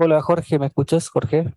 Hola Jorge, ¿me escuchas, Jorge?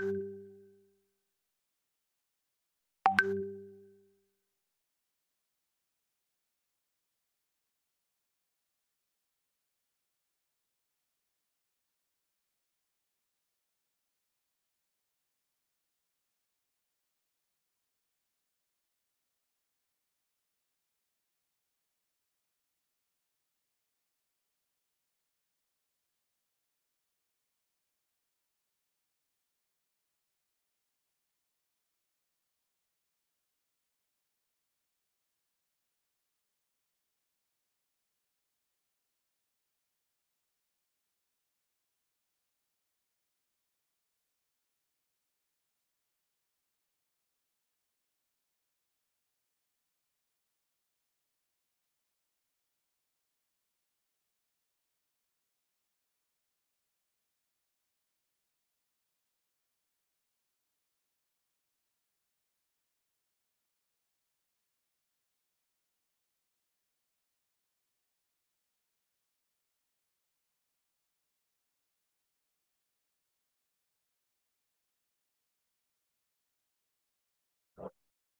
you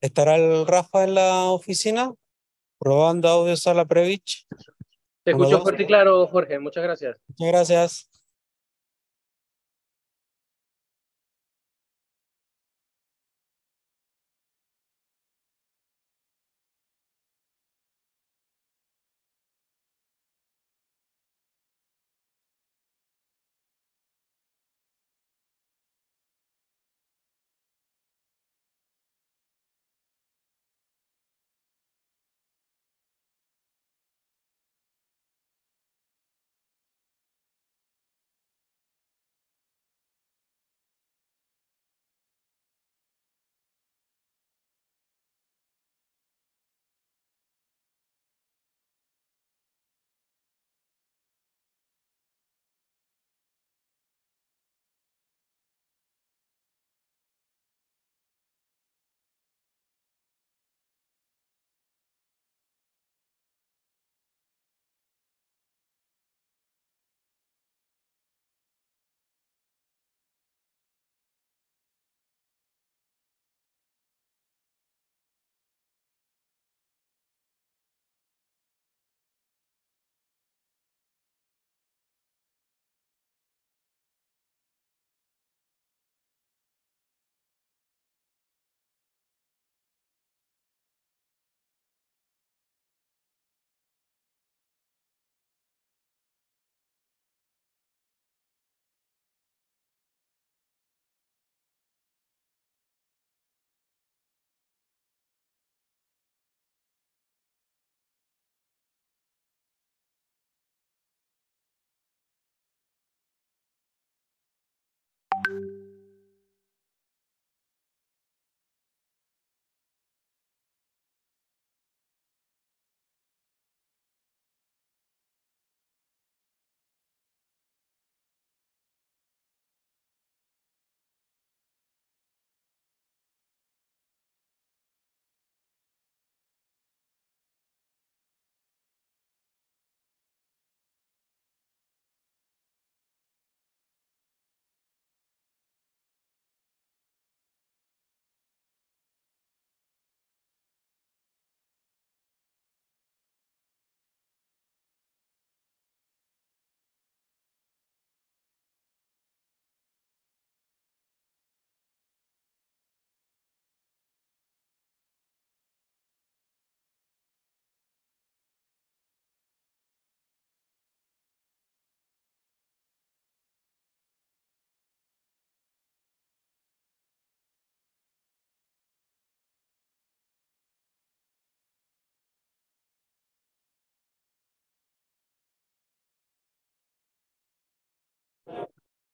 ¿Estará el Rafa en la oficina? Probando audio Sala Previch. Te escucho fuerte y claro, Jorge. Muchas gracias. Muchas gracias.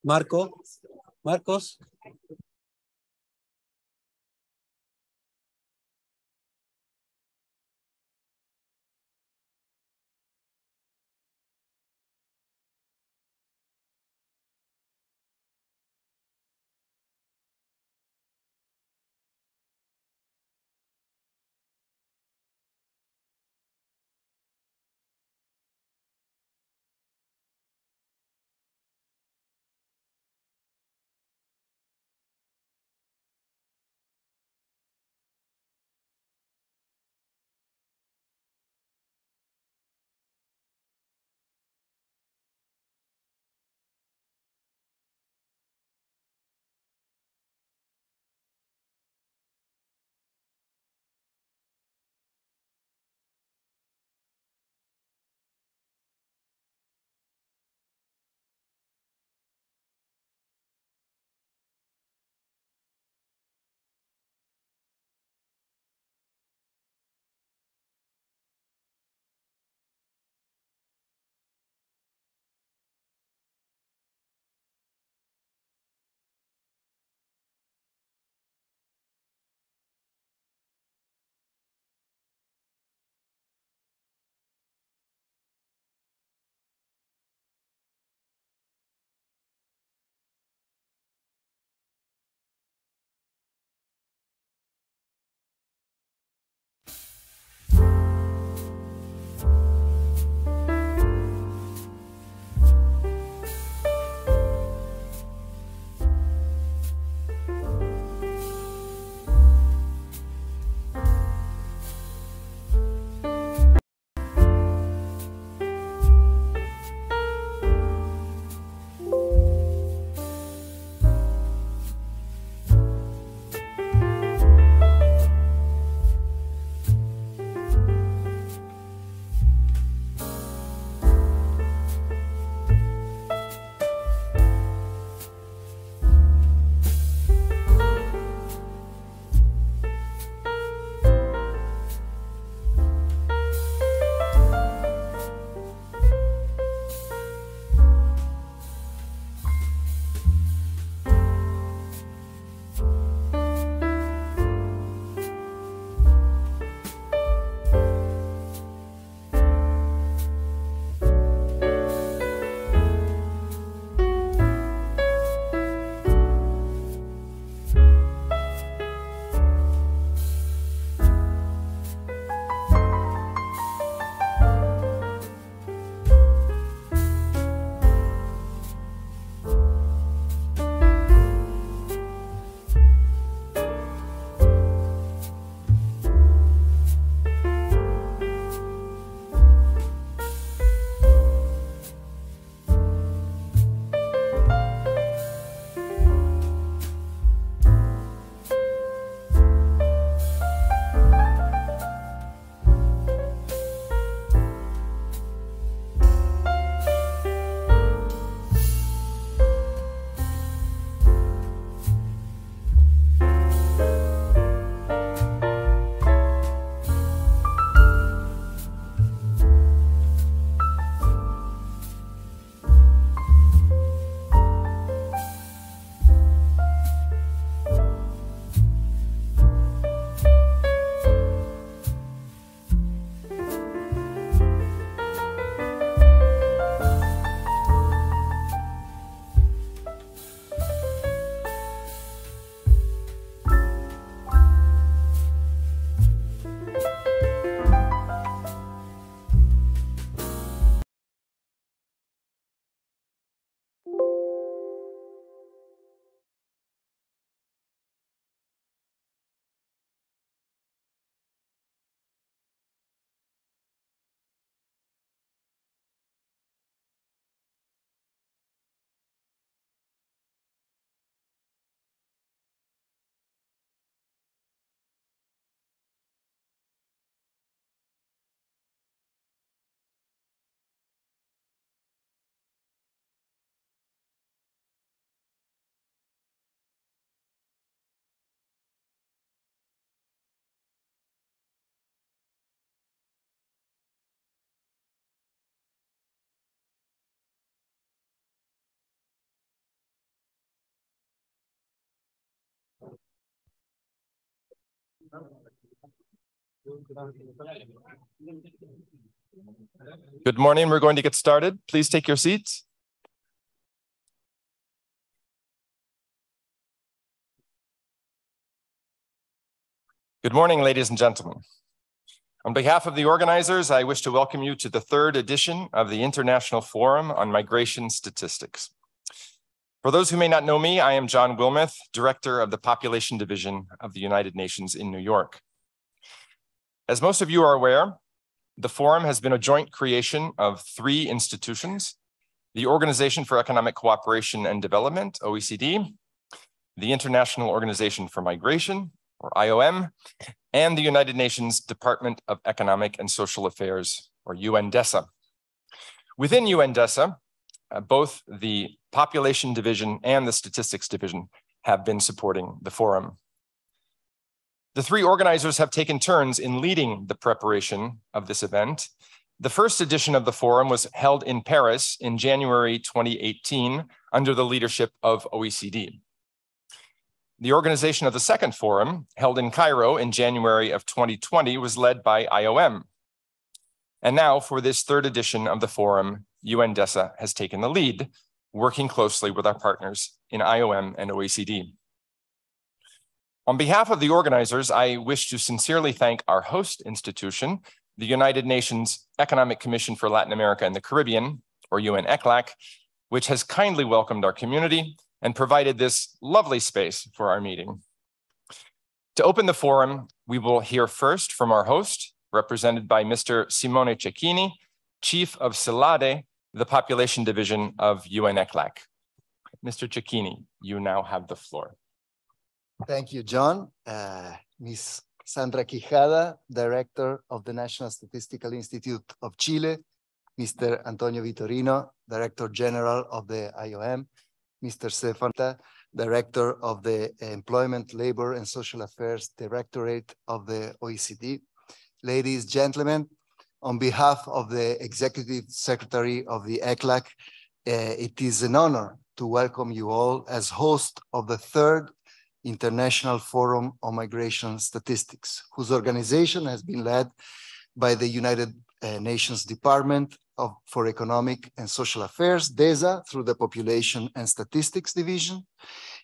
Marco, Marcos. Good morning. We're going to get started. Please take your seats. Good morning, ladies and gentlemen. On behalf of the organizers, I wish to welcome you to the third edition of the International Forum on Migration Statistics. For those who may not know me, I am John Wilmoth, Director of the Population Division of the United Nations in New York. As most of you are aware, the forum has been a joint creation of three institutions, the Organization for Economic Cooperation and Development, OECD, the International Organization for Migration, or IOM, and the United Nations Department of Economic and Social Affairs, or UNDESA. Within UNDESA, uh, both the Population Division and the Statistics Division have been supporting the forum. The three organizers have taken turns in leading the preparation of this event. The first edition of the forum was held in Paris in January 2018 under the leadership of OECD. The organization of the second forum, held in Cairo in January of 2020, was led by IOM. And now, for this third edition of the forum, UNDESA has taken the lead, working closely with our partners in IOM and OECD. On behalf of the organizers, I wish to sincerely thank our host institution, the United Nations Economic Commission for Latin America and the Caribbean, or UN-ECLAC, which has kindly welcomed our community and provided this lovely space for our meeting. To open the forum, we will hear first from our host, represented by Mr. Simone Cecchini, Chief of CELADE, the Population Division of UN-ECLAC. Mr. Cecchini, you now have the floor. Thank you, John. Uh, Ms. Sandra Quijada, Director of the National Statistical Institute of Chile, Mr. Antonio Vitorino, Director General of the IOM, Mr. Stefan, Director of the Employment, Labor and Social Affairs Directorate of the OECD. Ladies, and gentlemen, on behalf of the Executive Secretary of the ECLAC, uh, it is an honor to welcome you all as host of the third International Forum on Migration Statistics, whose organization has been led by the United uh, Nations Department of, for Economic and Social Affairs, DESA, through the Population and Statistics Division,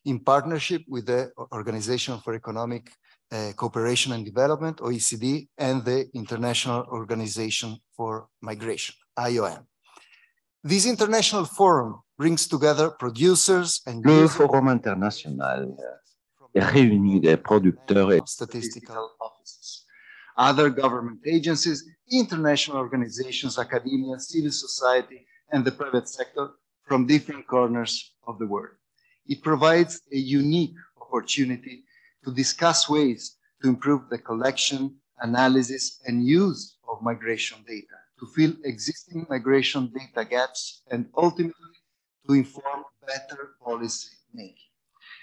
in partnership with the Organization for Economic uh, Cooperation and Development, OECD, and the International Organization for Migration, IOM. This international forum brings together producers and Le Forum international réunit des producteurs et statistical offices, other government agencies, international organizations, academia, civil society, and the private sector from different corners of the world. It provides a unique opportunity to discuss ways to improve the collection, analysis, and use of migration data, to fill existing migration data gaps, and ultimately to inform better policy making.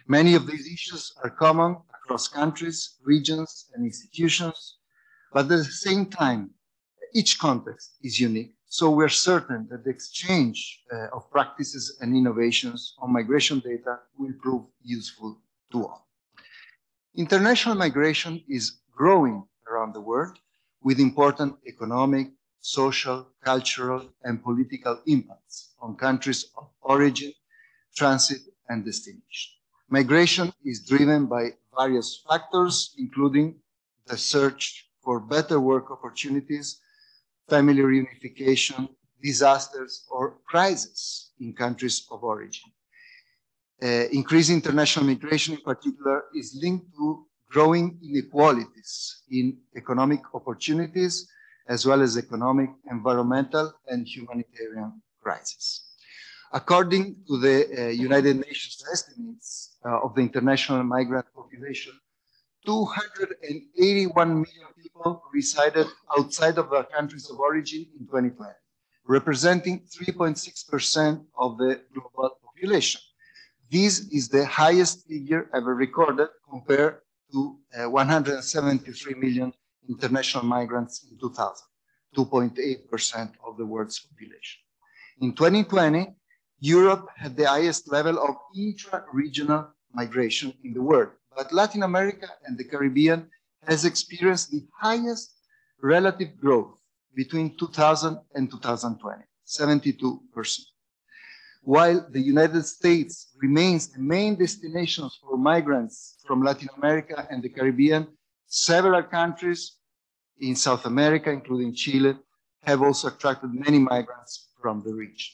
Many of these issues are common across countries, regions, and institutions, but at the same time, each context is unique. So we're certain that the exchange uh, of practices and innovations on migration data will prove useful to all. International migration is growing around the world with important economic, social, cultural, and political impacts on countries of origin, transit, and destination. Migration is driven by various factors, including the search for better work opportunities, family reunification, disasters, or crises in countries of origin. Uh, increasing international migration in particular is linked to growing inequalities in economic opportunities, as well as economic, environmental, and humanitarian crises. According to the uh, United Nations estimates uh, of the international migrant population, 281 million people resided outside of their countries of origin in 2020, representing 3.6% of the global population. This is the highest figure ever recorded compared to uh, 173 million international migrants in 2000, 2.8% of the world's population. In 2020, Europe had the highest level of intra-regional migration in the world, but Latin America and the Caribbean has experienced the highest relative growth between 2000 and 2020, 72%. While the United States remains the main destination for migrants from Latin America and the Caribbean, several countries in South America, including Chile, have also attracted many migrants from the region.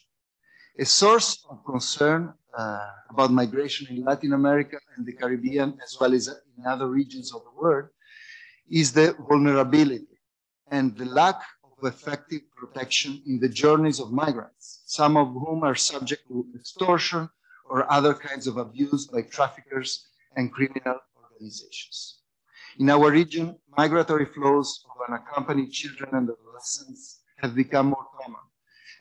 A source of concern uh, about migration in Latin America and the Caribbean, as well as in other regions of the world, is the vulnerability and the lack of effective protection in the journeys of migrants, some of whom are subject to extortion or other kinds of abuse by traffickers and criminal organizations. In our region, migratory flows of unaccompanied children and adolescents have become more common,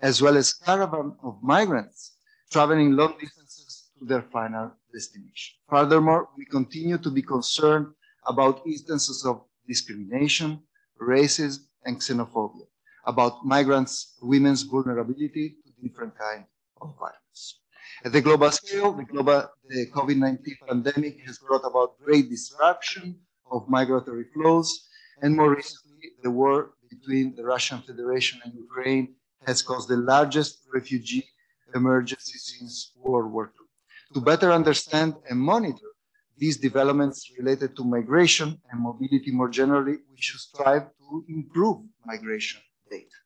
as well as caravans of migrants traveling long distances to their final destination. Furthermore, we continue to be concerned about instances of discrimination, racism, and xenophobia, about migrants, women's vulnerability different kinds of violence. At the global scale, the, global, the COVID-19 pandemic has brought about great disruption of migratory flows, and more recently, the war between the Russian Federation and Ukraine has caused the largest refugee emergency since World War II. To better understand and monitor these developments related to migration and mobility more generally, we should strive to improve migration data.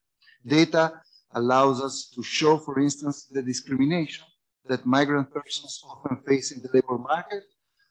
Data allows us to show, for instance, the discrimination that migrant persons often face in the labor market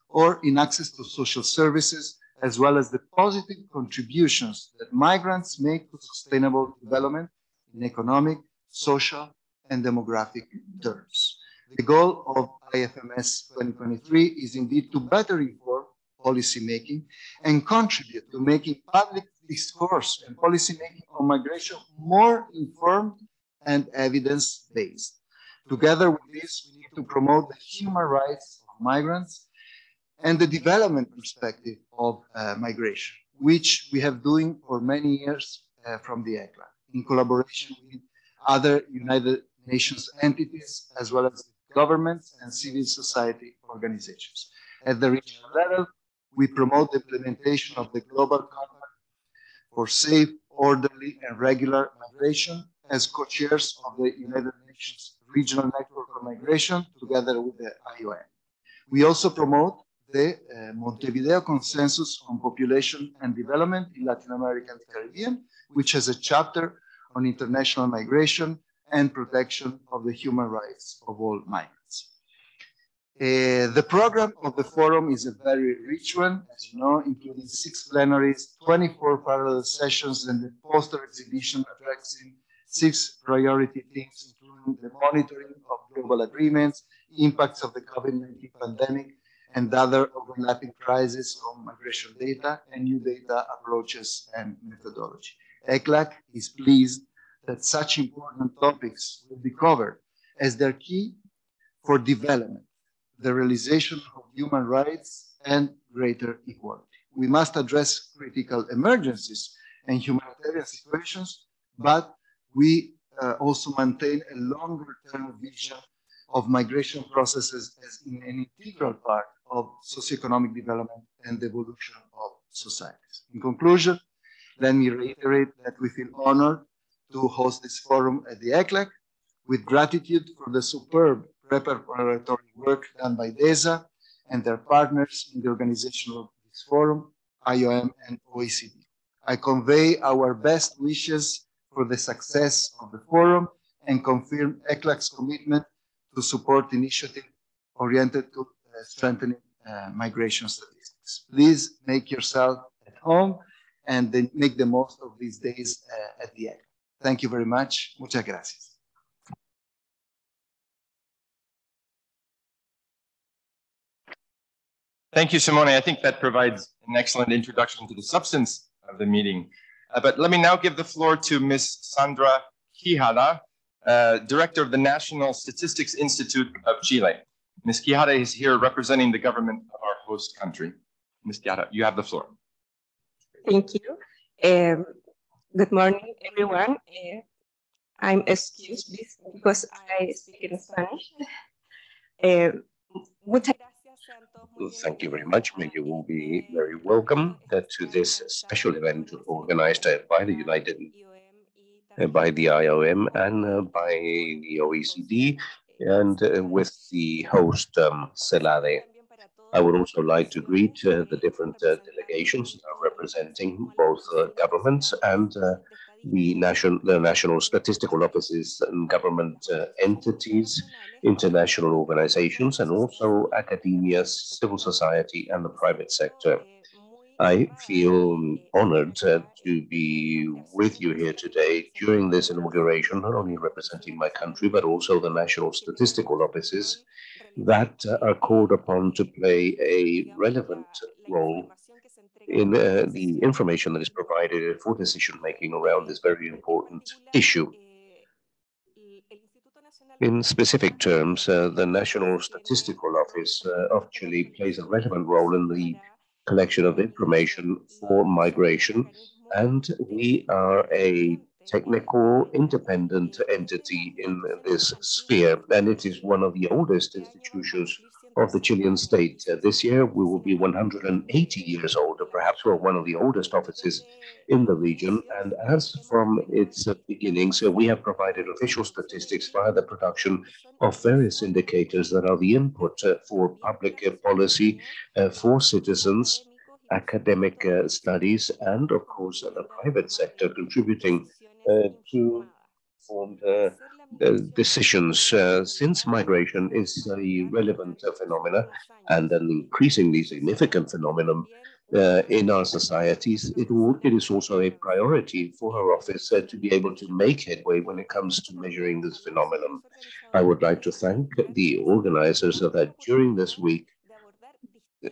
or in access to social services, as well as the positive contributions that migrants make to sustainable development in economic, social, and demographic terms. The goal of IFMS 2023 is indeed to better inform policymaking and contribute to making public discourse and policymaking on migration more informed and evidence-based. Together with this, we need to promote the human rights of migrants and the development perspective of uh, migration, which we have doing for many years uh, from the ECLA in collaboration with other United Nations entities, as well as governments and civil society organizations. At the regional level, we promote the implementation of the Global Compact for Safe, Orderly, and Regular Migration as co-chairs of the United Nations Regional Network on Migration together with the IOM. We also promote the uh, Montevideo Consensus on Population and Development in Latin America and the Caribbean, which has a chapter on international migration and protection of the human rights of all migrants. Uh, the program of the forum is a very rich one, as you know, including six plenaries, 24 parallel sessions, and the poster exhibition addressing six priority themes, including the monitoring of global agreements, impacts of the COVID-19 pandemic, and other overlapping crises on migration data and new data approaches and methodology. ECLAC is pleased that such important topics will be covered as they're key for development, the realization of human rights, and greater equality. We must address critical emergencies and humanitarian situations, but we uh, also maintain a longer term vision of migration processes as an integral part of socioeconomic development and the evolution of societies. In conclusion, let me reiterate that we feel honored to host this forum at the ECLAC with gratitude for the superb preparatory work done by DESA and their partners in the organization of this forum, IOM and OECD. I convey our best wishes for the success of the forum and confirm ECLAC's commitment to support initiatives oriented to uh, strengthening uh, migration statistics. Please make yourself at home and then make the most of these days uh, at the ECLAC. Thank you very much. Muchas gracias. Thank you, Simone. I think that provides an excellent introduction to the substance of the meeting. Uh, but let me now give the floor to Ms. Sandra Quijada, uh, Director of the National Statistics Institute of Chile. Ms. Quijada is here representing the government of our host country. Ms. Quijada, you have the floor. Thank you. Um, good morning, everyone. Uh, I'm excused because I speak in Spanish. Uh, muchas gracias, Thank you very much. You all be very welcome to this special event organized uh, by the United, uh, by the IOM and uh, by the OECD and with the host um, CELADE. I would also like to greet uh, the different uh, delegations that are representing both uh, governments and the national, the national statistical offices and government uh, entities, international organizations, and also academia, civil society, and the private sector. I feel honored uh, to be with you here today during this inauguration, not only representing my country, but also the national statistical offices that are called upon to play a relevant role in uh, the information that is provided for decision making around this very important issue. In specific terms, uh, the National Statistical Office uh, of Chile plays a relevant role in the collection of information for migration, and we are a technical independent entity in this sphere, and it is one of the oldest institutions of the Chilean state. Uh, this year, we will be 180 years old, perhaps we're one of the oldest offices in the region. And as from its uh, beginnings, uh, we have provided official statistics via the production of various indicators that are the input uh, for public uh, policy for citizens, academic studies, and of course, the private sector contributing to formed uh, decisions uh, since migration is a relevant uh, phenomena and an increasingly significant phenomenon uh, in our societies, it, it is also a priority for our office uh, to be able to make headway when it comes to measuring this phenomenon. I would like to thank the organizers that during this week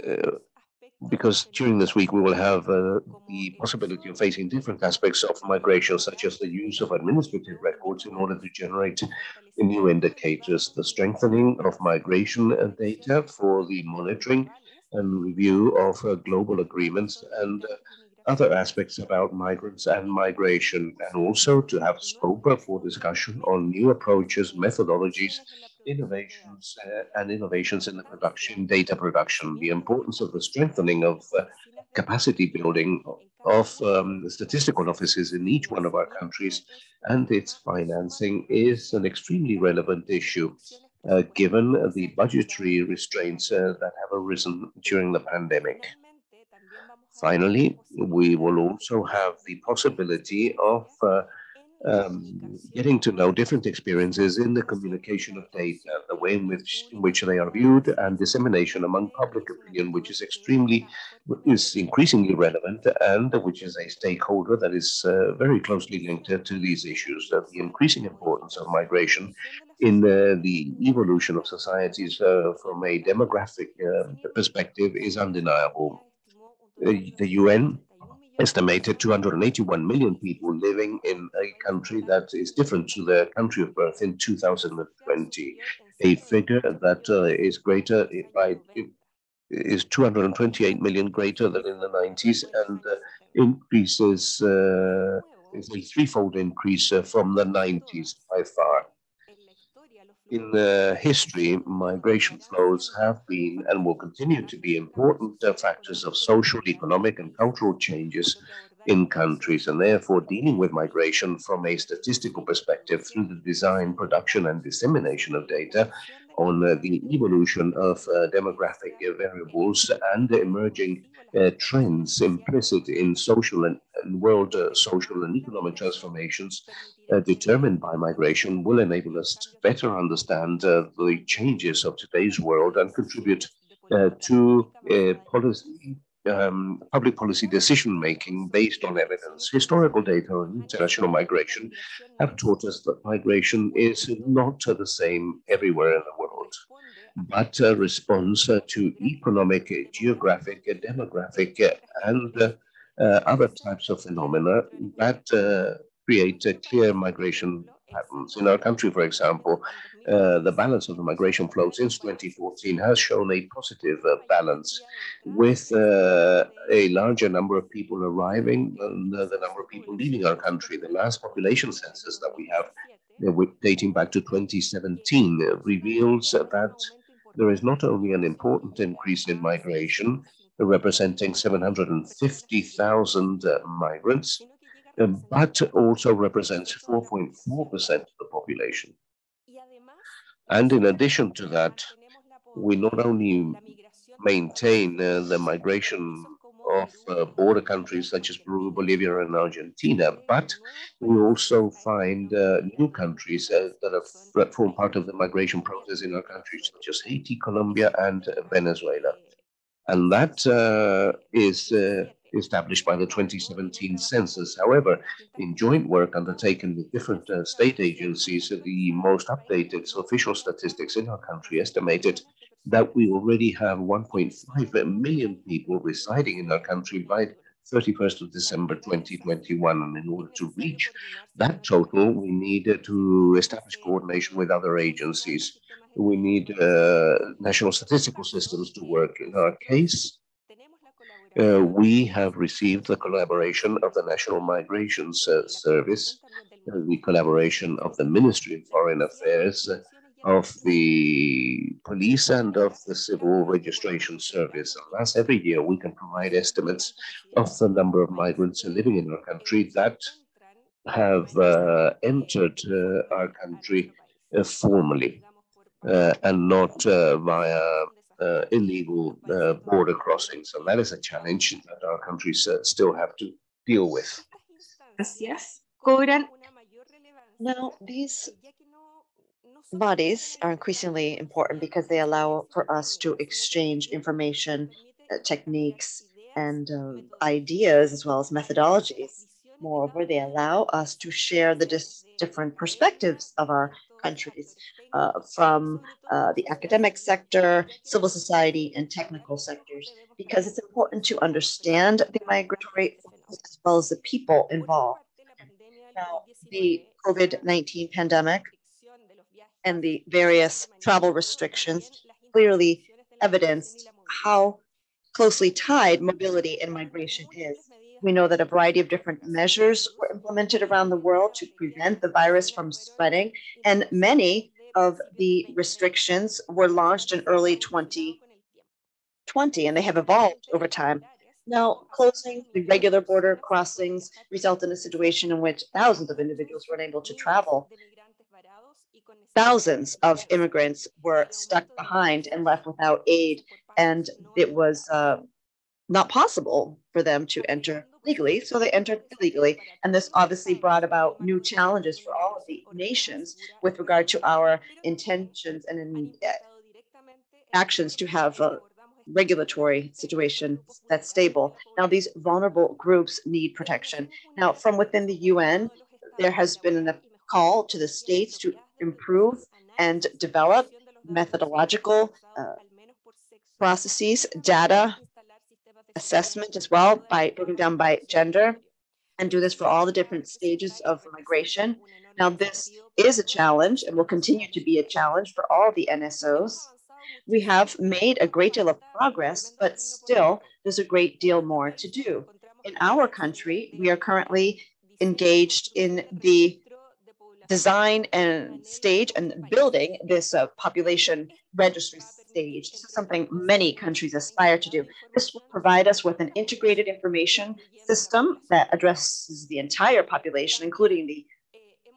uh, because during this week we will have uh, the possibility of facing different aspects of migration, such as the use of administrative records in order to generate new indicators, the strengthening of migration data for the monitoring and review of uh, global agreements and uh, other aspects about migrants and migration, and also to have scope for discussion on new approaches, methodologies, innovations uh, and innovations in the production, data production, the importance of the strengthening of uh, capacity building of um, statistical offices in each one of our countries and its financing is an extremely relevant issue. Uh, given the budgetary restraints uh, that have arisen during the pandemic. Finally, we will also have the possibility of uh, um, getting to know different experiences in the communication of data, the way in which, in which they are viewed, and dissemination among public opinion, which is extremely, is increasingly relevant, and which is a stakeholder that is uh, very closely linked to these issues. Uh, the increasing importance of migration in uh, the evolution of societies uh, from a demographic uh, perspective is undeniable. The UN estimated 281 million people living in a country that is different to their country of birth in 2020, a figure that uh, is greater by is 228 million greater than in the 90s and uh, increases uh, is a threefold increase uh, from the 90s by far. In the history, migration flows have been and will continue to be important uh, factors of social, economic, and cultural changes in countries, and therefore dealing with migration from a statistical perspective through the design, production, and dissemination of data on uh, the evolution of uh, demographic variables and emerging uh, trends implicit in social and, and world uh, social and economic transformations uh, determined by migration will enable us to better understand uh, the changes of today's world and contribute uh, to policy, um, public policy decision making based on evidence. Historical data on international migration have taught us that migration is not the same everywhere in the world, but a responds to economic, geographic, demographic, and uh, other types of phenomena that uh, create clear migration patterns. In our country, for example, the balance of the migration flow since 2014 has shown a positive uh, balance with uh, a larger number of people arriving than the, number of people leaving our country. The last population census that we have, uh, dating back to 2017, uh, reveals that there is not only an important increase in migration, representing 750,000 uh, migrants, uh, but also represents 4.4% of the population. And in addition to that, we not only maintain uh, the migration of uh, border countries such as Peru, Bolivia, and Argentina, but we also find uh, new countries uh, that have formed part of the migration process in our countries, such as Haiti, Colombia, and Venezuela. And that uh, is uh, established by the 2017 census. However, in joint work undertaken with different uh, state agencies, the most updated official statistics in our country estimated that we already have 1.5 million people residing in our country by 31st of December 2021. And in order to reach that total, we needed to establish coordination with other agencies. We need uh, national statistical systems to work. In our case, uh, we have received the collaboration of the National Migrations uh, Service, uh, the collaboration of the Ministry of Foreign Affairs, uh, of the police and of the civil registration service. As every year, we can provide estimates of the number of migrants living in our country that have uh, entered uh, our country uh, formally uh, and not via uh, illegal border crossings. And that is a challenge that our countries still have to deal with. Yes. Now, these bodies are increasingly important because they allow for us to exchange information, uh, techniques, and uh, ideas as well as methodologies. Moreover, they allow us to share the dis- different perspectives of our countries uh, from uh, the academic sector, civil society, and technical sectors, because it's important to understand the migratory as well as the people involved. Now, the COVID 19 pandemic and the various travel restrictions clearly evidenced how closely tied mobility and migration is. We know that a variety of different measures were implemented around the world to prevent the virus from spreading, and many of the restrictions were launched in early 2020, and they have evolved over time. Now, closing the regular border crossings resulted in a situation in which thousands of individuals were unable to travel thousands of immigrants were stuck behind and left without aid, and it was uh, not possible for them to enter legally, so they entered illegally. And this obviously brought about new challenges for all of the nations with regard to our intentions and in, uh, actions to have a regulatory situation that's stable. Now, these vulnerable groups need protection. Now, from within the UN, there has been a call to the states to improve and develop methodological uh, processes, data assessment as well, by broken down by gender, and do this for all the different stages of migration. Now, this is a challenge and will continue to be a challenge for all the NSOs. We have made a great deal of progress, but still, there's a great deal more to do. In our country, we are currently engaged in the design and stage and building this uh, population registry stage. This is something many countries aspire to do. This will provide us with an integrated information system that addresses the entire population, including the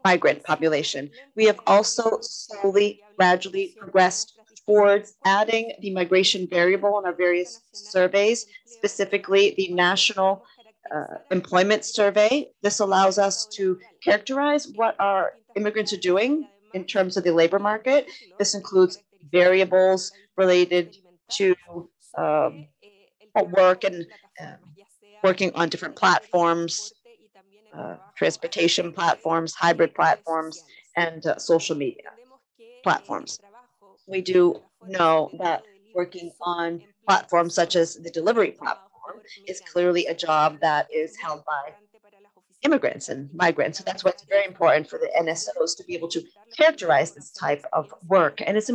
migrant population. We have also slowly, gradually progressed towards adding the migration variable in our various surveys, specifically the National uh, Employment Survey. This allows us to characterize what our immigrants are doing in terms of the labor market. This includes variables related to um, work and uh, working on different platforms, uh, transportation platforms, hybrid platforms, and uh, social media platforms. We do know that working on platforms such as the delivery platform is clearly a job that is held by immigrants and migrants. So that's why it's very important for the NSOs to be able to characterize this type of work. And it's,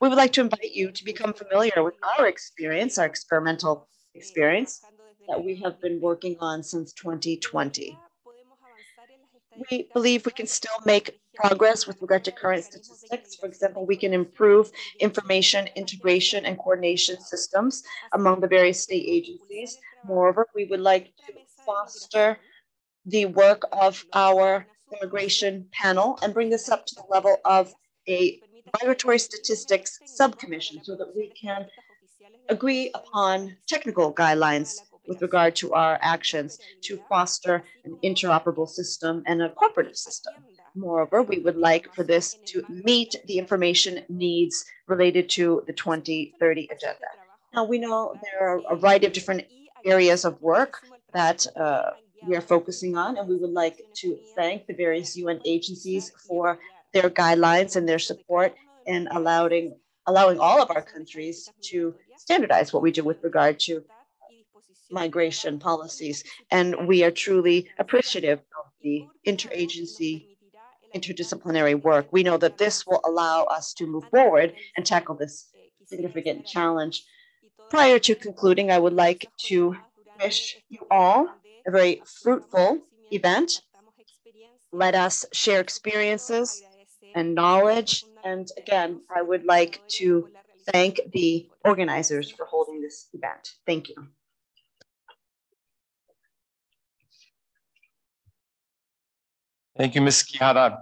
we would like to invite you to become familiar with our experience, our experimental experience that we have been working on since 2020. We believe we can still make progress with regard to current statistics. For example, we can improve information integration and coordination systems among the various state agencies. Moreover, we would like to foster the work of our immigration panel and bring this up to the level of a migratory statistics subcommission so that we can agree upon technical guidelines with regard to our actions to foster an interoperable system and a cooperative system. Moreover, we would like for this to meet the information needs related to the 2030 agenda. Now, we know there are a variety of different areas of work that uh, we are focusing on, and we would like to thank the various UN agencies for their guidelines and their support in allowing allowing all of our countries to standardize what we do with regard to migration policies. And we are truly appreciative of the interagency, interdisciplinary work. We know that this will allow us to move forward and tackle this significant challenge. Prior to concluding, I would like to wish you all a very fruitful event. Let us share experiences and knowledge. And again, I would like to thank the organizers for holding this event. Thank you. Thank you, Ms. Quijada.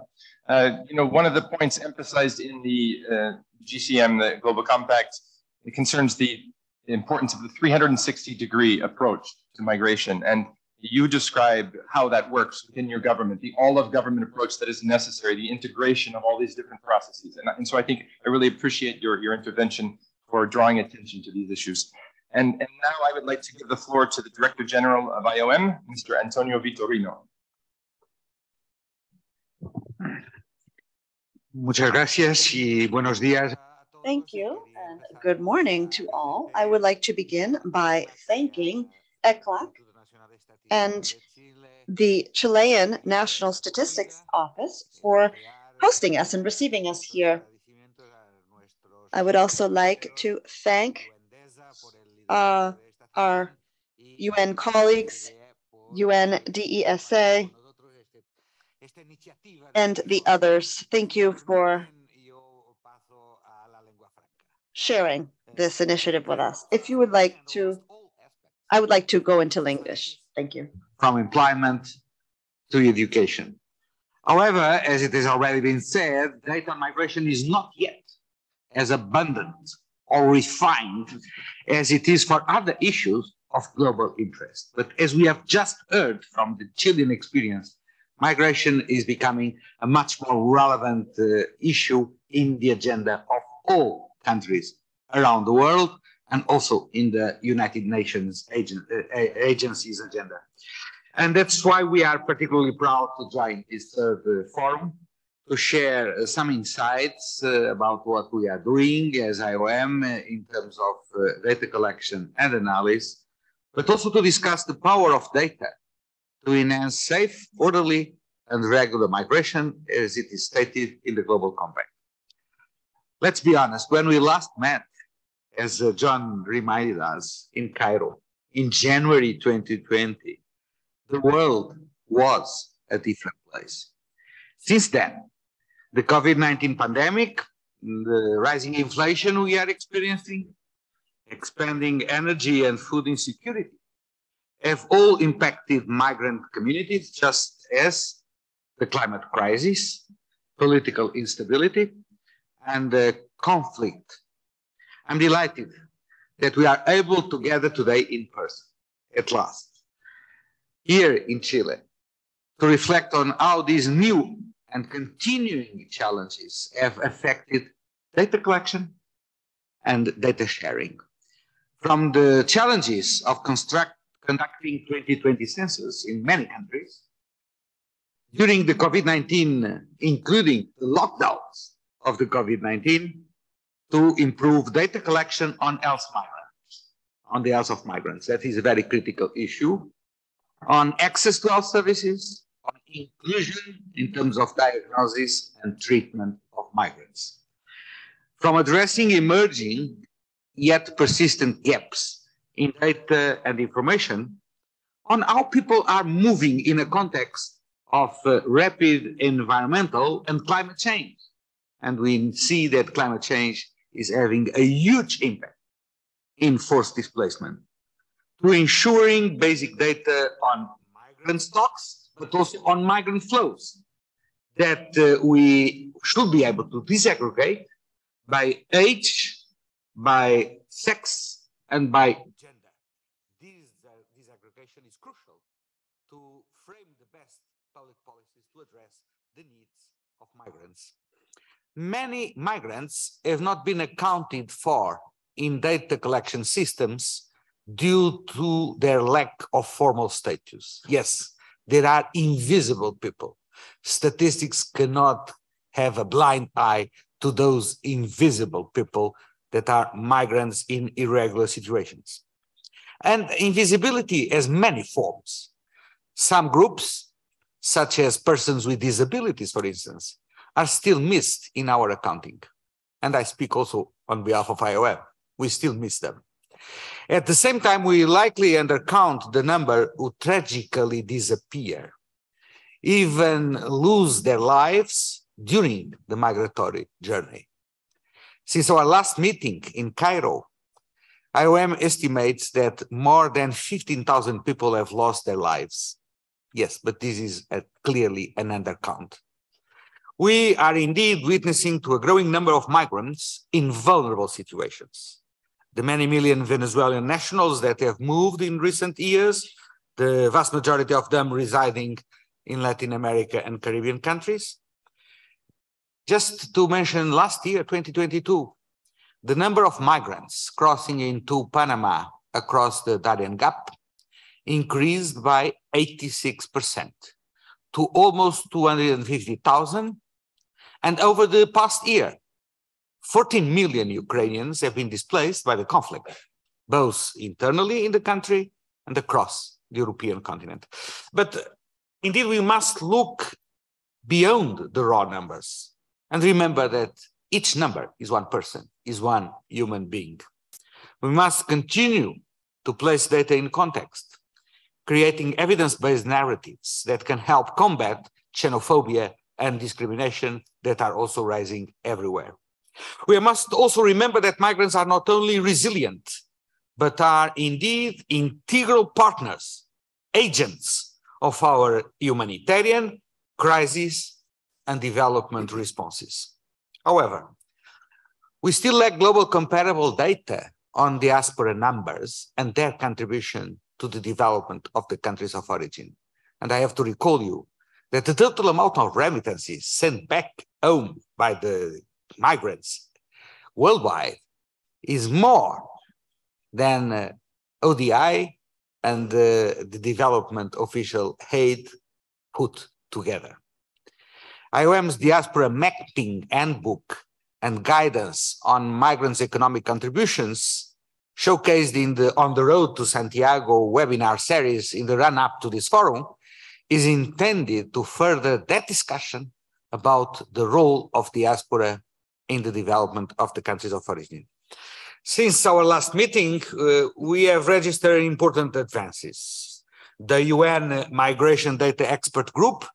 Uh, you know, one of the points emphasized in the uh, GCM, the Global Compact, it concerns the importance of the 360 degree approach to migration. And you describe how that works within your government, the all of government approach that is necessary, the integration of all these different processes. And, and so I think I really appreciate your, your intervention for drawing attention to these issues. And, and now I would like to give the floor to the Director General of IOM, Mr. Antonio Vitorino. Muchas gracias y buenos días. Thank you and good morning to all. I would like to begin by thanking ECLAC and the Chilean National Statistics Office for hosting us and receiving us here. I would also like to thank uh, our UN colleagues, UNDESA, and the others. Thank you for sharing this initiative with us. If you would like to, I would like to go into English. Thank you. From employment to education. However, as it has already been said, data migration is not yet as abundant or refined as it is for other issues of global interest. But as we have just heard from the Chilean experience, migration is becoming a much more relevant uh, issue in the agenda of all countries around the world and also in the United Nations agent, uh, agency's agenda. And that's why we are particularly proud to join this uh, forum to share uh, some insights about what we are doing as IOM in terms of data collection and analysis, but also to discuss the power of data to enhance safe, orderly, and regular migration as it is stated in the Global Compact. Let's be honest, when we last met, as uh, John reminded us in Cairo in January 2020, the world was a different place. Since then, the COVID 19 pandemic, the rising inflation we are experiencing, expanding energy and food insecurity have all impacted migrant communities, just as the climate crisis, political instability, and the conflict. I'm delighted that we are able to gather today in person, at last, here in Chile, to reflect on how these new and continuing challenges have affected data collection and data sharing. From the challenges of conducting 2020 census in many countries, during the COVID-19, including the lockdowns of the COVID-19, to improve data collection on health migrants, on the health of migrants. That is a very critical issue. On access to health services, on inclusion in terms of diagnosis and treatment of migrants. From addressing emerging yet persistent gaps in data and information on how people are moving in a context of uh, rapid environmental and climate change. And we see that climate change is having a huge impact in forced displacement through ensuring basic data on migrant stocks, but also on migrant flows that uh, we should be able to disaggregate by age, by sex, and by gender. This disaggregation is crucial to frame the best public policies to address the needs of migrants. Many migrants have not been accounted for in data collection systems due to their lack of formal status. Yes, there are invisible people. Statistics cannot have a blind eye to those invisible people that are migrants in irregular situations. And invisibility has many forms. Some groups, such as persons with disabilities, for instance, are still missed in our accounting. And I speak also on behalf of IOM. We still miss them. At the same time, we likely undercount the number who tragically disappear, even lose their lives during the migratory journey. Since our last meeting in Cairo, IOM estimates that more than 15,000 people have lost their lives. Yes, but this is clearly an undercount. We are indeed witnessing to a growing number of migrants in vulnerable situations. The many million Venezuelan nationals that have moved in recent years, the vast majority of them residing in Latin America and Caribbean countries. Just to mention last year, 2022, the number of migrants crossing into Panama across the Darien Gap increased by 86% to almost 250,000. And over the past year, 14 million Ukrainians have been displaced by the conflict, both internally in the country and across the European continent. But uh, indeed, we must look beyond the raw numbers and remember that each number is one person, is one human being. We must continue to place data in context, creating evidence-based narratives that can help combat xenophobia and discrimination that are also rising everywhere. We must also remember that migrants are not only resilient, but are indeed integral partners, agents of our humanitarian crisis and development responses. However, we still lack global comparable data on diaspora numbers and their contribution to the development of the countries of origin. And I have to recall you that the total amount of remittances sent back home by the migrants worldwide is more than uh, ODI and uh, the development official aid put together. IOM's diaspora mapping handbook and guidance on migrants' economic contributions showcased in the On the Road to Santiago webinar series in the run up to this forum is intended to further that discussion about the role of diaspora in the development of the countries of origin. Since our last meeting, uh, we have registered important advances. The UN Migration Data Expert Group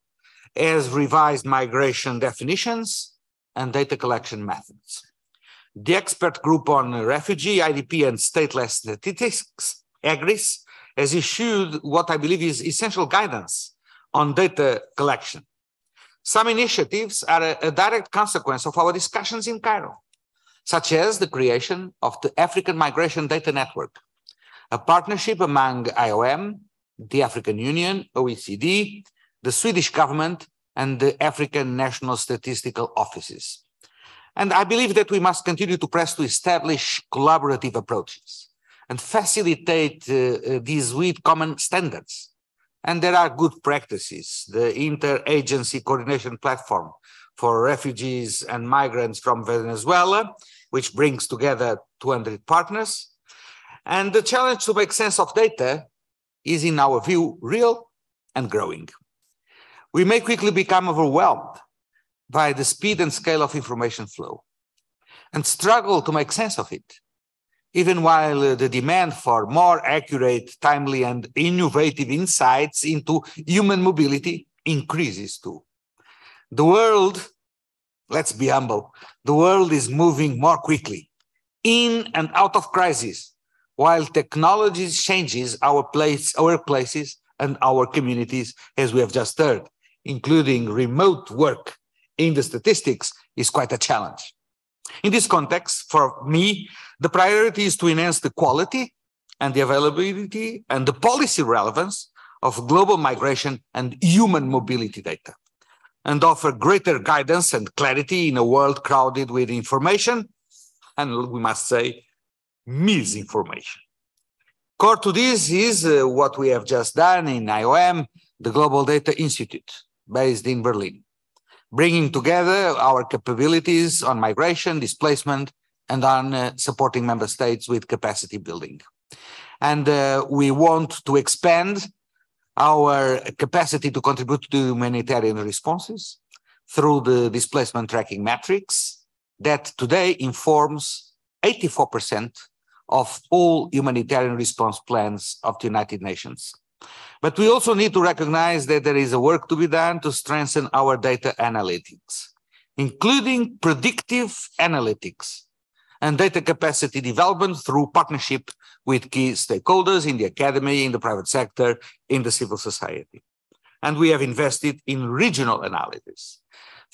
has revised migration definitions and data collection methods. The expert group on refugee, IDP, and stateless statistics, EGRIS, has issued what I believe is essential guidance on data collection. Some initiatives are a, a direct consequence of our discussions in Cairo, such as the creation of the African Migration Data Network, a partnership among IOM, the African Union, OECD, the Swedish government, and the African National Statistical Offices. And I believe that we must continue to press to establish collaborative approaches and facilitate uh, uh, these with common standards. And there are good practices. The interagency coordination platform for refugees and migrants from Venezuela, which brings together 200 partners. And the challenge to make sense of data is, in our view, real and growing we may quickly become overwhelmed by the speed and scale of information flow and struggle to make sense of it, even while the demand for more accurate, timely, and innovative insights into human mobility, increases too. The world, let's be humble, the world is moving more quickly in and out of crisis, while technology changes our place, our places and our communities, as we have just heard, including remote work in the statistics is quite a challenge. In this context, for me, the priority is to enhance the quality and the availability and the policy relevance of global migration and human mobility data and offer greater guidance and clarity in a world crowded with information and we must say misinformation. Core to this is uh, what we have just done in IOM, the Global Data Institute, based in Berlin, bringing together our capabilities on migration, displacement, and on uh, supporting member states with capacity building. And uh, we want to expand our capacity to contribute to humanitarian responses through the displacement tracking matrix that today informs 84% of all humanitarian response plans of the United Nations. But we also need to recognize that there is a work to be done to strengthen our data analytics, including predictive analytics and data capacity development through partnership with key stakeholders in the academy, in the private sector, in the civil society. And we have invested in regional analysis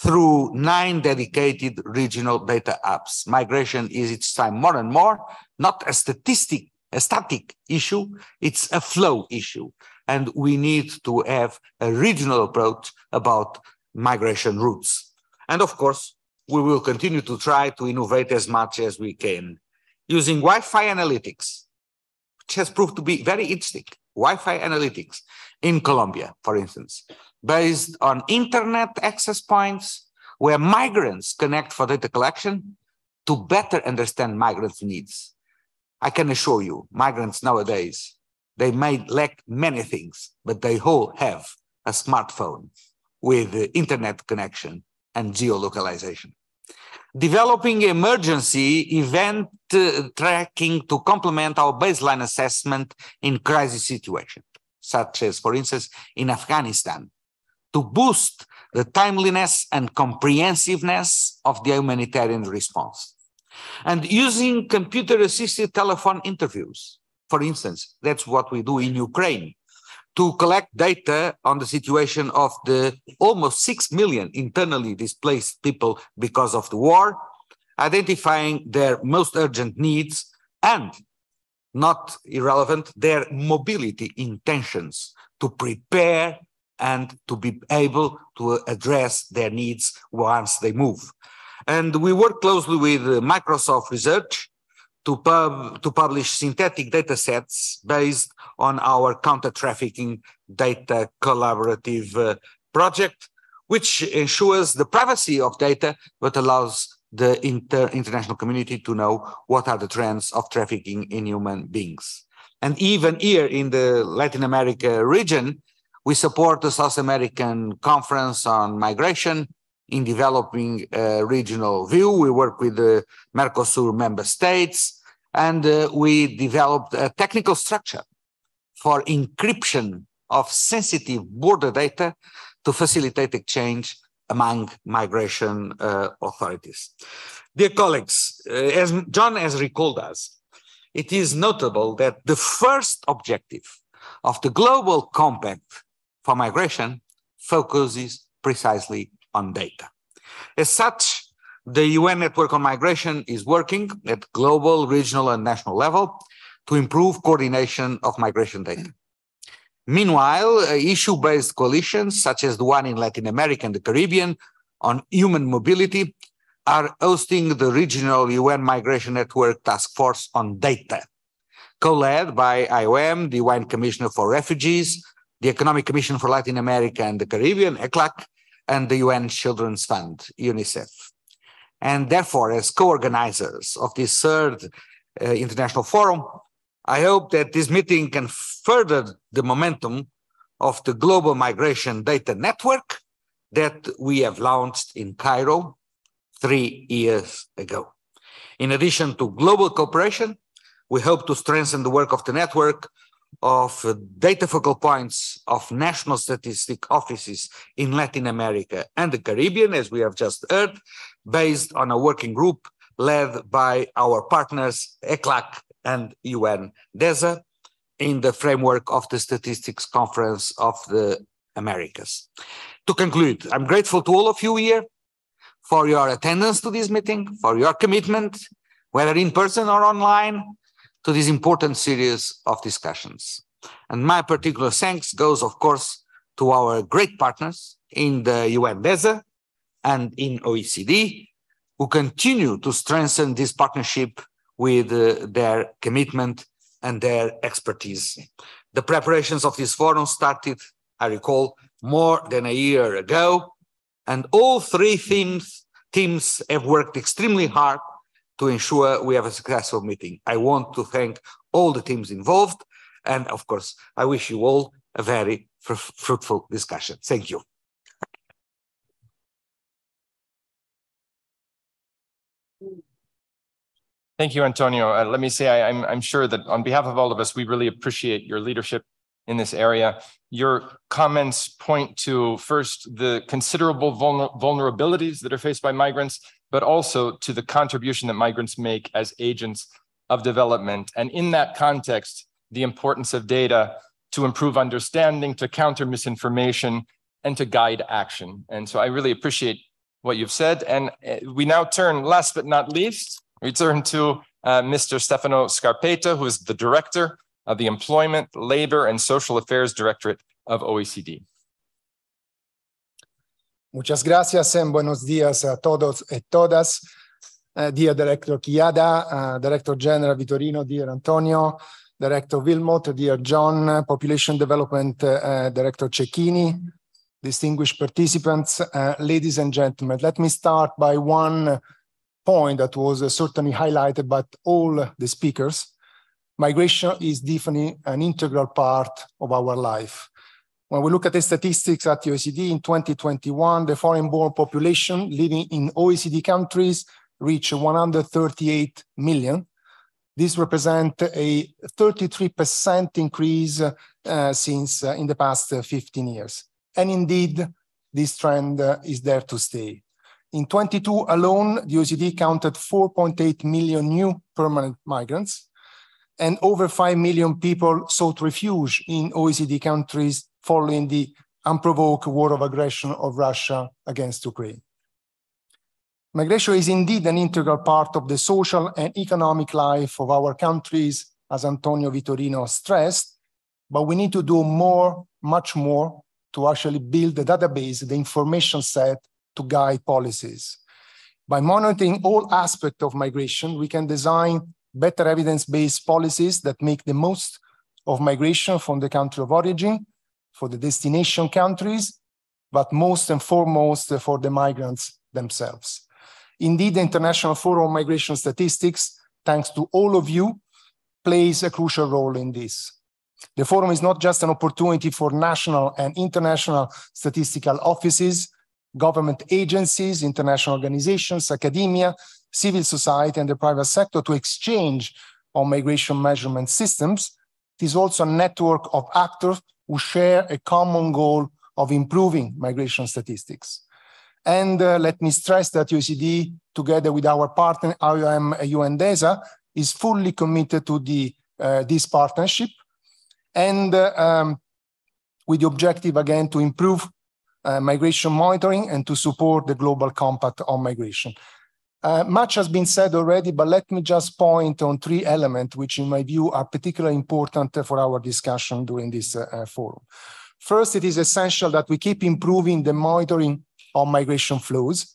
through nine dedicated regional data apps. Migration is its time more and more, not a statistic, a static issue, it's a flow issue. And we need to have a regional approach about migration routes. And of course, we will continue to try to innovate as much as we can using Wi-Fi analytics, which has proved to be very interesting. Wi-Fi analytics in Colombia, for instance, based on internet access points where migrants connect for data collection to better understand migrants' needs. I can assure you, migrants nowadays, they may lack many things, but they all have a smartphone with internet connection and geolocalization. Developing emergency event uh, tracking to complement our baseline assessment in crisis situations, such as, for instance, in Afghanistan, to boost the timeliness and comprehensiveness of the humanitarian response. And using computer assisted telephone interviews, for instance, that's what we do in Ukraine to collect data on the situation of the almost 6 million internally displaced people because of the war, identifying their most urgent needs and not irrelevant, their mobility intentions to prepare and to be able to address their needs once they move. And we work closely with Microsoft Research to, pub, to publish synthetic data sets based on our counter trafficking data collaborative uh, project, which ensures the privacy of data, but allows the inter international community to know what are the trends of trafficking in human beings. And even here in the Latin America region, we support the South American Conference on Migration in developing a regional view. We work with the Mercosur member states, and uh, we developed a technical structure for encryption of sensitive border data to facilitate exchange among migration uh, authorities. Dear colleagues, uh, as John has recalled us, it is notable that the first objective of the Global Compact for Migration focuses precisely on data. As such, the UN Network on Migration is working at global, regional, and national level to improve coordination of migration data. Meanwhile, uh, issue-based coalitions, such as the one in Latin America and the Caribbean on human mobility, are hosting the regional UN Migration Network Task Force on Data, co-led by IOM, the UN Commissioner for Refugees, the Economic Commission for Latin America and the Caribbean, ECLAC, and the UN Children's Fund, UNICEF. And therefore, as co-organizers of this third uh, international forum, I hope that this meeting can further the momentum of the Global Migration Data Network that we have launched in Cairo three years ago. In addition to global cooperation, we hope to strengthen the work of the network of uh, data focal points of national statistic offices in Latin America and the Caribbean, as we have just heard, based on a working group led by our partners ECLAC and UN DESA in the framework of the Statistics Conference of the Americas. To conclude, I'm grateful to all of you here for your attendance to this meeting, for your commitment, whether in person or online, to this important series of discussions. And my particular thanks goes, of course, to our great partners in the UN DESA and in OECD, who continue to strengthen this partnership with uh, their commitment and their expertise. The preparations of this forum started, I recall, more than a year ago, and all three themes, teams have worked extremely hard to ensure we have a successful meeting. I want to thank all the teams involved, and of course, I wish you all a very fr fruitful discussion. Thank you. Thank you, Antonio. Uh, let me say, I, am I'm, I'm sure that on behalf of all of us, we really appreciate your leadership in this area. Your comments point to first the considerable vulner vulnerabilities that are faced by migrants, but also to the contribution that migrants make as agents of development. And in that context, the importance of data to improve understanding, to counter misinformation, and to guide action. And so I really appreciate what you've said. And uh, we now turn, last but not least, we turn to uh, Mr. Stefano Scarpetta, who is the director of the Employment, Labor, and Social Affairs Directorate of OECD. Muchas gracias and buenos días a todos y todas. Uh, dear Director Quijada, uh, Director General Vitorino, dear Antonio, Director Wilmoth, dear John, Population Development uh, Director Cecchini, distinguished participants, uh, ladies and gentlemen. Let me start by one point that was uh, certainly highlighted by all the speakers, migration is definitely an integral part of our life. When we look at the statistics at the OECD in 2021, the foreign-born population living in OECD countries reached 138 million. This represents a 33% increase uh, since uh, in the past uh, 15 years. And indeed, this trend uh, is there to stay. In 22 alone, the OECD counted 4.8 million new permanent migrants, and over 5 million people sought refuge in OECD countries following the unprovoked war of aggression of Russia against Ukraine. Migration is indeed an integral part of the social and economic life of our countries, as Antonio Vitorino stressed, but we need to do more, much more, to actually build the database, the information set to guide policies. By monitoring all aspects of migration, we can design better evidence-based policies that make the most of migration from the country of origin, for the destination countries, but most and foremost uh, for the migrants themselves. Indeed, the International Forum on Migration Statistics, thanks to all of you, plays a crucial role in this. The forum is not just an opportunity for national and international statistical offices government agencies, international organizations, academia, civil society, and the private sector to exchange on migration measurement systems. It is also a network of actors who share a common goal of improving migration statistics. And uh, let me stress that OECD, together with our partner IOM UNDESA, is fully committed to the, uh, this partnership and uh, um, with the objective, again, to improve uh, migration monitoring and to support the global compact on migration. Uh, much has been said already, but let me just point on three elements which, in my view, are particularly important for our discussion during this uh, uh, forum. First, it is essential that we keep improving the monitoring of migration flows.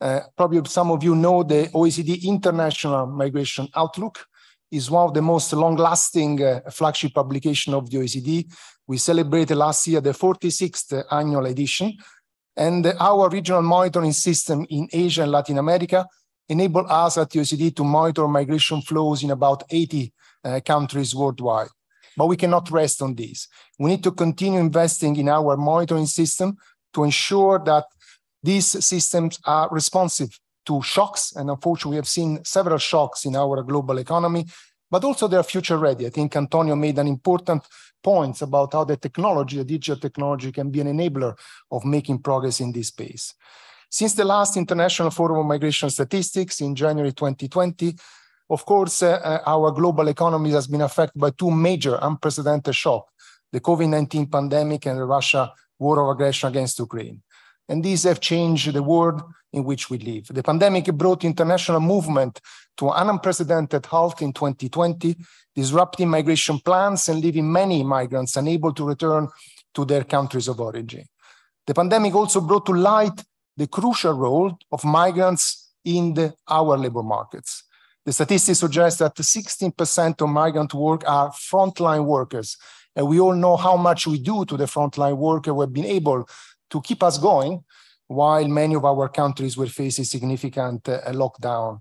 Uh, probably some of you know the OECD International Migration Outlook is one of the most long-lasting uh, flagship publication of the OECD, we celebrated last year the 46th annual edition, and our regional monitoring system in Asia and Latin America enabled us at OECD to monitor migration flows in about 80 uh, countries worldwide. But we cannot rest on this. We need to continue investing in our monitoring system to ensure that these systems are responsive to shocks. And unfortunately, we have seen several shocks in our global economy but also they are future ready. I think Antonio made an important points about how the technology, the digital technology can be an enabler of making progress in this space. Since the last International Forum on Migration Statistics in January 2020, of course, uh, uh, our global economy has been affected by two major unprecedented shocks, the COVID-19 pandemic and the Russia war of aggression against Ukraine. And these have changed the world in which we live. The pandemic brought international movement to an unprecedented halt in 2020, disrupting migration plans and leaving many migrants unable to return to their countries of origin. The pandemic also brought to light the crucial role of migrants in the, our labor markets. The statistics suggest that 16% of migrant work are frontline workers. And we all know how much we do to the frontline worker who have been able to keep us going while many of our countries were facing significant uh, lockdown.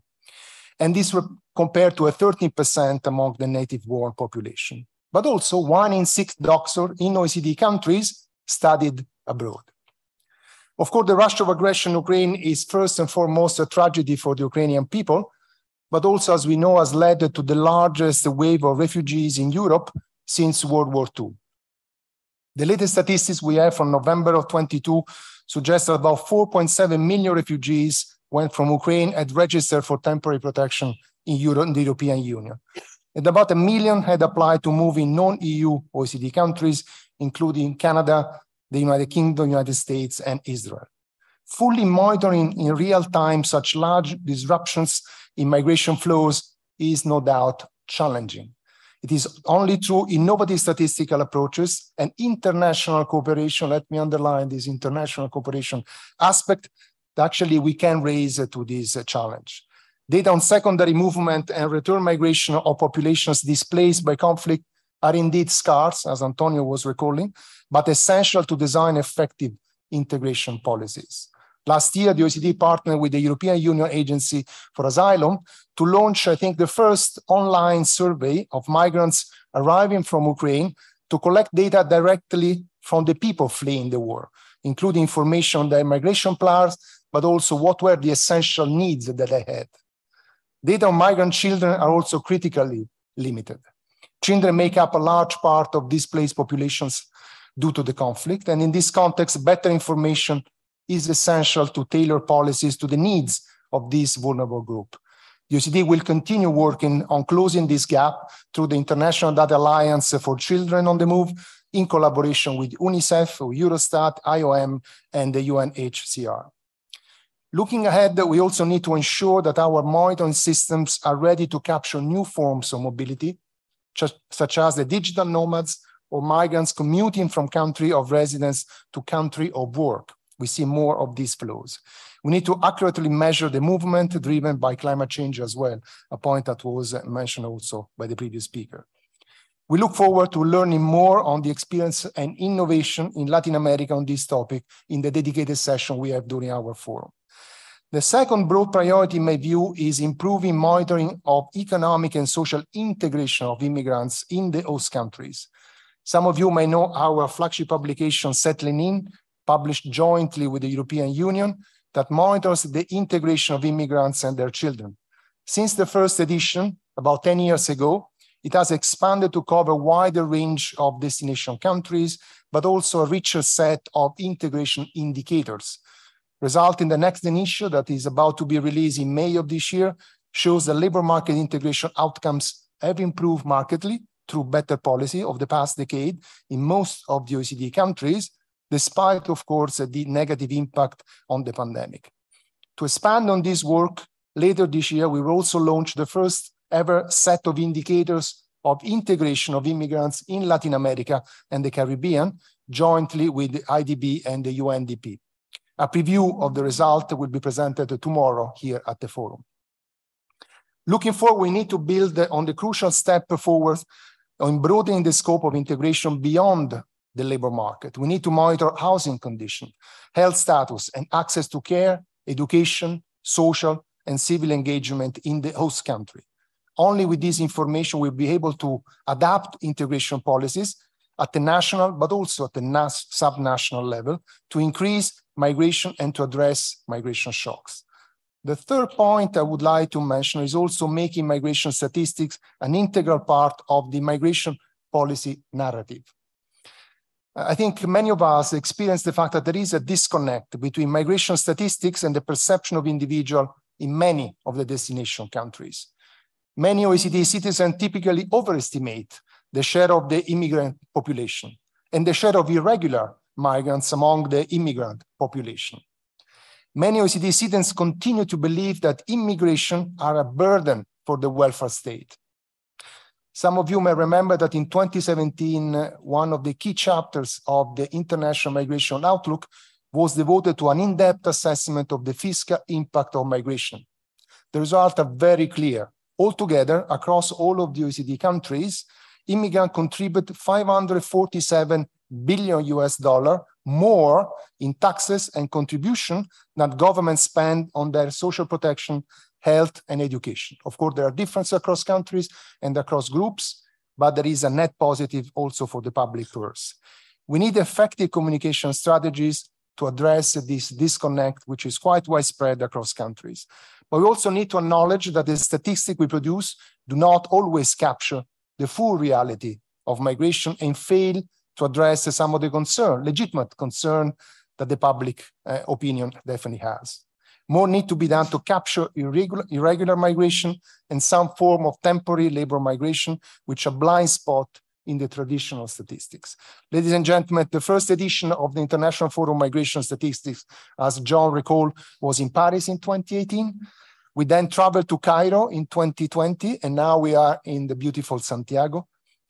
And this compared to a 13% among the native born population. But also one in six doctors in OECD countries studied abroad. Of course, the Russia of aggression in Ukraine is first and foremost a tragedy for the Ukrainian people, but also, as we know, has led to the largest wave of refugees in Europe since World War II. The latest statistics we have from November of 22 suggest that about 4.7 million refugees went from Ukraine and registered for temporary protection in, Europe, in the European Union. And about a million had applied to move in non-EU OECD countries, including Canada, the United Kingdom, United States, and Israel. Fully monitoring in real time such large disruptions in migration flows is no doubt challenging. It is only through innovative statistical approaches and international cooperation, let me underline this international cooperation aspect, that actually we can raise to this challenge. Data on secondary movement and return migration of populations displaced by conflict are indeed scarce, as Antonio was recalling, but essential to design effective integration policies. Last year, the OECD partnered with the European Union Agency for Asylum to launch, I think, the first online survey of migrants arriving from Ukraine to collect data directly from the people fleeing the war, including information on their migration plans, but also what were the essential needs that they had. Data on migrant children are also critically limited. Children make up a large part of displaced populations due to the conflict. And in this context, better information is essential to tailor policies to the needs of this vulnerable group. OECD will continue working on closing this gap through the International Data Alliance for Children on the Move in collaboration with UNICEF, Eurostat, IOM, and the UNHCR. Looking ahead, we also need to ensure that our monitoring systems are ready to capture new forms of mobility, such as the digital nomads or migrants commuting from country of residence to country of work we see more of these flows. We need to accurately measure the movement driven by climate change as well, a point that was mentioned also by the previous speaker. We look forward to learning more on the experience and innovation in Latin America on this topic in the dedicated session we have during our forum. The second broad priority in my view is improving monitoring of economic and social integration of immigrants in the host countries. Some of you may know our flagship publication, Settling In, published jointly with the European Union that monitors the integration of immigrants and their children. Since the first edition, about 10 years ago, it has expanded to cover a wider range of destination countries, but also a richer set of integration indicators. Result in the next edition that is about to be released in May of this year shows the labor market integration outcomes have improved markedly through better policy of the past decade in most of the OECD countries, despite, of course, the negative impact on the pandemic. To expand on this work, later this year, we will also launch the first ever set of indicators of integration of immigrants in Latin America and the Caribbean, jointly with the IDB and the UNDP. A preview of the result will be presented tomorrow here at the forum. Looking forward, we need to build on the crucial step forward on broadening the scope of integration beyond the labor market. We need to monitor housing condition, health status, and access to care, education, social, and civil engagement in the host country. Only with this information we'll be able to adapt integration policies at the national, but also at the subnational level to increase migration and to address migration shocks. The third point I would like to mention is also making migration statistics an integral part of the migration policy narrative. I think many of us experience the fact that there is a disconnect between migration statistics and the perception of individual in many of the destination countries. Many OECD citizens typically overestimate the share of the immigrant population and the share of irregular migrants among the immigrant population. Many OECD citizens continue to believe that immigration are a burden for the welfare state. Some of you may remember that in 2017, one of the key chapters of the International Migration Outlook was devoted to an in-depth assessment of the fiscal impact of migration. The results are very clear. Altogether, across all of the OECD countries, immigrants contribute 547 billion US dollar more in taxes and contribution than governments spend on their social protection health, and education. Of course, there are differences across countries and across groups, but there is a net positive also for the public purse. We need effective communication strategies to address this disconnect, which is quite widespread across countries. But we also need to acknowledge that the statistics we produce do not always capture the full reality of migration and fail to address some of the concern, legitimate concern that the public uh, opinion definitely has. More need to be done to capture irregular, irregular migration and some form of temporary labor migration, which a blind spot in the traditional statistics. Ladies and gentlemen, the first edition of the International Forum Migration Statistics, as John recalled, was in Paris in 2018. We then traveled to Cairo in 2020, and now we are in the beautiful Santiago.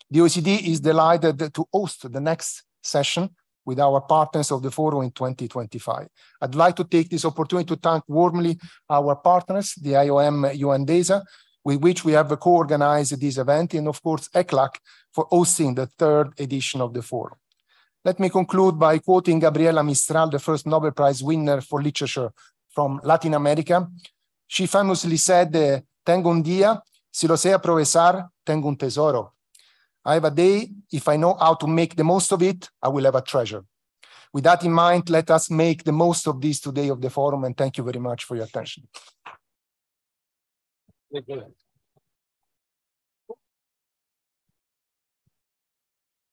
The OECD is delighted to host the next session with our partners of the forum in 2025. I'd like to take this opportunity to thank warmly our partners, the IOM UNDESA, with which we have co-organized this event, and of course, ECLAC for hosting the third edition of the forum. Let me conclude by quoting Gabriela Mistral, the first Nobel Prize winner for literature from Latin America. She famously said, tengo un día, si lo sé aprovechar, tengo un tesoro. I have a day. If I know how to make the most of it, I will have a treasure. With that in mind, let us make the most of this today of the forum, and thank you very much for your attention.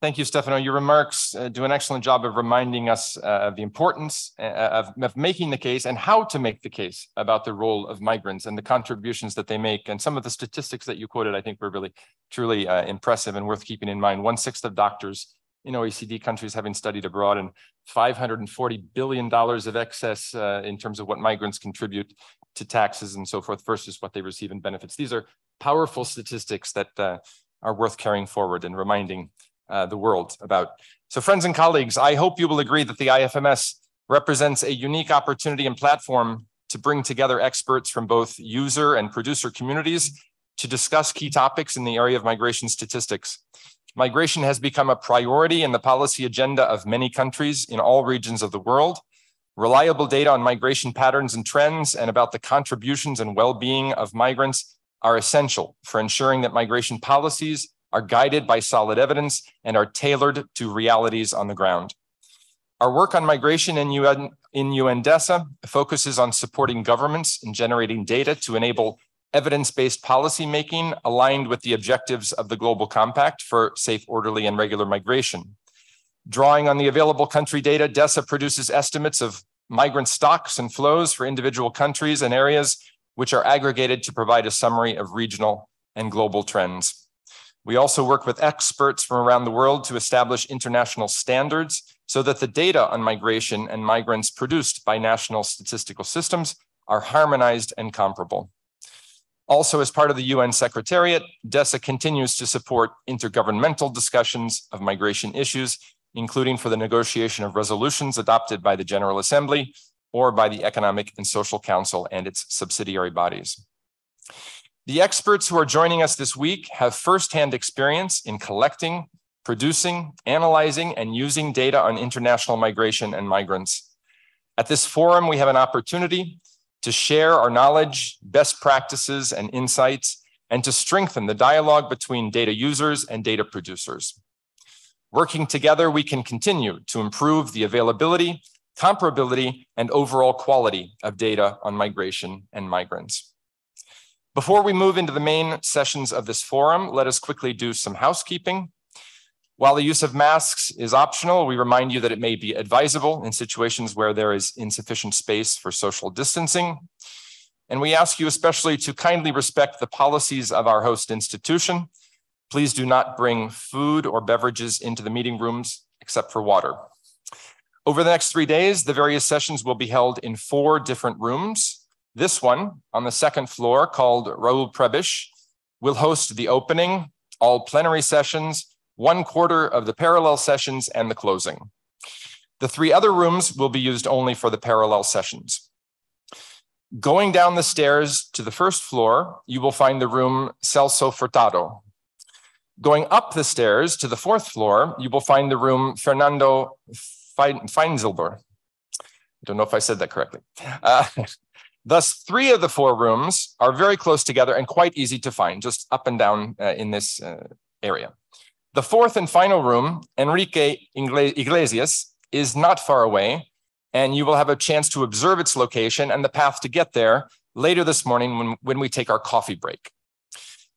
Thank you, Stefano. Your remarks uh, do an excellent job of reminding us uh, of the importance uh, of, of, making the case and how to make the case about the role of migrants and the contributions that they make. And some of the statistics that you quoted, I think, were really truly uh, impressive and worth keeping in mind. One sixth of doctors in OECD countries having studied abroad and $540 billion of excess uh, in terms of what migrants contribute to taxes and so forth versus what they receive in benefits. These are powerful statistics that uh, are worth carrying forward and reminding uh, the world about. So friends and colleagues, I hope you will agree that the IFMS represents a unique opportunity and platform to bring together experts from both user and producer communities to discuss key topics in the area of migration statistics. Migration has become a priority in the policy agenda of many countries in all regions of the world. Reliable data on migration patterns and trends and about the contributions and well-being of migrants are essential for ensuring that migration policies are guided by solid evidence, and are tailored to realities on the ground. Our work on migration in, UN, in UNDESA focuses on supporting governments in generating data to enable evidence-based policymaking aligned with the objectives of the Global Compact for safe, orderly, and regular migration. Drawing on the available country data, DESA produces estimates of migrant stocks and flows for individual countries and areas, which are aggregated to provide a summary of regional and global trends. We also work with experts from around the world to establish international standards so that the data on migration and migrants produced by national statistical systems are harmonized and comparable. Also, as part of the UN Secretariat, DESA continues to support intergovernmental discussions of migration issues, including for the negotiation of resolutions adopted by the General Assembly or by the Economic and Social Council and its subsidiary bodies. The experts who are joining us this week have firsthand experience in collecting, producing, analyzing, and using data on international migration and migrants. At this forum, we have an opportunity to share our knowledge, best practices, and insights, and to strengthen the dialogue between data users and data producers. Working together, we can continue to improve the availability comparability, and overall quality of data on migration and migrants. Before we move into the main sessions of this forum, let us quickly do some housekeeping. While the use of masks is optional, we remind you that it may be advisable in situations where there is insufficient space for social distancing. And we ask you especially to kindly respect the policies of our host institution. Please do not bring food or beverages into the meeting rooms except for water. Over the next three days, the various sessions will be held in four different rooms. This one on the second floor, called Raúl Prebisch, will host the opening, all plenary sessions, one quarter of the parallel sessions, and the closing. The three other rooms will be used only for the parallel sessions. Going down the stairs to the first floor, you will find the room Celso Furtado. Going up the stairs to the fourth floor, you will find the room Fernando Fajnzylber. I don't know if I said that correctly. Uh, thus, three of the four rooms are very close together and quite easy to find, just up and down uh, in this uh, area. The fourth and final room, Enrique Iglesias, is not far away, and you will have a chance to observe its location and the path to get there later this morning when, when we take our coffee break.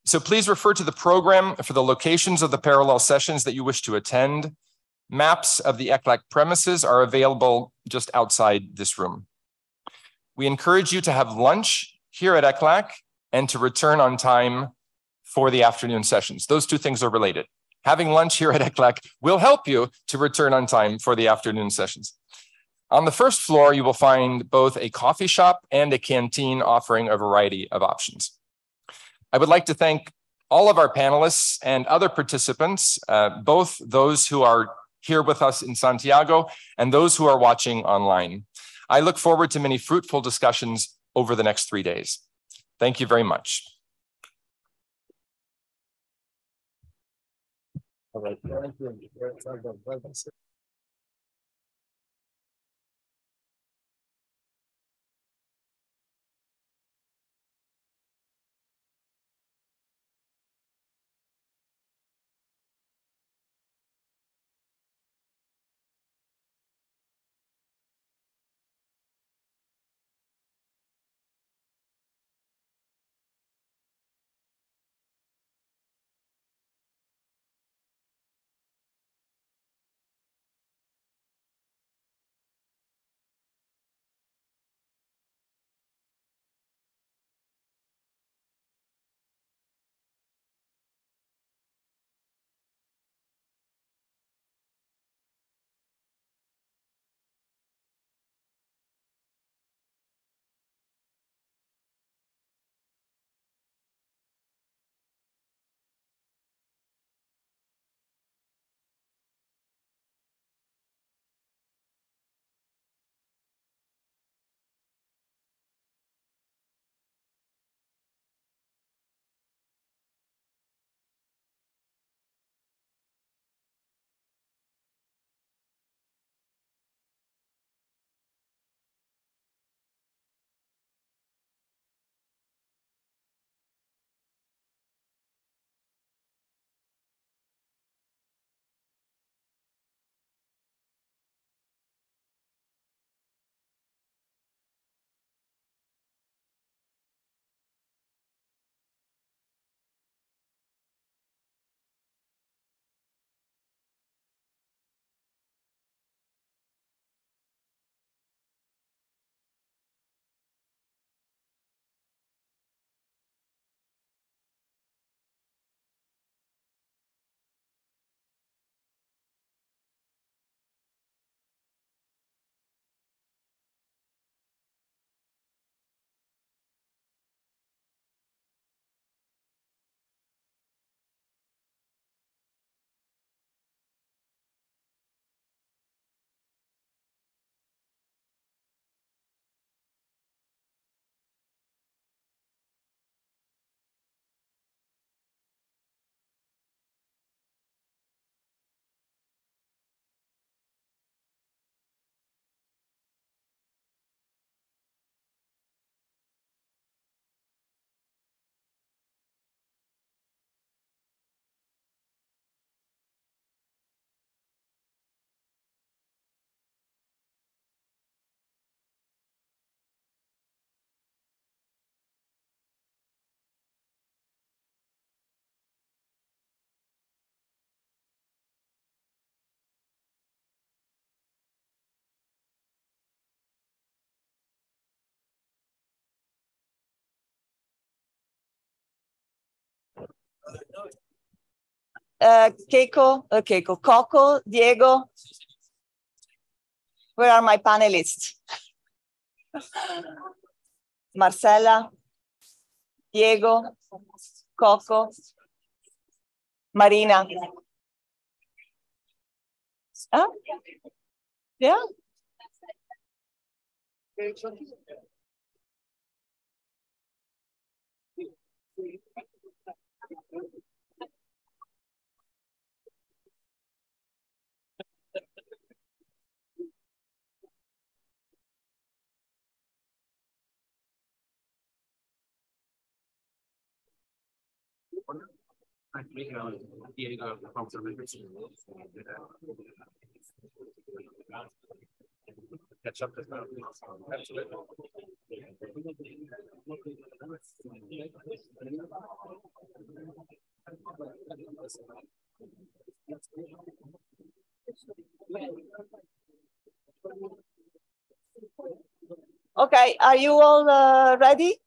So please refer to the program for the locations of the parallel sessions that you wish to attend. Maps of the ECLAC premises are available just outside this room. We encourage you to have lunch here at ECLAC and to return on time for the afternoon sessions. Those two things are related. Having lunch here at ECLAC will help you to return on time for the afternoon sessions. On the first floor, you will find both a coffee shop and a canteen offering a variety of options. I would like to thank all of our panelists and other participants, uh, both those who are here with us in Santiago and those who are watching online. I look forward to many fruitful discussions over the next three days. Thank you very much. All right. Uh, Keiko, uh, Keiko, Koko, Diego. Where are my panelists? Marcela, Diego, Koko, Marina. Huh? Yeah. Catch up Okay, are you all uh, ready?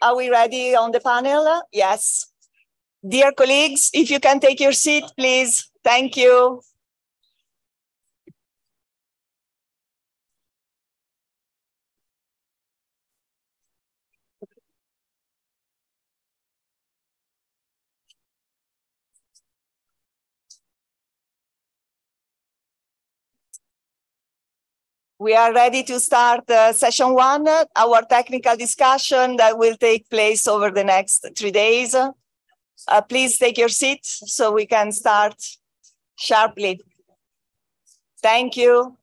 Are we ready on the panel? Yes. Dear colleagues, if you can take your seat, please. Thank you. We are ready to start uh, session one, our technical discussion that will take place over the next three days. Uh, please take your seat so we can start sharply. Thank you.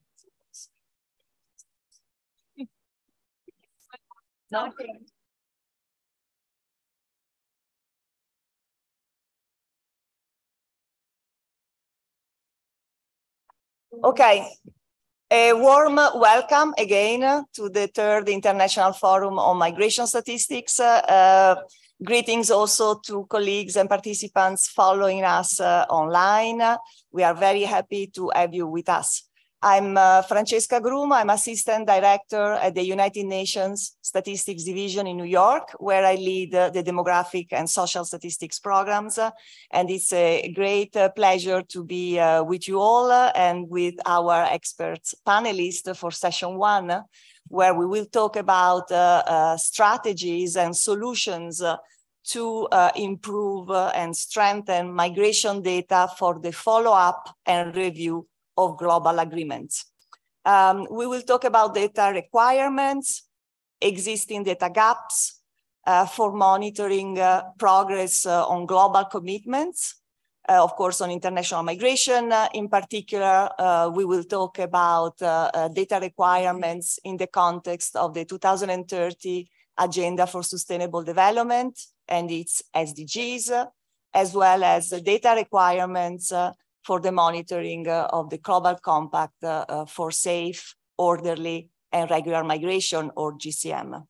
Okay, a warm welcome again to the third International Forum on Migration Statistics. Uh, greetings also to colleagues and participants following us uh, online. We are very happy to have you with us. I'm uh, Francesca Grum. I'm Assistant Director at the United Nations Statistics Division in New York, where I lead uh, the demographic and social statistics programs. and it's a great uh, pleasure to be uh, with you all uh, and with our experts panelists for session one, where we will talk about uh, strategies and solutions to uh, improve uh, and strengthen migration data for the follow-up and review of global agreements. Um, we will talk about data requirements, existing data gaps uh, for monitoring uh, progress uh, on global commitments, uh, of course, on international migration. in particular, we will talk about data requirements in the context of the 2030 Agenda for Sustainable Development and its SDGs, as well as data requirements uh, for the monitoring uh, of the Global Compact uh, for safe, orderly, and regular migration, or GCM.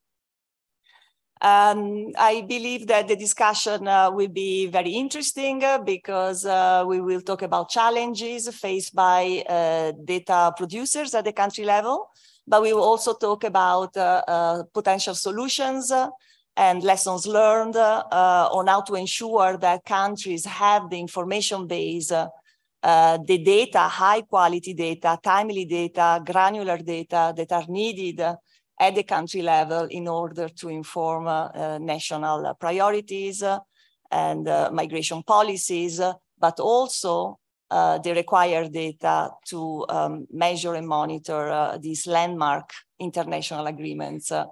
Um, I believe that the discussion uh, will be very interesting uh, because uh, we will talk about challenges faced by data producers at the country level, but we will also talk about potential solutions and lessons learned uh, on how to ensure that countries have the information base, uh, the data, high quality data, timely data, granular data that are needed at the country level in order to inform uh, national priorities and migration policies, but also uh, the required data to um, measure and monitor uh, these landmark international agreements uh,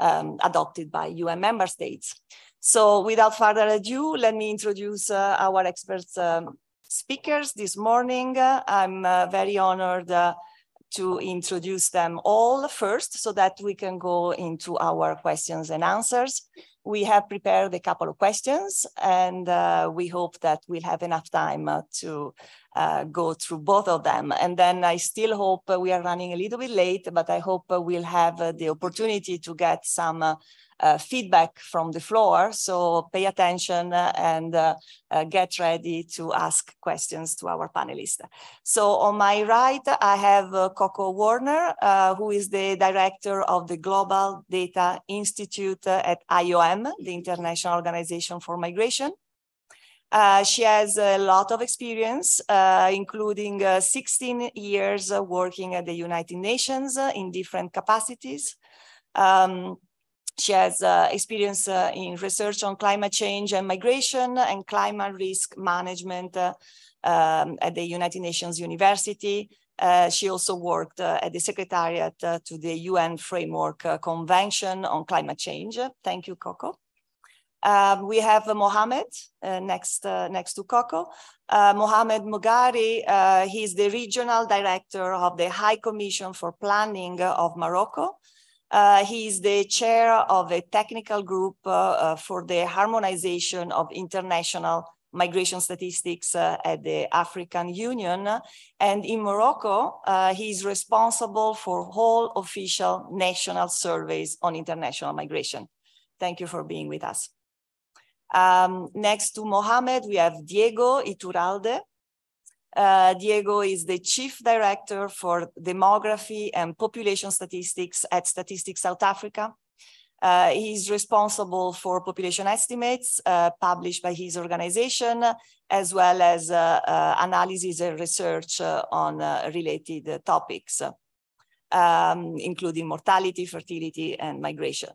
um, adopted by UN member states. So without further ado, let me introduce uh, our experts um, speakers this morning. Uh, I'm uh, very honored uh, to introduce them all first so that we can go into our questions and answers. We have prepared a couple of questions and uh, we hope that we'll have enough time uh, to uh, go through both of them. And then I still hope uh, we are running a little bit late, but I hope uh, we'll have uh, the opportunity to get some feedback from the floor. So pay attention and get ready to ask questions to our panelists. So on my right, I have Koko Warner, who is the director of the Global Data Institute at IOM, the International Organization for Migration. Uh, she has a lot of experience, uh, including uh, 16 years uh, working at the United Nations uh, in different capacities. Um, she has uh, experience in research on climate change and migration and climate risk management um, at the United Nations University. she also worked at the Secretariat to the UN Framework Convention on Climate Change. Thank you, Koko. Um, we have uh, Mohammed uh, next, uh, next to Koko. Uh, Mohammed Mogari, uh, he's the regional director of the High Commission for Planning of Morocco. Uh, is the chair of a technical group for the harmonization of international migration statistics at the African Union. And in Morocco, he is responsible for all official national surveys on international migration. Thank you for being with us. Um, next to Mohammed, we have Diego Iturralde. Uh, Diego is the Chief Director for Demography and Population Statistics at Statistics South Africa. Uh, is responsible for population estimates uh, published by his organization, as well as uh, uh, analysis and research uh, on related topics, um, including mortality, fertility, and migration.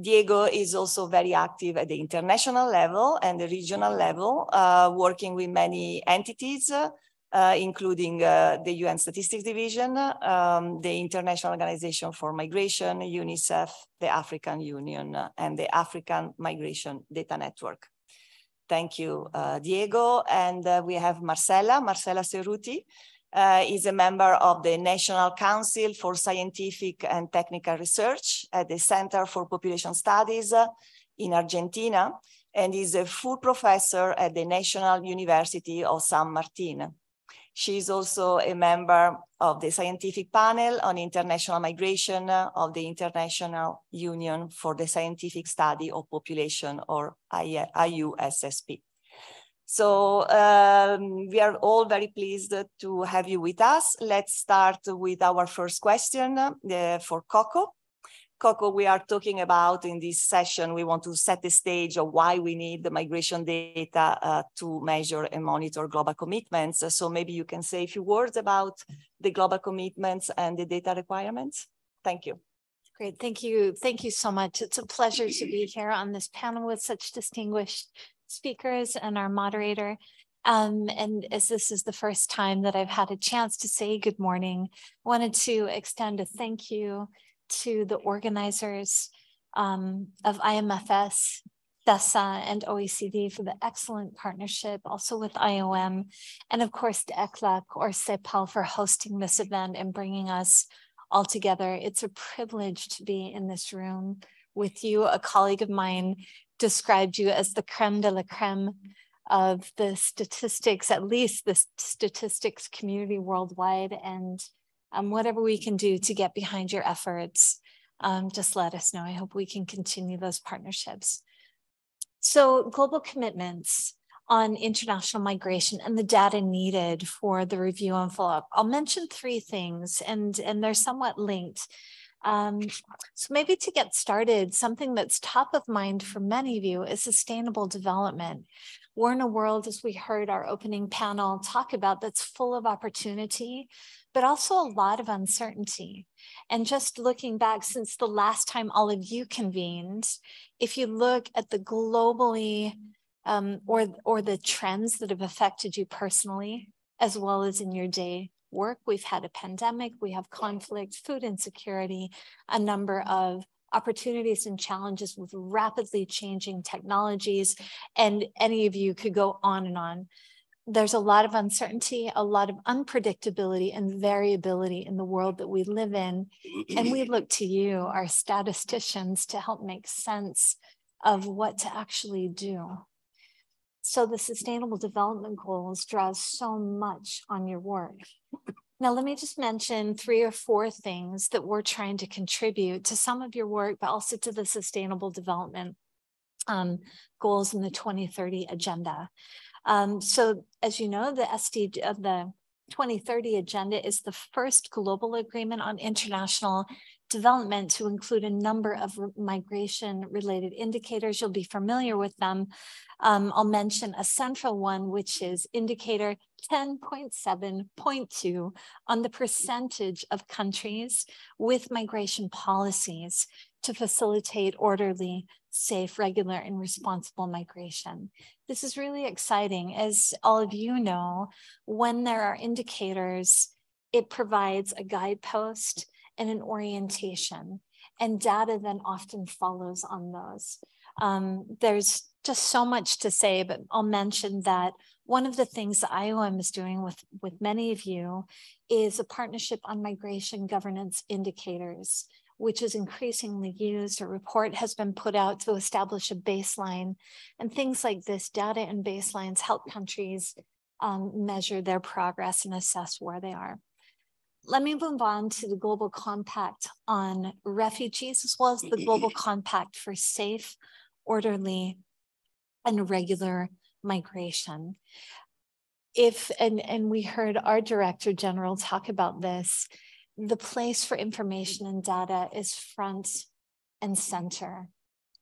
Diego is also very active at the international level and the regional level, uh, working with many entities, uh, including uh, the UN Statistics Division, um, the International Organization for Migration, UNICEF, the African Union, and the African Migration Data Network. Thank you, uh, Diego. And uh, we have Marcela, Marcela Cerrutti, uh, is a member of the National Council for Scientific and Technical Research at the Center for Population Studies uh, in Argentina, and is a full professor at the National University of San Martin. She is also a member of the scientific panel on international migration of the International Union for the Scientific Study of Population, or IUSSP. So um, we are all very pleased to have you with us. Let's start with our first question uh, for Koko. Koko, we are talking about in this session, we want to set the stage of why we need the migration data uh, to measure and monitor global commitments. So maybe you can say a few words about the global commitments and the data requirements. Thank you. Great, thank you. Thank you so much. It's a pleasure to be here on this panel with such distinguished speakers and our moderator. Um, and as this is the first time that I've had a chance to say good morning, I wanted to extend a thank you to the organizers um, of IMFS, DESA, and OECD for the excellent partnership, also with IOM, and of course to ECLAC or CEPAL for hosting this event and bringing us all together. It's a privilege to be in this room with you. A colleague of mine described you as the creme de la creme of the statistics, at least the statistics community worldwide. And um, whatever we can do to get behind your efforts, um, just let us know. I hope we can continue those partnerships. So global commitments on international migration and the data needed for the review and follow-up. I'll mention three things and, and they're somewhat linked. Um, so maybe to get started, something that's top of mind for many of you is sustainable development. We're in a world, as we heard our opening panel talk about, that's full of opportunity, but also a lot of uncertainty. And just looking back since the last time all of you convened, if you look at the globally um, or, or the trends that have affected you personally, as well as in your day work. We've had a pandemic, we have conflict, food insecurity, a number of opportunities and challenges with rapidly changing technologies. And any of you could go on and on. There's a lot of uncertainty, a lot of unpredictability and variability in the world that we live in. And we look to you, our statisticians, to help make sense of what to actually do. So the Sustainable Development Goals draws so much on your work. Now, let me just mention three or four things that we're trying to contribute to some of your work, but also to the Sustainable Development um, Goals in the 2030 Agenda. Um, so, as you know, the SD of the 2030 Agenda is the first global agreement on international development to include a number of migration related indicators. You'll be familiar with them. Um, I'll mention a central one, which is indicator 10.7.2 on the percentage of countries with migration policies to facilitate orderly, safe, regular, and responsible migration. This is really exciting. As all of you know, when there are indicators, it provides a guidepost and an orientation, and data then often follows on those. Um, there's just so much to say, but I'll mention that one of the things that IOM is doing with, with many of you is a partnership on migration governance indicators, which is increasingly used. A report has been put out to establish a baseline. And things like this, data and baselines help countries um, measure their progress and assess where they are. Let me move on to the Global Compact on refugees, as well as the Global mm-hmm. Compact for safe, orderly, and regular migration. If, and, and we heard our Director General talk about this, the place for information and data is front and center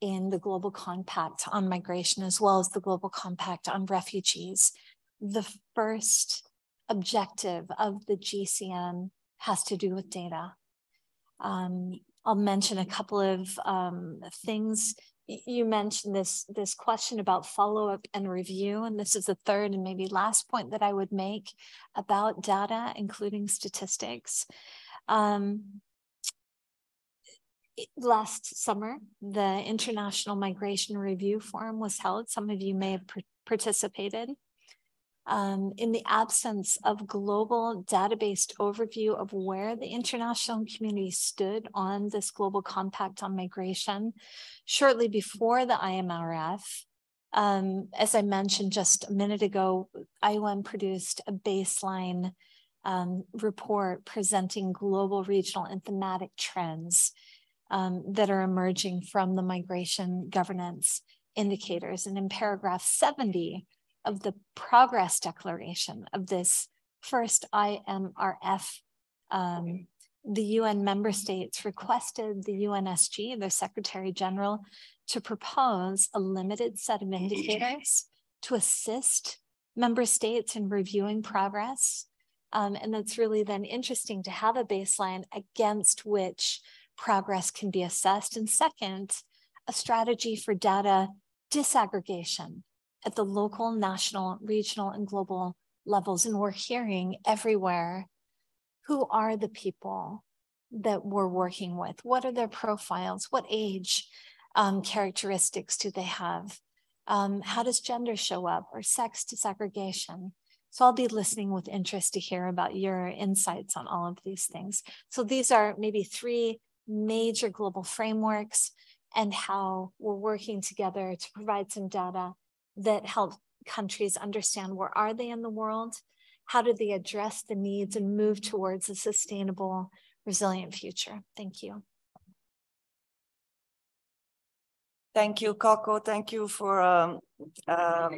in the Global Compact on migration, as well as the Global Compact on refugees. The first objective of the GCM has to do with data. Um, I'll mention a couple of um, things. You mentioned this this question about follow-up and review and this is the third and maybe last point that i would make about data including statistics. Um, last summer the international migration review forum was held. Some of you may have participated um, in the absence of global data-based overview of where the international community stood on this global compact on migration, shortly before the IMRF, um, as I mentioned just a minute ago, IOM produced a baseline um, report presenting global, regional, and thematic trends um, that are emerging from the migration governance indicators. And in paragraph 70, of the progress declaration of this first IMRF, um, the UN member states requested the UNSG, the Secretary General, to propose a limited set of indicators to assist member states in reviewing progress. Um, and that's really then interesting to have a baseline against which progress can be assessed. And second, a strategy for data disaggregation at the local, national, regional, and global levels. And we're hearing everywhere who are the people that we're working with? What are their profiles? What age um, characteristics do they have? Um, how does gender show up or sex disaggregation? So I'll be listening with interest to hear about your insights on all of these things. So these are maybe three major global frameworks and how we're working together to provide some data that help countries understand where are they in the world, how do they address the needs and move towards a sustainable, resilient future. Thank you. Thank you, Koko. Thank you for um, uh,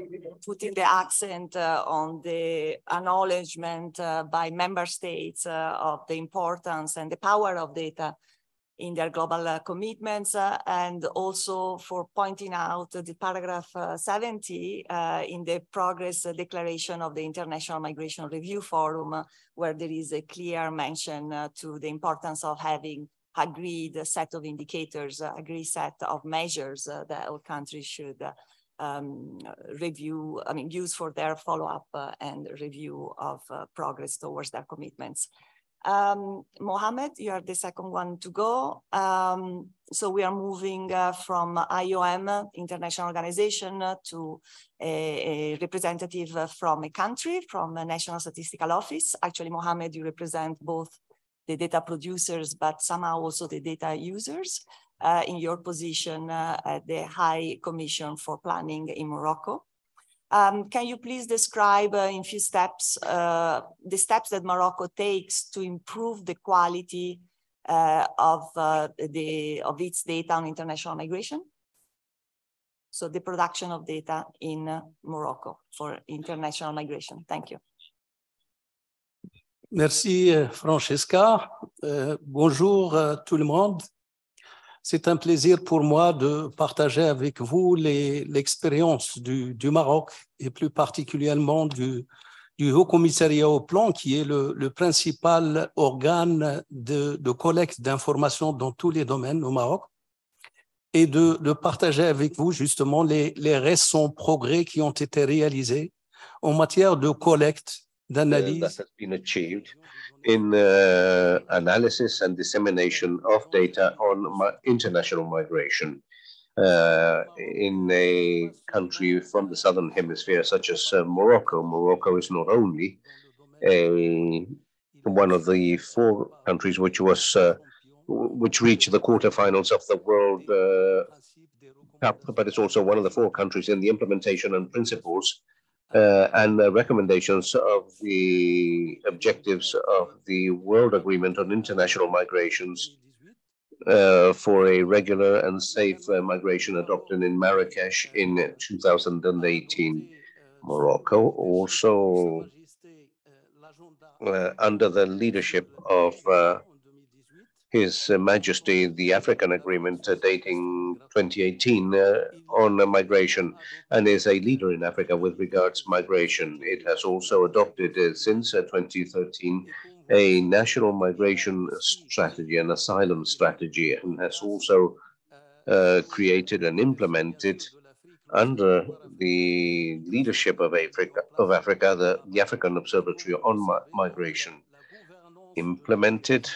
putting the accent uh, on the acknowledgement uh, by member states uh, of the importance and the power of data in their global uh, commitments uh, and also for pointing out the paragraph uh, 70 uh, in the progress declaration of the International Migration Review Forum, uh, where there is a clear mention uh, to the importance of having agreed set of indicators, agreed set of measures that all countries should um, review, I mean, use for their follow-up and review of progress towards their commitments. Um, Mohammed, you are the second one to go. Um, so we are moving uh, from IOM, international organization, uh, to a, a, representative from a country, from a National Statistical Office. Actually, Mohammed, you represent both the data producers, but somehow also the data users uh, in your position uh, at the High Commission for Planning in Morocco. Um, can you please describe uh, in few steps uh, the steps that Morocco takes to improve the quality uh, of uh, the of its data on international migration? So the production of data in uh, Morocco for international migration. Thank you. Merci euh, Francesca. Euh, bonjour tout le monde. C'est un plaisir pour moi de partager avec vous l'expérience du, Maroc et plus particulièrement du, Haut Commissariat au Plan, qui est le, principal organe de, collecte d'informations dans tous les domaines au Maroc, et de, partager avec vous justement les, récents progrès qui ont été réalisés en matière de collecte, that has been achieved in uh, analysis and dissemination of data on mi- international migration uh, in a country from the southern hemisphere, such as uh, Morocco. Morocco is not only a one of the four countries which was uh, which reached the quarterfinals of the World uh, Cup, but it's also one of the four countries in the implementation and principles uh, and uh, recommendations of the objectives of the World Agreement on International Migrations uh, for a regular and safe uh, migration adopted in Marrakesh in 2018. Morocco also, uh, under the leadership of uh, His Majesty, the African Agreement uh, dating 2018 uh, on migration, and is a leader in Africa with regards to migration. It has also adopted uh, since uh, 2013 a national migration strategy, an asylum strategy, and has also uh, created and implemented under the leadership of Africa, of Africa the, the African Observatory on Mi- Migration, implemented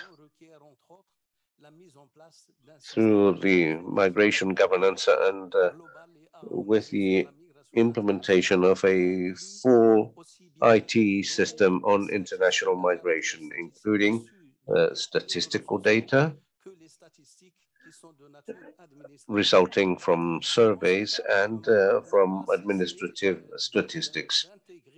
through the migration governance and uh, with the implementation of a full IT system on international migration, including uh, statistical data resulting from surveys and uh, from administrative statistics.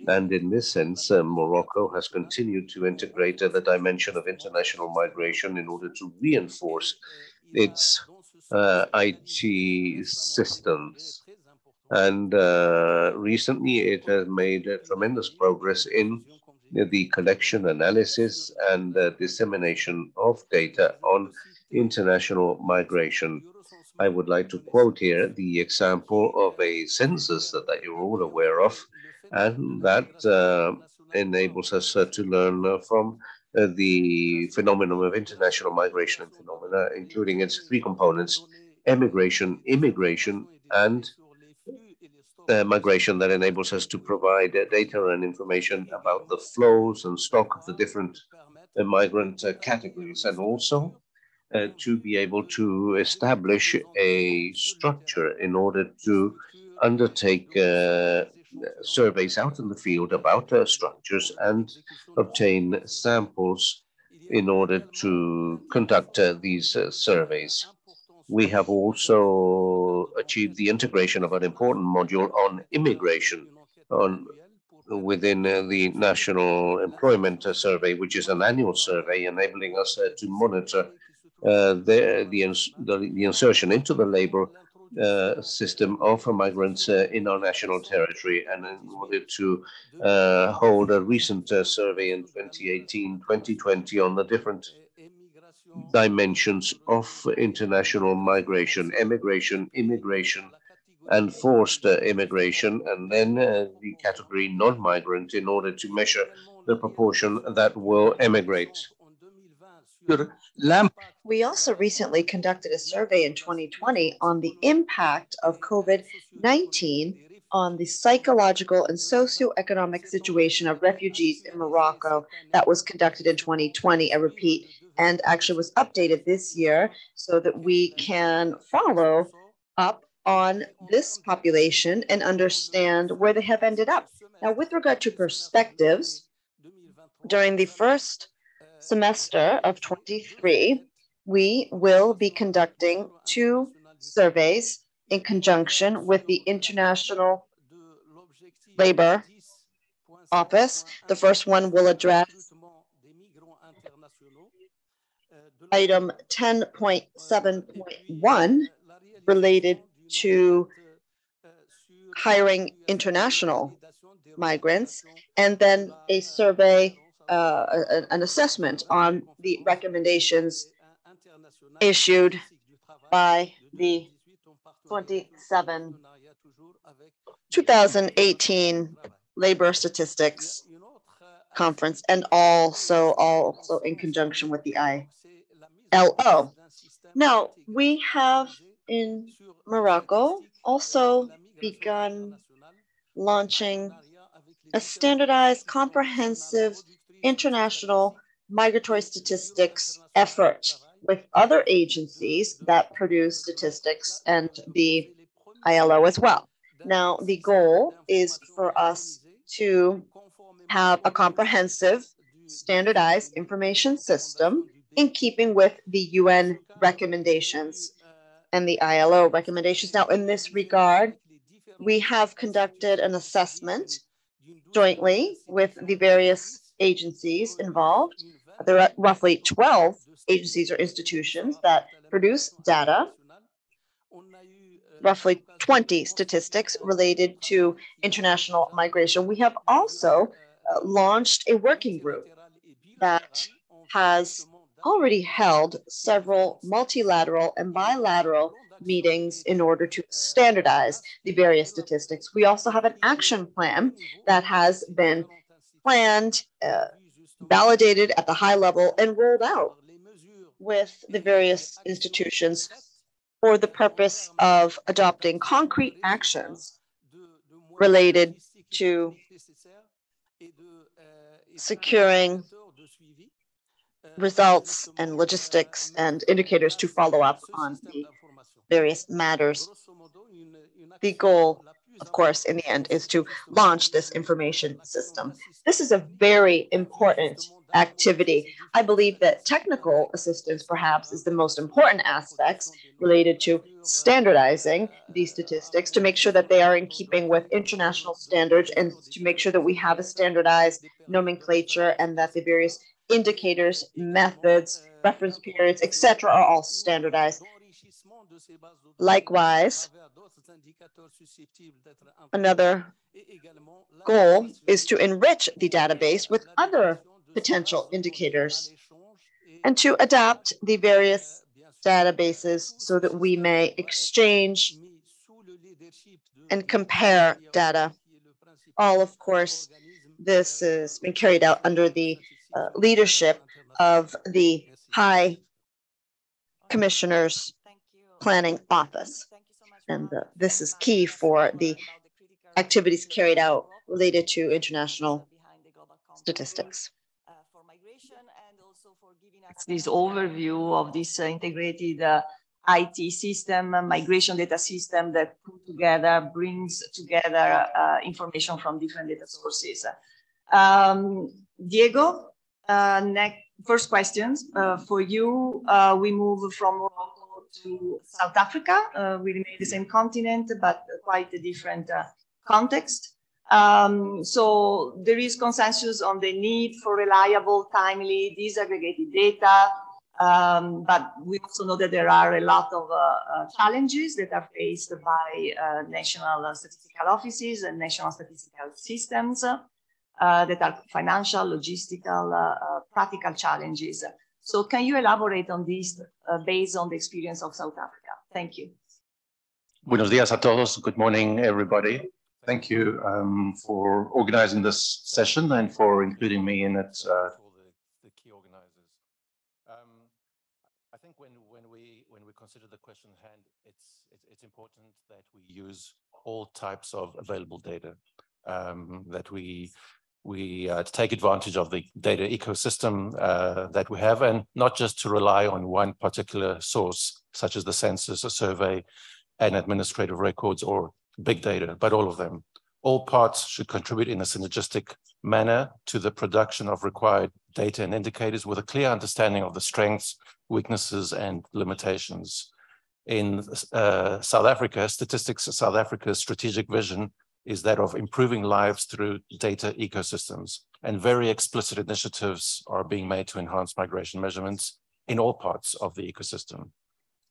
And in this sense, uh, Morocco has continued to integrate the dimension of international migration in order to reinforce its uh, IT systems. And uh, recently, it has made tremendous progress in the collection, analysis, and dissemination of data on international migration. I would like to quote here the example of a census that, that you're all aware of, and that uh, enables us uh, to learn from uh, the phenomenon of international migration and phenomena, including its three components emigration, immigration, and uh, migration that enables us to provide uh, data and information about the flows and stock of the different uh, migrant uh, categories, and also uh, to be able to establish a structure in order to undertake surveys out in the field about uh, structures and obtain samples in order to conduct uh, these uh, surveys. We have also achieved the integration of an important module on immigration on within uh, the National Employment uh, Survey, which is an annual survey enabling us uh, to monitor the, the, ins- the, the insertion into the labor uh, system of migrants uh, in our national territory. And in order to uh, hold a recent uh, survey in 2018 2020 on the different dimensions of international migration, emigration, immigration, and forced uh, immigration, and then uh, the category non migrant in order to measure the proportion that will emigrate. We also recently conducted a survey in 2020 on the impact of COVID 19 on the psychological and socioeconomic situation of refugees in Morocco. That was conducted in 2020, I repeat, and actually was updated this year so that we can follow up on this population and understand where they have ended up. Now, with regard to perspectives, during the first semester of 23, we will be conducting two surveys in conjunction with the International Labor Office. The first one will address item 10.7.1 related to hiring international migrants, and then a survey uh, an assessment on the recommendations issued by the 27 2018 Labor Statistics Conference and also also in conjunction with the ILO. Now, we have in Morocco also begun launching a standardized, comprehensive international migratory statistics effort with other agencies that produce statistics and the ILO as well. Now, the goal is for us to have a comprehensive, standardized information system in keeping with the UN recommendations and the ILO recommendations. Now, in this regard, we have conducted an assessment jointly with the various agencies involved. There are roughly 12 agencies or institutions that produce data, roughly 20 statistics related to international migration. We have also uh, launched a working group that has already held several multilateral and bilateral meetings in order to standardize the various statistics. We also have an action plan that has been planned, uh, validated at the high level, and rolled out with the various institutions for the purpose of adopting concrete actions related to securing results and logistics and indicators to follow up on the various matters. The goal, of course, in the end, is to launch this information system. This is a very important activity. I believe that technical assistance, perhaps, is the most important aspects related to standardizing these statistics to make sure that they are in keeping with international standards and to make sure that we have a standardized nomenclature and that the various indicators, methods, reference periods, etc., are all standardized. Likewise, another goal is to enrich the database with other potential indicators and to adapt the various databases so that we may exchange and compare data. All, of course, this has been carried out under the uh, leadership of the High Commissioner's Planning Office. And uh, this is key for the activities carried out related to international statistics. This overview of this uh, integrated uh, IT system, uh, migration data system that put together, brings together uh, information from different data sources. Um, Diego, uh, next, first questions for you. We move from to South Africa. Uh, we remain the same continent, but quite a different uh, context. Um, so there is consensus on the need for reliable, timely, disaggregated data. Um, but we also know that there are a lot of uh, challenges that are faced by national statistical offices and national statistical systems uh, that are financial, logistical, uh, uh, practical challenges. So can you elaborate on this based on the experience of South Africa? Thank you. Buenos días a todos. Good morning, everybody. Thank you um, for organizing this session and for including me in it. Uh, the, key organizers. Um, I think when, when we when we consider the question at hand, it's, it's, it's important that we use all types of available data. Um, that we we uh, take advantage of the data ecosystem uh, that we have and not just to rely on one particular source, such as the census, a survey, and administrative records or big data, but all of them. All parts should contribute in a synergistic manner to the production of required data and indicators with a clear understanding of the strengths, weaknesses, and limitations. In uh, South Africa, Statistics South Africa's strategic vision is that of improving lives through data ecosystems. And very explicit initiatives are being made to enhance migration measurements in all parts of the ecosystem.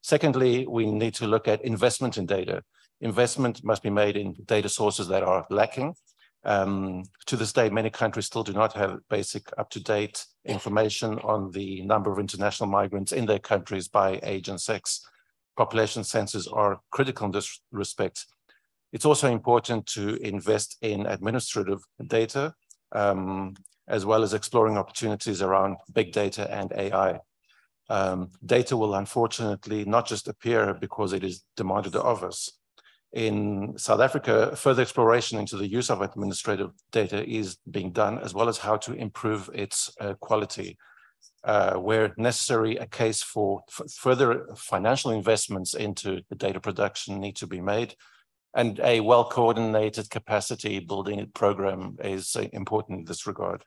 Secondly, we need to look at investment in data. Investment must be made in data sources that are lacking Um, to this day, many countries still do not have basic up-to-date information on the number of international migrants in their countries by age and sex. Population census are critical in this respect. It's also important to invest in administrative data, um, as well as exploring opportunities around big data and AI. Um, data will unfortunately not just appear because it is demanded of us, in South Africa, further exploration into the use of administrative data is being done, as well as how to improve its uh, quality. Uh, where necessary, a case for further financial investments into the data production need to be made. And a well-coordinated capacity building program is important in this regard.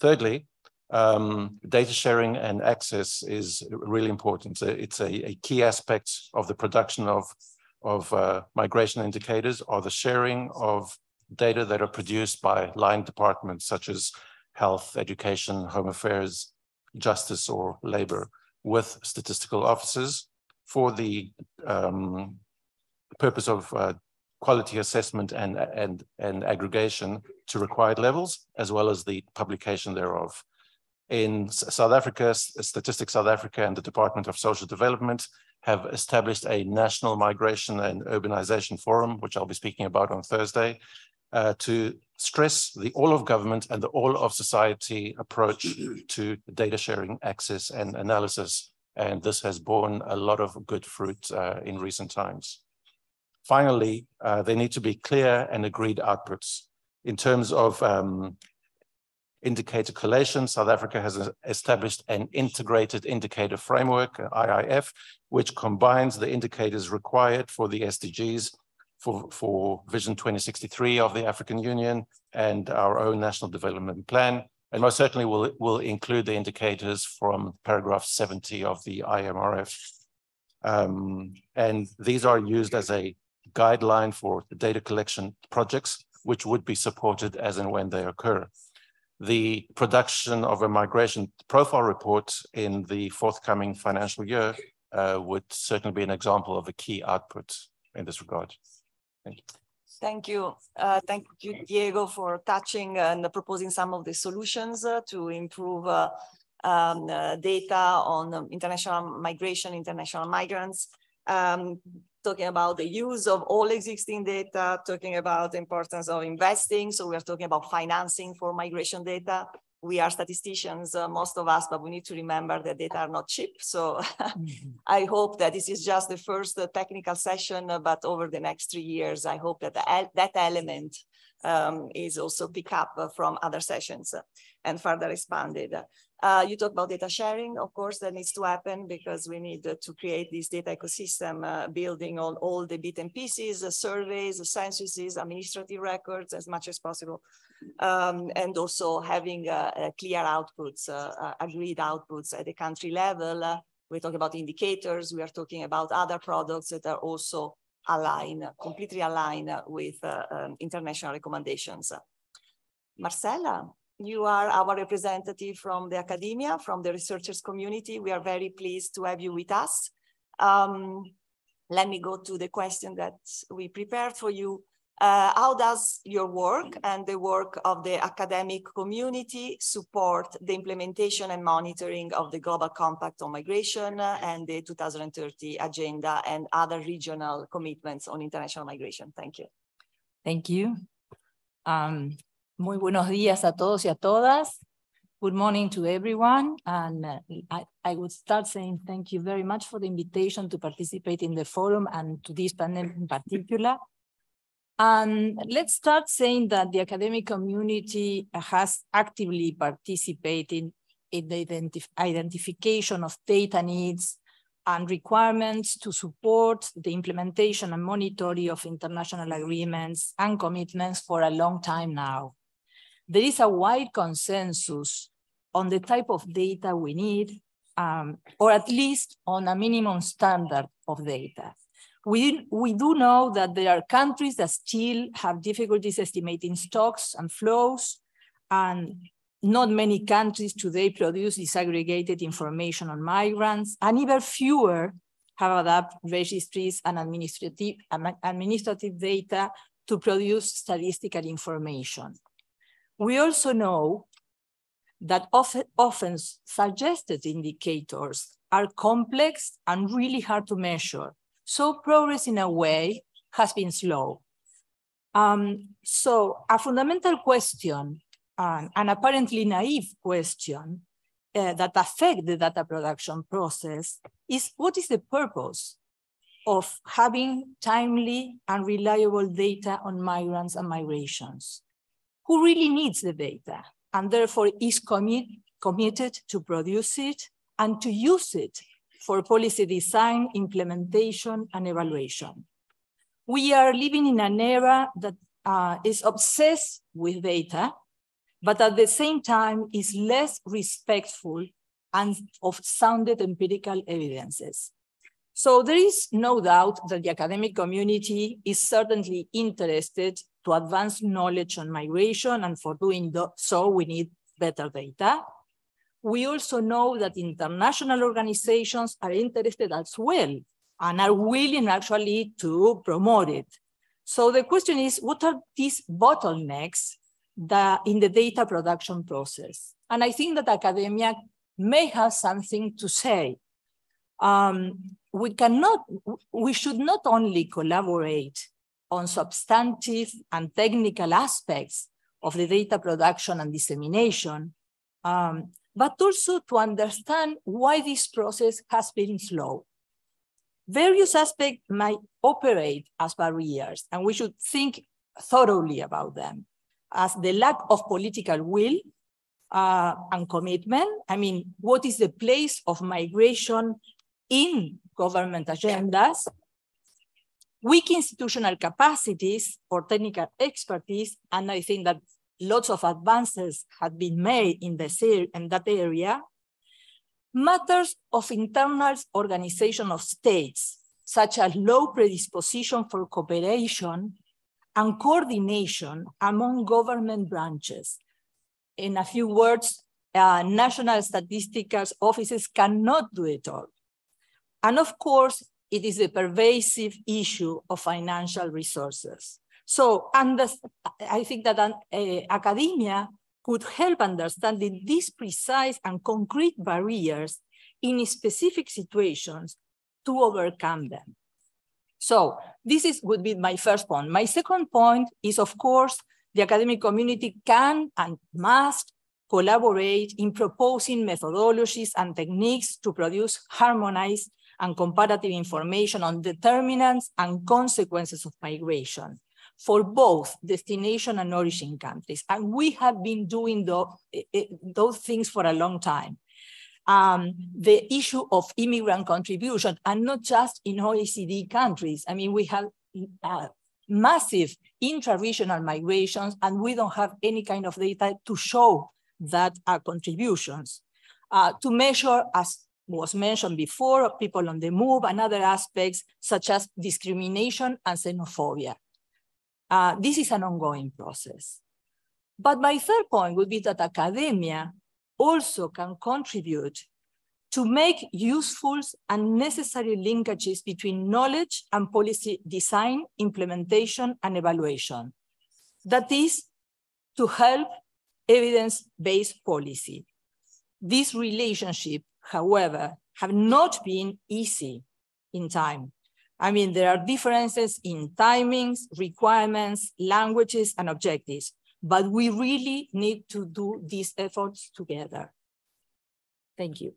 Thirdly, um, data sharing and access is really important. It's a, a key aspect of the production of of uh, migration indicators or the sharing of data that are produced by line departments such as health, education, home affairs, justice, or labor with statistical officers for the um, purpose of uh, quality assessment and, and, and aggregation to required levels, as well as the publication thereof. In South Africa, Statistics South Africa and the Department of Social Development have established a national migration and urbanization forum, which I'll be speaking about on Thursday, uh, to stress the all of government and the all of society approach to data sharing, access, and analysis. And this has borne a lot of good fruit uh, in recent times. Finally, uh, there need to be clear and agreed outputs in terms of um, indicator collation. South Africa has established an integrated indicator framework, IIF, which combines the indicators required for the SDGs for, for Vision 2063 of the African Union and our own National Development Plan. And most certainly will, will include the indicators from paragraph 70 of the IMRF. Um, and these are used as a guideline for data collection projects, which would be supported as and when they occur the production of a migration profile report in the forthcoming financial year uh, would certainly be an example of a key output in this regard. Thank you. Thank you. Uh, thank you, Diego, for touching and proposing some of the solutions uh, to improve uh, um, uh, data on international migration, international migrants. Um, talking about the use of all existing data, talking about the importance of investing. So we are talking about financing for migration data. We are statisticians, uh, most of us, but we need to remember that data are not cheap. So mm-hmm. I hope that this is just the first uh, technical session, uh, but over the next three years, I hope that the, that element um, is also picked up uh, from other sessions and further expanded. Uh, you talk about data sharing, of course, that needs to happen because we need uh, to create this data ecosystem uh, building on all the bits and pieces, uh, surveys, censuses, administrative records as much as possible. Um, and also having uh, uh, clear outputs, agreed outputs at the country level. we talk about indicators. We are talking about other products that are also aligned, completely aligned with um, international recommendations. Marcela, you are our representative from the academia, from the researchers community. We are very pleased to have you with us. Um, let me go to the question that we prepared for you. Uh, how does your work and the work of the academic community support the implementation and monitoring of the Global Compact on Migration and the 2030 Agenda and other regional commitments on international migration? Thank you. Thank you. Um, Muy buenos días a todos y a todas. Good morning to everyone. And uh, I, I would start saying thank you very much for the invitation to participate in the forum and to this panel in particular. And let's start saying that the academic community has actively participated in the identif identification of data needs and requirements to support the implementation and monitoring of international agreements and commitments for a long time now there is a wide consensus on the type of data we need, um, or at least on a minimum standard of data. We, we do know that there are countries that still have difficulties estimating stocks and flows, and not many countries today produce disaggregated information on migrants, and even fewer have adapted registries and administrative, administrative data to produce statistical information. We also know that often, often suggested indicators are complex and really hard to measure. So progress in a way has been slow. Um, so a fundamental question, uh, an apparently naive question uh, that affect the data production process is what is the purpose of having timely and reliable data on migrants and migrations? Who really needs the data and therefore is commit, committed to produce it and to use it for policy design, implementation, and evaluation? We are living in an era that uh, is obsessed with data, but at the same time is less respectful and of sounded empirical evidences. So there is no doubt that the academic community is certainly interested to advance knowledge on migration, and for doing so, we need better data. We also know that international organizations are interested as well and are willing actually to promote it. So the question is, what are these bottlenecks that in the data production process? And I think that academia may have something to say. Um, we cannot, we should not only collaborate on substantive and technical aspects of the data production and dissemination, um, but also to understand why this process has been slow. Various aspects might operate as barriers, and we should think thoroughly about them, as the lack of political will uh, and commitment. I mean, what is the place of migration in government agendas, weak institutional capacities or technical expertise, and I think that lots of advances have been made in, this, in that area, matters of internal organization of states, such as low predisposition for cooperation and coordination among government branches. In a few words, uh, national statistical offices cannot do it all. And of course, it is a pervasive issue of financial resources. So I think that uh, academia could help understanding these precise and concrete barriers in specific situations to overcome them. So this is, would be my first point. My second point is, of course, the academic community can and must collaborate in proposing methodologies and techniques to produce harmonized and comparative information on determinants and consequences of migration for both destination and origin countries. And we have been doing the, eh, eh, those things for a long time. Um, the issue of immigrant contribution, and not just in OECD countries. I mean, we have uh, massive intra-regional migrations, and we don't have any kind of data to show that are contributions. Uh, to measure, as was mentioned before, people on the move and other aspects such as discrimination and xenophobia. Uh, this is an ongoing process. But my third point would be that academia also can contribute to make useful and necessary linkages between knowledge and policy design, implementation, and evaluation. That is, to help evidence-based policy. This relationship however, have not been easy in time. I mean, there are differences in timings, requirements, languages, and objectives, but we really need to do these efforts together. Thank you.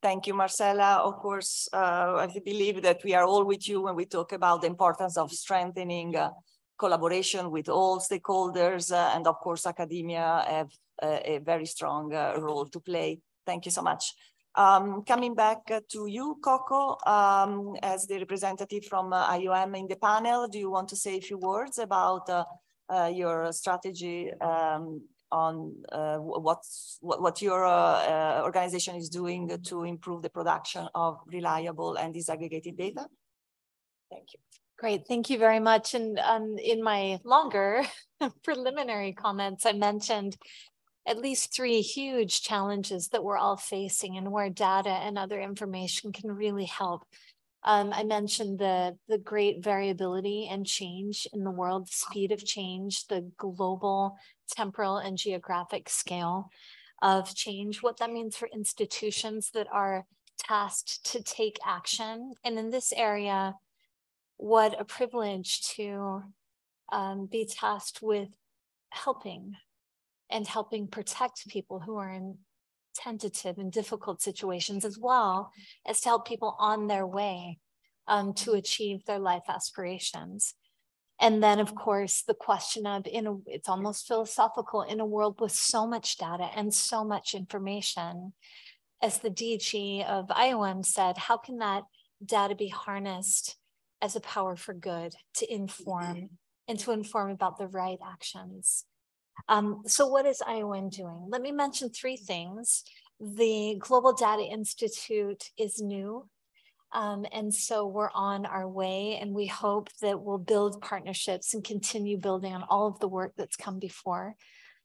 Thank you, Marcela. Of course, uh, I believe that we are all with you when we talk about the importance of strengthening uh, collaboration with all stakeholders, uh, and of course, academia have a, a very strong uh, role to play. Thank you so much. Um, coming back to you, Koko, um, as the representative from uh, IOM in the panel, do you want to say a few words about uh, uh, your strategy um, on uh, what's, what, what your uh, uh, organization is doing to improve the production of reliable and disaggregated data? Thank you. Great, thank you very much. And um, in my longer preliminary comments, I mentioned at least three huge challenges that we're all facing and where data and other information can really help. Um, I mentioned the, the great variability and change in the world, the speed of change, the global temporal and geographic scale of change, what that means for institutions that are tasked to take action. And in this area, what a privilege to um, be tasked with helping and helping protect people who are in tentative and difficult situations, as well as to help people on their way um, to achieve their life aspirations. And then, of course, the question of in a, it's almost philosophical in a world with so much data and so much information. As the DG of IOM said, how can that data be harnessed as a power for good to inform and to inform about the right actions? Um, so what is IOM doing? Let me mention three things. The Global Data Institute is new. Um, and so we're on our way and we hope that we'll build partnerships and continue building on all of the work that's come before.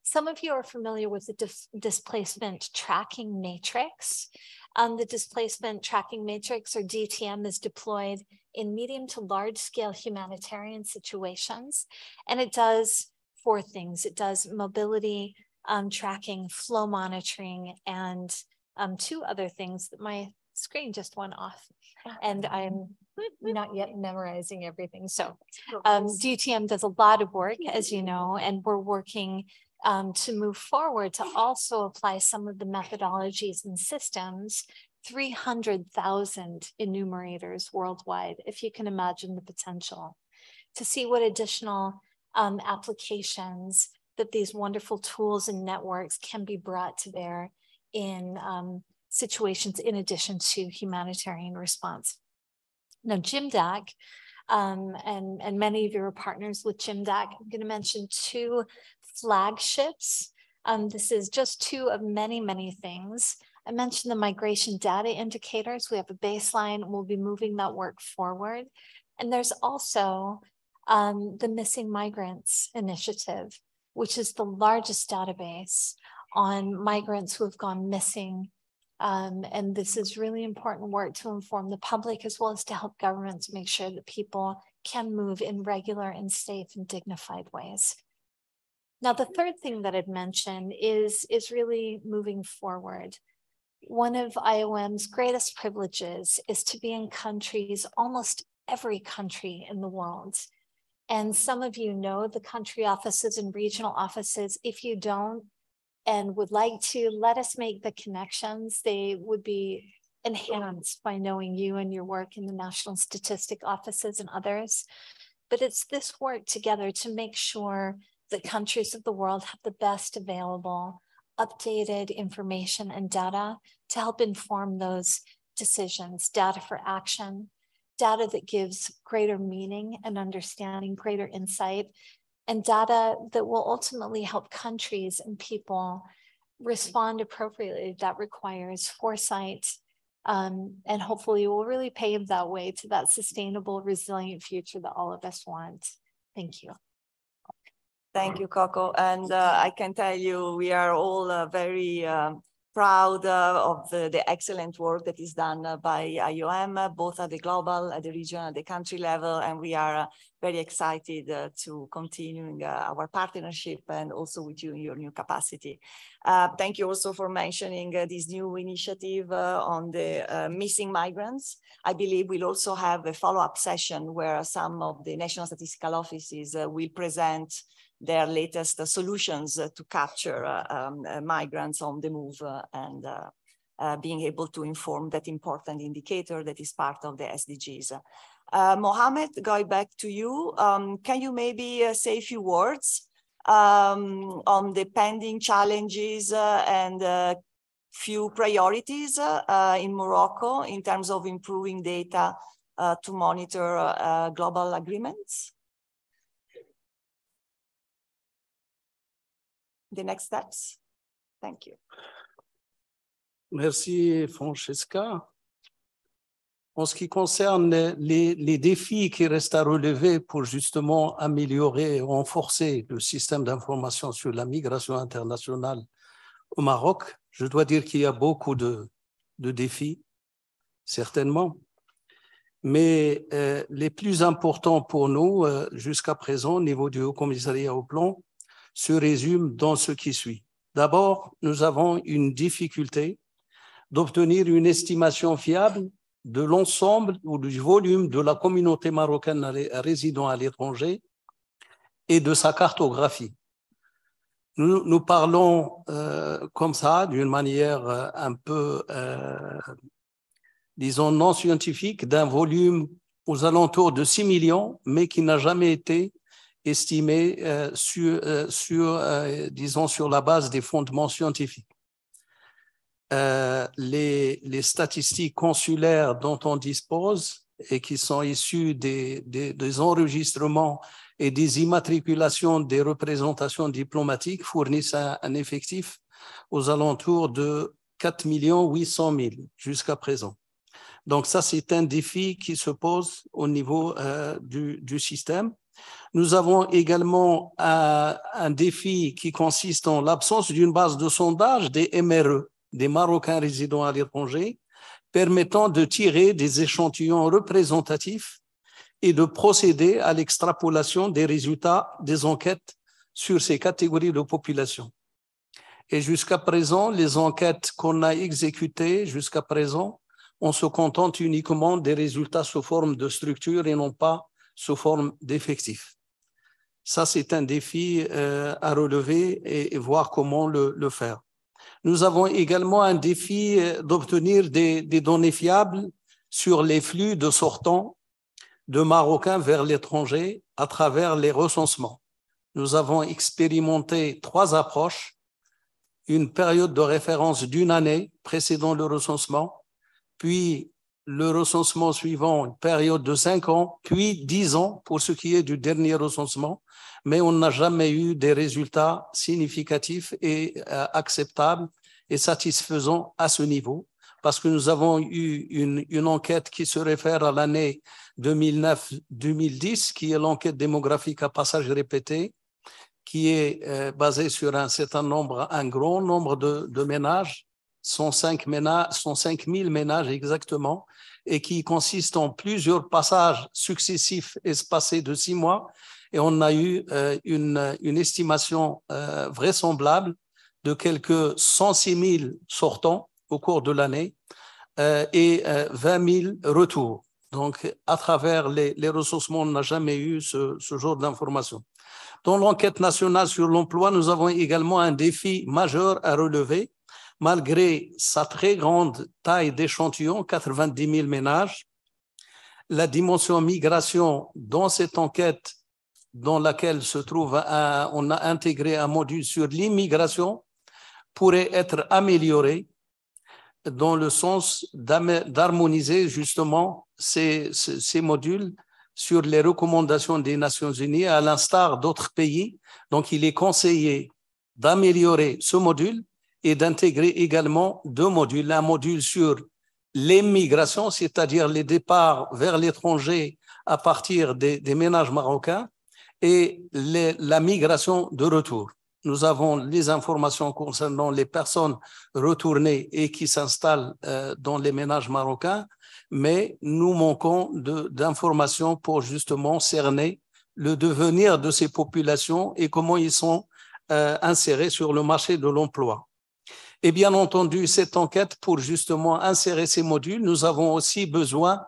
Some of you are familiar with the dis displacement tracking matrix. Um, the displacement tracking matrix or DTM is deployed in medium to large scale humanitarian situations. And it does four things. It does mobility um, tracking, flow monitoring, and um, two other things that my screen just went off and I'm not yet memorizing everything. So um, DTM does a lot of work, as you know, and we're working um, to move forward to also apply some of the methodologies and systems 300,000 enumerators worldwide, if you can imagine the potential, to see what additional um, applications that these wonderful tools and networks can be brought to bear in um, situations in addition to humanitarian response. Now, GMDAC, um, and, and many of you are partners with GMDAC. I'm going to mention two flagships. Um, this is just two of many, many things. I mentioned the migration data indicators. We have a baseline. We'll be moving that work forward. And there's also um, the Missing Migrants Initiative, which is the largest database on migrants who have gone missing um, and this is really important work to inform the public as well as to help governments make sure that people can move in regular and safe and dignified ways. Now, the third thing that I'd mention is, is really moving forward. One of IOM's greatest privileges is to be in countries, almost every country in the world. And some of you know the country offices and regional offices. If you don't, and would like to let us make the connections, they would be enhanced by knowing you and your work in the national statistic offices and others. But it's this work together to make sure that countries of the world have the best available updated information and data to help inform those decisions, data for action, data that gives greater meaning and understanding, greater insight, and data that will ultimately help countries and people respond appropriately that requires foresight um, and hopefully will really pave that way to that sustainable, resilient future that all of us want. Thank you. Thank you, Koko. And uh, I can tell you, we are all uh, very um, proud uh, of the, the, excellent work that is done uh, by IOM, uh, both at the global, at the regional, at the country level, and we are uh, very excited uh, to continuing uh, our partnership and also with you in your new capacity. thank you also for mentioning this new initiative on the missing migrants. I believe we'll also have a follow-up session where some of the national statistical offices will present their latest uh, solutions uh, to capture uh, um, migrants on the move and being able to inform that important indicator that is part of the SDGs. Uh, Mohammed, going back to you, um, can you maybe uh, say a few words um, on the pending challenges uh, and few priorities in Morocco in terms of improving data to monitor global agreements? The next steps. Thank you. Merci, Francesca. En ce qui concerne les, défis qui restent à relever pour justement améliorer et renforcer le système d'information sur la migration internationale au Maroc, je dois dire qu'il y a beaucoup de, de défis, certainement. mais euh, les plus importants pour nous euh, jusqu'à présent au niveau du Haut Commissariat au plan se résument dans ce qui suit. D'abord, nous avons une difficulté d'obtenir une estimation fiable de l'ensemble ou du volume de la communauté marocaine résidant à l'étranger et de sa cartographie. Nous, nous parlons euh, comme ça, d'une manière euh, un peu, euh, disons, non scientifique, d'un volume aux alentours de 6 millions, mais qui n'a jamais été estimé euh, sur, euh, sur euh, disons, sur la base des fondements scientifiques. Les, les, statistiques consulaires dont on dispose et qui sont issues des, des, enregistrements et des immatriculations des représentations diplomatiques fournissent un, effectif aux alentours de 4 800 000 jusqu'à présent. Donc ça, c'est un défi qui se pose au niveau euh, du, du, système. Nous avons également un, un défi qui consiste en l'absence d'une base de sondage des MRE, des Marocains résidant à l'étranger, permettant de tirer des échantillons représentatifs et de procéder à l'extrapolation des résultats des enquêtes sur ces catégories de population. Et jusqu'à présent, les enquêtes qu'on a exécutées jusqu'à présent, on se contente uniquement des résultats sous forme de structure et non pas sous forme d'effectifs. Ça, c'est un défi euh, à relever et, voir comment le, faire. Nous avons également un défi euh, d'obtenir des données fiables sur les flux de sortants de Marocains vers l'étranger à travers les recensements. Nous avons expérimenté trois approches, une période de référence d'une année précédant le recensement, puis le recensement suivant, une période de cinq ans, puis dix ans pour ce qui est du dernier recensement, mais on n'a jamais eu des résultats significatifs et euh, acceptables et satisfaisants à ce niveau, parce que nous avons eu une, une enquête qui se réfère à l'année 2009-2010, qui est l'enquête démographique à passage répété, qui est euh, basée sur un certain nombre, un grand nombre de, de ménages 105, ménages, 105 000 ménages exactement, et qui consiste en plusieurs passages successifs espacés de six mois. Et on a eu euh, une, estimation euh, vraisemblable de quelques 106 000 sortants au cours de l'année euh, et 20 000 retours. Donc, à travers les, les ressourcements, on n'a jamais eu ce, ce genre d'informations. Dans l'enquête nationale sur l'emploi, nous avons également un défi majeur à relever malgré sa très grande taille d'échantillon, 90 000 ménages, la dimension migration dans cette enquête dans laquelle se trouve un, on a intégré un module sur l'immigration pourrait être améliorée dans le sens d'harmoniser justement ces, ces, modules sur les recommandations des Nations Unies à l'instar d'autres pays. Donc, il est conseillé d'améliorer ce module et d'intégrer également deux modules. Un module sur l'émigration, c'est-à-dire les départs vers l'étranger à partir des, ménages marocains et les, la migration de retour. Nous avons les informations concernant les personnes retournées et qui s'installent euh, dans les ménages marocains, mais nous manquons d'informations pour justement cerner le devenir de ces populations et comment ils sont euh, insérés sur le marché de l'emploi. Et bien entendu, cette enquête, pour justement insérer ces modules, nous avons aussi besoin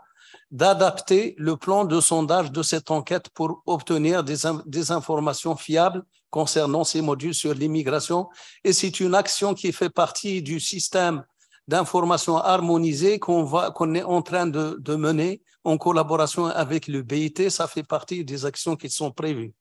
d'adapter le plan de sondage de cette enquête pour obtenir des, informations fiables concernant ces modules sur l'immigration. Et c'est une action qui fait partie du système d'information harmonisée qu'on qu'on est en train de, de, mener en collaboration avec le BIT. Ça fait partie des actions qui sont prévues.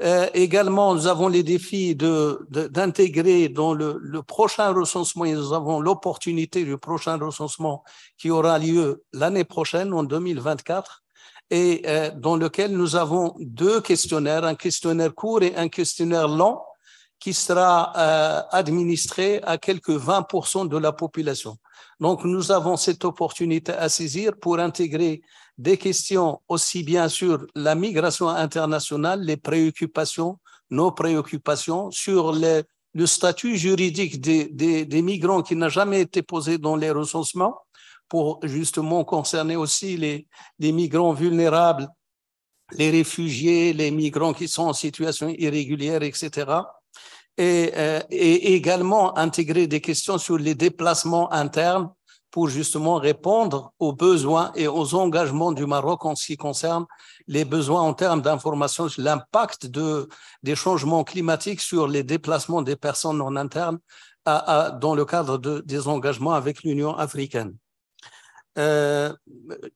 Euh, également, nous avons les défis d'intégrer de, dans le, le, prochain recensement, et nous avons l'opportunité du prochain recensement qui aura lieu l'année prochaine, en 2024, et euh, dans lequel nous avons deux questionnaires, un questionnaire court et un questionnaire long, qui sera euh, administré à quelques 20% de la population. Donc, nous avons cette opportunité à saisir pour intégrer des questions aussi bien sur la migration internationale, les préoccupations, nos préoccupations, sur le statut juridique des, des, migrants qui n'a jamais été posé dans les recensements, pour justement concerner aussi les, les migrants vulnérables, les réfugiés, les migrants qui sont en situation irrégulière, etc. Et, euh, et également intégrer des questions sur les déplacements internes pour justement répondre aux besoins et aux engagements du Maroc en ce qui concerne les besoins en termes d'information l'impact de, des changements climatiques sur les déplacements des personnes en interne à, à, dans le cadre de, des engagements avec l'Union africaine. Euh,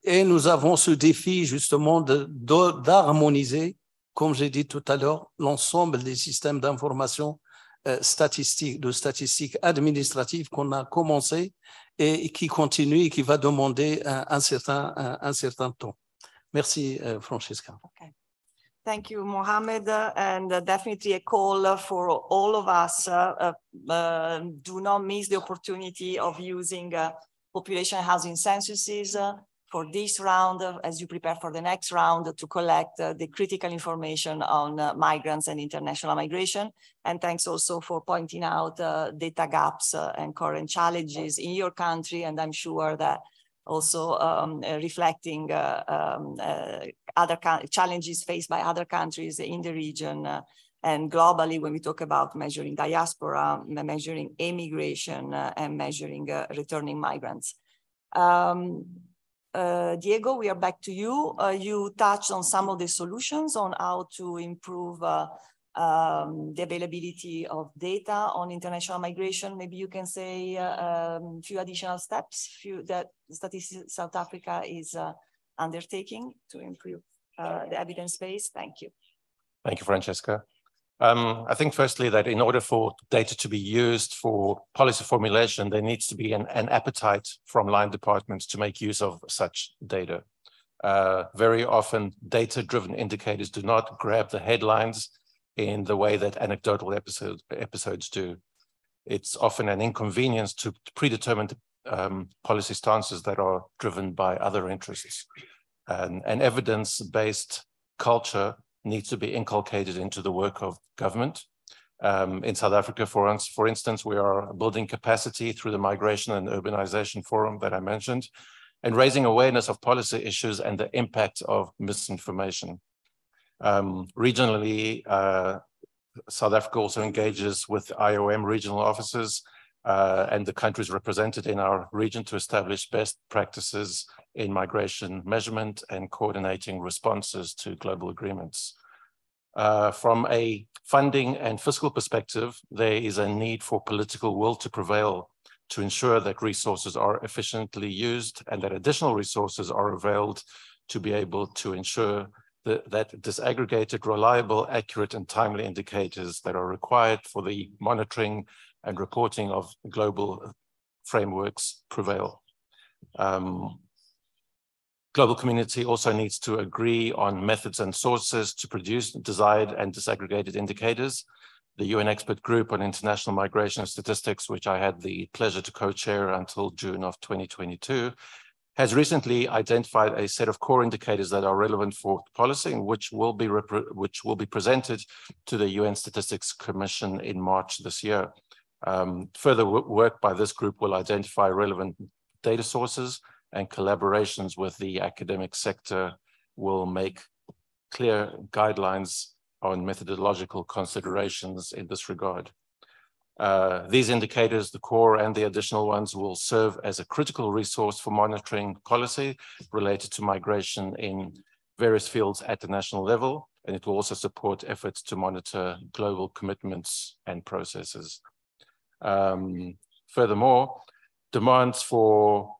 et nous avons ce défi justement d'harmoniser, comme j'ai dit tout à l'heure, l'ensemble des systèmes d'information euh, statistique, de statistiques administratives qu'on a commencé et qui continue et qui va demander un, certain, un, un, certain temps. Merci, uh, Francesca. Okay. Thank you, Mohammed, uh, and uh, definitely a call for all of us. Uh, uh, do not miss the opportunity of using uh, population housing censuses for this round, as you prepare for the next round, to collect the critical information on migrants and international migration. And thanks also for pointing out data gaps and current challenges in your country. And I'm sure that also um, uh, reflecting uh, um, uh, other challenges faced by other countries in the region and globally when we talk about measuring diaspora, measuring immigration and measuring returning migrants. Um, uh, Diego, we are back to you. Uh, you touched on some of the solutions on how to improve uh, um, the availability of data on international migration. Maybe you can say a um, few additional steps few that Statistics South Africa is undertaking to improve the evidence base. Thank you. Thank you, Francesca. Um, I think firstly that in order for data to be used for policy formulation, there needs to be an, an appetite from line departments to make use of such data. Uh, very often data-driven indicators do not grab the headlines in the way that anecdotal episode, episodes do. It's often an inconvenience to predetermined um, policy stances that are driven by other interests. And, and evidence-based culture needs to be inculcated into the work of government. Um, in South Africa, for, for instance, we are building capacity through the Migration and Urbanization Forum that I mentioned, and raising awareness of policy issues and the impact of misinformation. Um, regionally, uh, South Africa also engages with IOM regional offices uh, and the countries represented in our region to establish best practices in migration measurement and coordinating responses to global agreements. Uh, from a funding and fiscal perspective, there is a need for political will to prevail to ensure that resources are efficiently used and that additional resources are availed to be able to ensure that, that disaggregated, reliable, accurate, and timely indicators that are required for the monitoring and reporting of global frameworks prevail. Um, global community also needs to agree on methods and sources to produce desired and disaggregated indicators. The UN expert group on international migration statistics, which I had the pleasure to co-chair until June of 2022, has recently identified a set of core indicators that are relevant for policy and which will be which will be presented to the UN Statistics Commission in March this year. Um, further work by this group will identify relevant data sources and collaborations with the academic sector will make clear guidelines on methodological considerations in this regard. Uh, these indicators, the core and the additional ones, will serve as a critical resource for monitoring policy related to migration in various fields at the national level, and it will also support efforts to monitor global commitments and processes. Um, furthermore, demands for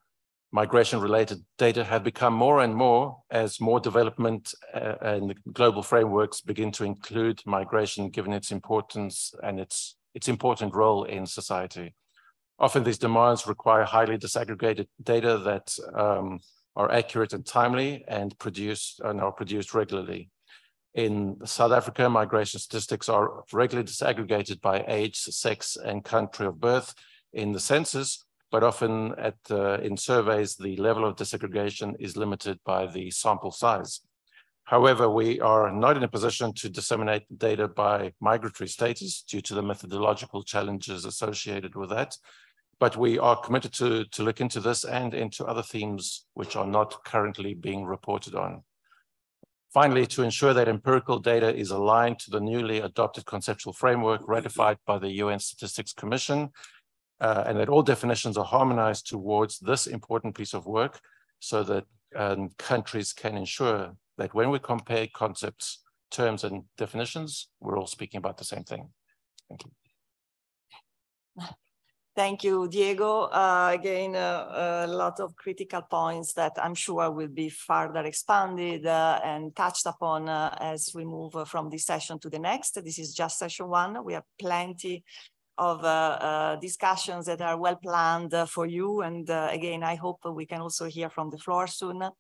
migration-related data have become more and more as more development uh, and global frameworks begin to include migration given its importance and its, its important role in society. Often these demands require highly disaggregated data that um, are accurate and timely and produced and are produced regularly. In South Africa, migration statistics are regularly disaggregated by age, sex, and country of birth in the census, but often at, uh, in surveys, the level of disaggregation is limited by the sample size. However, we are not in a position to disseminate data by migratory status due to the methodological challenges associated with that. but we are committed to, to look into this and into other themes which are not currently being reported on. Finally, to ensure that empirical data is aligned to the newly adopted conceptual framework ratified by the UN Statistics Commission, uh, and that all definitions are harmonized towards this important piece of work so that um, countries can ensure that when we compare concepts, terms, and definitions, we're all speaking about the same thing. Thank you. Thank you, Diego. Uh, again, uh, a lot of critical points that I'm sure will be further expanded uh, and touched upon uh, as we move uh, from this session to the next. This is just session one. We have plenty of uh, discussions that are well planned for you. And again, I hope we can also hear from the floor soon. Um,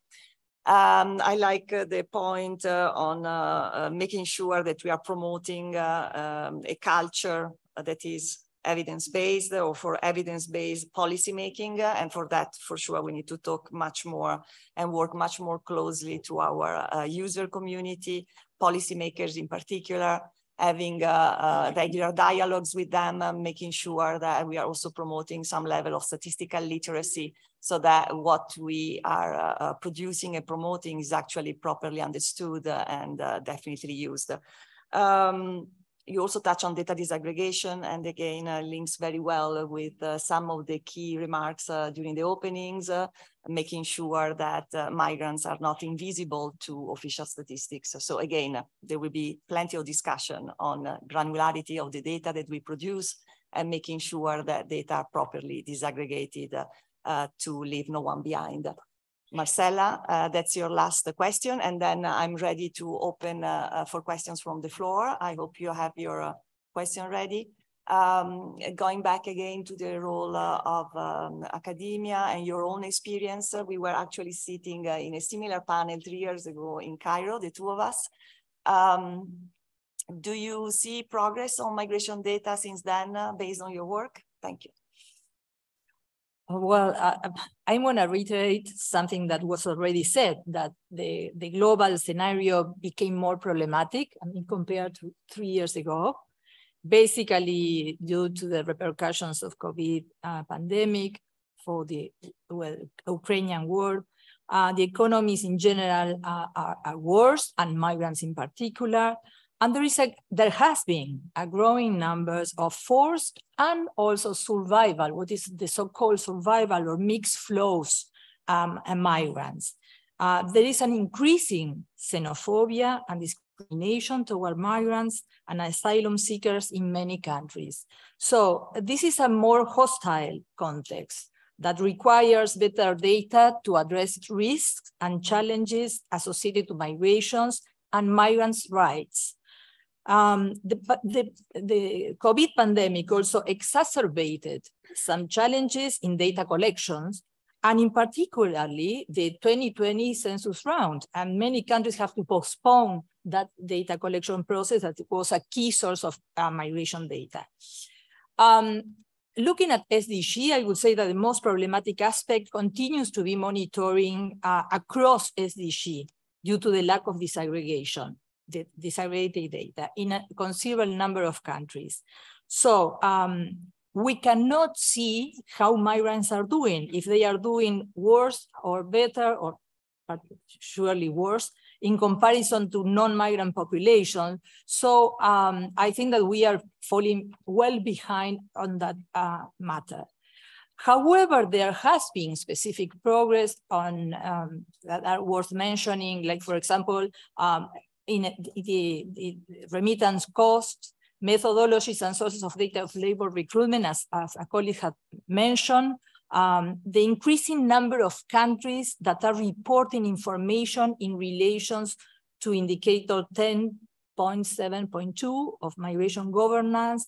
I like the point on making sure that we are promoting um, a culture that is evidence-based or for evidence-based policymaking. And for that, for sure, we need to talk much more and work much more closely to our uh, user community, policymakers in particular, having uh, uh, regular dialogues with them, uh, making sure that we are also promoting some level of statistical literacy so that what we are uh, uh, producing and promoting is actually properly understood and definitely used. Um, you also touch on data disaggregation and again uh, links very well with uh, some of the key remarks uh, during the openings, uh, making sure that uh, migrants are not invisible to official statistics. So again, there will be plenty of discussion on uh, granularity of the data that we produce and making sure that data are properly disaggregated to leave no one behind. Marcela, uh, that's your last question. And then I'm ready to open uh, uh, for questions from the floor. I hope you have your uh, question ready. Um, going back again to the role uh, of um, academia and your own experience, we were actually sitting in a similar panel three years ago in Cairo, the two of us. Um, do you see progress on migration data since then based on your work? Thank you. Well, uh, I want to reiterate something that was already said, that the, the global scenario became more problematic, I mean, compared to three years ago, basically due to the repercussions of COVID uh, pandemic for the well, Ukrainian war. Uh, the economies in general uh, are, are worse, and migrants in particular. And there is a, there has been a growing numbers of forced and also survival, what is the so-called survival or mixed flows um, and migrants. Uh, there is an increasing xenophobia and discrimination toward migrants and asylum seekers in many countries. So this is a more hostile context that requires better data to address risks and challenges associated to migrations and migrants' rights. Um, the, the, the COVID pandemic also exacerbated some challenges in data collections, and in particularly the 2020 census round. And many countries have to postpone that data collection process that was a key source of uh, migration data. Um, looking at SDG, I would say that the most problematic aspect continues to be monitoring uh, across SDG due to the lack of disaggregation disaggregated data in a considerable number of countries. So um, we cannot see how migrants are doing, if they are doing worse or better or surely worse in comparison to non-migrant population. So um, I think that we are falling well behind on that uh, matter. However, there has been specific progress on um, that are worth mentioning, like for example, um, in the, the remittance costs, methodologies and sources of data of labor recruitment, as, as a colleague had mentioned, um, the increasing number of countries that are reporting information in relations to indicator 10.7.2 of migration governance,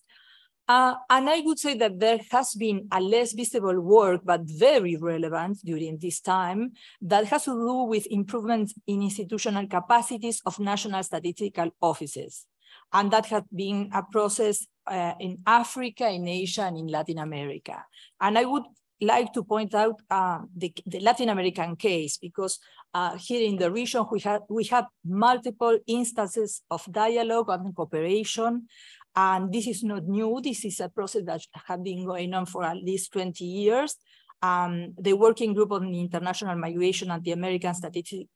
uh, and I would say that there has been a less visible work, but very relevant during this time, that has to do with improvements in institutional capacities of national statistical offices. And that has been a process uh, in Africa, in Asia, and in Latin America. And I would like to point out uh, the, the, Latin American case because uh, here in the region we have we have multiple instances of dialogue and cooperation And this is not new. This is a process that has been going on for at least 20 years. Um, the Working Group on International Migration at the American Statistics,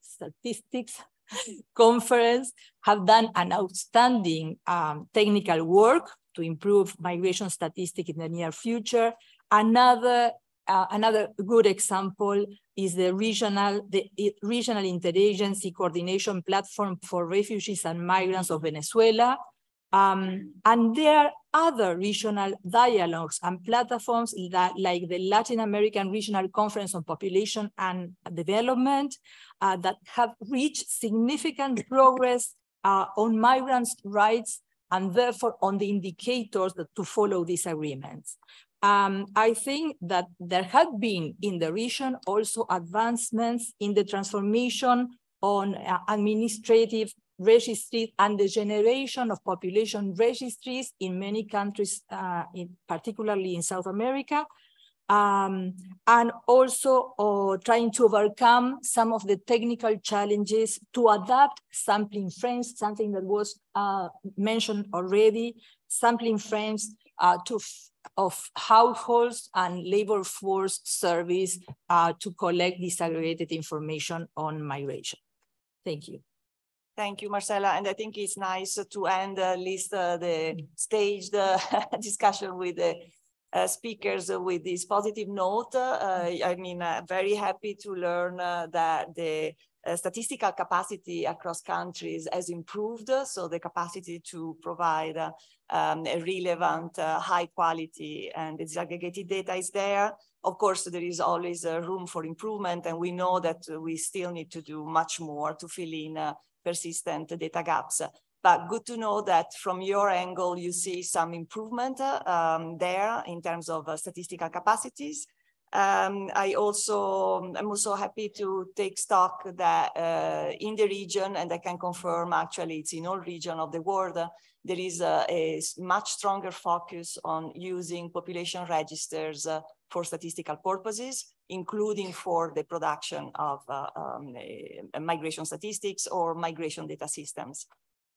Statistics Conference have done an outstanding um, technical work to improve migration statistics in the near future. Another uh, another good example is the regional, the regional interagency coordination platform for refugees and migrants of Venezuela. Um, and there are other regional dialogues and platforms that, like the Latin American Regional Conference on Population and Development uh, that have reached significant progress uh, on migrants' rights and therefore on the indicators that, to follow these agreements. Um, I think that there have been in the region also advancements in the transformation on uh, administrative registries and the generation of population registries in many countries, uh, in, particularly in South America, um, and also uh, trying to overcome some of the technical challenges to adapt sampling frames, something that was uh, mentioned already, sampling frames uh, to of households and labor force service uh, to collect disaggregated information on migration. Thank you. Thank you, Marcela. And I think it's nice to end at least uh, the staged uh, discussion with the uh, speakers with this positive note. Uh, I mean, uh, very happy to learn uh, that the statistical capacity across countries has improved. So the capacity to provide um, relevant, high quality and disaggregated data is there. Of course, there is always room for improvement and we know that we still need to do much more to fill in persistent data gaps. But good to know that from your angle, you see some improvement um, there in terms of uh, statistical capacities. Um, I also, I'm also happy to take stock that uh, in the region, and I can confirm actually it's in all region of the world, uh, there is a, a, much stronger focus on using population registers uh, for statistical purposes, including for the production of uh, um, migration statistics or migration data systems.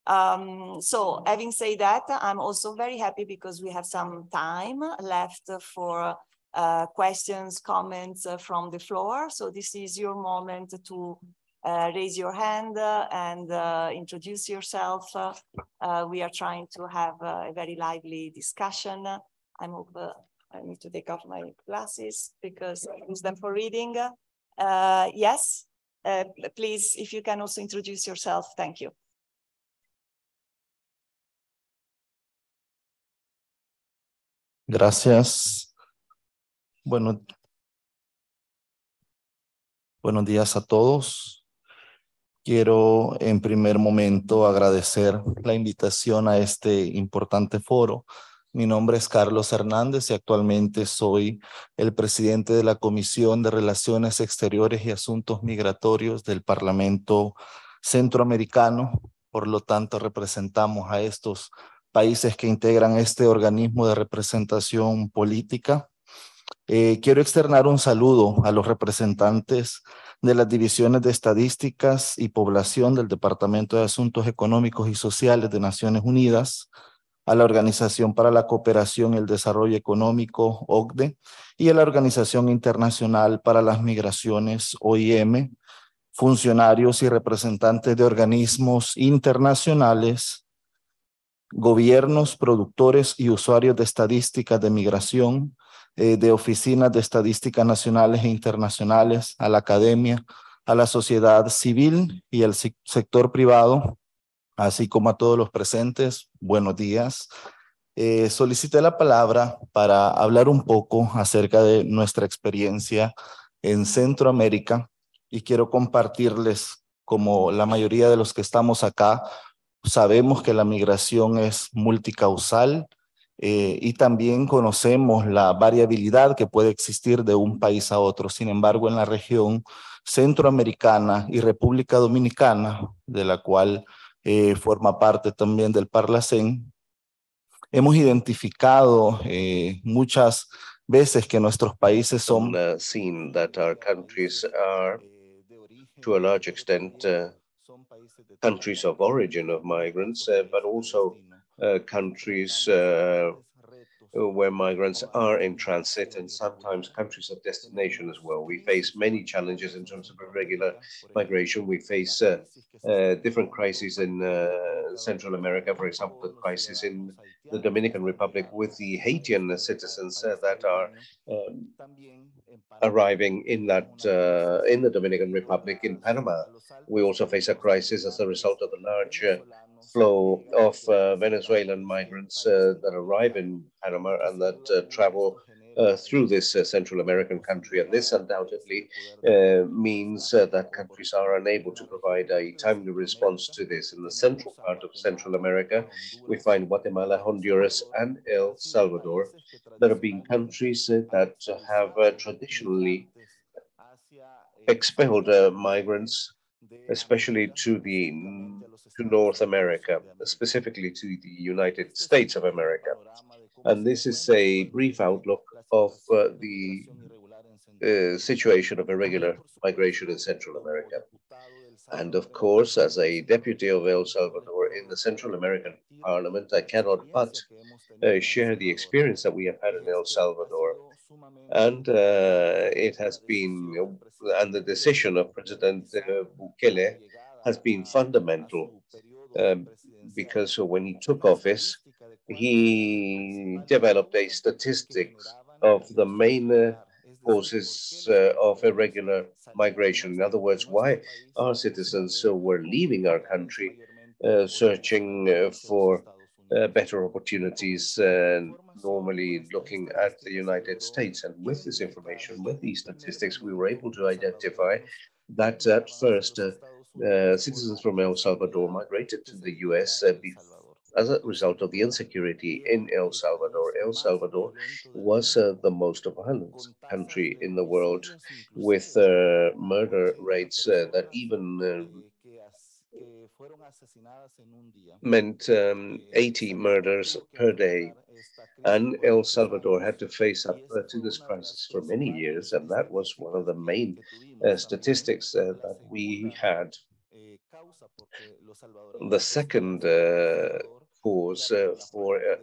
Um, so having said that, I'm also very happy because we have some time left for uh, questions, comments uh, from the floor. So this is your moment to uh, raise your hand and uh, introduce yourself. Uh, we are trying to have a very lively discussion. I'm over, I need to take off my glasses because I use them for reading. yes, please, if you can also introduce yourself, thank you. Gracias. Bueno, buenos días a todos. Quiero en primer momento agradecer la invitación a este importante foro. Mi nombre es Carlos Hernández y actualmente soy el presidente de la Comisión de Relaciones Exteriores y Asuntos Migratorios del Parlamento Centroamericano. Por lo tanto, representamos a estos países que integran este organismo de representación política. Eh, quiero externar un saludo a los representantes de las divisiones de estadísticas y población del Departamento de Asuntos Económicos y Sociales de Naciones Unidas, a la Organización para la Cooperación y el Desarrollo Económico, OCDE, y a la Organización Internacional para las Migraciones, OIM, funcionarios y representantes de organismos internacionales gobiernos, productores y usuarios de estadísticas de migración, eh, de oficinas de estadísticas nacionales e internacionales, a la academia, a la sociedad civil y al sector privado, así como a todos los presentes. Buenos días. Eh, solicité la palabra para hablar un poco acerca de nuestra experiencia en Centroamérica y quiero compartirles, como la mayoría de los que estamos acá, Sabemos que la migración es multicausal eh, y también conocemos la variabilidad que puede existir de un país a otro. Sin embargo, en la región centroamericana y República Dominicana, de la cual eh, forma parte también del Parlacén, hemos identificado eh, muchas veces que nuestros países son seen that our countries are to a large extent uh, countries of origin of migrants, uh, but also uh, countries uh, where migrants are in transit and sometimes countries of destination as well. We face many challenges in terms of irregular migration. We face uh, uh, different crises in uh, Central America, for example, the crisis in the Dominican Republic with the Haitian citizens uh, that are um, arriving in that uh, in the Dominican Republic in Panama. We also face a crisis as a result of the large uh, flow of uh, Venezuelan migrants uh, that arrive in Panama and that uh, travel uh, through this uh, Central American country. And this undoubtedly uh, means that countries are unable to provide a timely response to this. In the central part of Central America, we find Guatemala, Honduras, and El Salvador that have been countries that have traditionally expelled migrants, especially to the to North America, specifically to the United States of America. And this is a brief outlook of uh, the uh, situation of irregular migration in Central America. And of course, as a deputy of El Salvador in the Central American Parliament, I cannot but uh, share the experience that we have had in El Salvador. And uh, it has been, and the decision of President uh, Bukele has been fundamental um, because when he took office, he developed a statistics of the main uh, causes uh, of irregular migration. In other words, why our citizens uh, were leaving our country, uh, searching uh, for better opportunities, and normally looking at the United States. And with this information, with these statistics, we were able to identify that at first citizens from El Salvador migrated to the US as a result of the insecurity in El Salvador. El Salvador was uh, the most violent country in the world with uh, murder rates uh, that even uh, meant um, 80 murders per day. And El Salvador had to face up uh, to this crisis for many years. And that was one of the main uh, statistics that we had. The second cause uh, for uh,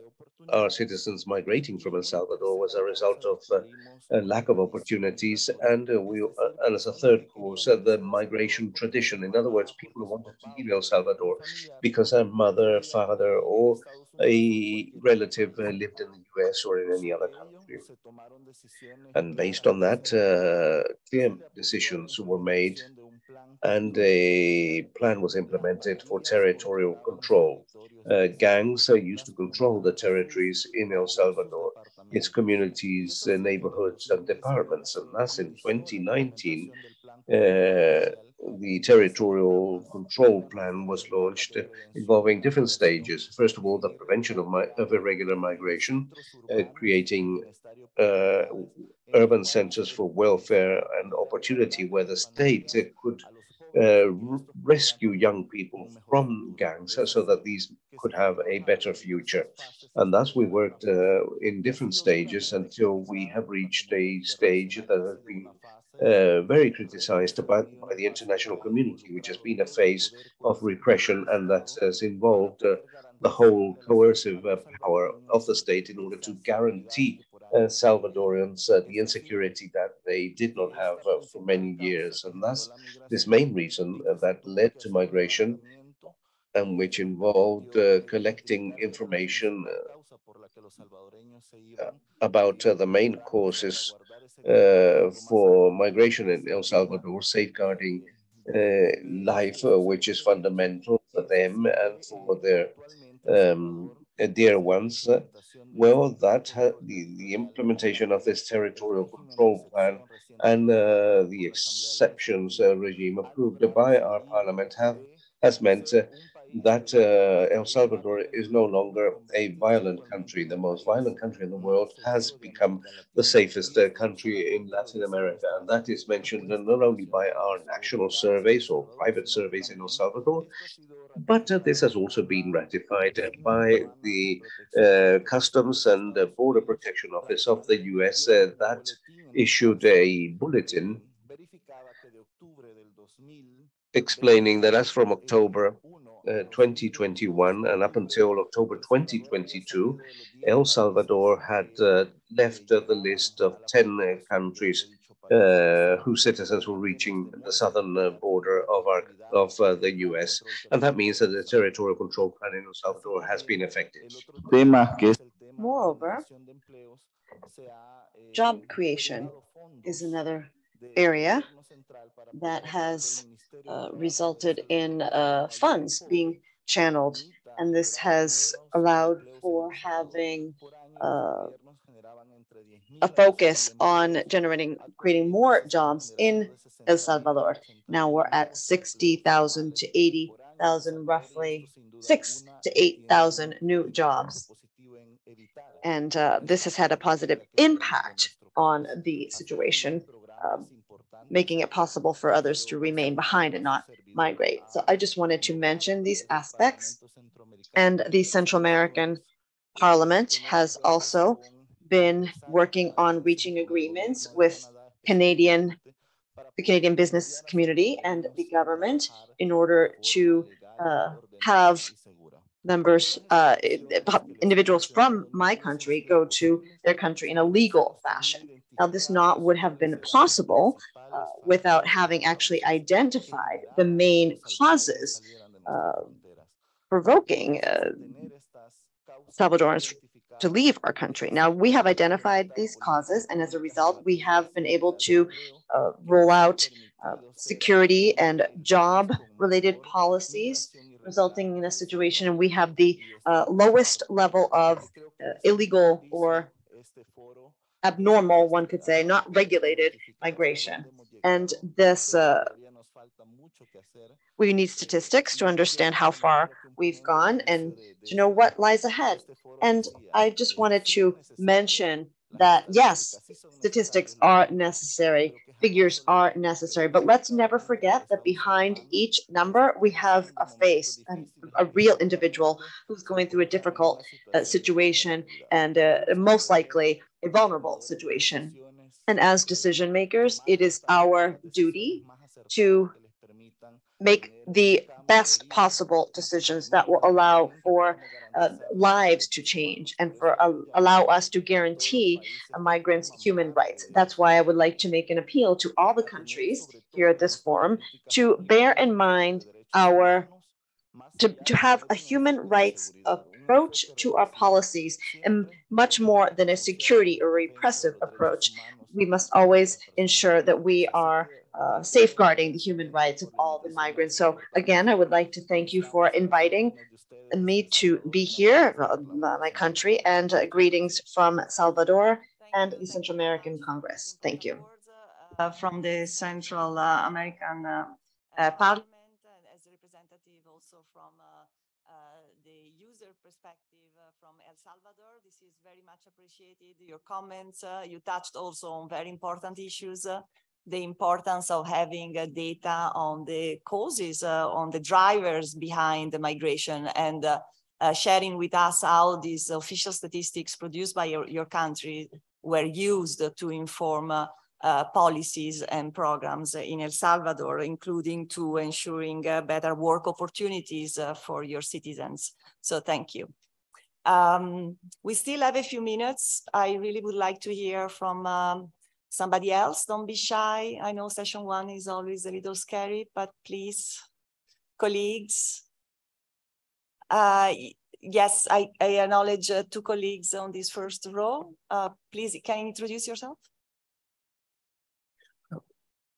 our citizens migrating from El Salvador was a result of uh, a lack of opportunities, and we, and as a third cause, the migration tradition. In other words, people who wanted to leave El Salvador because their mother, father, or a relative lived in the U.S. or in any other country. And based on that, clear decisions were made and a plan was implemented for territorial control. Uh, gangs are used to control the territories in El Salvador, its communities, uh, neighborhoods, and departments. And thus, in 2019, uh, the territorial control plan was launched involving different stages. First of all, the prevention of, of irregular migration, uh, creating uh, urban centers for welfare and opportunity where the state could uh, rescue young people from gangs so that these could have a better future. And thus we worked uh, in different stages until we have reached a stage that has been uh, very criticized by, by, the international community, which has been a phase of repression and that has involved uh, the whole coercive uh, power of the state in order to guarantee uh, Salvadorians uh, the insecurity that they did not have uh, for many years. And thus, this main reason that led to migration and which involved collecting information about the main causes for migration in El Salvador, safeguarding life, which is fundamental for them and for their um, dear ones. Well, that the, the implementation of this territorial control plan and uh, the exceptions uh, regime approved by our parliament have has meant uh, that uh, El Salvador is no longer a violent country. The most violent country in the world has become the safest uh, country in Latin America. And that is mentioned not only by our national surveys or private surveys in El Salvador, but uh, this has also been ratified by the uh, Customs and Border Protection Office of the US uh, that issued a bulletin explaining that as from October uh, 2021 and up until October 2022, El Salvador had uh, left uh, the list of 10 uh, countries uh, whose citizens were reaching the southern uh, border of our of the US, and that means that the territorial control plan in El Salvador has been affected. Moreover, job creation is another area that has uh, resulted in uh, funds being channeled. And this has allowed for having uh, a focus on generating, creating more jobs in El Salvador. Now we're at 60,000 to 80,000, roughly six to 8,000 new jobs. And uh, this has had a positive impact on the situation, um, making it possible for others to remain behind and not migrate. So I just wanted to mention these aspects. And the Central American Parliament has also been working on reaching agreements with Canadian, the Canadian business community and the government in order to uh, have members, uh, individuals from my country go to their country in a legal fashion. Now, this not would have been possible uh, without having actually identified the main causes uh, provoking uh, Salvadorans to leave our country. Now, we have identified these causes, and as a result, we have been able to uh, roll out uh, security and job related policies, resulting in a situation and we have the uh, lowest level of uh, illegal or abnormal, one could say, not regulated migration. And this, uh, we need statistics to understand how far we've gone and to know what lies ahead. And I just wanted to mention that yes, statistics are necessary, figures are necessary, but let's never forget that behind each number, we have a face, a, a real individual who's going through a difficult uh, situation and uh, most likely a vulnerable situation. And as decision makers, it is our duty to make the best possible decisions that will allow for uh, lives to change and for uh, allow us to guarantee migrants human rights. That's why I would like to make an appeal to all the countries here at this forum to bear in mind our to, to have a human rights approach to our policies and much more than a security or repressive approach. We must always ensure that we are uh, safeguarding the human rights of all the migrants. So again, I would like to thank you for inviting me to be here, uh, my country, and uh, greetings from Salvador and the Central American Congress. Thank you. Uh, from the Central uh, American Parliament, and as a representative also from the user perspective from El Salvador. This is very much appreciated. Your comments, you touched also on very important issues the importance of having uh, data on the causes, uh, on the drivers behind the migration and uh, uh sharing with us how these official statistics produced by your, your country were used to inform uh, uh, policies and programs in El Salvador, including to ensuring better work opportunities for your citizens. So thank you. Um, we still have a few minutes. I really would like to hear from um, somebody else. Don't be shy. I know session one is always a little scary, but please, colleagues. Uh, yes, I, acknowledge uh, two colleagues on this first row. Uh, please, can you introduce yourself?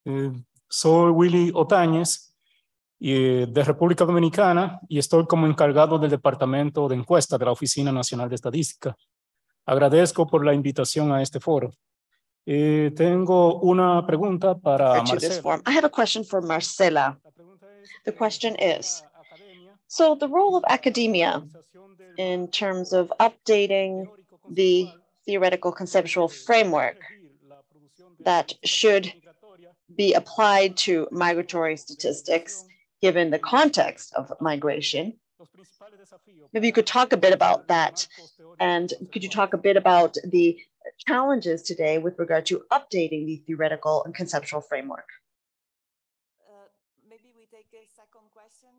Uh, soy Willy Otañez de República Dominicana y estoy como encargado del Departamento de Encuesta de la Oficina Nacional de Estadística. Agradezco por la invitación a este foro. Eh, tengo una pregunta para Marcela. I have a question for Marcela. The question is, so the role of academia in terms of updating the theoretical conceptual framework that should be applied to migratory statistics given the context of migration. Maybe you could talk a bit about that. And could you talk a bit about the challenges today with regard to updating the theoretical and conceptual framework? Uh, maybe we take a second question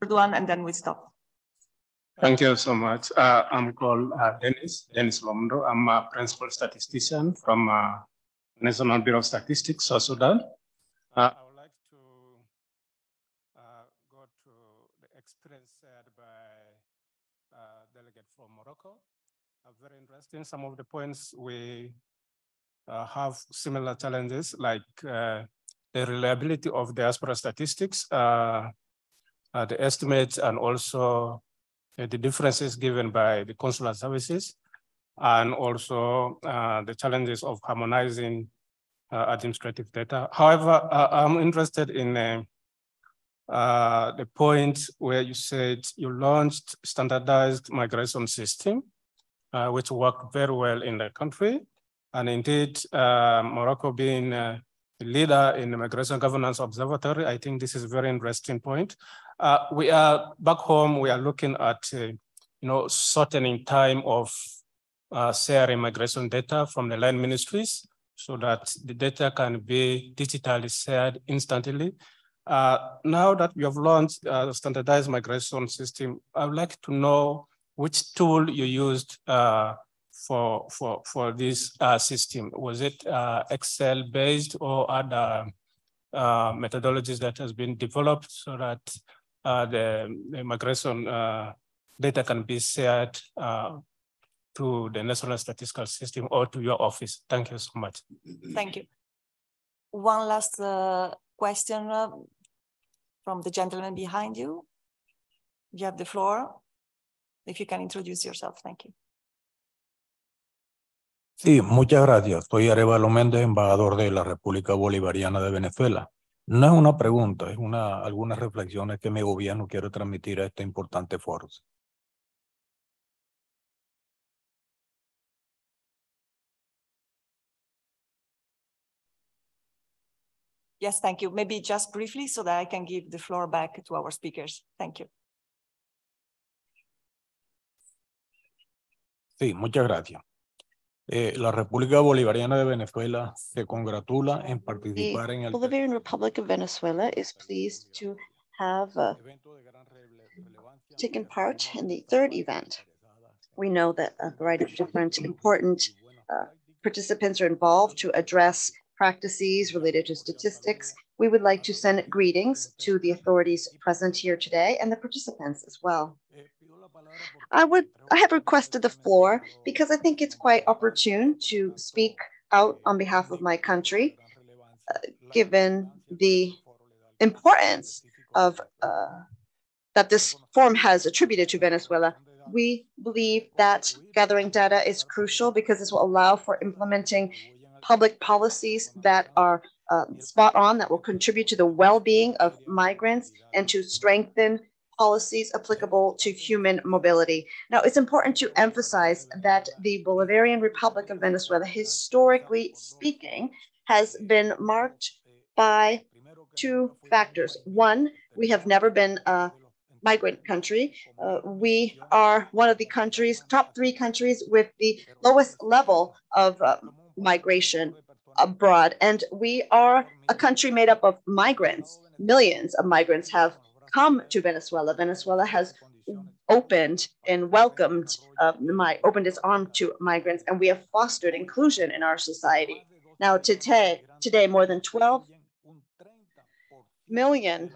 Third one, and then we stop. Thank you so much. Uh, I'm called uh, Dennis, Dennis Lomondo. I'm a principal statistician from uh, National Bureau of Statistics, South Sudan. Uh, I would like to uh, go to the experience shared by uh, delegate from Morocco. Uh, very interesting. Some of the points we uh, have similar challenges like uh, the reliability of diaspora statistics, uh, uh, the estimates, and also uh, the differences given by the consular services, and also uh, the challenges of harmonizing administrative data. However, I'm interested in the point where you said you launched standardized migration system, uh, which worked very well in the country. And indeed, uh, Morocco being a leader in the Migration Governance Observatory, I think this is a very interesting point. Uh, we are back home, we are looking at, uh, you know, shortening time of uh, sharing migration data from the land ministries so that the data can be digitally shared instantly. Uh, now that we have launched a standardized migration system, I would like to know which tool you used uh, for, for, for this uh, system. Was it uh, Excel based or other uh, methodologies that has been developed so that uh, the, the migration uh, data can be shared to the National Statistical System or to your office? Thank you so much. Thank you. One last question from the gentleman behind you. You have the floor. If you can introduce yourself, thank you. Sí, muchas gracias. Soy Arevalo Méndez, embajador de la República Bolivariana de Venezuela. No es una pregunta, es una, algunas reflexiones que mi gobierno quiere transmitir a este importante foro. Yes, thank you. Maybe just briefly so that I can give the floor back to our speakers. Thank you. Sí, muchas gracias. Eh, la República Bolivariana de Venezuela se congratula en participar en The el Bolivarian Republic of Venezuela is pleased to have uh, taken part in the third event. We know that a variety of different important uh, participants are involved to address practices related to statistics. We would like to send greetings to the authorities present here today and the participants as well. I would, I have requested the floor because I think it's quite opportune to speak out on behalf of my country, uh, given the importance of uh, that this forum has attributed to Venezuela. We believe that gathering data is crucial because this will allow for implementing public policies that are uh, spot on, that will contribute to the well-being of migrants and to strengthen policies applicable to human mobility. Now, it's important to emphasize that the Bolivarian Republic of Venezuela, historically speaking, has been marked by two factors. One, we have never been a migrant country. Uh, we are one of the countries, top three countries with the lowest level of uh, migration abroad. And we are a country made up of migrants. Millions of migrants have come to Venezuela. Venezuela has opened and welcomed uh, my opened its arm to migrants, and we have fostered inclusion in our society. Now, today, today, more than 12 million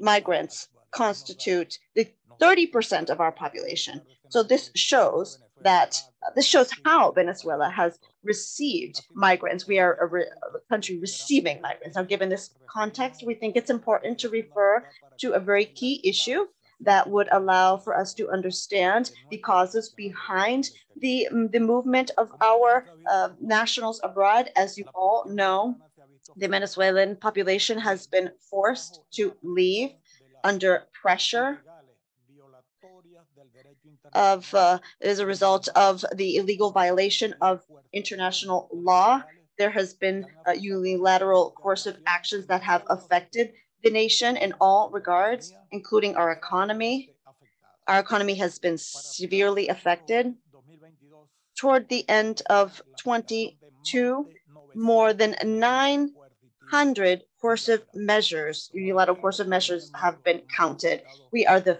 migrants constitute the 30% of our population. So this shows that uh, this shows how Venezuela has received migrants. We are a, re- a, country receiving migrants. Now, given this context, we think it's important to refer to a very key issue that would allow for us to understand the causes behind the, the movement of our uh, nationals abroad. As you all know, the Venezuelan population has been forced to leave under pressure of uh, as a result of the illegal violation of international law. There has been uh, unilateral course of actions that have affected the nation in all regards, including our economy. Our economy has been severely affected. Toward the end of 22, more than 9 100 coercive measures, unilateral coercive measures have been counted. We are the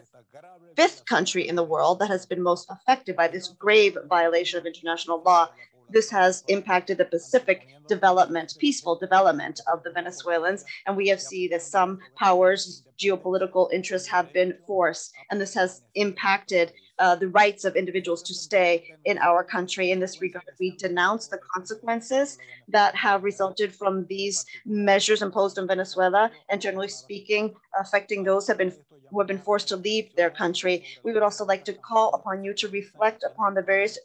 fifth country in the world that has been most affected by this grave violation of international law. This has impacted the Pacific development, peaceful development of the Venezuelans. And we have seen that some powers, geopolitical interests have been forced. And this has impacted uh, the rights of individuals to stay in our country. In this regard, we denounce the consequences that have resulted from these measures imposed on Venezuela, and generally speaking, affecting those have been who have been forced to leave their country. We would also like to call upon you to reflect upon the various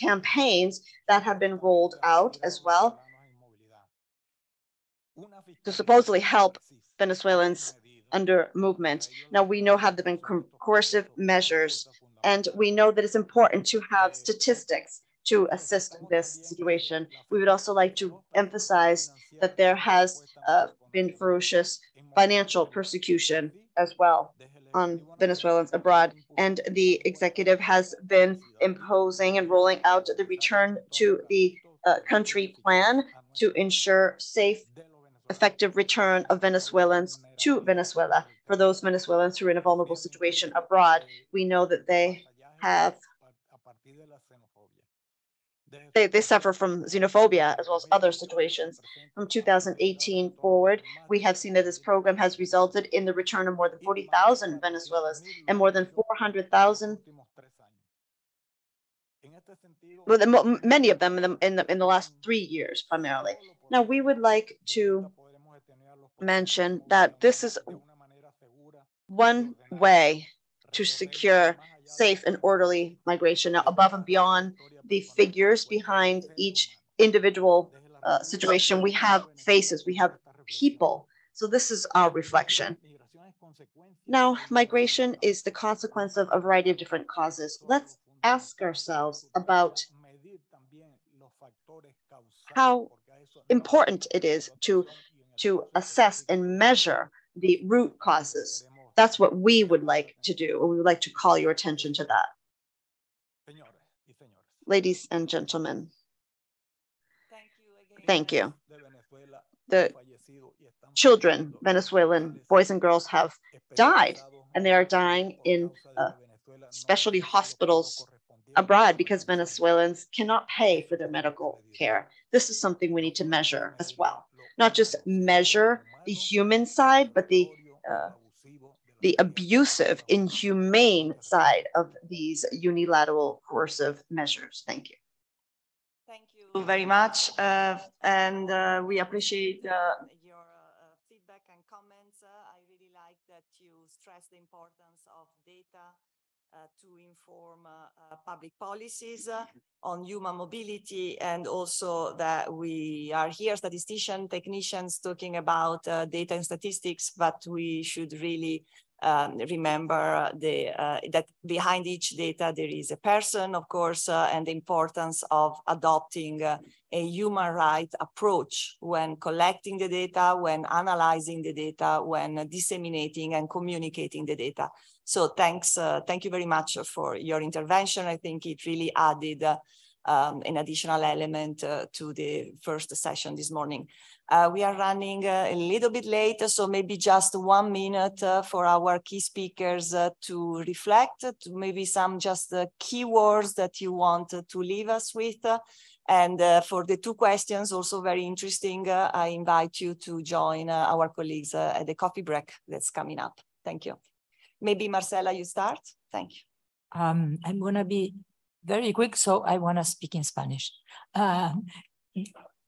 campaigns that have been rolled out as well to supposedly help Venezuelans under movement. Now, we know have there been coercive measures, and we know that it's important to have statistics to assist this situation. We would also like to emphasize that there has uh, been ferocious financial persecution as well on Venezuelans abroad. And the executive has been imposing and rolling out the return to the uh, country plan to ensure safe, effective return of Venezuelans to Venezuela. For those Venezuelans who are in a vulnerable situation abroad, we know that they have they, they suffer from xenophobia as well as other situations. From 2018 forward, we have seen that this program has resulted in the return of more than 40,000 Venezuelans and more than 400,000 well, many of them in the, in the in the last three years primarily. Now we would like to mention that this is one way to secure safe and orderly migration. Now, above and beyond the figures behind each individual uh, situation, we have faces, we have people. So this is our reflection. Now, migration is the consequence of a variety of different causes. Let's ask ourselves about how important it is to, to assess and measure the root causes. That's what we would like to do, or we would like to call your attention to that ladies and gentlemen. Thank you. The children, Venezuelan boys and girls, have died, and they are dying in uh, specialty hospitals abroad because Venezuelans cannot pay for their medical care. This is something we need to measure as well. Not just measure the human side, but the uh, the abusive, inhumane side of these unilateral coercive measures. Thank you. Thank you very much. Uh, and uh, we appreciate uh, your uh, feedback and comments. Uh, I really like that you stress the importance of data uh, to inform public policies on human mobility and also that we are here statisticians, technicians talking about data and statistics, but we should really um, remember the, uh, that behind each data there is a person, of course, uh, and the importance of adopting uh, a human right approach when collecting the data, when analyzing the data, when disseminating and communicating the data. So thanks, uh, thank you very much for your intervention. I think it really added uh, um, an additional element uh, to the first session this morning. Uh, we are running uh, a little bit late, so maybe just one minute uh, for our key speakers uh, to reflect, to maybe some just uh, keywords that you want to leave us with. and for the two questions, also very interesting, I invite you to join our colleagues at the coffee break that's coming up. Thank you. Maybe Marcela, you start. Thank you. Um, I'm going to be very quick, so I want to speak in Spanish. Uh,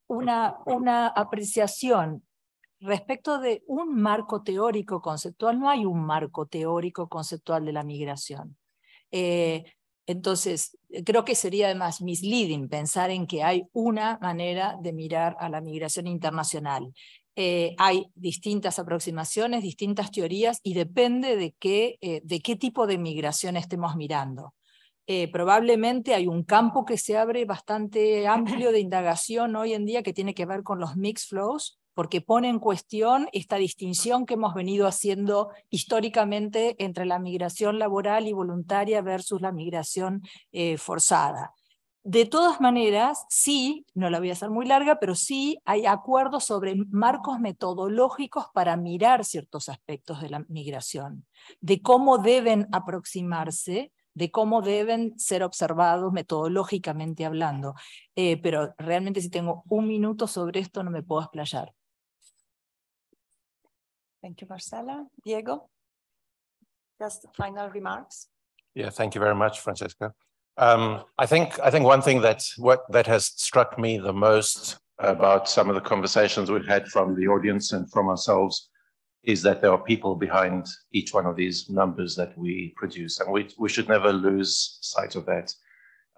una, una apreciación respecto de un marco teórico conceptual. No hay un marco teórico conceptual de la migración. Eh, entonces, creo que sería además misleading pensar en que hay una manera de mirar a la migración internacional. Eh, hay distintas aproximaciones, distintas teorías y depende de qué, eh, de qué tipo de migración estemos mirando. Eh, probablemente hay un campo que se abre bastante amplio de indagación hoy en día que tiene que ver con los mixed flows, porque pone en cuestión esta distinción que hemos venido haciendo históricamente entre la migración laboral y voluntaria versus la migración eh, forzada. De todas maneras, sí, no la voy a hacer muy larga, pero sí hay acuerdos sobre marcos metodológicos para mirar ciertos aspectos de la migración, de cómo deben aproximarse, de cómo deben ser observados metodológicamente hablando. Eh, pero realmente si tengo un minuto sobre esto no me puedo explayar. Thank you, Marcela. Diego, just final remarks. Yeah, thank you very much, Francesca. Um, I think I think one thing that what that has struck me the most about some of the conversations we've had from the audience and from ourselves is that there are people behind each one of these numbers that we produce, and we we should never lose sight of that.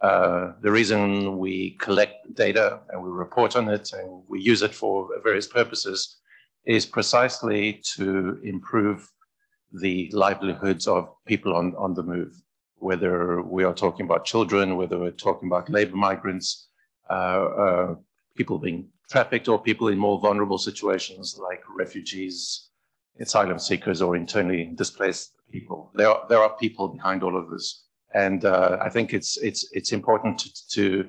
Uh, the reason we collect data and we report on it and we use it for various purposes is precisely to improve the livelihoods of people on, on the move, whether we are talking about children, whether we're talking about labor migrants, uh, uh, people being trafficked, or people in more vulnerable situations like refugees, asylum seekers, or internally displaced people. There are, there are people behind all of this. And uh, I think it's, it's, it's important to, to,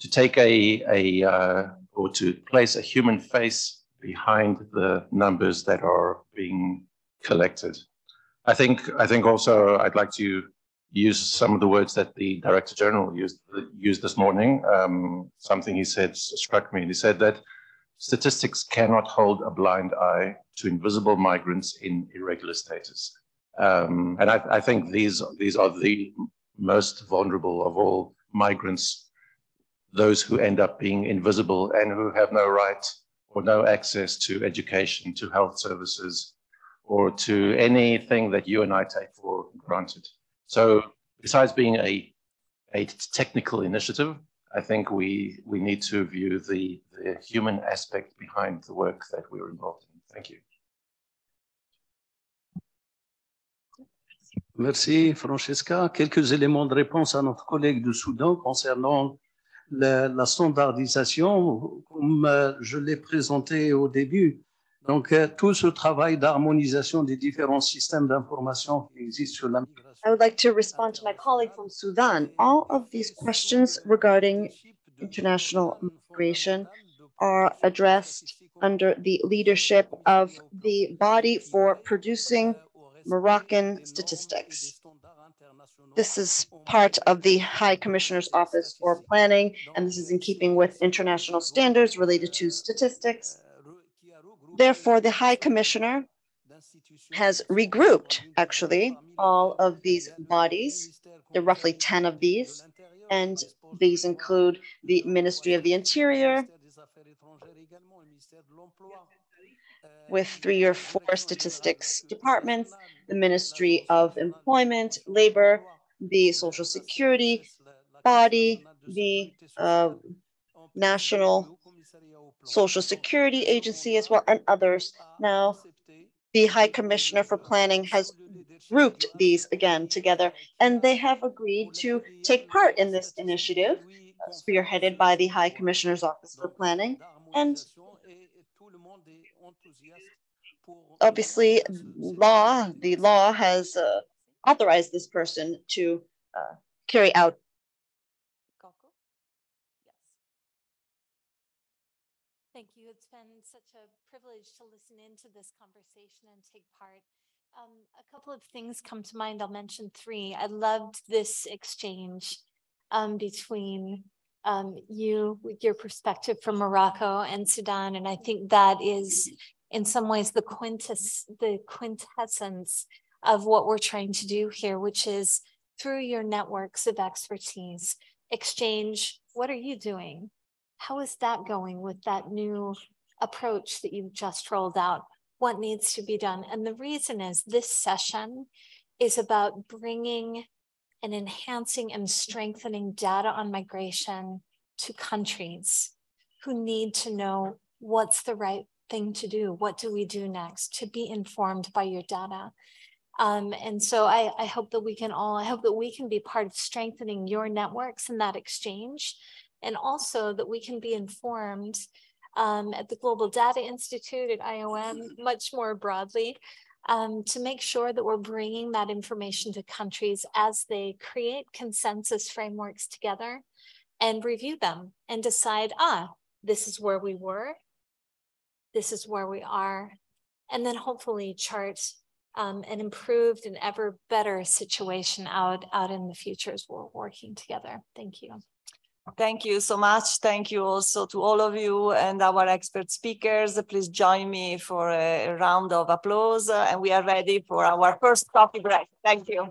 to take a, a uh, or to place a human face behind the numbers that are being collected. I think I think also I'd like to use some of the words that the Director General used used this morning. Um, something he said struck me. He said that statistics cannot hold a blind eye to invisible migrants in irregular status. Um, and I, I, think these these are the most vulnerable of all migrants, those who end up being invisible and who have no right or no access to education, to health services, or to anything that you and I take for granted. So besides being a, a technical initiative, I think we, we need to view the, the human aspect behind the work that we're involved in. Thank you. Merci, Francesca. Quelques éléments de réponse à notre collègue du Soudan concernant la, la standardisation, comme euh, je l'ai présenté au début. Donc, euh, tout ce travail d'harmonisation des différents systèmes d'information qui existent sur la migration. I would like to respond to my colleague from Sudan. All of these questions regarding international migration are addressed under the leadership of the body for producing Moroccan statistics. This is part of the High Commissioner's Office for Planning, and this is in keeping with international standards related to statistics. Therefore, the High Commissioner has regrouped actually all of these bodies. There are roughly 10 of these, and these include the Ministry of the Interior, with three or four statistics departments, the Ministry of Employment, Labor, the Social Security body, the uh, National Social Security Agency as well, and others. Now, the High Commissioner for Planning has grouped these again together, and they have agreed to take part in this initiative, spearheaded by the High Commissioner's Office for Planning. And obviously, law, the law has uh, authorized this person to uh, carry out. Thank you. It's been such a privilege to listen into this conversation and take part. Um, a couple of things come to mind. I'll mention three. I loved this exchange um, between um, you, your perspective from Morocco and Sudan, and I think that is, in some ways, the quintess, the quintessence of what we're trying to do here, which is through your networks of expertise, exchange what are you doing? How is that going with that new approach that you've just rolled out? What needs to be done? And the reason is this session is about bringing and enhancing and strengthening data on migration to countries who need to know what's the right thing to do. What do we do next to be informed by your data? Um, and so I, I hope that we can all, I hope that we can be part of strengthening your networks in that exchange. And also that we can be informed um, at the Global Data Institute at IOM much more broadly um, to make sure that we're bringing that information to countries as they create consensus frameworks together and review them and decide, ah, this is where we were, this is where we are, and then hopefully chart um, an improved and ever better situation out, out in the future as we're working together. Thank you. Thank you so much. Thank you also to all of you and our expert speakers. Please join me for a round of applause and we are ready for our first coffee break. Thank you.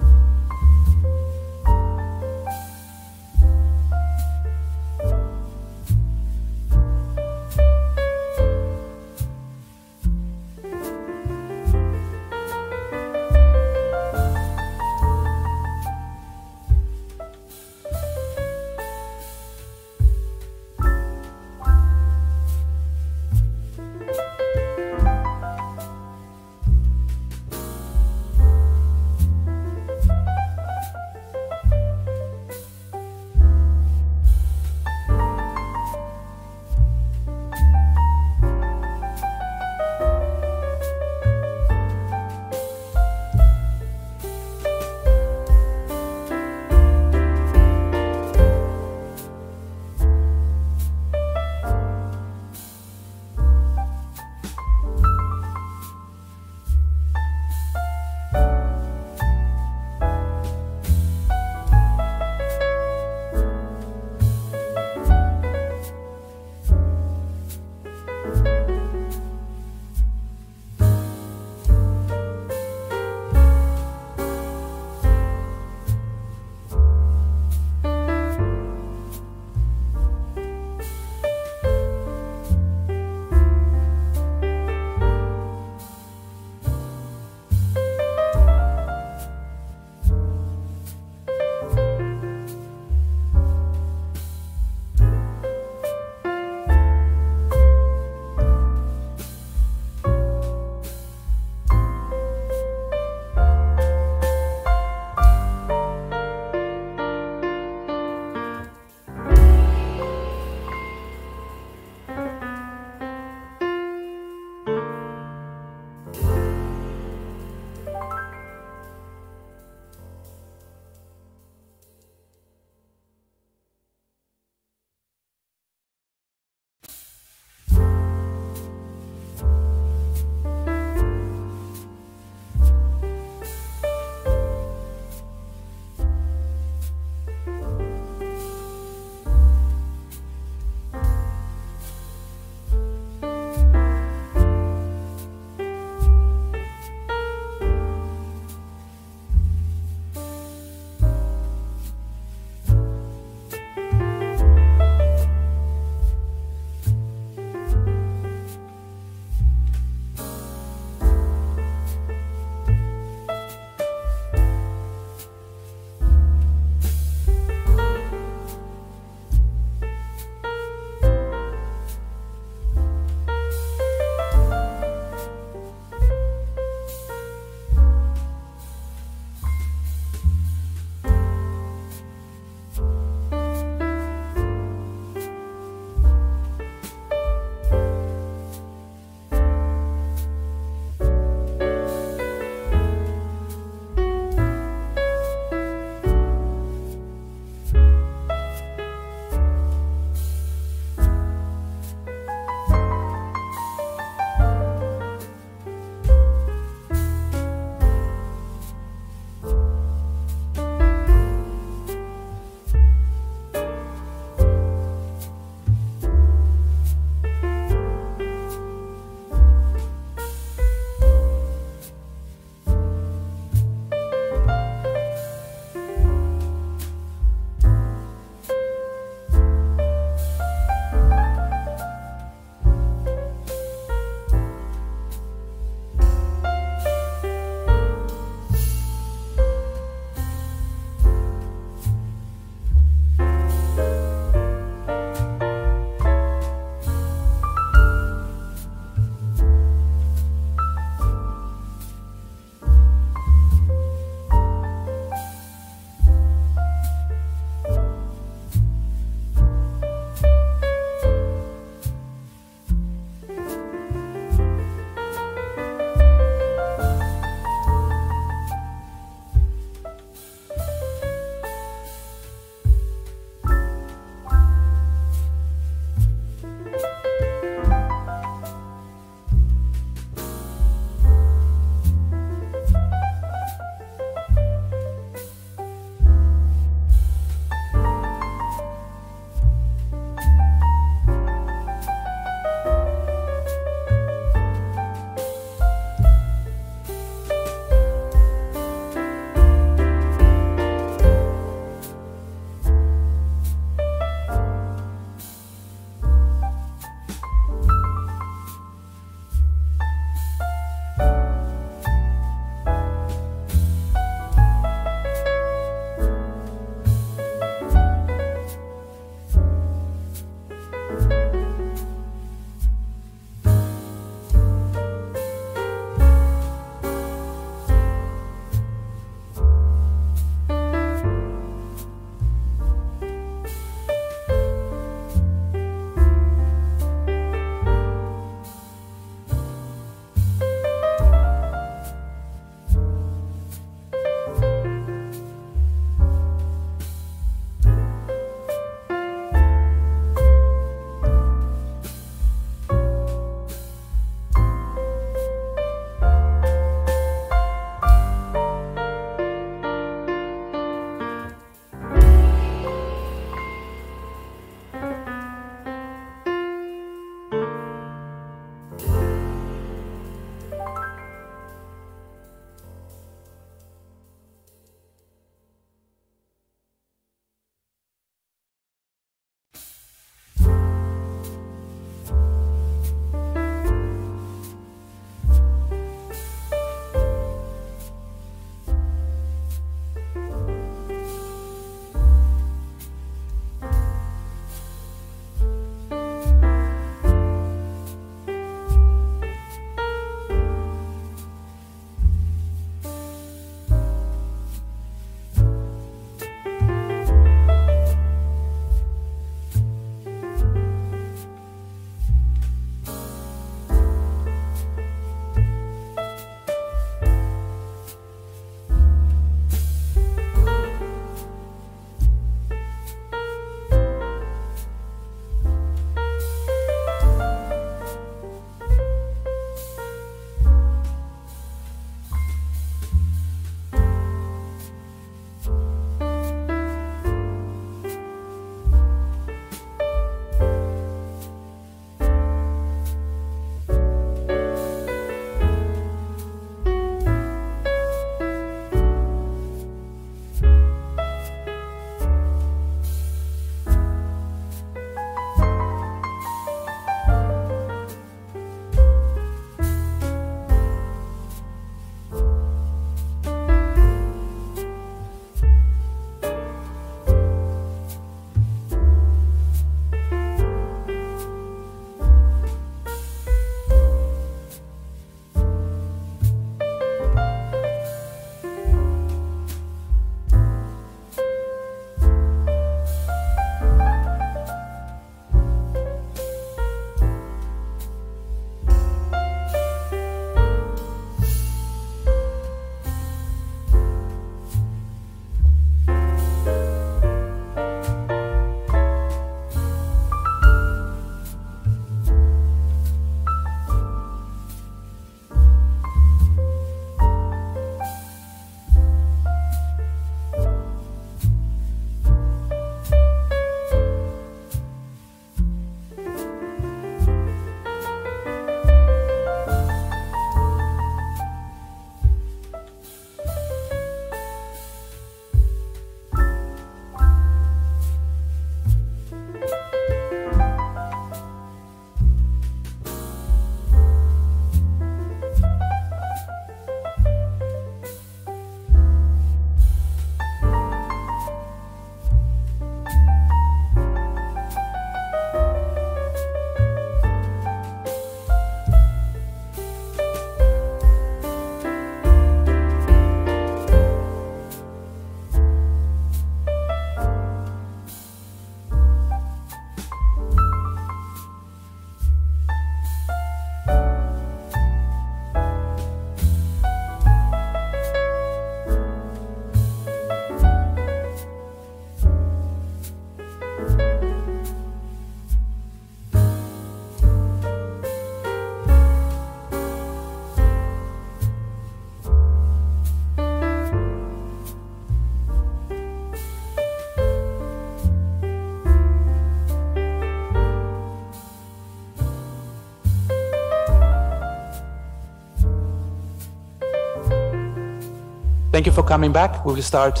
Thank you for coming back. We will start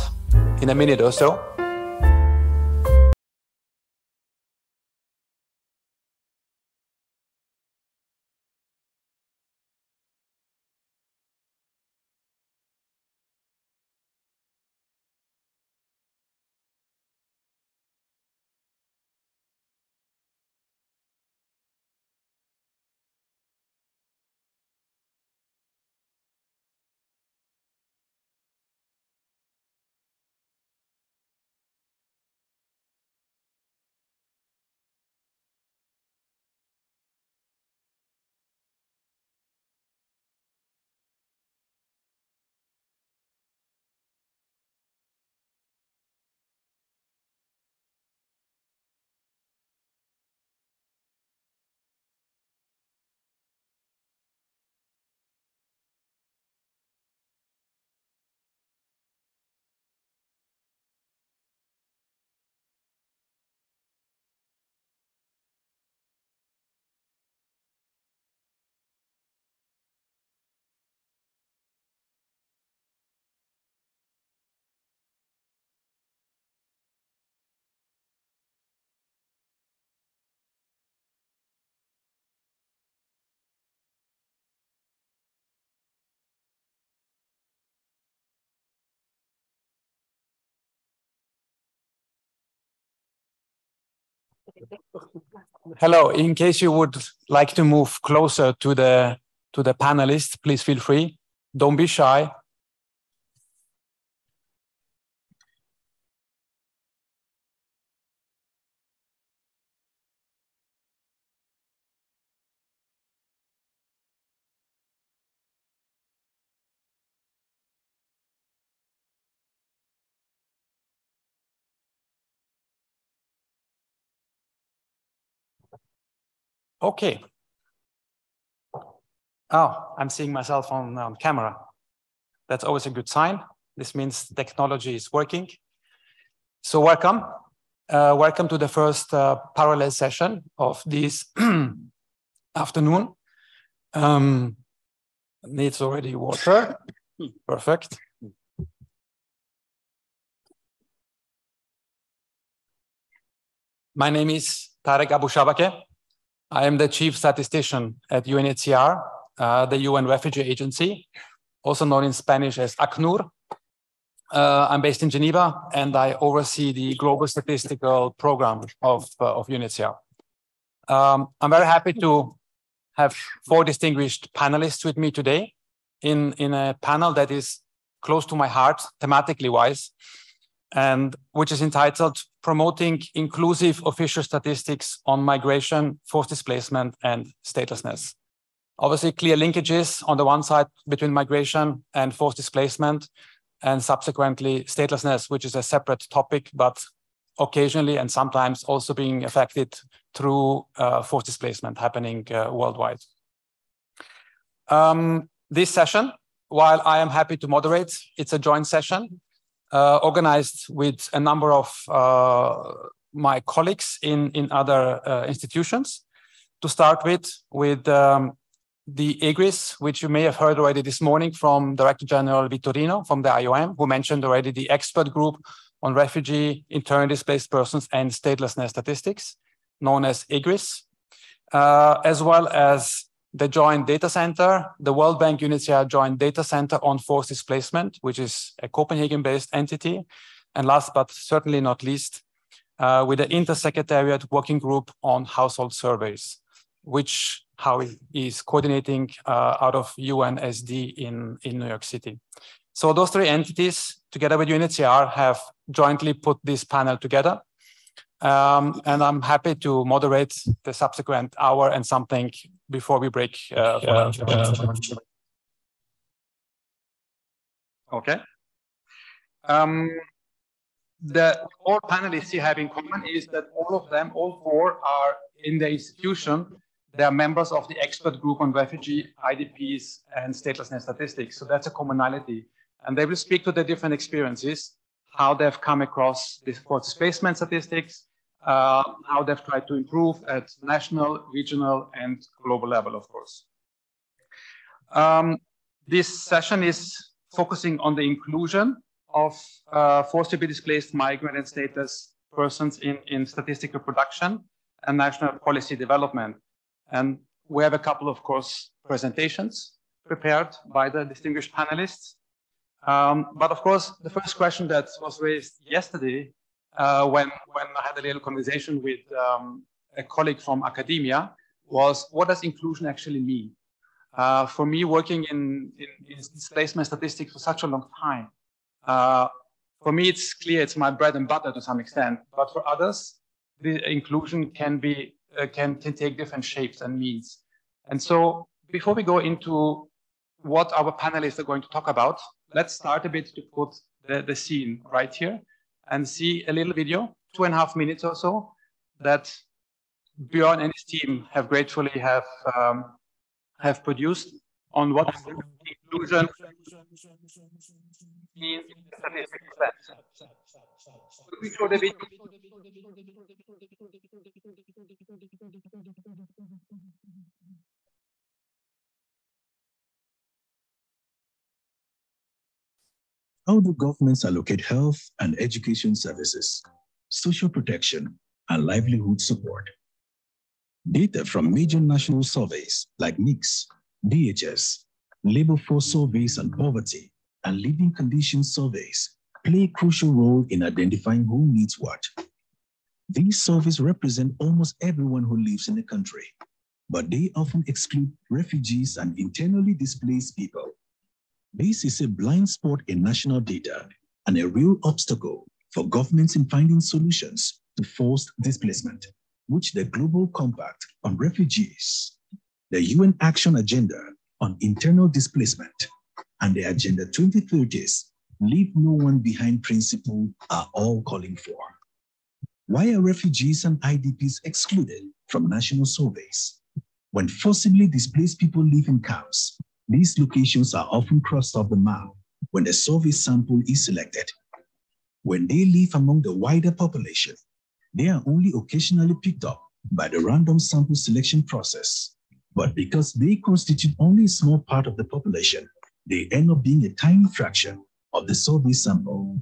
in a minute or so. Hello. In case you would like to move closer to the to the panelists, please feel free. Don't be shy. Okay. Oh, I'm seeing myself on, on camera. That's always a good sign. This means technology is working. So welcome. Uh, welcome to the first uh, parallel session of this afternoon. Um, needs already water. Perfect. My name is Tarek Abou Chabake. I am the chief statistician at UNHCR, uh, the UN Refugee Agency, also known in Spanish as ACNUR. Uh, I'm based in Geneva and I oversee the global statistical program of, uh, of UNHCR. Um, I'm very happy to have four distinguished panelists with me today in, in a panel that is close to my heart, thematically wise, and which is entitled Promoting Inclusive Official Statistics on Migration, Forced Displacement, and Statelessness. Obviously, clear linkages on the one side between migration and forced displacement, and subsequently statelessness, which is a separate topic, but occasionally and sometimes also being affected through uh, forced displacement happening uh, worldwide. Um, this session, while I am happy to moderate, it's a joint session organized with a number of uh, my colleagues in, in other uh, institutions. To start with, with um, the EGRIS, which you may have heard already this morning from Director General Vitorino from the IOM, who mentioned already the expert group on refugee, internally displaced persons, and statelessness statistics, known as EGRIS, uh, as well as the joint data center, the World Bank UNHCR joint data center on forced displacement, which is a Copenhagen-based entity. And last but certainly not least, uh, with the Intersecretariat Working Group on Household Surveys, which how is coordinating uh, out of UNSD in, in New York City. So those three entities, together with UNHCR, have jointly put this panel together. Um, and I'm happy to moderate the subsequent hour and something before we break. Uh, yeah, yeah. Okay. Um, the all panelists you have in common is that all of them, all four, are in the institution. They are members of the expert group on refugee, IDPs, and statelessness statistics. So that's a commonality. And they will speak to the different experiences, how they've come across this forced displacement statistics, uh, how they've tried to improve at national, regional, and global level, of course. Um, this session is focusing on the inclusion of uh, forcibly displaced migrant and stateless persons in, in statistical production and national policy development. And we have a couple of course presentations prepared by the distinguished panelists. Um, but of course, the first question that was raised yesterday uh, when, when I had a little conversation with um, a colleague from academia was what does inclusion actually mean? Uh, for me, working in, in, in, displacement statistics for such a long time, uh, for me, it's clear it's my bread and butter to some extent. But for others, the inclusion can be uh, can, can take different shapes and means. And so, before we go into what our panelists are going to talk about, let's start a bit to put the, the scene right here and see a little video, two and a half minutes or so, that Bjorn and his team have gratefully have um, have produced on what inclusion means statistical sense. Could we show the video? How do governments allocate health and education services, social protection, and livelihood support? Data from major national surveys like MICS, DHS, labor force surveys on poverty, and living conditions surveys play a crucial role in identifying who needs what. These surveys represent almost everyone who lives in the country, but they often exclude refugees and internally displaced people this is a blind spot in national data and a real obstacle for governments in finding solutions to forced displacement, which the Global Compact on Refugees, the UN Action Agenda on Internal Displacement, and the Agenda 2030s Leave No One Behind principle are all calling for. Why are refugees and IDPs excluded from national surveys? When forcibly displaced people live in camps, these locations are often crossed off the map when the survey sample is selected. When they live among the wider population, they are only occasionally picked up by the random sample selection process. But because they constitute only a small part of the population, they end up being a tiny fraction of the survey sample.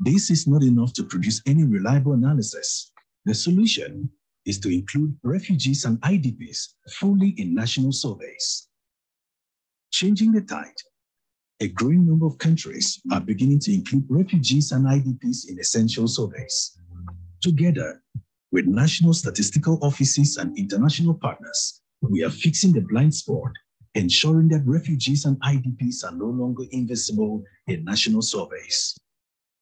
This is not enough to produce any reliable analysis. The solution is to include refugees and IDPs fully in national surveys changing the tide. A growing number of countries are beginning to include refugees and IDPs in essential surveys. Together with national statistical offices and international partners, we are fixing the blind spot, ensuring that refugees and IDPs are no longer invisible in national surveys.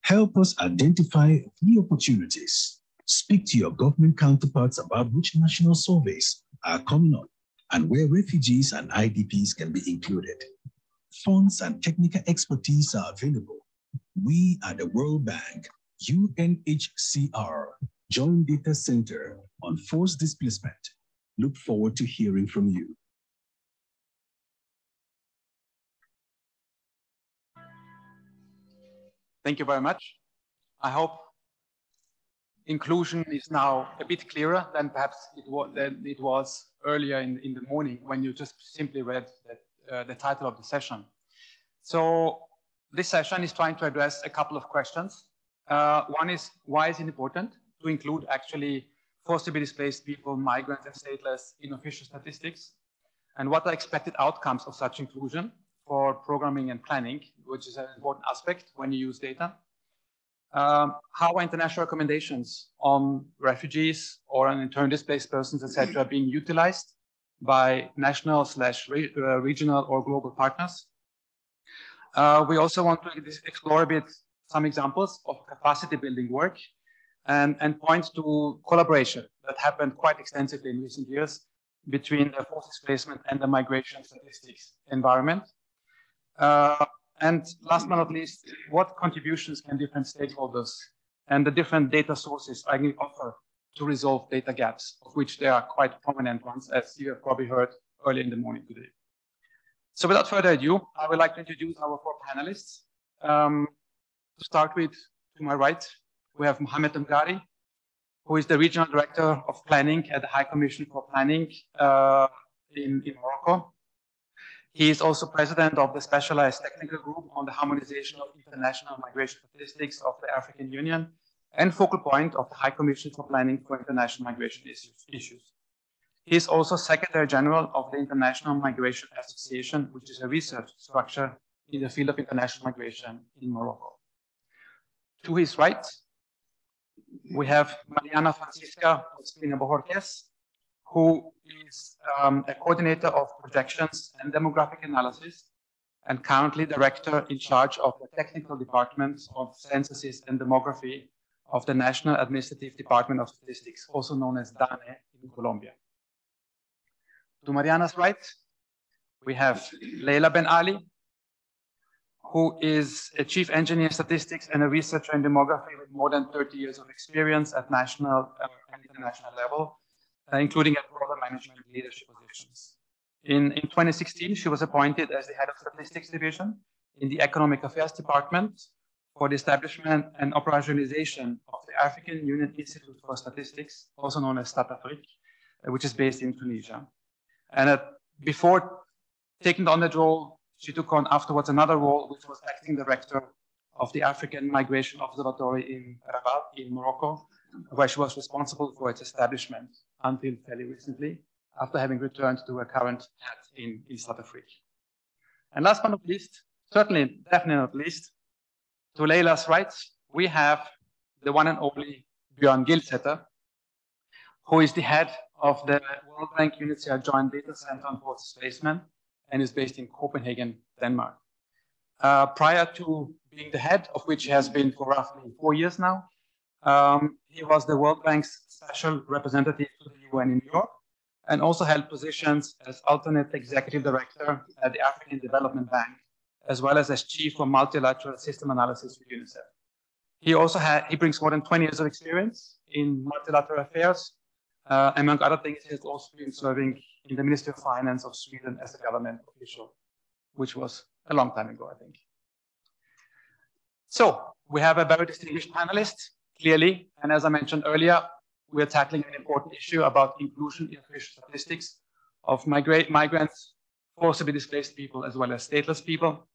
Help us identify the opportunities. Speak to your government counterparts about which national surveys are coming up and where refugees and IDPs can be included. Funds and technical expertise are available. We at the World Bank, UNHCR, Joint Data Center on Forced Displacement look forward to hearing from you. Thank you very much. I hope inclusion is now a bit clearer than perhaps it was, than it was earlier in, in the morning when you just simply read that, uh, the title of the session. So this session is trying to address a couple of questions. Uh, one is, why is it important to include actually forcibly displaced people, migrants, and stateless in official statistics? And what are expected outcomes of such inclusion for programming and planning, which is an important aspect when you use data? Um, how are international recommendations on refugees or on internally displaced persons, etc., being utilized by national slash uh, regional or global partners? Uh, we also want to explore a bit some examples of capacity building work and, and point to collaboration that happened quite extensively in recent years between the forced displacement and the migration statistics environment. Uh, and last but not least, what contributions can different stakeholders and the different data sources actually offer to resolve data gaps, of which there are quite prominent ones, as you have probably heard early in the morning today. So without further ado, I would like to introduce our four panelists. Um, to start with, to my right, we have Mohamed Mghari, who is the Regional Director of Planning at the High Commission for Planning uh, in, in Morocco. He is also president of the specialized technical group on the harmonization of international migration statistics of the African Union and focal point of the High Commission for Planning for International Migration Issues. He is also Secretary General of the International Migration Association, which is a research structure in the field of international migration in Morocco. To his right, we have Mariana Francisca Ospina Bohórquez, who is um, a coordinator of projections and demographic analysis and currently director in charge of the technical department of censuses and demography of the National Administrative Department of Statistics, also known as DANE in Colombia. To Mariana's right, we have Leila Ben Ali, who is a chief engineer statistics and a researcher in demography with more than 30 years of experience at national and international level, uh, including at broader management leadership positions. In, in 2016, she was appointed as the head of statistics division in the economic affairs department for the establishment and operationalization of the African Union Institute for Statistics, also known as STATAFRIC, uh, which is based in Tunisia. And uh, before taking on that role, she took on afterwards another role, which was acting director of the African Migration Observatory in Rabat in Morocco, where she was responsible for its establishment until fairly recently, after having returned to her current hat in, in South Africa. And last but not least, certainly, definitely not least, to Leila's right, we have the one and only Björn Gillsäter, who is the head of the World Bank UNHCR Joint Data Center on Forced Displacement and is based in Copenhagen, Denmark. Uh, prior to being the head, of which he has been for roughly four years now, um, he was the World Bank's special representative to the UN in New York and also held positions as alternate executive director at the African Development Bank, as well as as chief for multilateral system analysis for UNICEF. He also had, he brings more than 20 years of experience in multilateral affairs. Uh, among other things, he has also been serving in the Ministry of Finance of Sweden as a government official, which was a long time ago, I think. So we have a very distinguished panelist clearly. And as I mentioned earlier, we're tackling an important issue about inclusion in official statistics of migrate, migrants, forcibly displaced people, as well as stateless people.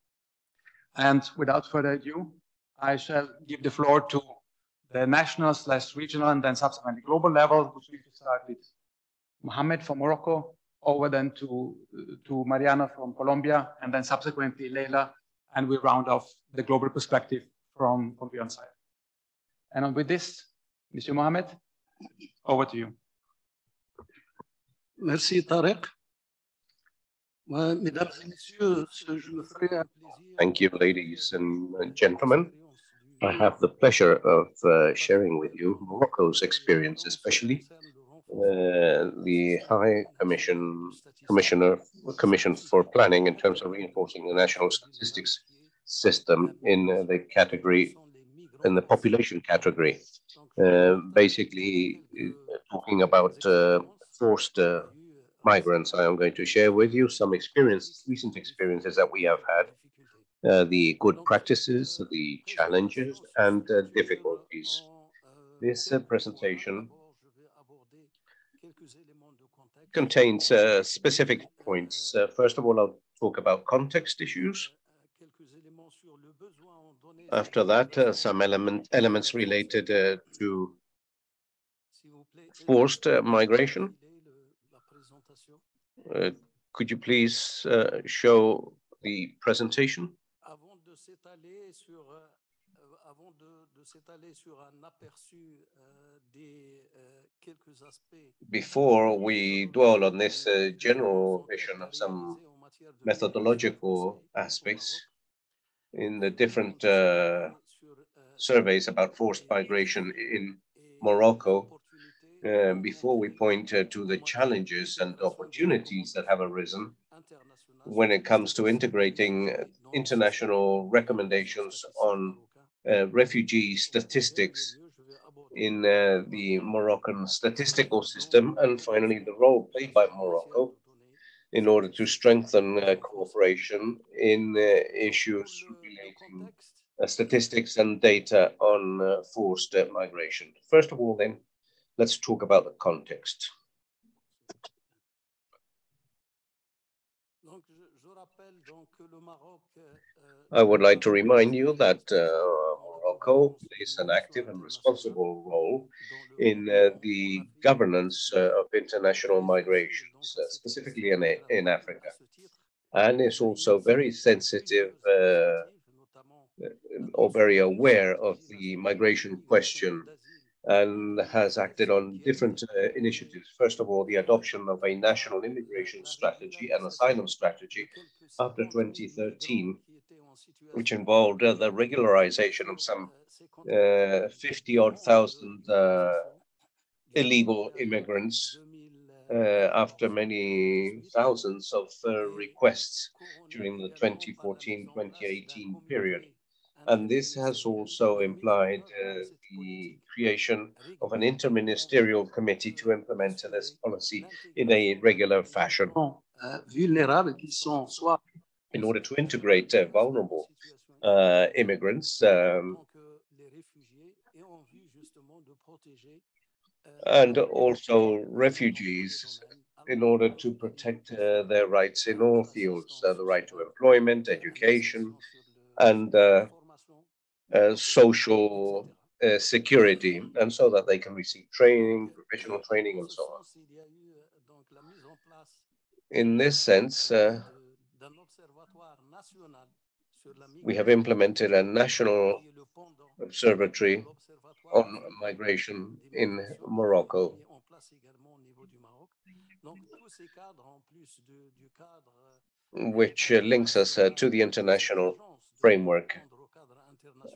And without further ado, I shall give the floor to the national slash regional and then subsequently global level, which we start with Mohammed from Morocco, over then to, to Mariana from Colombia, and then subsequently Leila, and we round off the global perspective from, from Björn's side. And with this, Mr. Mohamed, over to you. Merci Tarek. Thank you, ladies and gentlemen. I have the pleasure of uh, sharing with you Morocco's experience, especially uh, the High Commission Commissioner Commission for Planning in terms of reinforcing the national statistics system in uh, the category in the population category. Uh, basically, uh, talking about uh, forced migrants, I am going to share with you some experiences, recent experiences that we have had, uh, the good practices, the challenges, and uh, difficulties. This uh, presentation contains specific points. first of all, I'll talk about context issues. After that, uh, some element, elements related uh, to forced uh, migration. Could you please show the presentation? Before we dwell on this uh, general vision of some methodological aspects, in the different uh, surveys about forced migration in Morocco, uh, before we point uh, to the challenges and opportunities that have arisen when it comes to integrating international recommendations on uh, refugee statistics in uh, the Moroccan statistical system, and finally the role played by Morocco in order to strengthen uh, cooperation in uh, issues relating uh, statistics and data on uh, forced migration. First of all, then, let's talk about the context. I would like to remind you that Morocco plays an active and responsible role in uh, the governance uh, of international migrations, uh, specifically in, in Africa, and is also very sensitive uh, or very aware of the migration question and has acted on different uh, initiatives. First of all, the adoption of a national immigration strategy and asylum strategy after 2013, which involved uh, the regularization of some uh, 50 odd thousand uh, illegal immigrants uh, after many thousands of uh, requests during the 2014-2018 period. And this has also implied uh, the creation of an interministerial committee to implement this policy in a regular fashion. In order to integrate uh, vulnerable uh, immigrants um, and also refugees in order to protect uh, their rights in all fields, uh, the right to employment, education, and uh, uh, social security, and so that they can receive training, professional training, and so on. In this sense, we have implemented a national observatory on migration in Morocco. Which links us uh, to the international framework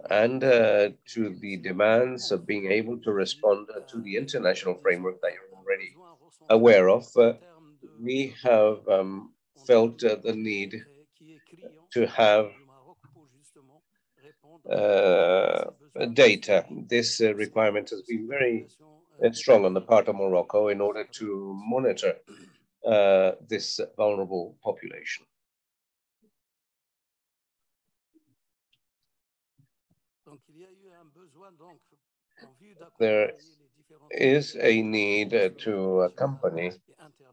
and uh, to the demands of being able to respond uh, to the international framework that you're already aware of, uh, we have um, felt uh, the need to have uh, data. This uh, requirement has been very strong on the part of Morocco in order to monitor this vulnerable population. There is a need to accompany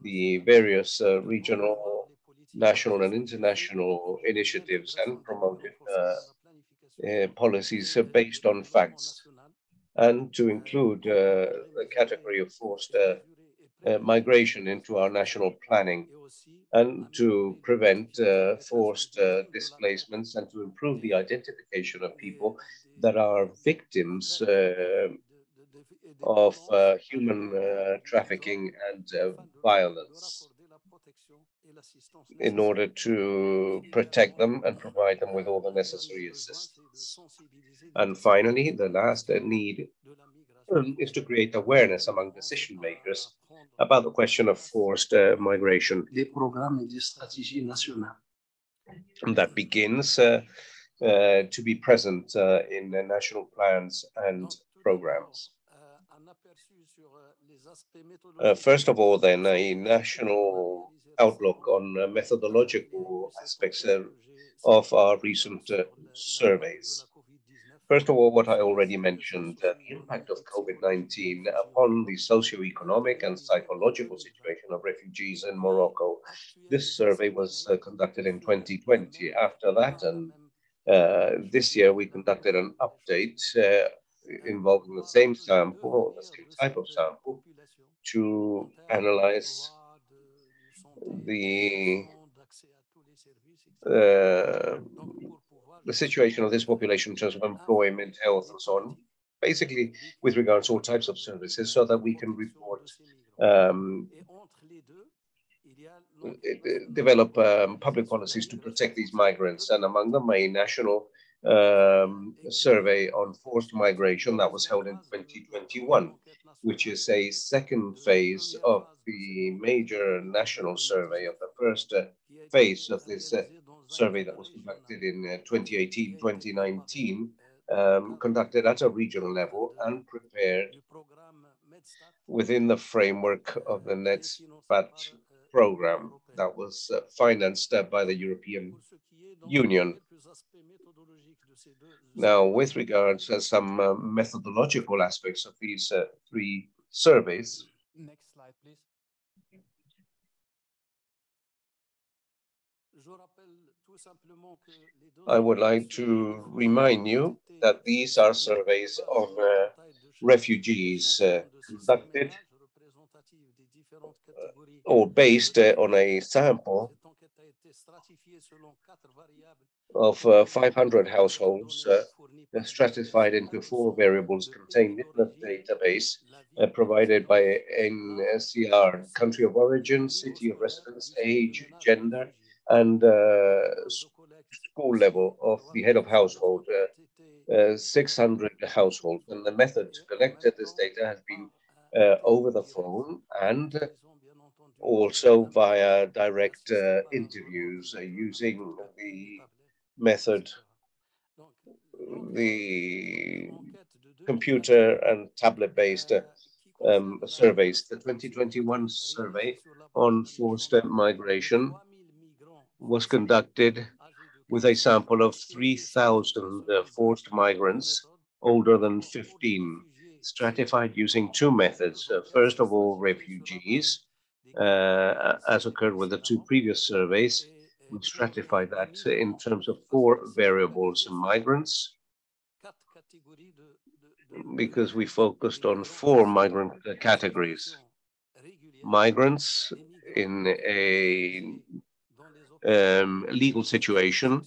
the various uh, regional, national, and international initiatives and promote uh, uh, policies based on facts, and to include the category of forced uh, migration into our national planning and to prevent uh, forced uh, displacements and to improve the identification of people that are victims uh, of uh, human uh, trafficking and violence in order to protect them and provide them with all the necessary assistance. And finally, the last need um, is to create awareness among decision makers about the question of forced uh, migration. And that begins uh, uh, to be present uh, in the national plans and programs. Uh, first of all, then, a national outlook on uh, methodological aspects of our recent surveys. First of all, what I already mentioned, uh, the impact of COVID-19 upon the socio-economic and psychological situation of refugees in Morocco. This survey was uh, conducted in 2020. After that, and uh, this year, we conducted an update uh, involving the same sample, the same type of sample, to analyze the uh, the situation of this population in terms of employment, health, and so on, basically with regards to all types of services, so that we can report, um, develop um, public policies to protect these migrants, and among them a national um, survey on forced migration that was held in 2021, which is a second phase of the major national survey of the first uh, phase of this uh, survey that was conducted in 2018, uh, 2019, um, conducted at a regional level and prepared within the framework of the NETSPAT program that was financed by the European Union. Now, with regards to some uh, methodological aspects of these uh, three surveys, Next slide, please. I would like to remind you that these are surveys of uh, refugees uh, conducted uh, or based uh, on a sample of uh, 500 households uh, stratified into four variables contained in the database uh, provided by NCR, country of origin, city of residence, age, gender, and uh, school level of the head of household, uh, uh, 600 households. And the method to collect this data has been over the phone and also via direct interviews using the method, the computer and tablet-based um, surveys. The 2021 survey on forced migration was conducted with a sample of 3,000 uh, forced migrants older than 15, stratified using two methods. Uh, first of all, refugees, uh, as occurred with the two previous surveys, we stratify that in terms of four variables migrants, because we focused on four migrant categories. Migrants in a um, legal situation,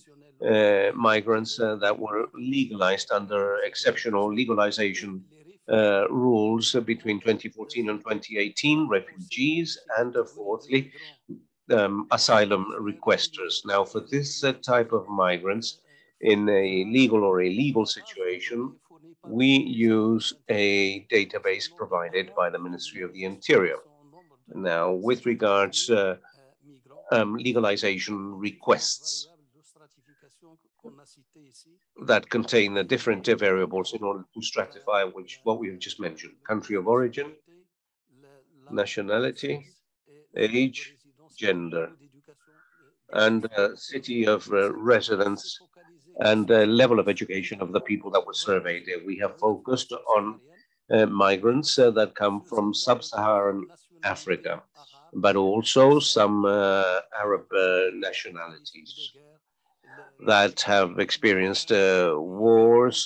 uh, migrants uh, that were legalized under exceptional legalization uh, rules between 2014 and 2018, refugees, and uh, fourthly, um, asylum requesters. Now, for this uh, type of migrants in a legal or illegal situation, we use a database provided by the Ministry of the Interior. Now, with regards uh, um, legalization requests that contain the different variables in order to stratify which what we have just mentioned country of origin, nationality, age, gender, and uh, city of uh, residence and uh, level of education of the people that were surveyed. We have focused on uh, migrants uh, that come from sub-Saharan Africa but also some uh, Arab nationalities that have experienced wars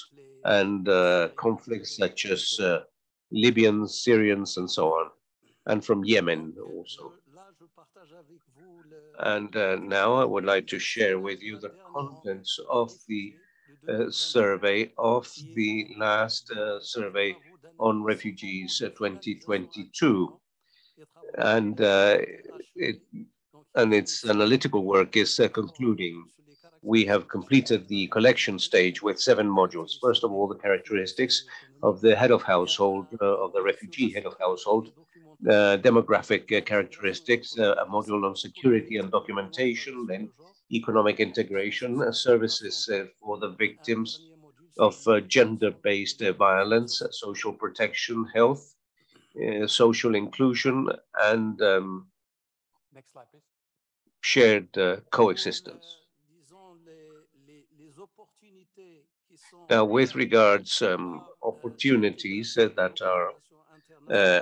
and conflicts such as Libyans, Syrians, and so on, and from Yemen also. And uh, now I would like to share with you the contents of the uh, survey of the last uh, survey on refugees 2022 and uh, it, and its analytical work is uh, concluding. We have completed the collection stage with seven modules. First of all, the characteristics of the head of household, uh, of the refugee head of household, uh, demographic uh, characteristics, uh, a module on security and documentation, then economic integration, services for the victims of gender-based violence, social protection, health, uh, social inclusion and um, Next slide, please. shared uh, coexistence. Now, with regards um, opportunities uh, that are uh,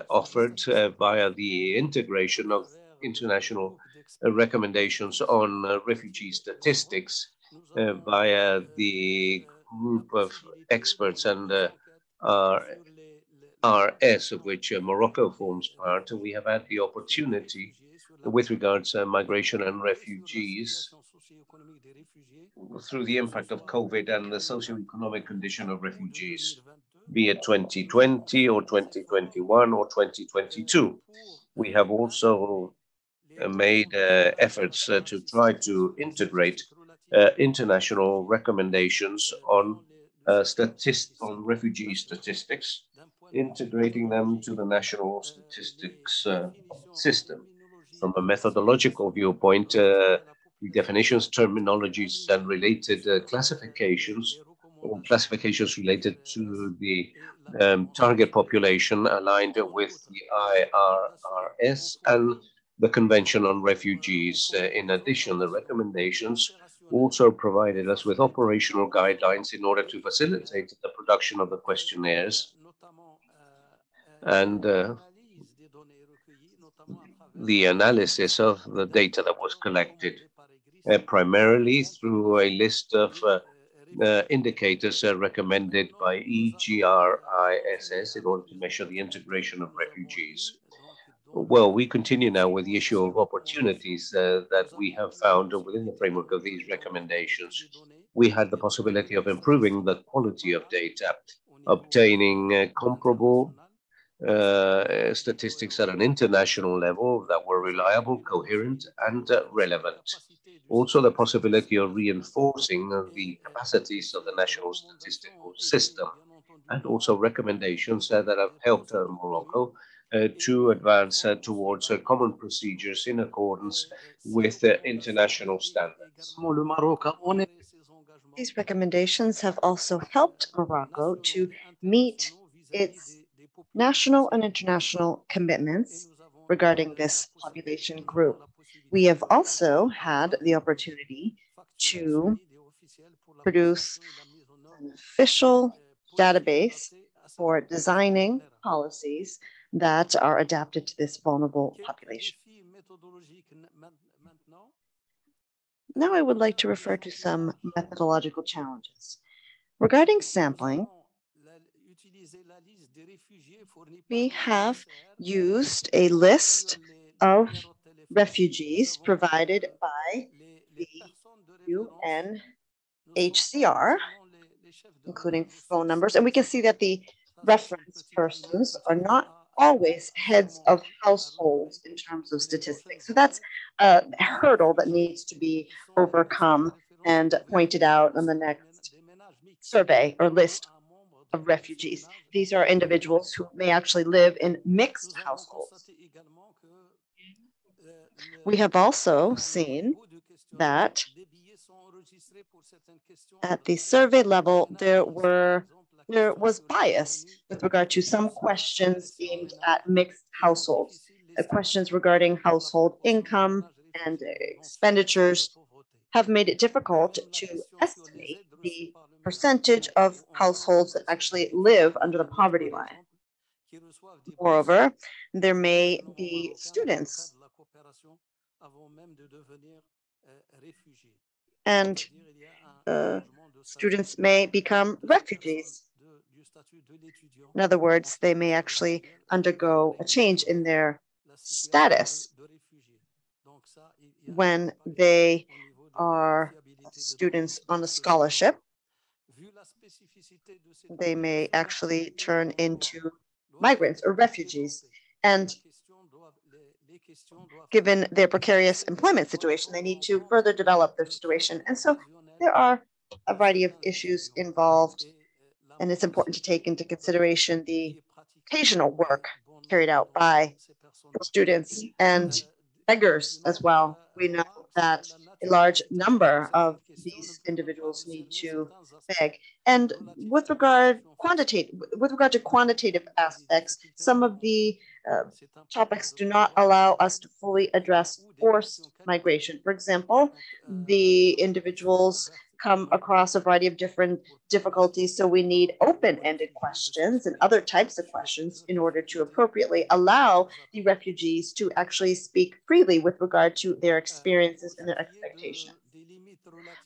offered uh, via the integration of international uh, recommendations on refugee statistics via the group of experts and RS, of which uh, Morocco forms part, we have had the opportunity with regards to migration and refugees through the impact of COVID and the socio-economic condition of refugees, be it 2020 or 2021 or 2022. We have also uh, made uh, efforts uh, to try to integrate uh, international recommendations on uh, statist on refugee statistics integrating them to the national statistics uh, system. From a methodological viewpoint, definitions, terminologies, and related classifications, or classifications related to the um, target population aligned with the IRRS and the Convention on Refugees. Uh, in addition, the recommendations also provided us with operational guidelines in order to facilitate the production of the questionnaires and uh, the analysis of the data that was collected uh, primarily through a list of uh, indicators uh, recommended by EGRISS in order to measure the integration of refugees. Well, we continue now with the issue of opportunities uh, that we have found within the framework of these recommendations. We had the possibility of improving the quality of data, obtaining uh, comparable uh, statistics at an international level that were reliable, coherent, and uh, relevant. Also, the possibility of reinforcing the capacities of the national statistical system, and also recommendations uh, that have helped uh, Morocco uh, to advance uh, towards common procedures in accordance with international standards. These recommendations have also helped Morocco to meet its national and international commitments regarding this population group. We have also had the opportunity to produce an official database for designing policies that are adapted to this vulnerable population. Now I would like to refer to some methodological challenges. Regarding sampling, we have used a list of refugees oh. provided by the UNHCR, including phone numbers. And we can see that the reference persons are not always heads of households in terms of statistics. So that's a hurdle that needs to be overcome and pointed out on the next survey or list of refugees. These are individuals who may actually live in mixed households. We have also seen that at the survey level, there were there was bias with regard to some questions aimed at mixed households, questions regarding household income and expenditures have made it difficult to estimate the percentage of households that actually live under the poverty line. Moreover, there may be students and uh, students may become refugees. In other words, they may actually undergo a change in their status when they are students on a scholarship. They may actually turn into migrants or refugees. And given their precarious employment situation, they need to further develop their situation. And so there are a variety of issues involved, and it's important to take into consideration the occasional work carried out by students and beggars as well. We know that a large number of these individuals need to beg. And with regard quantitative, with regard to quantitative aspects, some of the uh, topics do not allow us to fully address forced migration. For example, the individuals come across a variety of different difficulties. So we need open-ended questions and other types of questions in order to appropriately allow the refugees to actually speak freely with regard to their experiences and their expectations.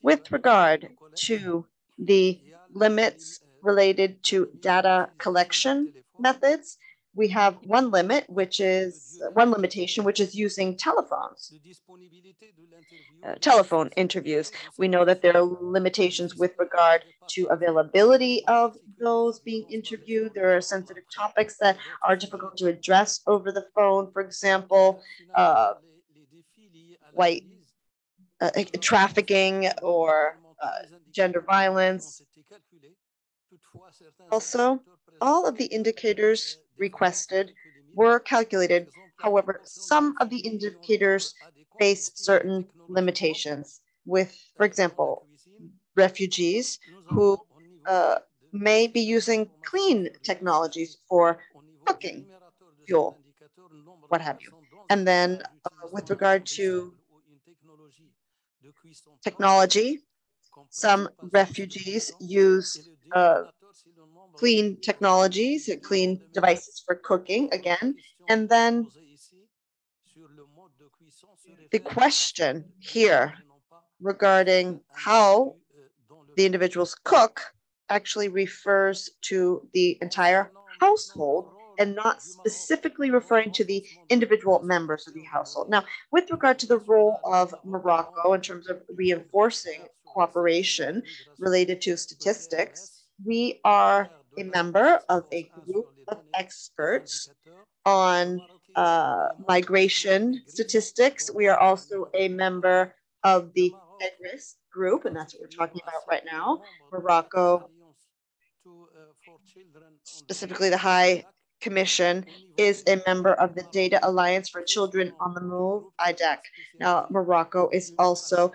With regard to the limits related to data collection methods, we have one limit, which is one limitation, which is using telephones, uh, telephone interviews. We know that there are limitations with regard to availability of those being interviewed. There are sensitive topics that are difficult to address over the phone. For example, uh, white uh, trafficking or uh, gender violence. Also, all of the indicators requested were calculated. However, some of the indicators face certain limitations with, for example, refugees who uh, may be using clean technologies for cooking, fuel, what have you. And then uh, with regard to technology, some refugees use uh, clean technologies, clean devices for cooking again. And then the question here regarding how the individuals cook actually refers to the entire household and not specifically referring to the individual members of the household. Now, with regard to the role of Morocco in terms of reinforcing cooperation related to statistics, we are a member of a group of experts on uh, migration statistics. We are also a member of the EGRISS group, and that's what we're talking about right now. Morocco, specifically the High Commission, is a member of the Data Alliance for Children on the Move, IDAC. Now, Morocco is also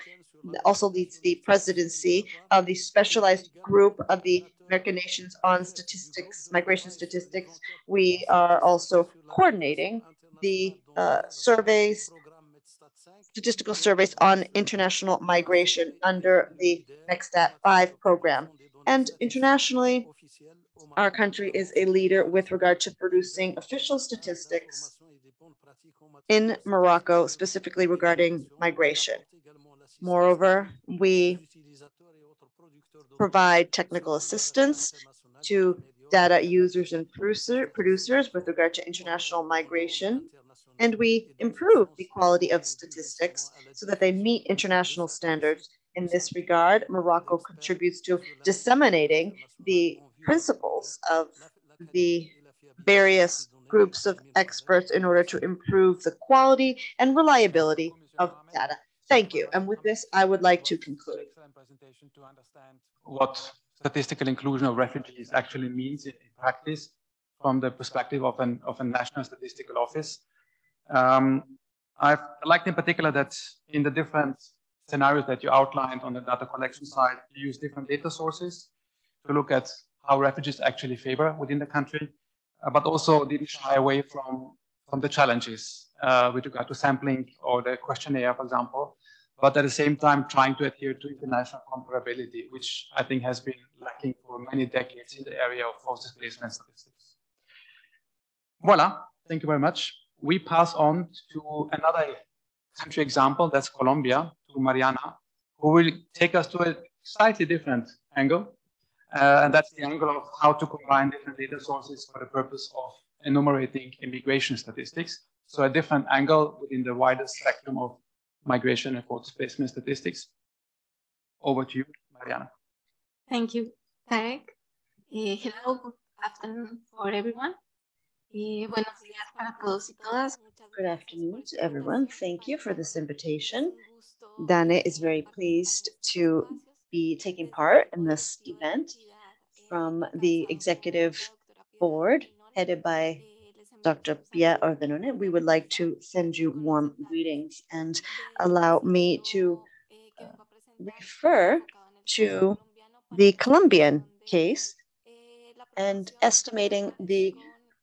also leads the presidency of the specialized group of the American Nations on Statistics, Migration Statistics. We are also coordinating the uh, surveys, statistical surveys on international migration under the MedStat 5 program. And internationally, our country is a leader with regard to producing official statistics in Morocco, specifically regarding migration. Moreover, we provide technical assistance to data users and producers with regard to international migration. And we improve the quality of statistics so that they meet international standards. In this regard, Morocco contributes to disseminating the principles of the various groups of experts in order to improve the quality and reliability of data. Thank you. And with this, I would like to conclude. Excellent presentation to understand what statistical inclusion of refugees actually means in practice from the perspective of an of a national statistical office. Um, I've liked in particular that in the different scenarios that you outlined on the data collection side, you use different data sources to look at how refugees actually favor within the country, uh, but also didn't shy away from, from the challenges uh, with regard to sampling or the questionnaire, for example, but at the same time trying to adhere to international comparability, which I think has been lacking for many decades in the area of forced displacement statistics. Voila, thank you very much. We pass on to another country example, that's Colombia, to Mariana, who will take us to a slightly different angle. Uh, and that's the angle of how to combine different data sources for the purpose of enumerating immigration statistics. So a different angle within the wider spectrum of migration and forced displacement statistics. Over to you, Mariana. Thank you, Tarek. Uh, hello, good afternoon for everyone. Buenos días para todos y todas. Good afternoon to everyone. Thank you for this invitation. DANE is very pleased to be taking part in this event from the executive board headed by Dr. Piedad Urdinola. We would like to send you warm greetings and allow me to uh, refer to the Colombian case and estimating the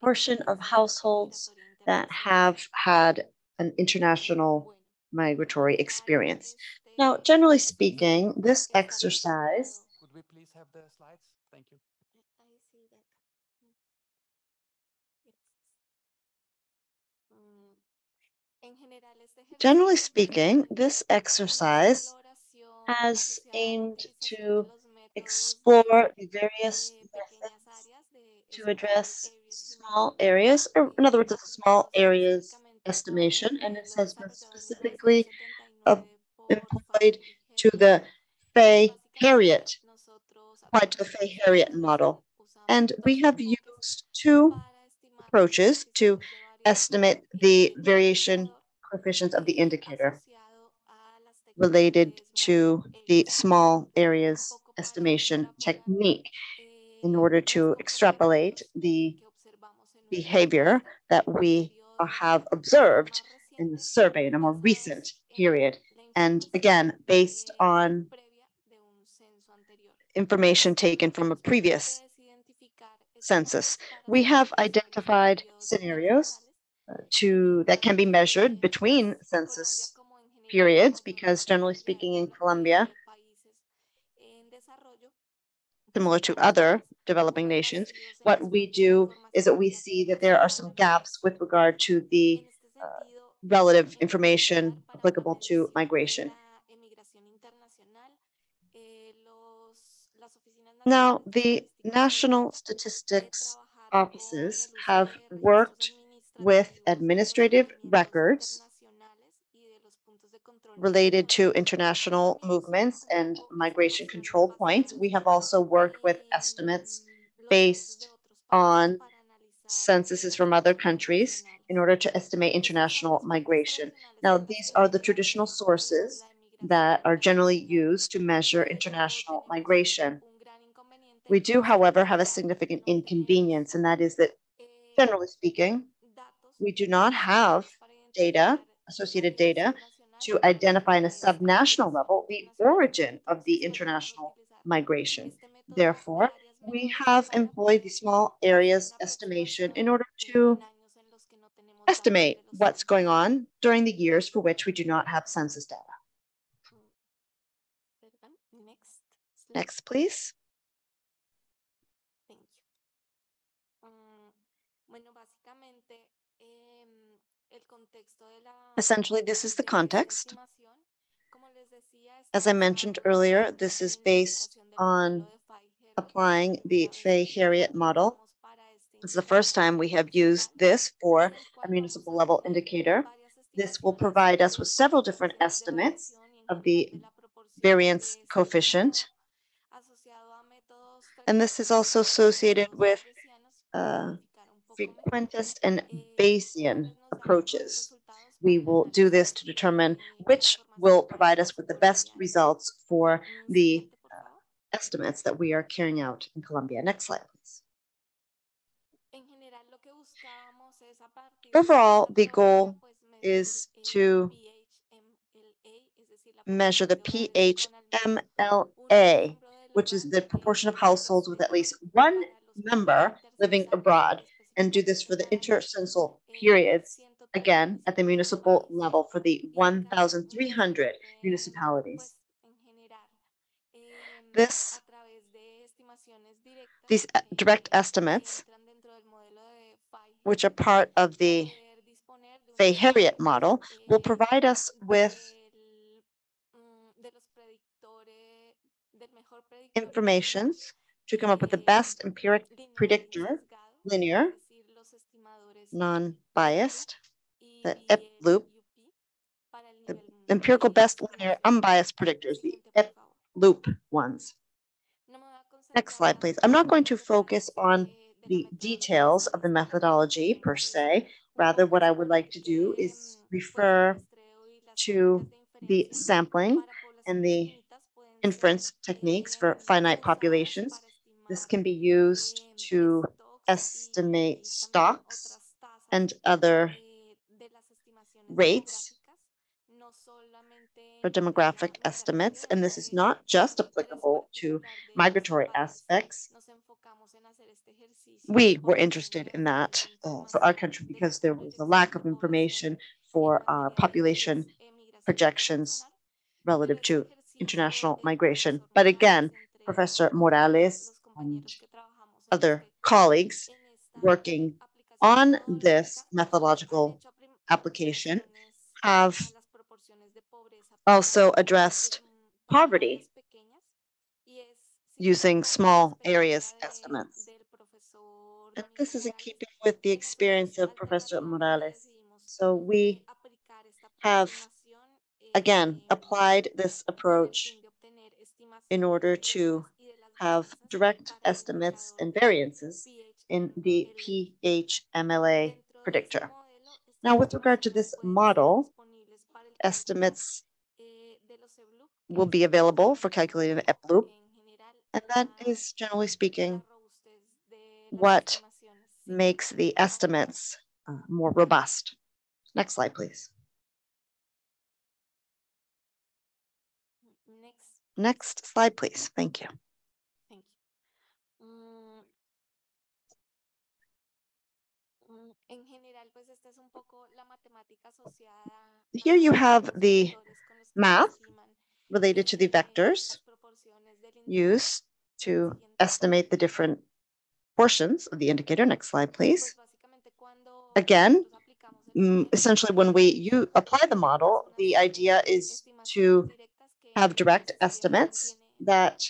portion of households that have had an international migratory experience. Now, generally speaking, this exercise Could we please have the slides? Thank you. Generally speaking, this exercise has aimed to explore the various methods to address small areas, or in other words, a small areas estimation, and it has been specifically employed to the Fay Herriot, applied to the Fay Herriot model. And we have used two approaches to estimate the variation coefficients of the indicator related to the small areas estimation technique in order to extrapolate the behavior that we have observed in the survey in a more recent period. And again, based on information taken from a previous census, we have identified scenarios to that can be measured between census periods because generally speaking in Colombia, similar to other developing nations, what we do is that we see that there are some gaps with regard to the uh, relative information applicable to migration. Now, the national statistics offices have worked with administrative records related to international movements and migration control points. We have also worked with estimates based on censuses from other countries in order to estimate international migration. Now, these are the traditional sources that are generally used to measure international migration. We do, however, have a significant inconvenience, and that is that, generally speaking, we do not have data, associated data, to identify on a subnational level the origin of the international migration. Therefore, we have employed the small areas estimation in order to estimate what's going on during the years for which we do not have census data. Next, please. Essentially, this is the context. As I mentioned earlier, this is based on applying the Fay-Herriot model. It's the first time we have used this for a municipal level indicator. This will provide us with several different estimates of the variance coefficient. And this is also associated with uh, frequentist and Bayesian approaches. We will do this to determine which will provide us with the best results for the uh, estimates that we are carrying out in Colombia. Next slide, please. Overall, the goal is to measure the PHMLA, which is the proportion of households with at least one member living abroad and do this for the intercensal periods, again, at the municipal level for the 1,300 municipalities. This, these uh, direct estimates, which are part of the Fay-Herriot model, will provide us with information to come up with the best empiric predictor, linear, non-biased, the EP loop, the empirical best linear unbiased predictors, the EP loop ones. Next slide, please. I'm not going to focus on the details of the methodology per se. Rather, what I would like to do is refer to the sampling and the inference techniques for finite populations. This can be used to estimate stocks and other rates for demographic estimates, and this is not just applicable to migratory aspects. We were interested in that uh, for our country because there was a lack of information for our population projections relative to international migration. But again, Professor Morales and other colleagues working on this methodological application have also addressed poverty using small areas estimates. And this is in keeping with the experience of Professor Morales. So we have, again, applied this approach in order to have direct estimates and variances in the PHMLA predictor. Now, with regard to this model, estimates will be available for calculating the EP loop, and that is, generally speaking, what makes the estimates uh, more robust. Next slide, please. Next slide, please. Thank you. Thank you. Here you have the math related to the vectors used to estimate the different portions of the indicator. Next slide, please. Again, mm, essentially when we you apply the model, the idea is to have direct estimates that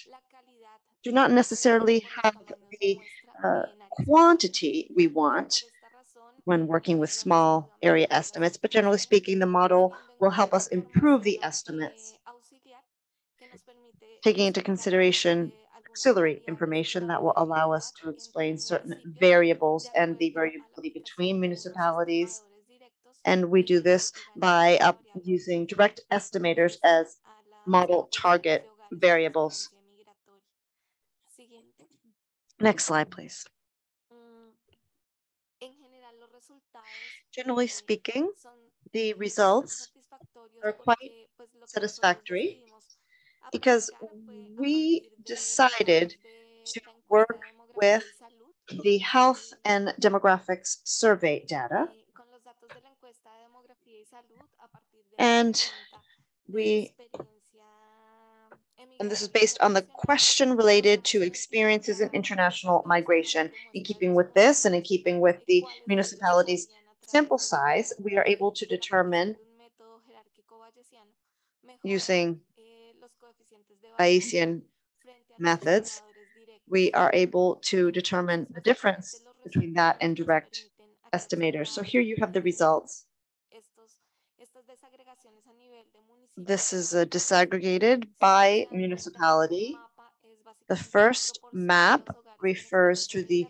do not necessarily have the uh, quantity we want when working with small area estimates, but generally speaking, the model will help us improve the estimates, taking into consideration auxiliary information that will allow us to explain certain variables and the variability between municipalities. And we do this by uh, using direct estimators as model target variables. Next slide, please. Generally speaking, the results are quite satisfactory because we decided to work with the health and demographics survey data. And we and this is based on the question related to experiences in international migration. In keeping with this and in keeping with the municipalities' sample size, we are able to determine using Bayesian methods, we are able to determine the difference between that and direct estimators. So here you have the results. This is disaggregated by municipality. The first map refers to the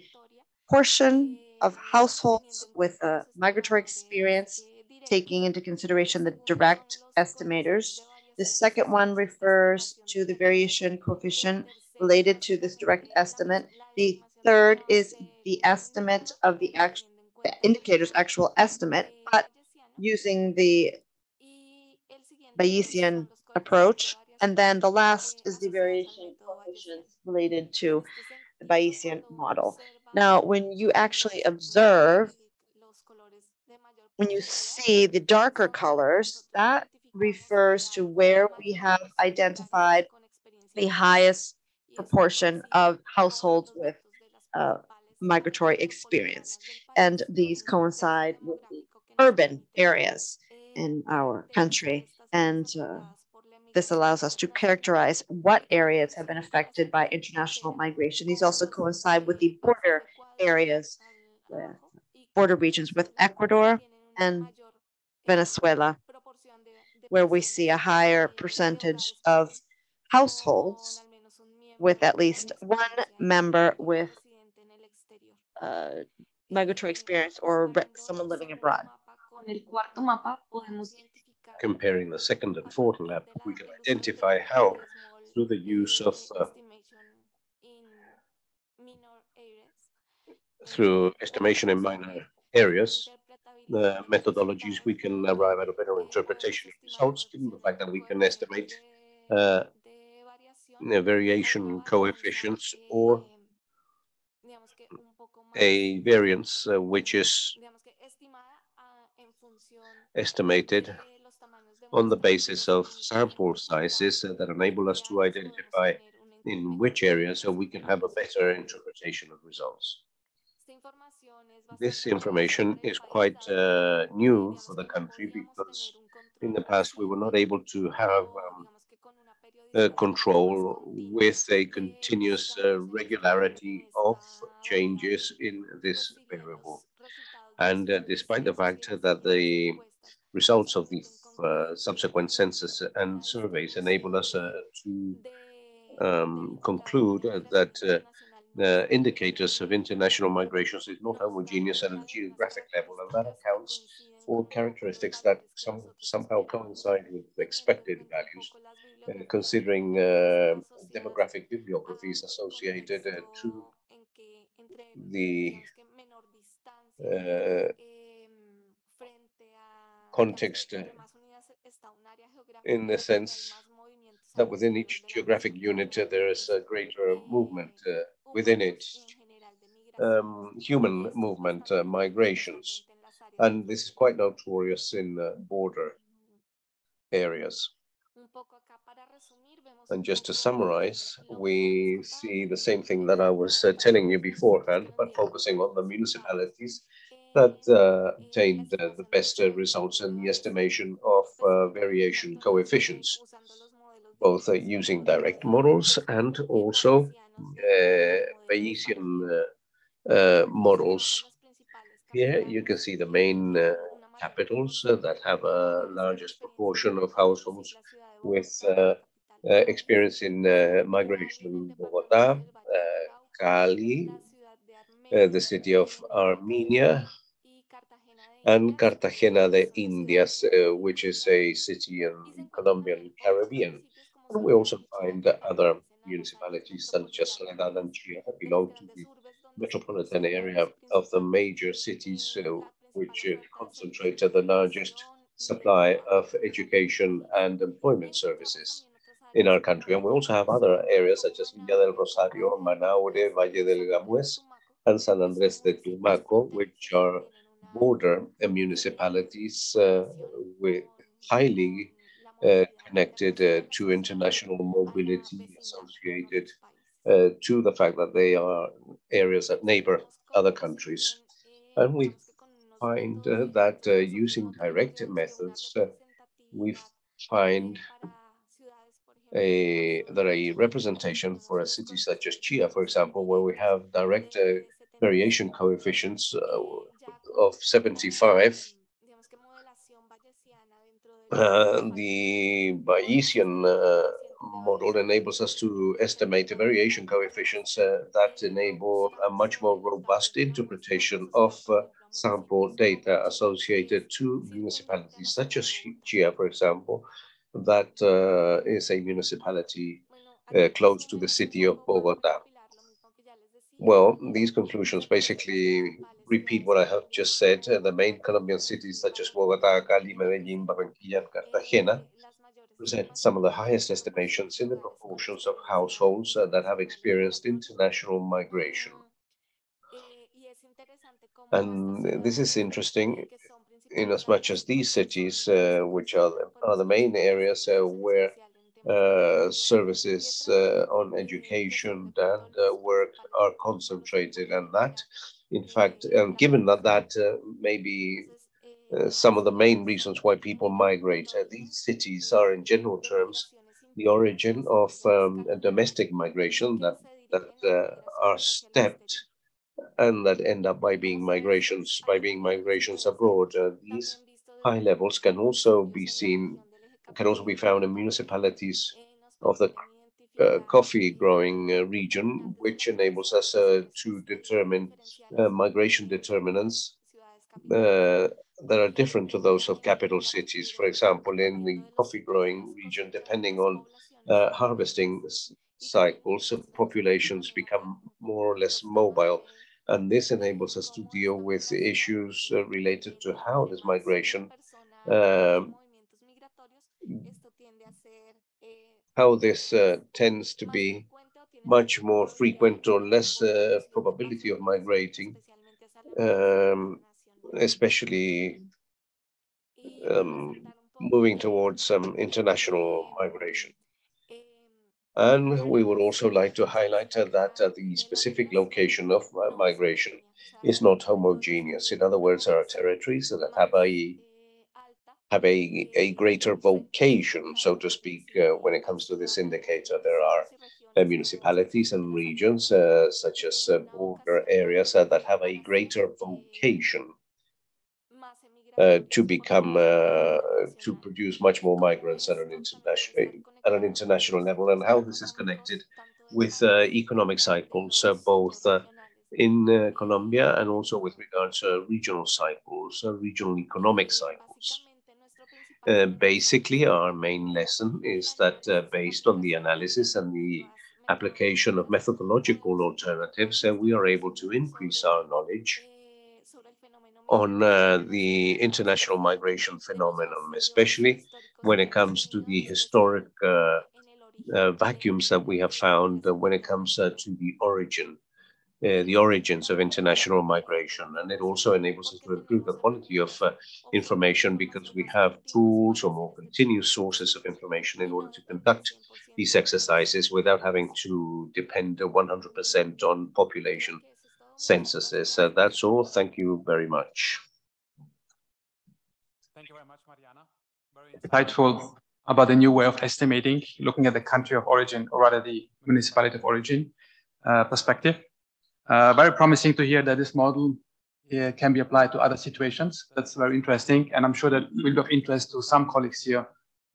portion of households with a migratory experience, taking into consideration the direct estimators. The second one refers to the variation coefficient related to this direct estimate. The third is the estimate of the actual indicator's actual estimate, but using the Bayesian approach. And then the last is the variation coefficients related to the Bayesian model. Now, when you actually observe, when you see the darker colors, that refers to where we have identified the highest proportion of households with uh, migratory experience. And these coincide with the urban areas in our country. And uh, this allows us to characterize what areas have been affected by international migration. These also coincide with the border areas, border regions with Ecuador and Venezuela, where we see a higher percentage of households with at least one member with uh, migratory experience or someone living abroad. Comparing the second and fourth map, we can identify how, through the use of uh, through estimation in minor areas, the methodologies, we can arrive at a better interpretation of results, given the fact that we can estimate uh, variation coefficients or a variance uh, which is estimated on the basis of sample sizes that enable us to identify in which areas so we can have a better interpretation of results. This information is quite uh, new for the country because in the past we were not able to have um, uh, control with a continuous uh, regularity of changes in this variable. And uh, despite the fact that the results of the subsequent census and surveys enable us uh, to um, conclude that uh, the indicators of international migrations is not homogeneous at a geographic level, and that accounts for characteristics that some, somehow coincide with expected values uh, considering uh, demographic bibliographies associated uh, to the context in the sense that within each geographic unit uh, there is a greater movement uh, within it, um, human movement, uh, migrations. And this is quite notorious in border areas. And just to summarize, we see the same thing that I was uh, telling you beforehand, but focusing on the municipalities that uh, obtained uh, the best uh, results in the estimation of uh, variation coefficients. both uh, using direct models and also Bayesian models. Here you can see the main capitals that have a largest proportion of households with uh, experience in uh, migration. Bogota, uh, Cali, the city of Armenia, and Cartagena de Indias, uh, which is a city in Colombian Caribbean. And we also find other municipalities such as Soledad and that belong to the metropolitan area of the major cities, uh, which uh, concentrate the largest supply of education and employment services in our country. And we also have other areas such as Villa del Rosario, Manaure, Valle del Guamuez, and San Andrés de Tumaco, which are border municipalities uh, with highly uh, connected uh, to international mobility associated uh, to the fact that they are areas that neighbor other countries. And we find uh, that uh, using direct methods, we find a, that a representation for a city such as Chía, for example, where we have direct variation coefficients of 75, uh, the Bayesian uh, model enables us to estimate the variation coefficients uh, that enable a much more robust interpretation of uh, sample data associated to municipalities such as Chía, for example, that uh, is a municipality uh, close to the city of Bogota. Well, these conclusions basically repeat what I have just said. Uh, the main Colombian cities such as Bogota, Cali, Medellin, Barranquilla, and Cartagena present some of the highest estimations in the proportions of households uh, that have experienced international migration. And this is interesting in as much as these cities, uh, which are the, are the main areas uh, where uh, services uh, on education and uh, work are concentrated and that in fact um, given that that uh, may be uh, some of the main reasons why people migrate these cities are in general terms the origin of um, domestic migration that that are stepped and that end up by being migrations by being migrations abroad. These high levels can also be seen can also be found in municipalities of the uh, coffee growing uh, region, which enables us uh, to determine uh, migration determinants uh, that are different to those of capital cities. For example, in the coffee growing region, depending on uh, harvesting cycles, populations become more or less mobile. And this enables us to deal with issues related to how this migration um, how this uh, tends to be much more frequent or less uh, probability of migrating, um, especially um, moving towards some international migration. And we would also like to highlight uh, that uh, the specific location of migration is not homogeneous. In other words, there are territories that have a have a, a greater vocation, so to speak, uh, when it comes to this indicator. There are uh, municipalities and regions, uh, such as uh, border areas, uh, that have a greater vocation uh, to become, to produce much more migrants at an, international, at an international level, and how this is connected with economic cycles, both in Colombia and also with regards to regional cycles, regional economic cycles. Uh, basically, our main lesson is that uh, based on the analysis and the application of methodological alternatives, uh, we are able to increase our knowledge on uh, the international migration phenomenon, especially when it comes to the historic uh, vacuums that we have found when it comes to the origin uh, the origins of international migration. And it also enables us to improve the quality of uh, information because we have tools or more continuous sources of information in order to conduct these exercises without having to depend 100% on population censuses. So that's all. Thank you very much. Thank you very much, Mariana. Very insightful about the new way of estimating, looking at the country of origin, or rather the municipality of origin uh, perspective. Uh, very promising to hear that this model uh, can be applied to other situations. That's very interesting, and I'm sure that will be of interest to some colleagues here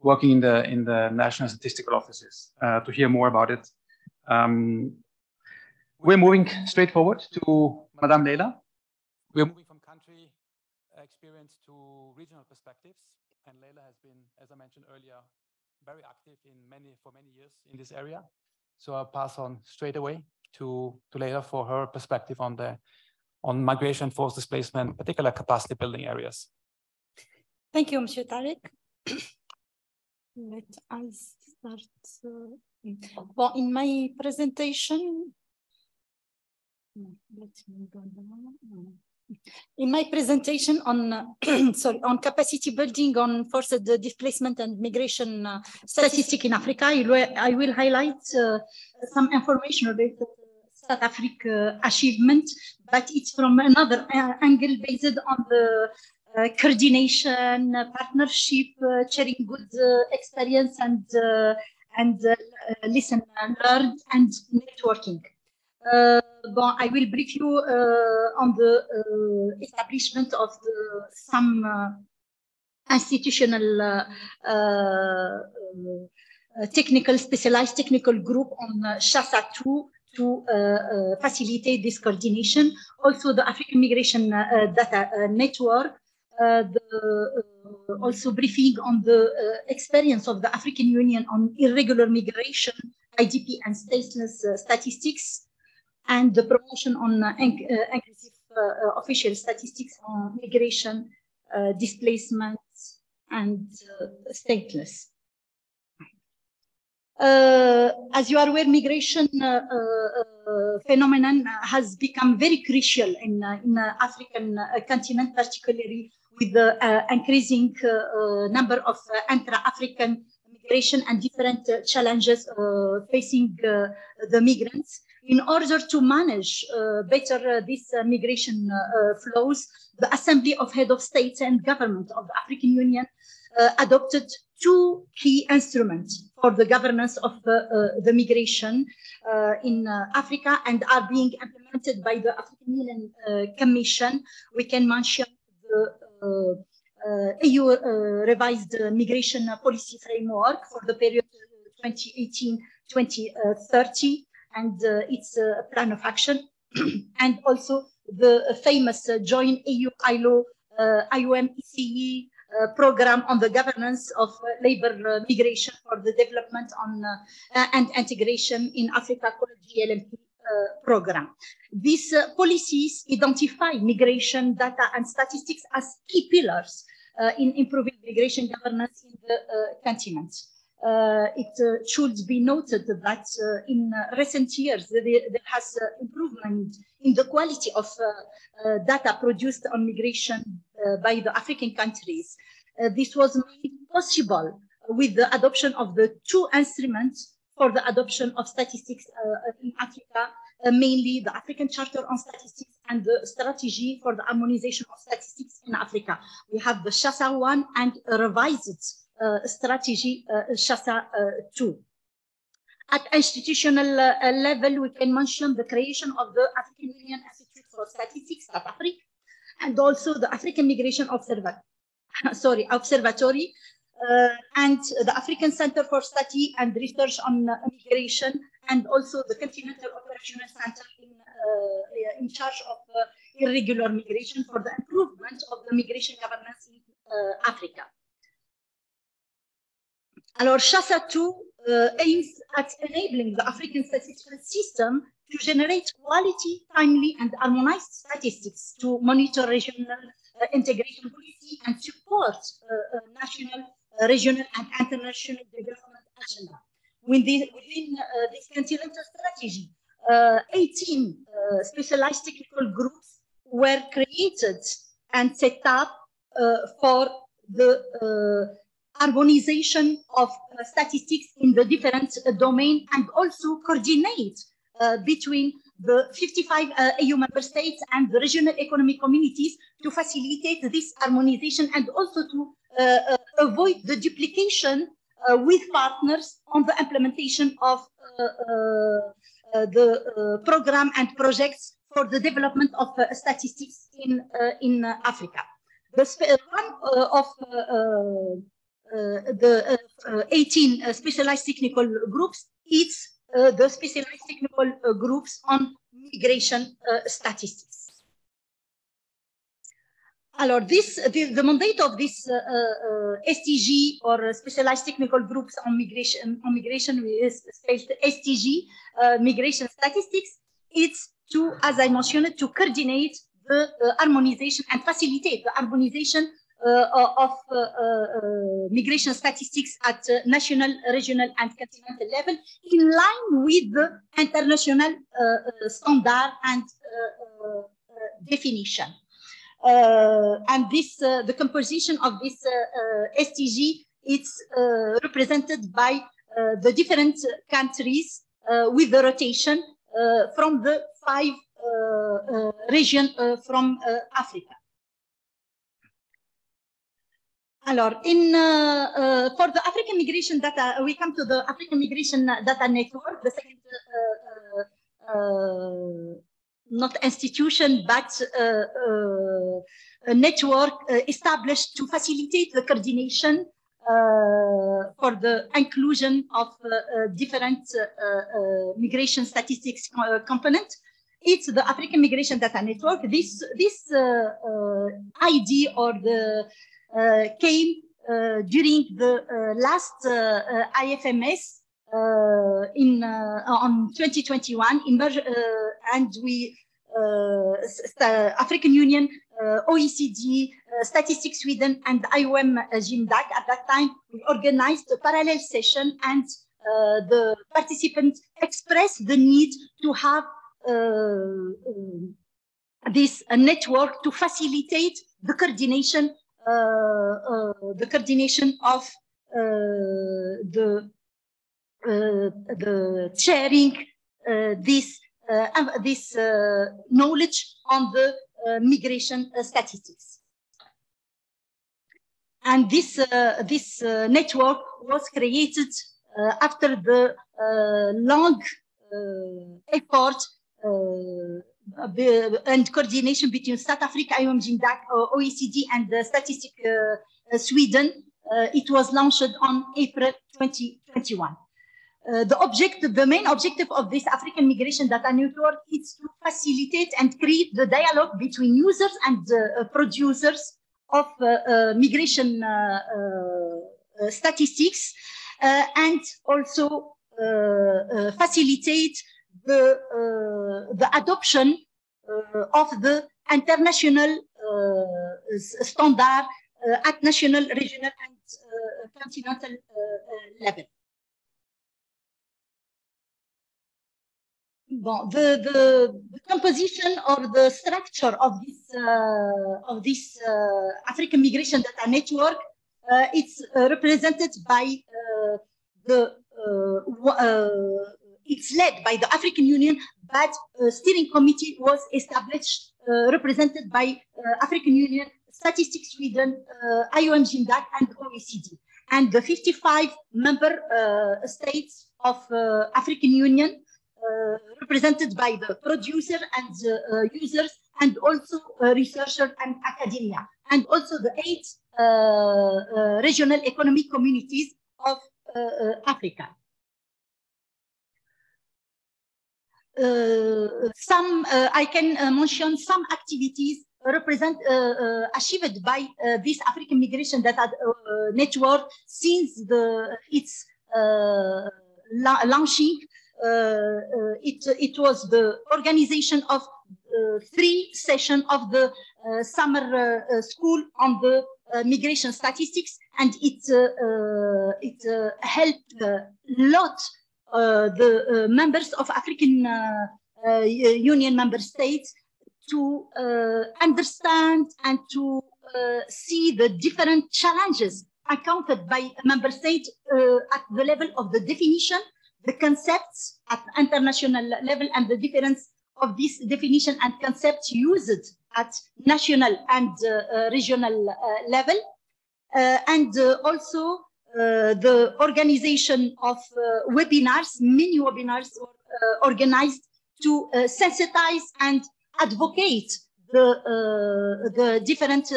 working in the in the national statistical offices uh, to hear more about it. Um, we're moving straight forward to Madame Leila. We're moving from country experience to regional perspectives, and Leila has been, as I mentioned earlier, very active in many for many years in this area. So I'll pass on straight away to to Leila for her perspective on the on migration, force displacement, particular capacity building areas. Thank you, Monsieur Tarek. Let us start. Uh, well, in my presentation, let me go down. In my presentation on sorry on capacity building on forced displacement and migration uh, statistic in Africa, I will, highlight uh, some information to STATAFRIC achievement, but it's from another uh, angle based on the uh, coordination, uh, partnership, uh, sharing good experience and and listen and learn and networking. Bon, I will brief you on the establishment of the, some institutional uh, uh, technical, specialized technical group on uh, SHASA2 to facilitate this coordination. Also, the African Migration Data Network uh, the, uh, also briefing on the uh, experience of the African Union on irregular migration, IDP and stateless statistics, and the promotion on uh, uh, inclusive uh, official statistics on migration, displacement, and stateless. Uh, as you are aware, migration uh, uh, phenomenon has become very crucial in, in African continent, particularly with the uh, increasing uh, uh, number of intra-African migration and different challenges facing the migrants. In order to manage uh, better uh, these uh, migration flows, the Assembly of Head of States and Government of the African Union adopted two key instruments for the governance of uh, uh, the migration uh, in Africa and are being implemented by the African Union Commission. We can mention the AU revised migration policy framework for the period 2018-2030 and uh, its plan of action, and also the famous uh, joint AU ILO uh, IOM ECA uh, program on the governance of uh, labor uh, migration for the development on and integration in Africa called JLMP program. These policies identify migration data and statistics as key pillars in improving migration governance in the continent. Uh, it uh, should be noted that uh, in recent years there, has improvement in the quality of data produced on migration by the African countries. this was made possible with the adoption of the two instruments for the adoption of statistics in Africa, mainly the African Charter on Statistics and the strategy for the harmonization of statistics in Africa. We have the SHASA 1 and a revised uh, strategy uh, SHASA uh, 2. At institutional level, we can mention the creation of the African Union Institute for Statistics, STATAFRIC, and also the African Migration Observatory, sorry, Observatory, uh, and the African Center for Study and Research on uh, Migration, and also the Continental Operational Center in, uh, in charge of irregular migration for the improvement of the migration governance in Africa. Alors, SHASA2 uh, aims at enabling the African statistical system to generate quality, timely, and harmonized statistics to monitor regional uh, integration policy and support uh, national, uh, regional, and international development agenda. Within, within uh, this continental strategy, uh, 18 specialized technical groups were created and set up for the harmonization of uh, statistics in the different uh, domain and also coordinate uh, between the 55 uh, AU member states and the regional economic communities to facilitate this harmonization and also to uh, uh, avoid the duplication with partners on the implementation of the program and projects for the development of statistics in, in Africa. The one of Uh, the uh, 18 uh, specialized technical groups is the specialized technical groups on migration statistics. Alors, this, the, the mandate of this uh, uh, STG or specialized technical groups on migration, on migration is STG, uh, migration statistics, it's to, as I mentioned, to coordinate the harmonization and facilitate the harmonization Uh, uh, of uh, migration statistics at national, regional, and continental level in line with the international standard and definition. Uh, and this, uh, the composition of this uh, STG, it's represented by the different countries with the rotation from the five region from Africa. Alors, in, uh, uh, for the African Migration Data, we come to the African Migration Data Network, the second uh, not institution, but uh, uh, a network uh, established to facilitate the coordination for the inclusion of different migration statistics component. It's the African Migration Data Network. This, this ID or the Uh, came uh, during the uh, last IFMS uh, in uh, on 2021 in uh, and we African Union, OECD, Statistics Sweden, and IOM GMDAC. At that time, we organized a parallel session, and the participants expressed the need to have um, this network to facilitate the coordination, Uh, uh, the coordination of uh, the uh, the sharing uh, this uh, um, this knowledge on the migration statistics. And this this network was created after the long effort and coordination between STATAFRIC, IOM GMDAC, OECD, and the Statistic uh, Sweden. Uh, it was launched on April 2021. Uh, the object, the main objective of this African Migration Data Network is to facilitate and create the dialogue between users and uh, producers of uh, uh migration uh, statistics and also facilitate the, the adoption of the international standard at national, regional, and continental level. Bon, the, the, the, composition or the structure of this uh, of this uh, African Migration Data Network, uh, it's uh, represented by uh, the uh, it's led by the African Union, but a steering committee was established, uh, represented by uh, African Union, Statistics Sweden, IOM GMDAC, and OECD. And the 55 member states of African Union uh, represented by the producer and the uh, users and also uh, researchers and academia and also the eight regional economic communities of Africa. Uh, Uh, some uh, I can uh, mention some activities represent uh, uh, achieved by this African Migration Data Network since the its la launching. Uh, uh, it, it was the organization of uh, three sessions of the summer school on the migration statistics, and it, it helped a lot the members of African Union member states to understand and to see the different challenges accounted by member states uh, at the level of the definition the concepts at international level and the difference of this definition and concepts used at national and uh, uh regional uh, level. Uh, and uh, also Uh, the organization of uh, webinars, many webinars were uh, organized to sensitize and advocate the, the different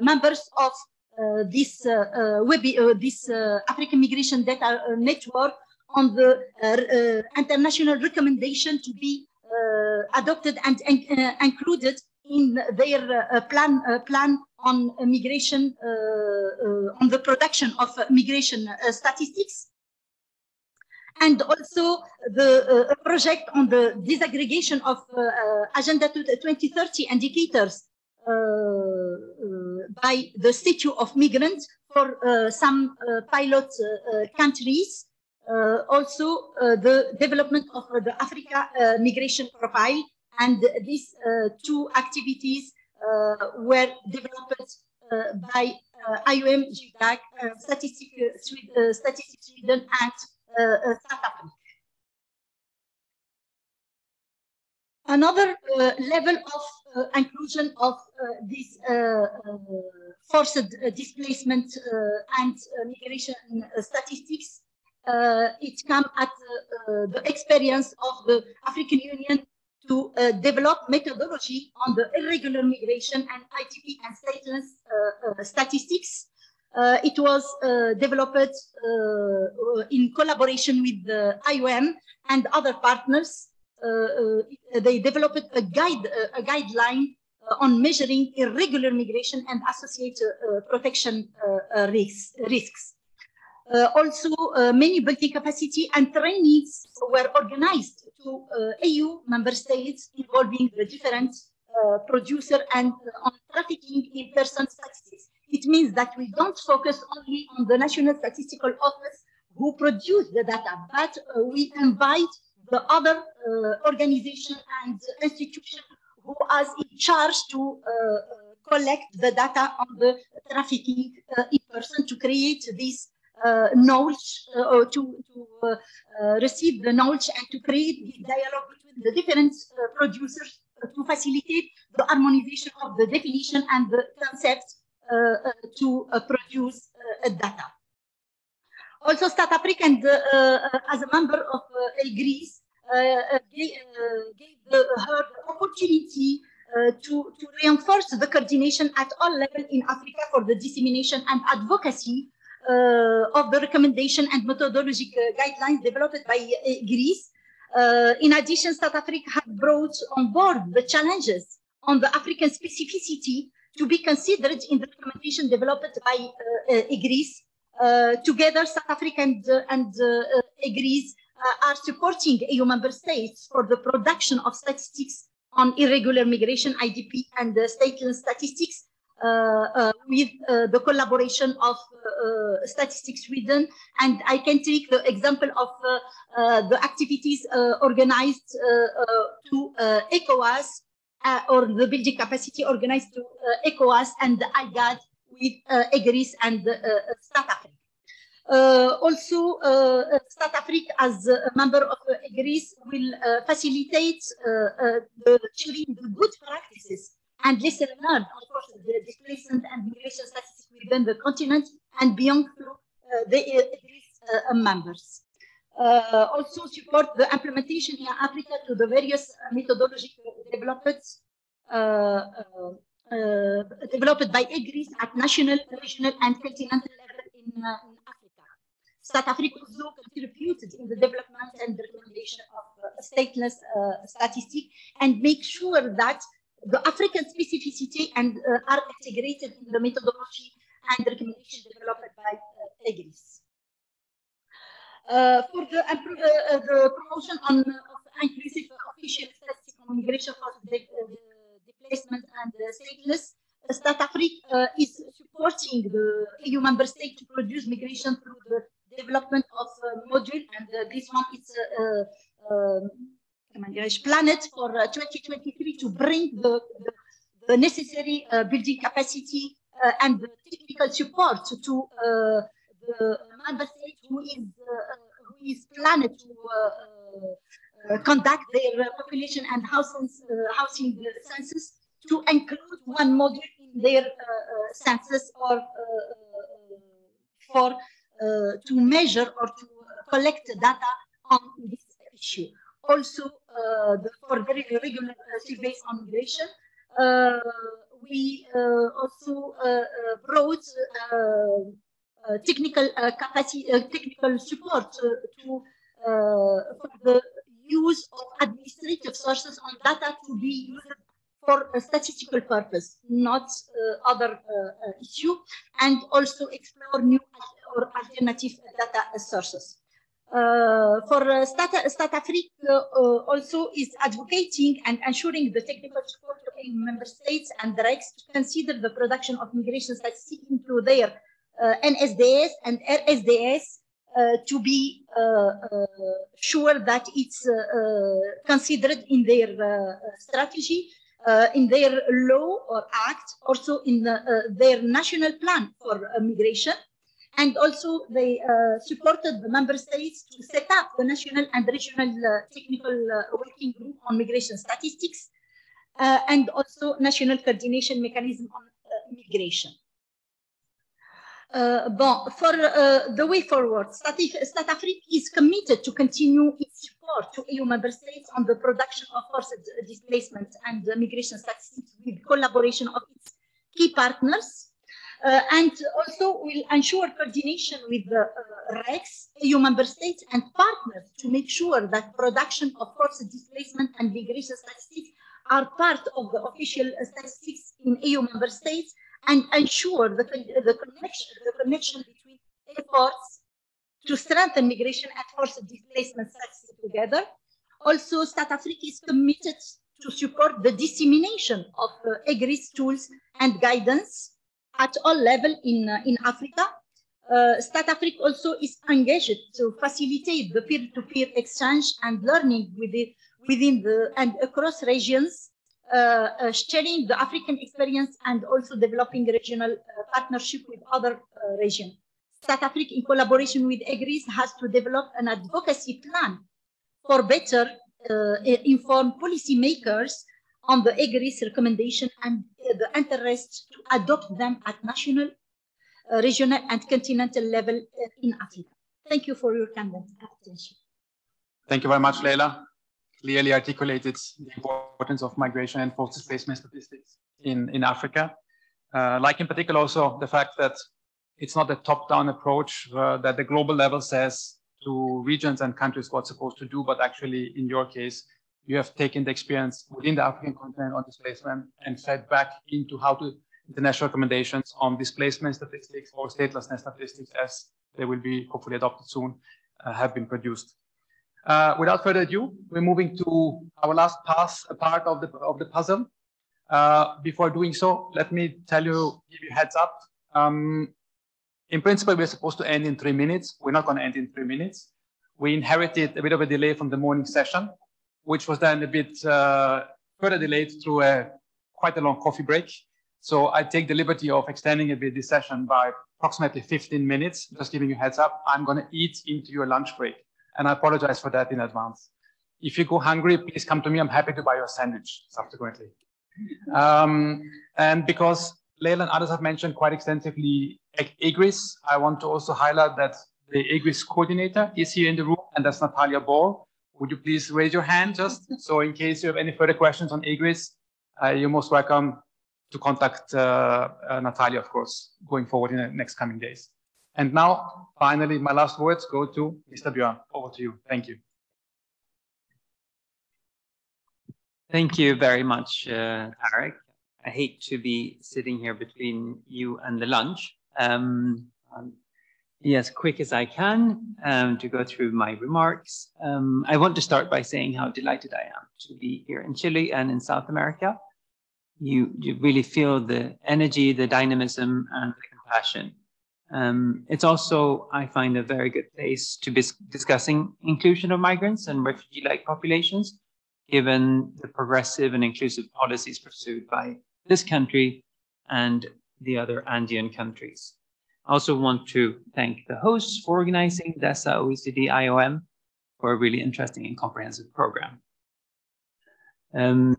members of uh, this uh, uh, this African Migration Data Network on the international recommendation to be adopted and included in their uh, plan uh, plan on migration uh, on the production of migration statistics and also the uh, project on the disaggregation of uh, Agenda 2030 indicators uh, by the statute of migrants for some pilot countries. also, the development of the Africa migration profile and these uh, two activities uh, were developed uh, by IOM, GMDAC, Statistics Sweden, and STATAFRIC. Another uh, level of uh, inclusion of uh, this forced displacement and migration statistics, it comes at the experience of the African Union to uh, develop methodology on the irregular migration and IDP and stateless uh, uh, statistics. it was developed in collaboration with the IOM and other partners uh, uh, they developed a guide, uh, a guideline on measuring irregular migration and associated protection risks. risks. Uh, also, uh, many building capacity and trainings were organized to uh, AU member states involving the different producer and on trafficking in person statistics. It means that we don't focus only on the National Statistical Office who produce the data, but we invite the other uh, organization and institution who are in charge to uh, collect the data on the trafficking uh, in person to create this uh, knowledge uh, or to, to uh, receive the knowledge and to create the dialogue between the different producers to facilitate the harmonization of the definition and the concepts to produce data. Also, STATAFRIC, and, as a member of uh, EGRISS, uh, gave, the, her the opportunity uh, to, to reinforce the coordination at all levels in Africa for the dissemination and advocacy uh, of the recommendation and methodological guidelines developed by EGRISS. in addition, STATAFRIC has brought on board the challenges on the African specificity to be considered in the recommendation developed by uh, uh, EGRISS. Uh, together, STATAFRIC and, and EGRISS uh, are supporting AU member states for the production of statistics on irregular migration, IDP, and uh, stateless statistics uh, uh, Uh, uh, with uh, the collaboration of uh, uh, Statistics Sweden. And I can take the example of the activities organized to ECOWAS or the building capacity organized to ECOWAS and the IGAD with EGRISS and STATAFRIC. Uh, also, uh, STATAFRIC, as a member of uh, EGRISS, will facilitate the good practices and lesson learned, of course, the displacement and migration statistics within the continent and beyond through the EGRISS members. Uh, also support the implementation in Africa to the various methodological developments uh, uh, developed by EGRISS at national, regional, and continental level in, in STATAFRIC also contributed in the development and recommendation of uh, stateless uh, statistics and make sure that the African specificity and uh, are integrated in the methodology and the recommendation developed by uh. Uh, for the, uh, the promotion on uh, inclusive official statistics on migration for the, displacement and stateless, STATAFRIC is supporting the AU member state to produce migration through the development of module, and uh, this one is uh, um, planet for uh, 2023 to bring the, the, the necessary uh, building capacity uh, and the technical support to the member state who is who is planned to uh, conduct their population and housing, uh, housing census to include one module in their uh, census or for to measure or to collect data on this issue. Also, uh, the, for very regular uh, surveys on migration, uh, we also brought technical capacity, technical support to for the use of administrative sources on data to be used for a statistical purpose, not uh, other uh, issue, and also explore new or alternative data sources. Uh, for uh, Stata, STATAFRIC uh, also is advocating and ensuring the technical support in member states and the RECs to consider the production of migration statistics into their NSDS and RSDS uh, to be uh, uh, sure that it's considered in their strategy, in their law or act, also in the, their national plan for migration. And also they uh, supported the member states to set up the national and regional uh, technical uh, working group on migration statistics and also national coordination mechanism on migration. Uh, for uh, the way forward, STATAFRIC is committed to continue its support to AU member states on the production of forced displacement and migration statistics with collaboration of its key partners. Uh, and also will ensure coordination with the uh, RECs, AU member states, and partners to make sure that production of forced displacement and migration statistics are part of the official statistics in AU member states and ensure the, the, connection, the connection between efforts to strengthen migration and forced displacement statistics together. Also, STATAFRIC is committed to support the dissemination of uh, EGRISS tools and guidance at all level in, uh, in Africa. Uh, STATAFRIC also is engaged to facilitate the peer-to-peer -peer exchange and learning within, within the and across regions uh, uh, sharing the African experience and also developing regional uh, partnership with other regions. STATAFRIC, in collaboration with EGRISS, has to develop an advocacy plan for better informed policymakers on the EGRISS recommendation and the interest to adopt them at national, uh, regional, and continental level in Africa. Thank you for your kind attention. Thank you very much, Leila clearly articulated the importance of migration and forced displacement statistics in, in Africa. Uh, like in particular also the fact that it's not a top-down approach uh, that the global level says to regions and countries what's supposed to do, but actually in your case, you have taken the experience within the African continent on displacement and fed back into how to international recommendations on displacement statistics or statelessness statistics as they will be hopefully adopted soon uh, have been produced. Uh, without further ado, we're moving to our last pass, a part of the, of the puzzle. Uh, before doing so, let me tell you, give you heads up. Um, in principle, we're supposed to end in three minutes. We're not going to end in three minutes. We inherited a bit of a delay from the morning session, which was then a bit uh, further delayed through a quite a long coffee break. So I take the liberty of extending a bit this session by approximately 15 minutes, just giving you heads up. I'm going to eat into your lunch break and I apologize for that in advance. If you go hungry, please come to me. I'm happy to buy you a sandwich subsequently. Um, and because Leila and others have mentioned quite extensively EGRISS, I want to also highlight that the EGRISS coordinator is here in the room, and that's Natalia Baal. Would you please raise your hand just so in case you have any further questions on EGRISS, uh, you're most welcome to contact uh, uh, Natalia, of course, going forward in the next coming days. And now, finally, my last words go to Mr. Björn. Over to you. Thank you. Thank you very much, uh, Tarek. I hate to be sitting here between you and the lunch. Um, be as quick as I can um, to go through my remarks. Um, I want to start by saying how delighted I am to be here in Chile and in South America. You, you really feel the energy, the dynamism, and the compassion um, it's also, I find, a very good place to be discussing inclusion of migrants and refugee-like populations, given the progressive and inclusive policies pursued by this country and the other Andean countries. I also want to thank the hosts for organizing DESA OECD IOM for a really interesting and comprehensive program. Um,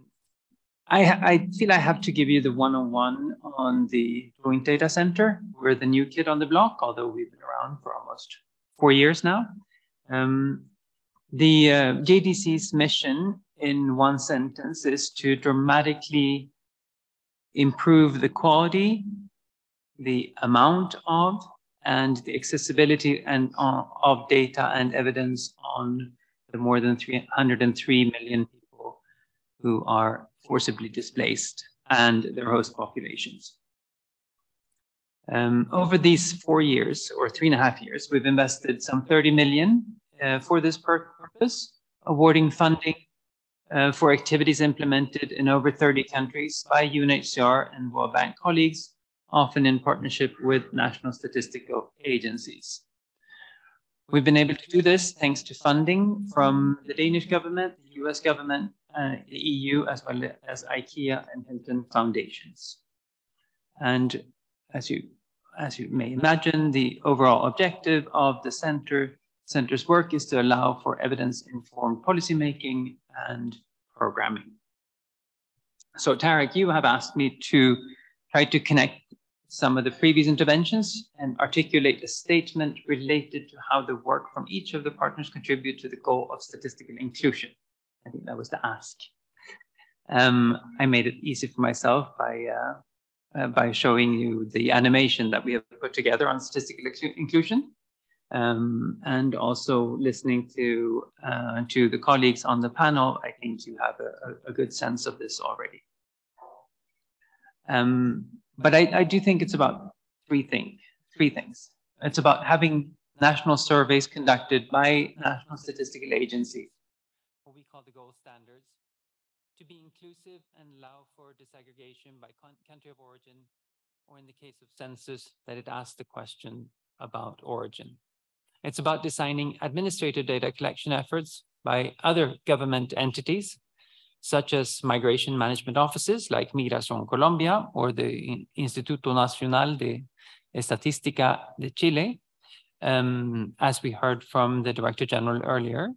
I, I feel I have to give you the one-on-one on the Joint Data Center. We're the new kid on the block, although we've been around for almost four years now. Um, the uh, JDC's mission in one sentence is to dramatically improve the quality, the amount of, and the accessibility and uh, of data and evidence on the more than 303 million people who are forcibly displaced and their host populations. Um, over these four years or three and a half years, we've invested some 30 million uh, for this purpose, awarding funding uh, for activities implemented in over 30 countries by UNHCR and World Bank colleagues, often in partnership with national statistical agencies. We've been able to do this thanks to funding from the Danish government, the US government, uh, the EU, as well as IKEA and Hilton foundations. And as you, as you may imagine, the overall objective of the center, center's work is to allow for evidence-informed policymaking and programming. So Tarek, you have asked me to try to connect some of the previous interventions and articulate a statement related to how the work from each of the partners contribute to the goal of statistical inclusion. I think that was the ask. Um, I made it easy for myself by uh, uh, by showing you the animation that we have put together on statistical inclusion, um, and also listening to uh, to the colleagues on the panel. I think you have a, a good sense of this already. Um, but I, I do think it's about three things. Three things. It's about having national surveys conducted by national statistical agencies what we call the gold standards, to be inclusive and allow for disaggregation by country of origin, or in the case of census, that it asks the question about origin. It's about designing administrative data collection efforts by other government entities, such as migration management offices like Migración Colombia or the Instituto Nacional de Estadística de Chile, um, as we heard from the Director General earlier,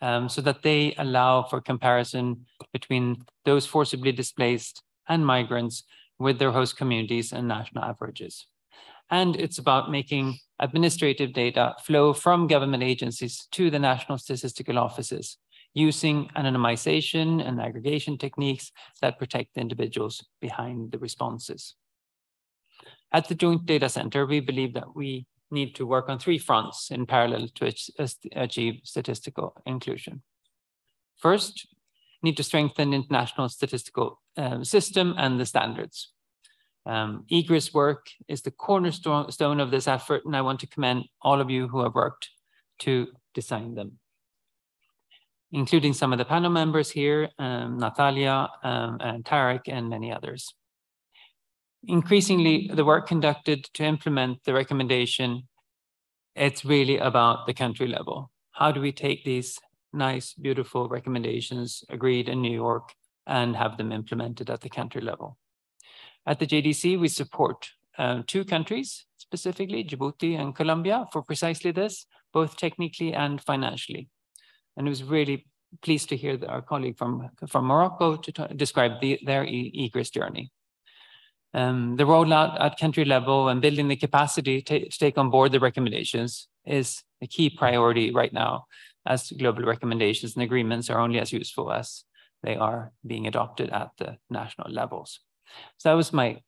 um, so that they allow for comparison between those forcibly displaced and migrants with their host communities and national averages. And it's about making administrative data flow from government agencies to the national statistical offices using anonymization and aggregation techniques that protect the individuals behind the responses. At the Joint Data Center, we believe that we need to work on three fronts in parallel to achieve statistical inclusion. First, need to strengthen international statistical uh, system and the standards. Um, EGRISS work is the cornerstone of this effort, and I want to commend all of you who have worked to design them, including some of the panel members here, um, Natalia um, and Tarek, and many others. Increasingly, the work conducted to implement the recommendation, it's really about the country level. How do we take these nice, beautiful recommendations agreed in New York and have them implemented at the country level? At the JDC, we support um, two countries, specifically Djibouti and Colombia, for precisely this, both technically and financially. And it was really pleased to hear that our colleague from, from Morocco to describe the, their EGRISS journey. Um, the rollout at country level and building the capacity to, to take on board the recommendations is a key priority right now, as global recommendations and agreements are only as useful as they are being adopted at the national levels. So that was my,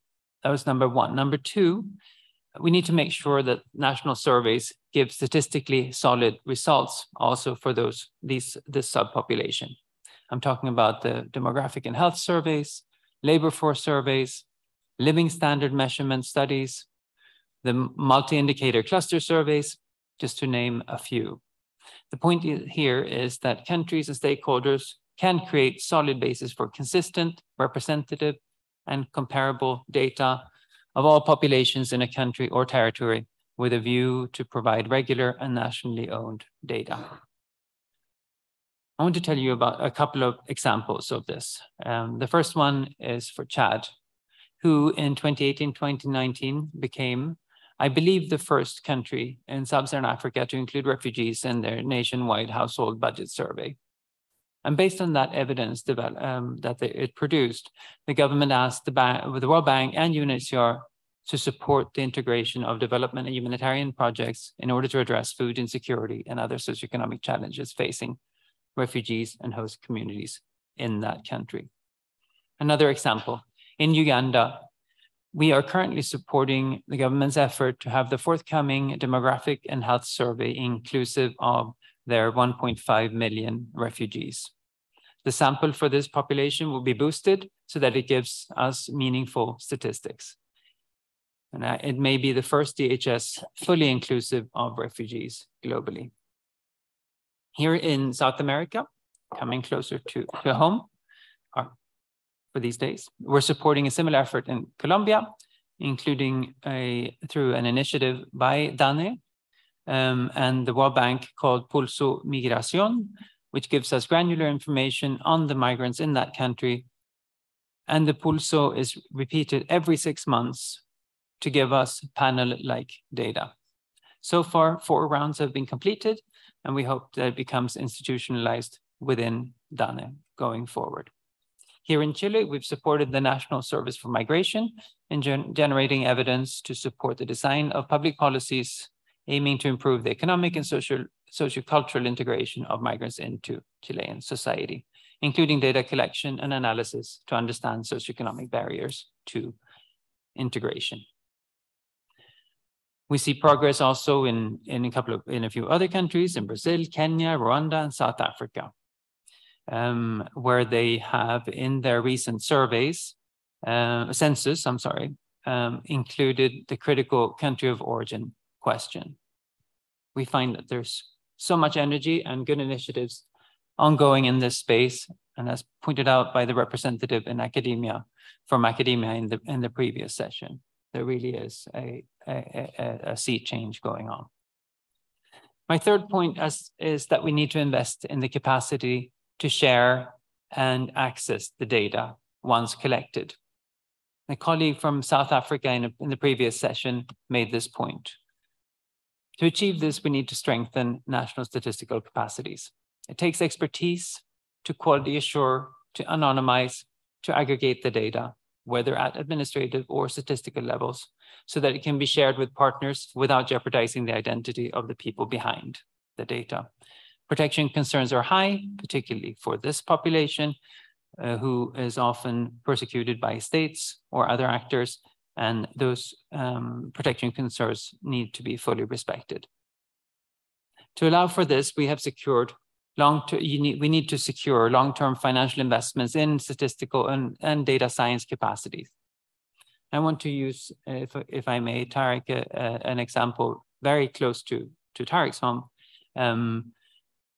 that was number one. Number two, we need to make sure that national surveys give statistically solid results also for those these this subpopulation. I'm talking about the demographic and health surveys, labor force surveys, living standard measurement studies, the multi-indicator cluster surveys, just to name a few. The point here is that countries and stakeholders can create solid basis for consistent, representative, and comparable data of all populations in a country or territory with a view to provide regular and nationally owned data. I want to tell you about a couple of examples of this. Um, the first one is for Chad, who in 2018-2019 became, I believe, the first country in sub-Saharan Africa to include refugees in their nationwide household budget survey. And based on that evidence um, that it produced, the government asked the, bank, the World Bank and UNHCR to support the integration of development and humanitarian projects in order to address food insecurity and other socioeconomic challenges facing refugees and host communities in that country. Another example, in Uganda, we are currently supporting the government's effort to have the forthcoming demographic and health survey inclusive of their 1.5 million refugees. The sample for this population will be boosted so that it gives us meaningful statistics. And it may be the first DHS fully inclusive of refugees globally. Here in South America, coming closer to, to home uh, for these days, we're supporting a similar effort in Colombia, including a, through an initiative by DANE um, and the World Bank called Pulso Migración, which gives us granular information on the migrants in that country. And the Pulso is repeated every six months to give us panel-like data. So far, four rounds have been completed, and we hope that it becomes institutionalized within DANE going forward. Here in Chile, we've supported the National Service for Migration in gen generating evidence to support the design of public policies aiming to improve the economic and social sociocultural integration of migrants into Chilean society, including data collection and analysis to understand socioeconomic barriers to integration. We see progress also in, in a couple of in a few other countries in Brazil, Kenya, Rwanda, and South Africa, um, where they have in their recent surveys, uh, census, I'm sorry, um, included the critical country of origin question. We find that there's so much energy and good initiatives ongoing in this space, and as pointed out by the representative in academia from academia in the in the previous session there really is a, a, a, sea change going on. My third point is, is that we need to invest in the capacity to share and access the data once collected. A colleague from South Africa in, a, in the previous session made this point. To achieve this, we need to strengthen national statistical capacities. It takes expertise to quality assure, to anonymize, to aggregate the data, whether at administrative or statistical levels, so that it can be shared with partners without jeopardizing the identity of the people behind the data. Protection concerns are high, particularly for this population, uh, who is often persecuted by states or other actors, and those um, protection concerns need to be fully respected. To allow for this, we have secured long need, we need to secure long-term financial investments in statistical and, and data science capacities. I want to use, if, if I may, Tarek, uh, uh, an example very close to, to Tarek's home, um,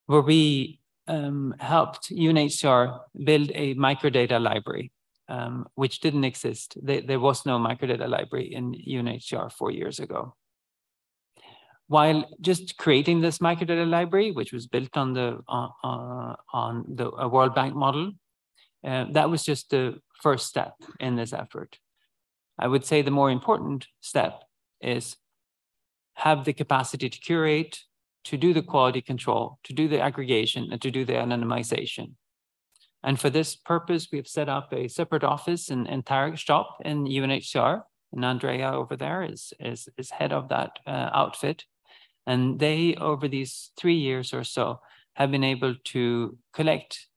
where we um, helped UNHCR build a microdata library, um, which didn't exist. There, there was no microdata library in UNHCR four years ago while just creating this microdata library, which was built on the uh, on the World Bank model, uh, that was just the first step in this effort. I would say the more important step is have the capacity to curate, to do the quality control, to do the aggregation, and to do the anonymization. And for this purpose, we've set up a separate office in, in Tarek's shop in UNHCR. And Andrea over there is, is, is head of that uh, outfit. And they, over these three years or so, have been able to collect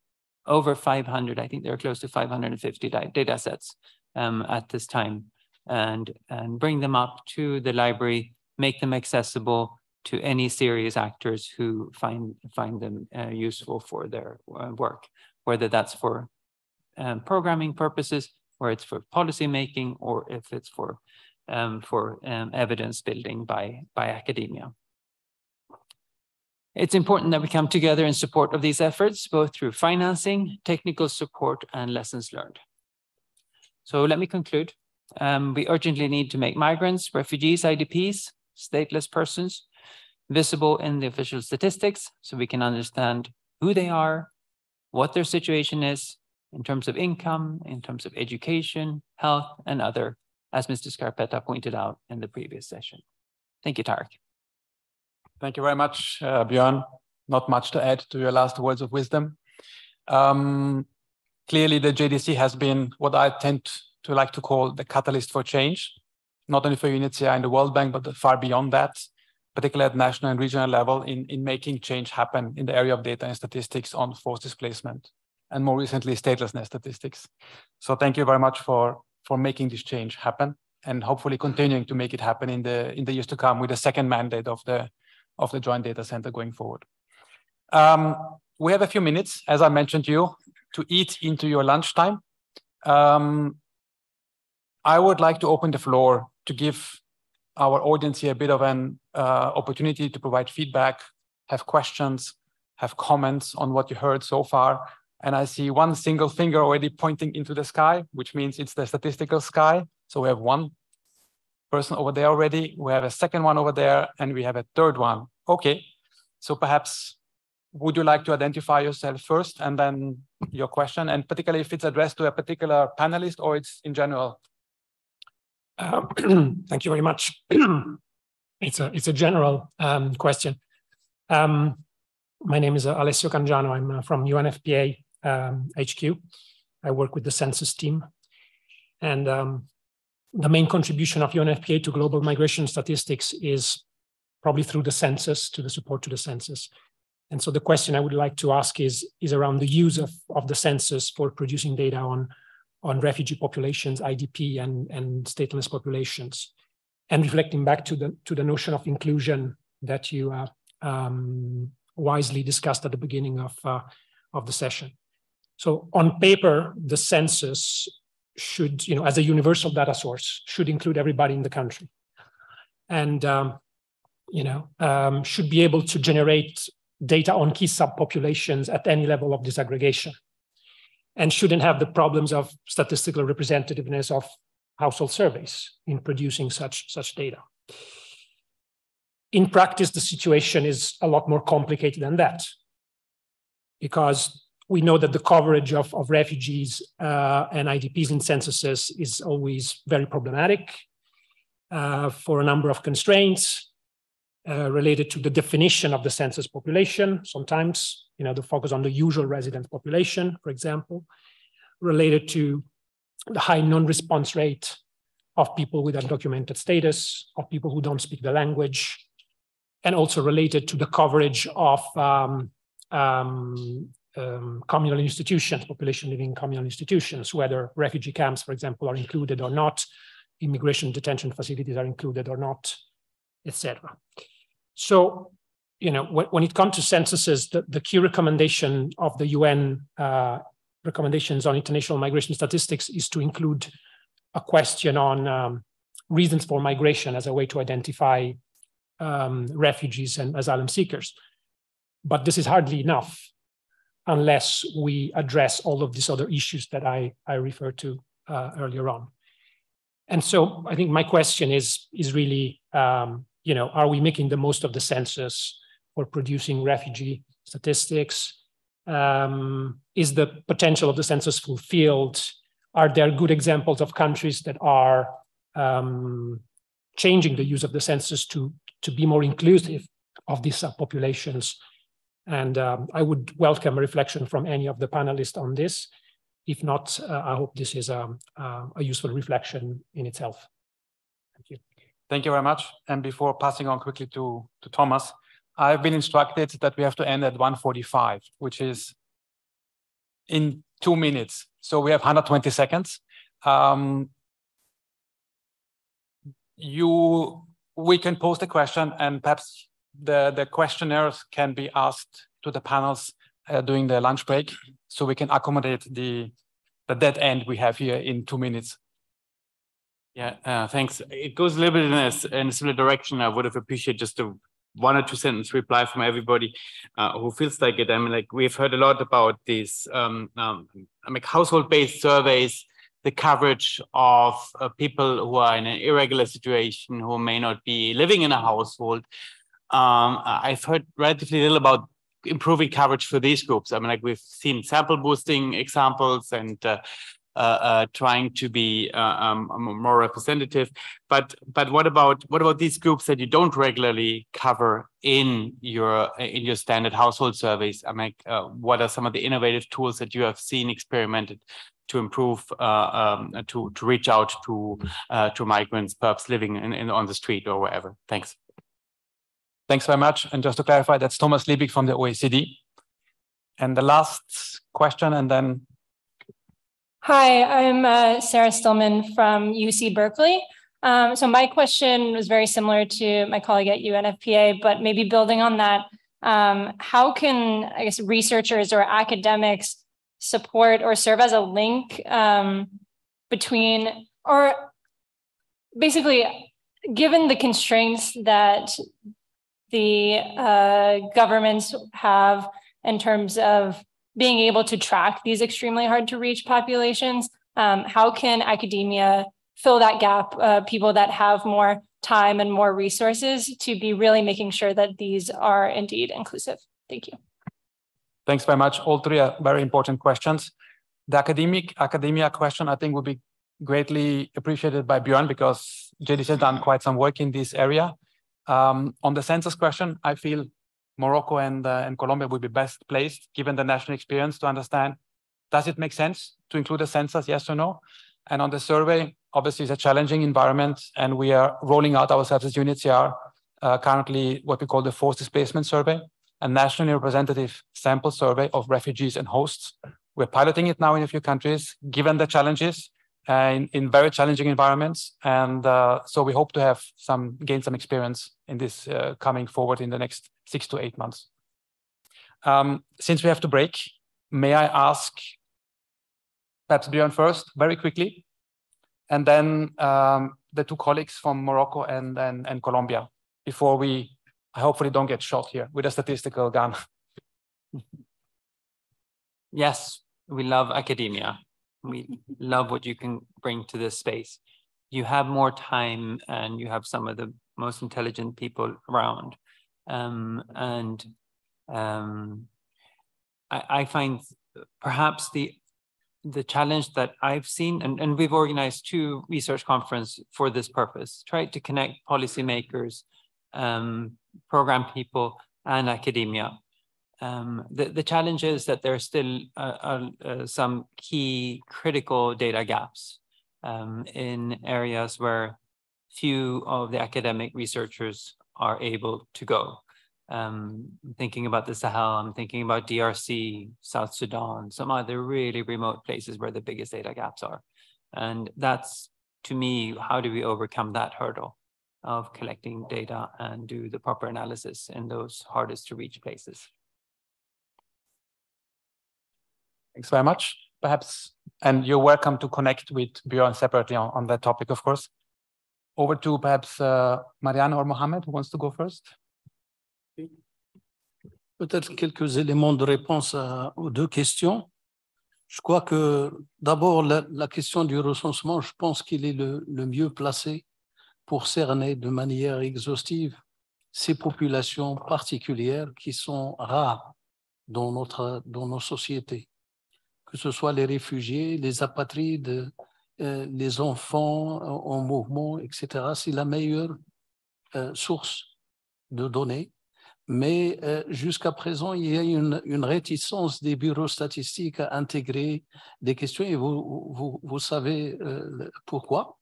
over 500, I think they're close to 550 data sets um, at this time, and, and bring them up to the library, make them accessible to any serious actors who find, find them uh, useful for their uh, work, whether that's for um, programming purposes, or it's for policy making, or if it's for, um, for um, evidence building by, by academia. It's important that we come together in support of these efforts, both through financing, technical support, and lessons learned. So let me conclude. Um, we urgently need to make migrants, refugees, IDPs, stateless persons visible in the official statistics so we can understand who they are, what their situation is in terms of income, in terms of education, health, and other, as Mr. Scarpetta pointed out in the previous session. Thank you, Tarek. Thank you very much, uh, Björn. Not much to add to your last words of wisdom. Um, clearly, the JDC has been what I tend to like to call the catalyst for change, not only for UNHCR and the World Bank, but far beyond that, particularly at national and regional level in, in making change happen in the area of data and statistics on forced displacement, and more recently, statelessness statistics. So thank you very much for, for making this change happen and hopefully continuing to make it happen in the, in the years to come with the second mandate of the, of the Joint Data Center going forward. Um, we have a few minutes, as I mentioned to you, to eat into your lunchtime. Um, I would like to open the floor to give our audience here a bit of an uh, opportunity to provide feedback, have questions, have comments on what you heard so far. And I see one single finger already pointing into the sky, which means it's the statistical sky. So we have one person over there already. We have a second one over there, and we have a third one. Okay. So perhaps would you like to identify yourself first and then your question, and particularly if it's addressed to a particular panelist or it's in general um, thank you very much. it's a it's a general um, question. Um, my name is uh, Alessio Cangiano. I'm uh, from UNFPA HQ. Um, I work with the census team, and um, the main contribution of UNFPA to global migration statistics is probably through the census, to the support to the census. And so the question I would like to ask is, is around the use of, of the census for producing data on on refugee populations, IDP, and, and stateless populations, and reflecting back to the to the notion of inclusion that you uh, um, wisely discussed at the beginning of uh, of the session. So on paper, the census should, you know, as a universal data source, should include everybody in the country, and um, you know, um, should be able to generate data on key subpopulations at any level of disaggregation and shouldn't have the problems of statistical representativeness of household surveys in producing such, such data. In practice, the situation is a lot more complicated than that because we know that the coverage of, of refugees uh, and IDPs in censuses is always very problematic uh, for a number of constraints uh, related to the definition of the census population. Sometimes you know, the focus on the usual resident population, for example, related to the high non-response rate of people with undocumented status, of people who don't speak the language, and also related to the coverage of um, um, um, communal institutions, population living in communal institutions, whether refugee camps, for example, are included or not, immigration detention facilities are included or not, etc. So you know, when, when it comes to censuses, the, the key recommendation of the UN uh, recommendations on international migration statistics is to include a question on um, reasons for migration as a way to identify um, refugees and asylum seekers. But this is hardly enough unless we address all of these other issues that I, I referred to uh, earlier on. And so I think my question is, is really, um, you know, are we making the most of the census for producing refugee statistics? Um, is the potential of the census fulfilled? Are there good examples of countries that are um, changing the use of the census to, to be more inclusive of these populations? And um, I would welcome a reflection from any of the panelists on this. If not, uh, I hope this is a, a useful reflection in itself. Thank you. Thank you very much. And before passing on quickly to, to Thomas, I've been instructed that we have to end at 145, which is in two minutes. So we have 120 seconds. Um, you, we can post a question and perhaps the, the questionnaires can be asked to the panels uh, during the lunch break so we can accommodate the, the dead end we have here in two minutes. Yeah, uh, thanks. It goes a little bit in a, in a similar direction. I would have appreciated just a one or two sentence reply from everybody uh, who feels like it. I mean, like we've heard a lot about these um, um, I mean, household-based surveys, the coverage of uh, people who are in an irregular situation, who may not be living in a household. Um, I've heard relatively little about improving coverage for these groups. I mean, like we've seen sample boosting examples and uh, trying to be uh, um, more representative. But but what about what about these groups that you don't regularly cover in your in your standard household surveys? I mean, uh, what are some of the innovative tools that you have seen experimented to improve uh, um, to to reach out to uh, to migrants, perhaps living in, in on the street or wherever? Thanks. Thanks very much. And just to clarify, that's Thomas Liebig from the OECD. And the last question, and then Hi, I'm uh, Sarah Stillman from UC Berkeley. Um, so my question was very similar to my colleague at UNFPA, but maybe building on that, um, how can I guess researchers or academics support or serve as a link um, between, or basically, given the constraints that the uh, governments have in terms of being able to track these extremely hard to reach populations. Um, how can academia fill that gap, uh, people that have more time and more resources to be really making sure that these are indeed inclusive? Thank you. Thanks very much. All three are very important questions. The academic academia question, I think, will be greatly appreciated by Björn because JDC has done quite some work in this area. Um, on the census question, I feel Morocco and, uh, and Colombia would be best placed, given the national experience, to understand, does it make sense to include a census, yes or no? And on the survey, obviously it's a challenging environment, and we are rolling out ourselves as UNHCR, uh, currently what we call the forced displacement survey, a nationally representative sample survey of refugees and hosts. We're piloting it now in a few countries, given the challenges uh, in, in, very challenging environments. And uh, so we hope to have some gain some experience in this uh, coming forward in the next six to eight months. Um, since we have to break, may I ask perhaps Björn first, very quickly, and then um, the two colleagues from Morocco and, and, and Colombia before we hopefully don't get shot here with a statistical gun. yes, we love academia. We love what you can bring to this space. You have more time and you have some of the most intelligent people around. Um, and um, I, I, find perhaps the the challenge that I've seen, and, and we've organized two research conferences for this purpose, try to connect policymakers, um, program people, and academia. Um, the, the challenge is that there are still uh, uh, uh, some key critical data gaps um, in areas where few of the academic researchers are able to go. Um, thinking about the Sahel, I'm thinking about DRC, South Sudan, some other really remote places where the biggest data gaps are. And that's, to me, how do we overcome that hurdle of collecting data and do the proper analysis in those hardest to reach places? Thanks very much. Perhaps, and you're welcome to connect with Björn separately on, on that topic, of course. Over to perhaps uh, Marianne or Mohamed, who wants to go first? Peut-être quelques éléments de réponse aux deux questions. Je crois que d'abord, la, la, question du recensement, je pense qu'il est le, le, mieux placé pour cerner de manière exhaustive ces populations particulières qui sont rares dans, notre, dans nos sociétés que ce soit les réfugiés, les apatrides, euh, les enfants en mouvement, etc. C'est la meilleure euh, source de données. Mais euh, jusqu'à présent, il y a une, réticence des bureaux statistiques à intégrer des questions et vous, vous, savez pourquoi.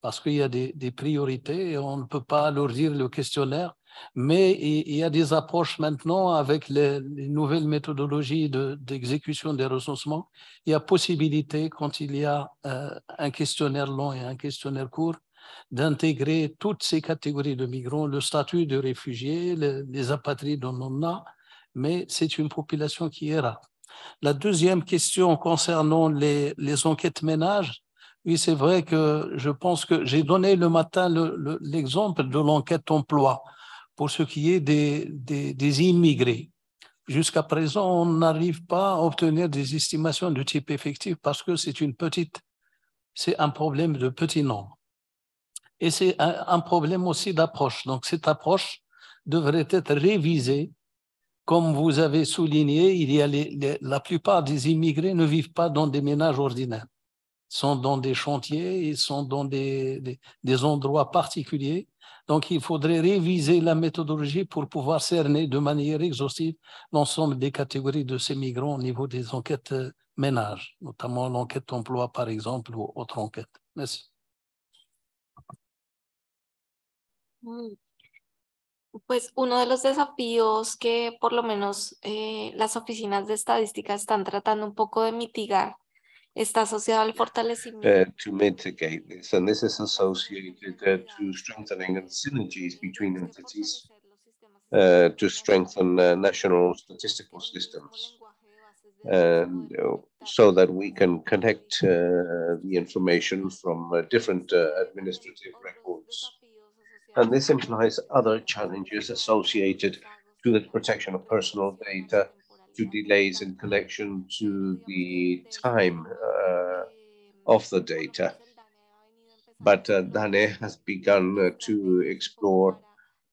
Parce qu'il y a des, des, priorités et on ne peut pas leur dire le questionnaire mais il y a des approches maintenant avec les, nouvelles méthodologies d'exécution des recensements. Il y a possibilité, quand il y a euh, un questionnaire long et un questionnaire court, d'intégrer toutes ces catégories de migrants, le statut de réfugiés, les, apatrides, on en a, mais c'est une population qui est rare. La deuxième question concernant les enquêtes ménages, oui, c'est vrai que je pense que j'ai donné le matin l'exemple de l'enquête emploi pour ce qui est des, des, immigrés. Jusqu'à présent, on n'arrive pas à obtenir des estimations de type effectif parce que c'est une petite, c'est un problème de petit nombre. Et c'est un, problème aussi d'approche. Donc, cette approche devrait être révisée. Comme vous avez souligné, il y a les, la plupart des immigrés ne vivent pas dans des ménages ordinaires. sont dans des chantiers, ils sont dans des, des endroits particuliers. Donc, il faudrait réviser la méthodologie pour pouvoir cerner de manière exhaustive l'ensemble des catégories de ces migrants au niveau des enquêtes euh, ménages, notamment l'enquête emploi, par exemple, ou autre enquête. Merci. Mm. Pues uno de los desafíos que por lo menos eh, las oficinas de estadística están tratando un poco de mitigar está asociado al fortalecimiento. uh, to mitigate this, and this is associated uh, to strengthening and synergies between entities uh, to strengthen uh, national statistical systems, and so that we can connect uh, the information from uh, different administrative records. And this implies other challenges associated to the protection of personal data, to delays in connection to the time uh, of the data. But uh, DANE has begun uh, to explore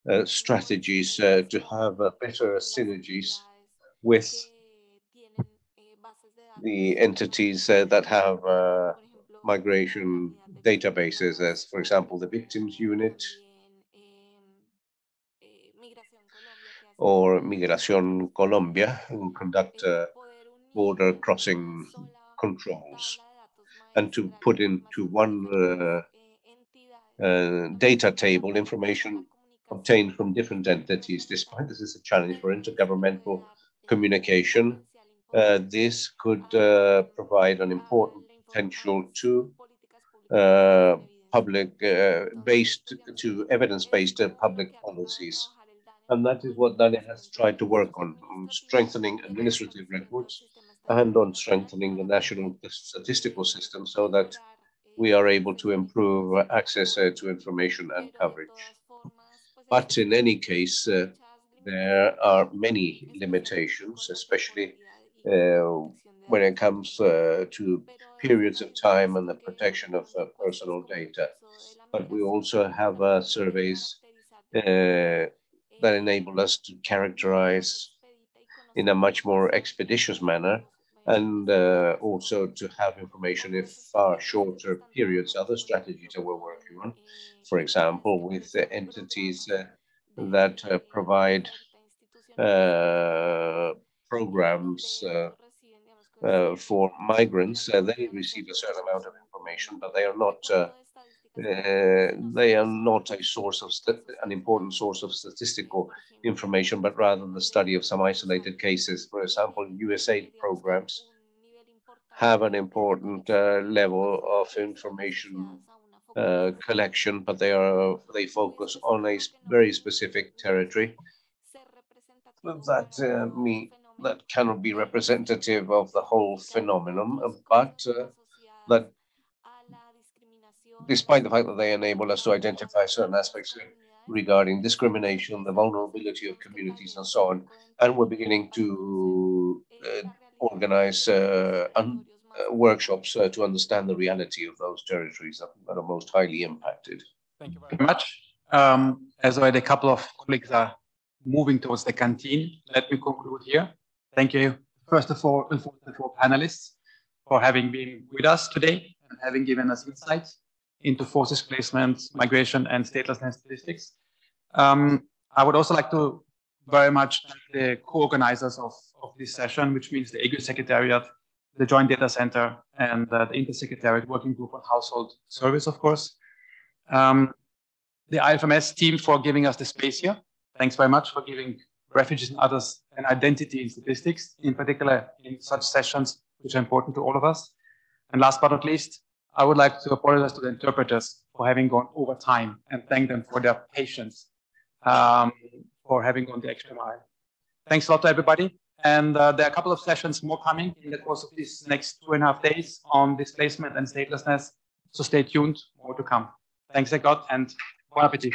uh, strategies uh, to have uh, better synergies with the entities that have migration databases, as for example, the victims unit or Migración Colombia, who conduct uh, border crossing controls, and to put into one uh, uh, data table information obtained from different entities. Despite this is a challenge for intergovernmental communication, uh, this could uh, provide an important potential to uh, public uh, based to evidence-based uh, public policies. And that is what DANE has tried to work on, on strengthening administrative records and on strengthening the national statistical system so that we are able to improve access uh, to information and coverage. But in any case, uh, there are many limitations, especially uh, when it comes uh, to periods of time and the protection of uh, personal data. But we also have uh, surveys that enable us to characterize in a much more expeditious manner and uh, also to have information in far shorter periods, other strategies that we're working on. For example, with entities uh, that uh, provide uh, programs uh, uh, for migrants, they receive a certain amount of information, but they are not uh, they are not a source of an important source of statistical information, but rather the study of some isolated cases. For example, USAID programs have an important uh, level of information uh, collection, but they are they focus on a very specific territory. That uh, me that cannot be representative of the whole phenomenon, but uh, that despite the fact that they enable us to identify certain aspects regarding discrimination, the vulnerability of communities, and so on. And we're beginning to uh, organize uh, un- uh, workshops uh, to understand the reality of those territories that, that are most highly impacted. Thank you very much. Um, as already a couple of colleagues are moving towards the canteen, let me conclude here. Thank you, first of all, for the four panelists for having been with us today and having given us insights into forces displacement, migration, and statelessness statistics. Um, I would also like to very much thank the co-organizers of, of this session, which means the AGU Secretariat, the Joint Data Center, and uh, the Intersecretariat Working Group on Household Surveys, of course. Um, the IFMS team for giving us the space here. Thanks very much for giving refugees and others an identity in statistics, in particular in such sessions, which are important to all of us. And last but not least, I would like to apologize to the interpreters for having gone over time and thank them for their patience um, for having gone the extra mile. Thanks a lot to everybody. And uh, there are a couple of sessions more coming in the course of these next two and a half days on displacement and statelessness. So stay tuned, more to come. Thanks a lot and bon appetit.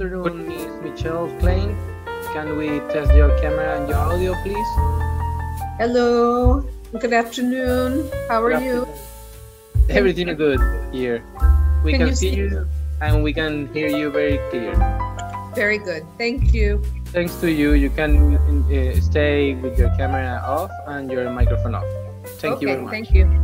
Afternoon, Ms. Michelle Klein. Can we test your camera and your audio, please? Hello, good afternoon. How are Good you? Everything good here. We Can can, you see see- you and we can hear you very clear. Very good. Thank you. Thanks to you, you can uh, stay with your camera off and your microphone off. Thank you very much. Thank you.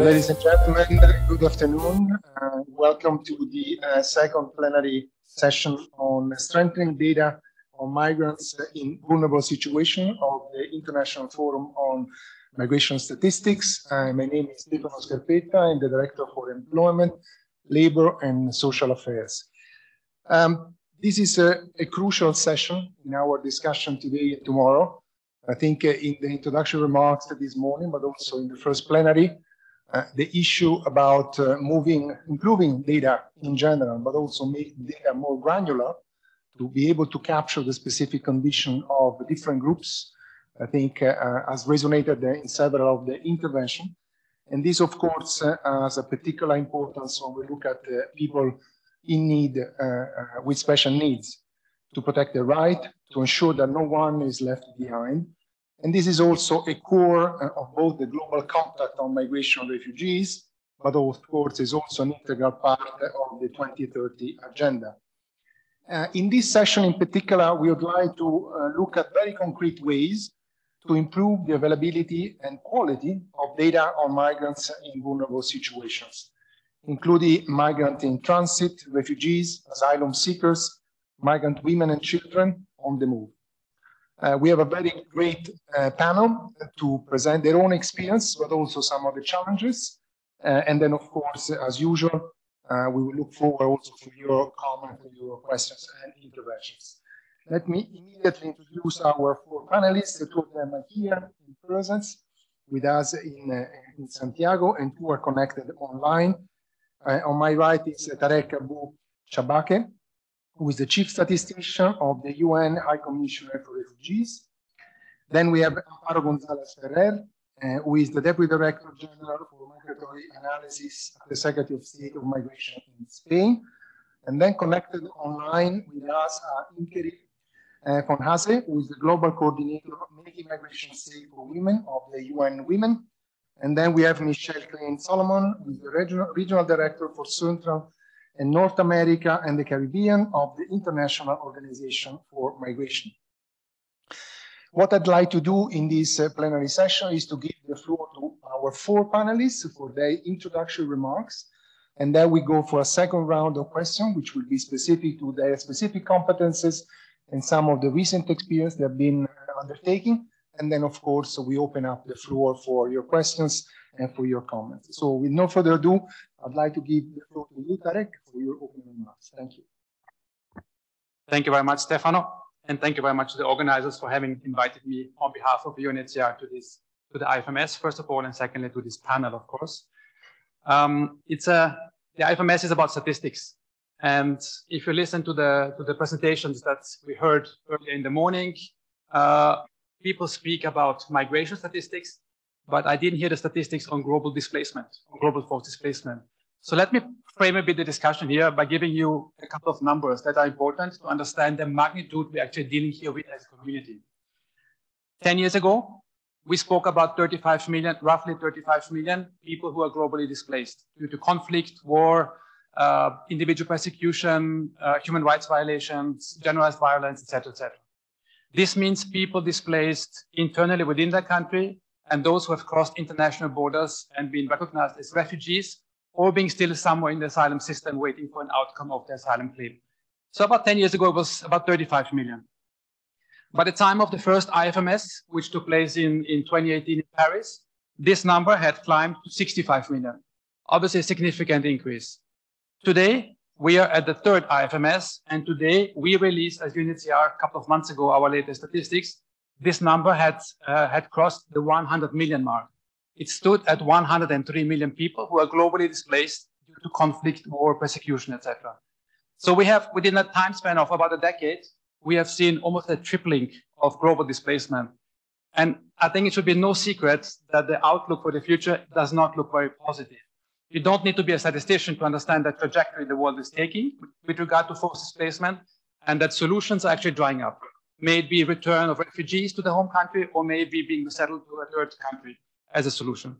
Ladies and gentlemen, good afternoon. Uh, welcome to the uh, second plenary session on strengthening data on migrants in vulnerable situations of the International Forum on Migration Statistics. Uh, my name is Stefano Scarpetta. I'm the Director for Employment, Labor and Social Affairs. Um, this is a, a, crucial session in our discussion today and tomorrow. I think uh, in the introduction remarks this morning, but also in the first plenary, the issue about uh, moving, improving data in general, but also make data more granular to be able to capture the specific condition of different groups, I think uh, has resonated in several of the intervention. And this, of course, uh, has a particular importance when we look at uh, people in need with special needs to protect their right, to ensure that no one is left behind, and this is also a core uh, of both the global compact on migration and refugees, but of course is also an integral part of the 2030 agenda. Uh, in this session in particular, we would like to uh, look at very concrete ways to improve the availability and quality of data on migrants in vulnerable situations, including migrant in transit, refugees, asylum seekers, migrant women and children on the move. Uh, we have a very great uh, panel to present their own experience, but also some of the challenges. Uh, and then, of course, as usual, uh, we will look forward also to your comments, your questions and interventions. Let me immediately introduce our four panelists. The two of them are here in presence with us in, uh, in Santiago, and two are connected online. Uh, on my right is Tarek Abou Chabake, who is the chief statistician of the UN High Commissioner for Refugees. Then we have Amparo Gonzalez Ferrer, uh, who is the Deputy Director General for Migratory Analysis at the Secretary of State of Migration in Spain. And then connected online with us are Inkeri uh, von Hase, who is the Global Coordinator of Making Migration Safe for Women of the UN Women. And then we have Michele Klein Solomon, who is the regional, regional Director for Central and North America and the Caribbean of the International Organization for Migration. What I'd like to do in this uh, plenary session is to give the floor to our four panelists for their introductory remarks. And then we go for a second round of questions, which will be specific to their specific competences and some of the recent experience they've been uh, undertaking. And then, of course, we open up the floor for your questions and for your comments. So with no further ado, I'd like to give the floor to you, Tarek, for your opening remarks. Thank you. Thank you very much, Stefano. And thank you very much to the organizers for having invited me on behalf of UNHCR to this, to the IFMS, first of all, and secondly, to this panel, of course. Um, it's a, the IFMS is about statistics. And if you listen to the, to the presentations that we heard earlier in the morning, uh, people speak about migration statistics, but I didn't hear the statistics on global displacement, global force displacement. So let me frame a bit the discussion here by giving you a couple of numbers that are important to understand the magnitude we're actually dealing here with as a community. 10 years ago, we spoke about 35 million, roughly 35 million people who are globally displaced due to conflict, war, uh, individual persecution, uh, human rights violations, generalized violence, etc., etc. This means people displaced internally within their country and those who have crossed international borders and been recognized as refugees or being still somewhere in the asylum system waiting for an outcome of their asylum claim. So about 10 years ago, it was about 35 million. By the time of the first IFMS, which took place in, in 2018 in Paris, this number had climbed to 65 million. Obviously a significant increase. Today, we are at the third IFMS, and today we released, as UNHCR a couple of months ago, our latest statistics. This number had, uh, had crossed the 100 million mark. It stood at 103 million people who are globally displaced due to conflict, war, persecution, etc. So we have, within a time span of about a decade, we have seen almost a tripling of global displacement. And I think it should be no secret that the outlook for the future does not look very positive. You don't need to be a statistician to understand that trajectory the world is taking with regard to forced displacement and that solutions are actually drying up. May it be return of refugees to the home country or maybe being resettled to a third country as a solution.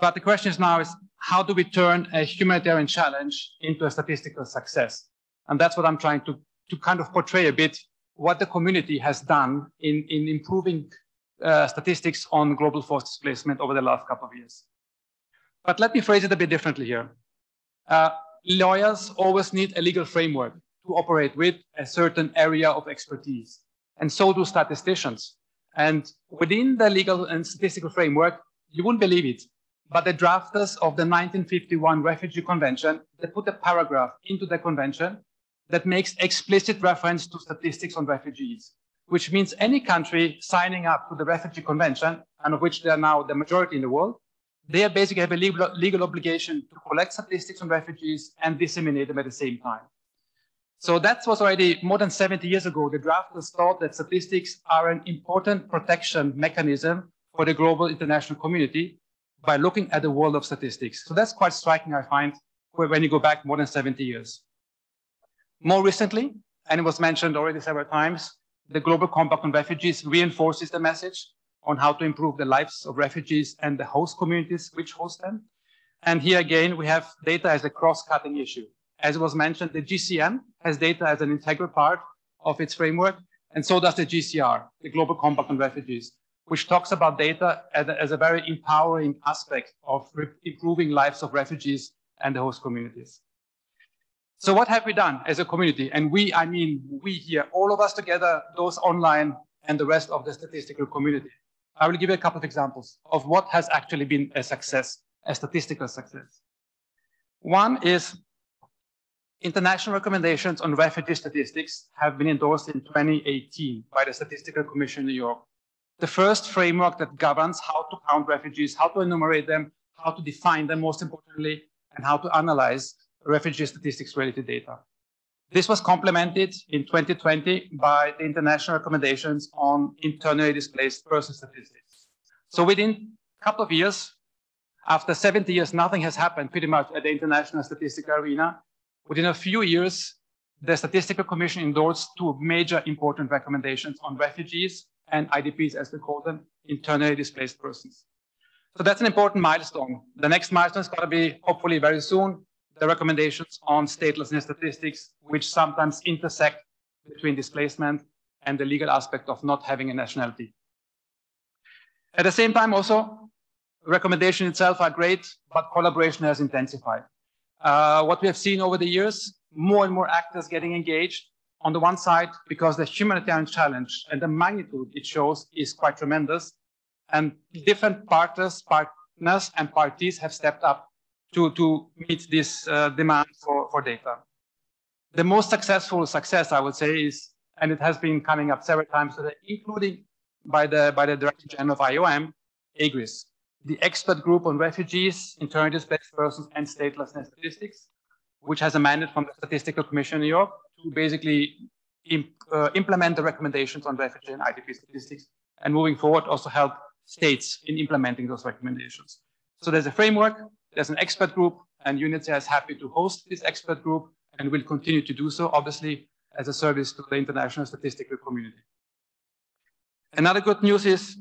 But the question is now is how do we turn a humanitarian challenge into a statistical success? And that's what I'm trying to, to kind of portray a bit what the community has done in, in improving uh, statistics on global forced displacement over the last couple of years. But let me phrase it a bit differently here. Uh, lawyers always need a legal framework to operate with a certain area of expertise. And so do statisticians. And within the legal and statistical framework, you wouldn't believe it, but the drafters of the 1951 Refugee Convention, they put a paragraph into the convention that makes explicit reference to statistics on refugees, which means any country signing up to the Refugee Convention, and of which they are now the majority in the world, they basically have a legal, legal obligation to collect statistics on refugees and disseminate them at the same time. So that was already more than 70 years ago. The drafters thought that statistics are an important protection mechanism for the global international community by looking at the world of statistics. So that's quite striking, I find, when you go back more than 70 years. More recently, and it was mentioned already several times, the Global Compact on Refugees reinforces the message on how to improve the lives of refugees and the host communities which host them. And here again, we have data as a cross-cutting issue. As was mentioned, the GCM has data as an integral part of its framework, and so does the GCR, the Global Compact on Refugees, which talks about data as a, as a very empowering aspect of improving lives of refugees and the host communities. So what have we done as a community? And we, I mean, we here, all of us together, those online and the rest of the statistical community. I will give you a couple of examples of what has actually been a success, a statistical success. One is International recommendations on refugee statistics have been endorsed in 2018 by the Statistical Commission in New York. The first framework that governs how to count refugees, how to enumerate them, how to define them, most importantly, and how to analyze refugee statistics related data. This was complemented in 2020 by the international recommendations on internally displaced person statistics. So within a couple of years, after 70 years, nothing has happened pretty much at the international statistical arena. Within a few years, the Statistical Commission endorsed two major important recommendations on refugees and IDPs, as we call them, internally displaced persons. So that's an important milestone. The next milestone is going to be hopefully very soon, the recommendations on statelessness statistics, which sometimes intersect between displacement and the legal aspect of not having a nationality. At the same time, also, recommendations itself are great, but collaboration has intensified. Uh, what we have seen over the years, more and more actors getting engaged. On the one side, because the humanitarian challenge and the magnitude it shows is quite tremendous. And different partners, partners and parties have stepped up to, to meet this uh, demand for, for data. The most successful success, I would say, is, and it has been coming up several times today, including by the, by the Director General of IOM, EGRISS the expert group on refugees, internally displaced persons, and statelessness statistics, which has a mandate from the Statistical Commission in New York to basically imp, uh, implement the recommendations on refugee and IDP statistics, and moving forward also help states in implementing those recommendations. So there's a framework, there's an expert group, and UNHCR is happy to host this expert group and will continue to do so, obviously, as a service to the international statistical community. Another good news is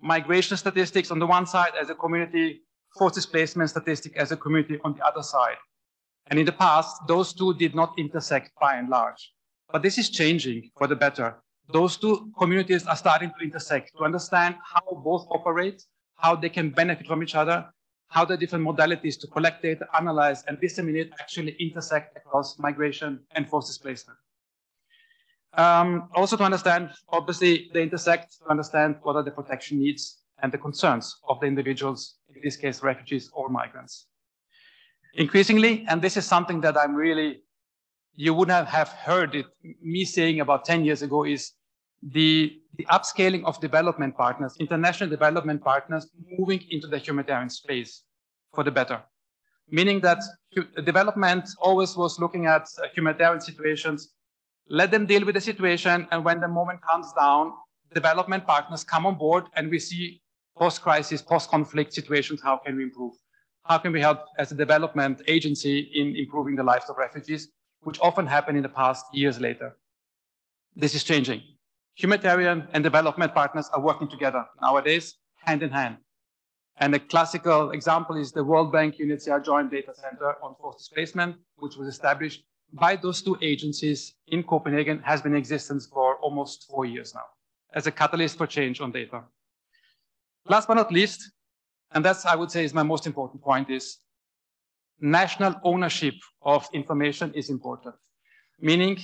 migration statistics on the one side as a community, forced displacement statistic as a community on the other side. And in the past, those two did not intersect by and large. But this is changing for the better. Those two communities are starting to intersect, to understand how both operate, how they can benefit from each other, how the different modalities to collect data, analyze, and disseminate actually intersect across migration and forced displacement. Um, also to understand, obviously, they intersect to understand what are the protection needs and the concerns of the individuals, in this case, refugees or migrants. Increasingly, and this is something that I'm really, you wouldn't have heard it, me saying about 10 years ago, is the, the upscaling of development partners, international development partners moving into the humanitarian space for the better. Meaning that development always was looking at uh, humanitarian situations let them deal with the situation. And when the moment comes down, development partners come on board and we see post-crisis, post-conflict situations, how can we improve? How can we help as a development agency in improving the lives of refugees, which often happen in the past years later? This is changing. Humanitarian and development partners are working together nowadays, hand in hand. And a classical example is the World Bank UNHCR Joint Data Center on Forced Displacement, which was established by those two agencies in Copenhagen has been in existence for almost four years now as a catalyst for change on data. Last but not least, And that's, I would say, is my most important point is national ownership of information is important. Meaning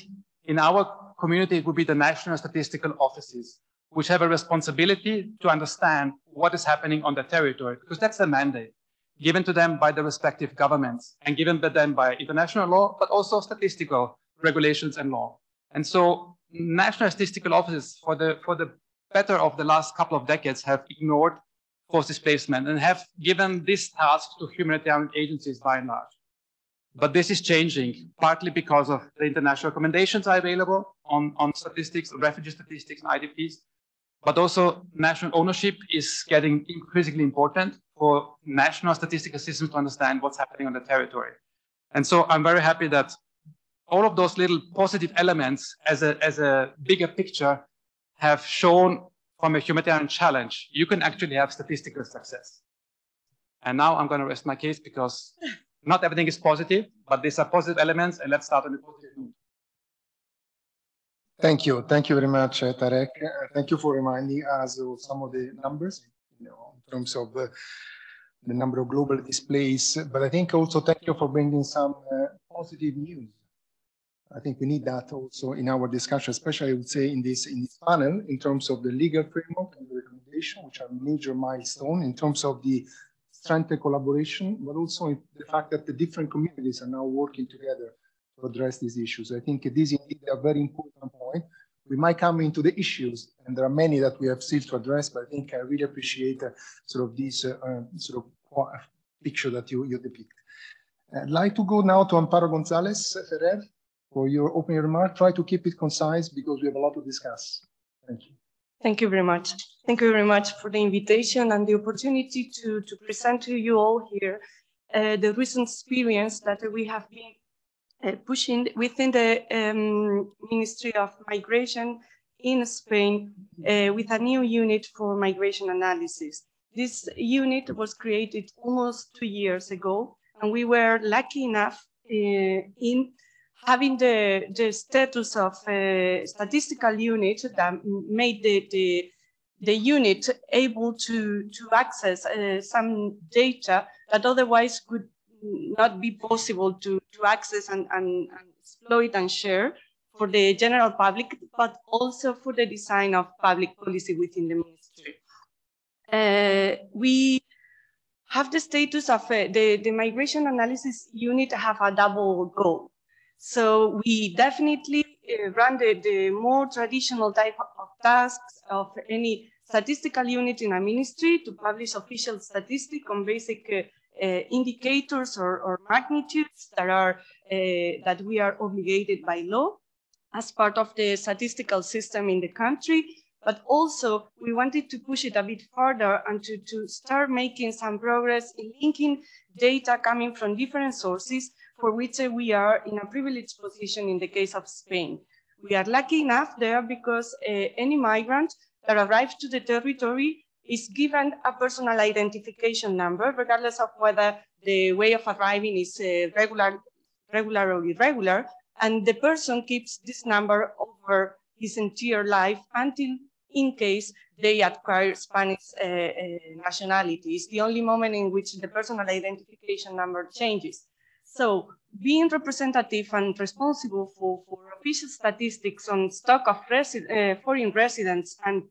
in our community, it would be the national statistical offices, which have a responsibility to understand what is happening on the territory, because that's the mandate given to them by the respective governments and given to them by international law, but also statistical regulations and law. And so national statistical offices for the, for the better of the last couple of decades have ignored forced displacement and have given this task to humanitarian agencies by and large. But this is changing, partly because of the international recommendations are available on, on statistics, refugee statistics and IDPs, but also national ownership is getting increasingly important for national statistical systems to understand what's happening on the territory. And so I'm very happy that all of those little positive elements as a, as a bigger picture have shown from a humanitarian challenge, you can actually have statistical success. And now I'm going to rest my case because not everything is positive, but these are positive elements, and let's start on the positive note. Thank you. Thank you very much, uh, Tarek. Uh, thank you for reminding us of some of the numbers you know, in terms of the, the number of global displays. But I think also thank you for bringing some uh, positive news. I think we need that also in our discussion, especially I would say in this, in this panel, in terms of the legal framework and the recommendation, which are major milestone in terms of the strengthened collaboration, but also the fact that the different communities are now working together to address these issues. I think this is indeed a very important point. We might come into the issues, and there are many that we have still to address, but I think I really appreciate uh, sort of this uh, uh sort of picture that you, you depict. I'd like to go now to Amparo Gonzalez Ferrer for your opening remark. Try to keep it concise because we have a lot to discuss. Thank you. Thank you very much. Thank you very much for the invitation and the opportunity to, to present to you all here uh, the recent experience that we have been uh, pushing within the um, Ministry of Migration in Spain uh, with a new unit for migration analysis. This unit was created almost two years ago, and we were lucky enough uh, in having the, the status of a statistical unit that made the, the, the unit able to, to access uh, some data that otherwise could not be possible to, to access and, and, and exploit and share for the general public, but also for the design of public policy within the ministry. Uh, we have the status of uh, the, the migration analysis unit have a double goal. So we definitely uh, run the, the more traditional type of tasks of any statistical unit in a ministry to publish official statistics on basic uh, uh, indicators or, or, magnitudes that are uh, that we are obligated by law as part of the statistical system in the country. But also we wanted to push it a bit further and to, to start making some progress in linking data coming from different sources for which we are in a privileged position in the case of Spain. We are lucky enough there because uh, any migrant that arrives to the territory is given a personal identification number, regardless of whether the way of arriving is uh, regular, regular or irregular, and the person keeps this number over his entire life until in case they acquire Spanish uh, nationality. It's the only moment in which the personal identification number changes. So being representative and responsible for, for official statistics on stock of resi uh, foreign residents and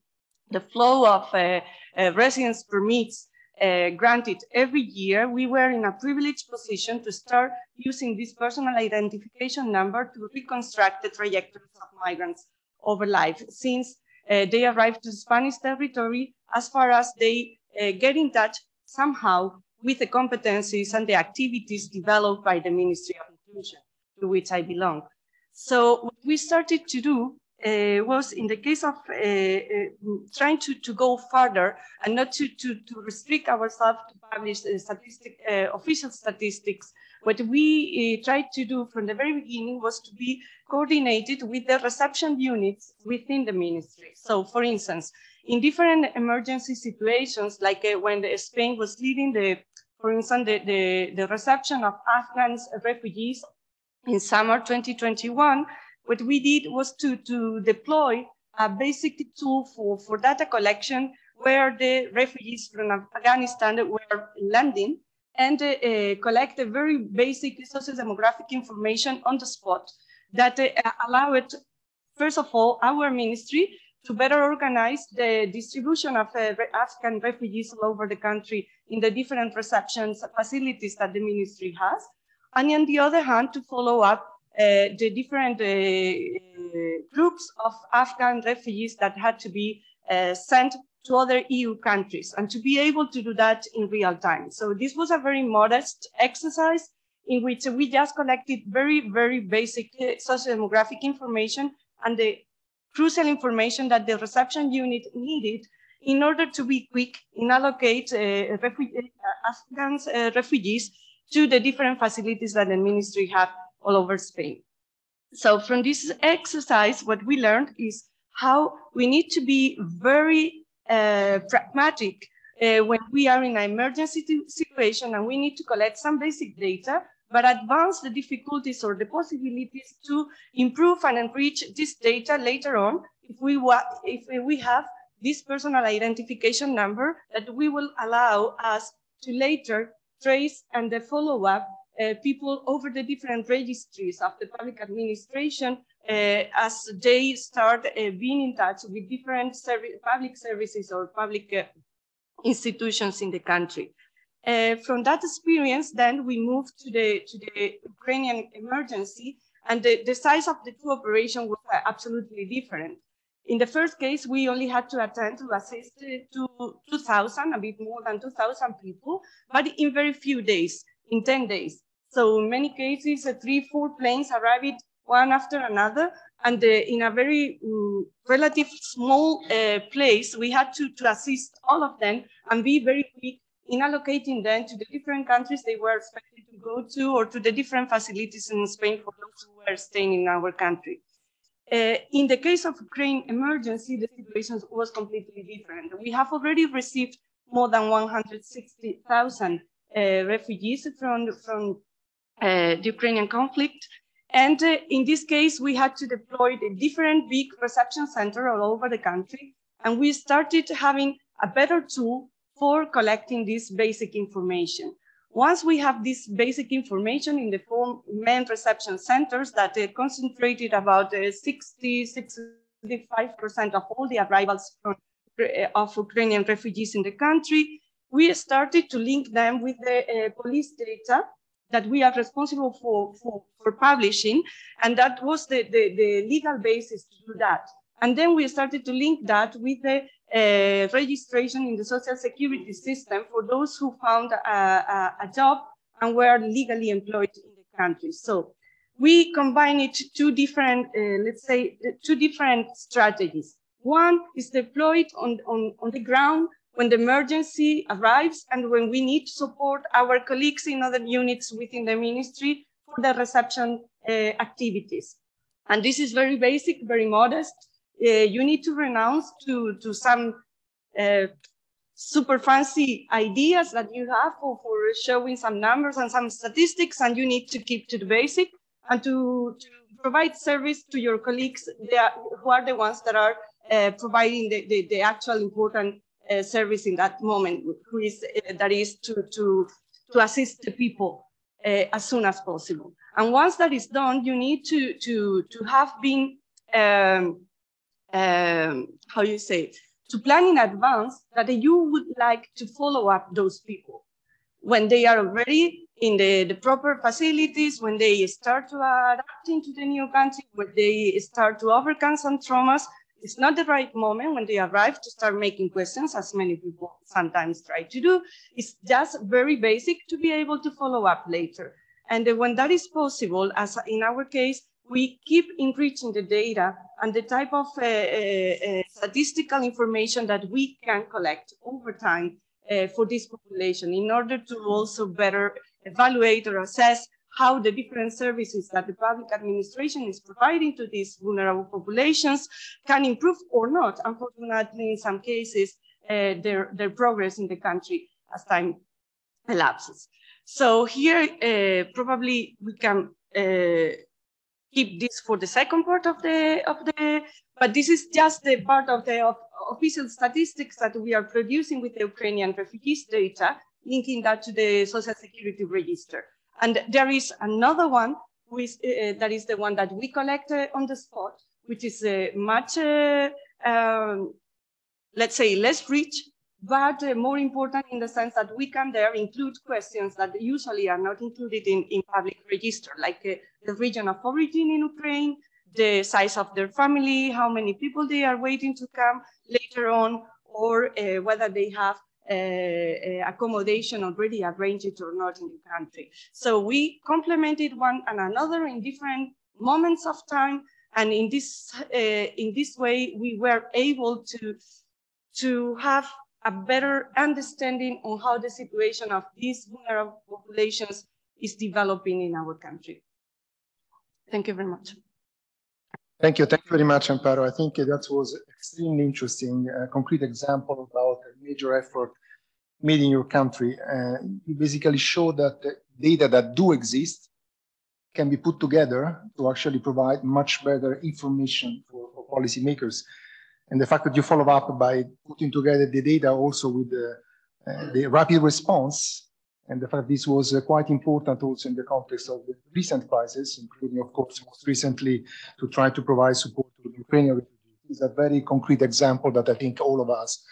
the flow of uh, uh, residence permits uh, granted every year, we were in a privileged position to start using this personal identification number to reconstruct the trajectories of migrants over life since uh, they arrived to Spanish territory. As far as they uh, get in touch somehow with the competencies and the activities developed by the Ministry of Inclusion, to which I belong. So what we started to do uh, was in the case of uh, uh, trying to, to go further and not to, to, to restrict ourselves to publish uh, statistic, uh, official statistics, what we uh, tried to do from the very beginning was to be coordinated with the reception units within the ministry. So for instance, in different emergency situations, like when Spain was leading the for instance, the, the, the reception of Afghan refugees in summer 2021, what we did was to, to deploy a basic tool for, for data collection where the refugees from Afghanistan were landing and uh, uh, collect a very basic socio-demographic information on the spot that uh, allowed, first of all, our ministry to better organize the distribution of uh, Afghan refugees all over the country in the different reception facilities that the ministry has. And on the other hand, to follow up uh, the different uh, groups of Afghan refugees that had to be uh, sent to other EU countries and to be able to do that in real time. So this was a very modest exercise in which we just collected very, very basic uh, socio-demographic information and the crucial information that the reception unit needed in order to be quick in allocate uh, uh, Afghans uh, refugees to the different facilities that the ministry had all over Spain. So from this exercise, what we learned is how we need to be very uh, pragmatic uh, when we are in an emergency situation and we need to collect some basic data, but advance the difficulties or the possibilities to improve and enrich this data later on if we, if we have this personal identification number that we will allow us to later trace and the follow up uh, people over the different registries of the public administration uh, as they start uh, being in touch with different public services or public uh, institutions in the country. Uh, from that experience, then we moved to the, to the Ukrainian emergency and the, the size of the two operations was absolutely different. In the first case, we only had to attend to assist to 2,000, a bit more than 2,000 people, but in very few days, in 10 days. So in many cases, uh, three, four planes arrived one after another. And uh, in a very um, relative small uh, place, we had to, to assist all of them and be very quick in allocating them to the different countries they were expected to go to or to the different facilities in Spain for those who were staying in our country. Uh, in the case of Ukraine emergency, the situation was completely different. We have already received more than 160,000 uh, refugees from, from uh, the Ukrainian conflict. And uh, in this case, we had to deploy a different big reception centers all over the country. And we started having a better tool for collecting this basic information. Once we have this basic information in the four main reception centers that uh, concentrated about uh, 60, 65% of all the arrivals from, uh, of Ukrainian refugees in the country, we started to link them with the uh, police data that we are responsible for, for, for publishing. And that was the, the, the, legal basis to do that. And then we started to link that with the uh, registration in the social security system for those who found a, a, a job and were legally employed in the country. So we combine it two different, uh, let's say, two different strategies. One is deployed on, on, on the ground when the emergency arrives and when we need to support our colleagues in other units within the ministry for the reception uh, activities. And this is very basic, very modest. Uh, you need to renounce to, to some uh, super fancy ideas that you have for, for showing some numbers and some statistics, and you need to keep to the basic and to, to provide service to your colleagues are, who are the ones that are uh, providing the, the, the, actual important uh, service in that moment, who is uh, that is to to to assist the people uh, as soon as possible. And once that is done, you need to to to have been um, um, how you say to plan in advance that you would like to follow up those people when they are already in the, the proper facilities, when they start to adapt into the new country, when they start to overcome some traumas, it's not the right moment when they arrive to start making questions, as many people sometimes try to do. It's just very basic to be able to follow up later. And when that is possible, as in our case, we keep enriching the data and the type of uh, uh, uh, statistical information that we can collect over time uh, for this population in order to also better evaluate or assess how the different services that the public administration is providing to these vulnerable populations can improve or not. Unfortunately, in some cases, uh, their, their progress in the country as time elapses. So here, uh, probably we can keep this for the second part of the of the But this is just the part of the of official statistics that we are producing with the Ukrainian refugees data, linking that to the Social Security Register. And there is another one, which, uh, that is the one that we collect uh, on the spot, which is uh, much, uh, um, let's say, less rich, but uh, more important in the sense that we can there include questions that usually are not included in, in public register, like uh, the region of origin in Ukraine, the size of their family, how many people they are waiting to come later on, or uh, whether they have uh, uh, accommodation already arranged or not in the country. So we complemented one and another in different moments of time. And in this, uh, in this way, we were able to, to have a better understanding on how the situation of these vulnerable populations is developing in our country. Thank you very much. Thank you. Thank you very much, Amparo. I think that was extremely interesting, a concrete example about a major effort made in your country. Uh, you basically show that the data that do exist can be put together to actually provide much better information for, for policymakers. And the fact that you follow up by putting together the data also with the, uh, the rapid response and the fact this was uh, quite important also in the context of the recent crisis, including, of course, most recently to try to provide support to the Ukrainian refugees, is a very concrete example that I think all of us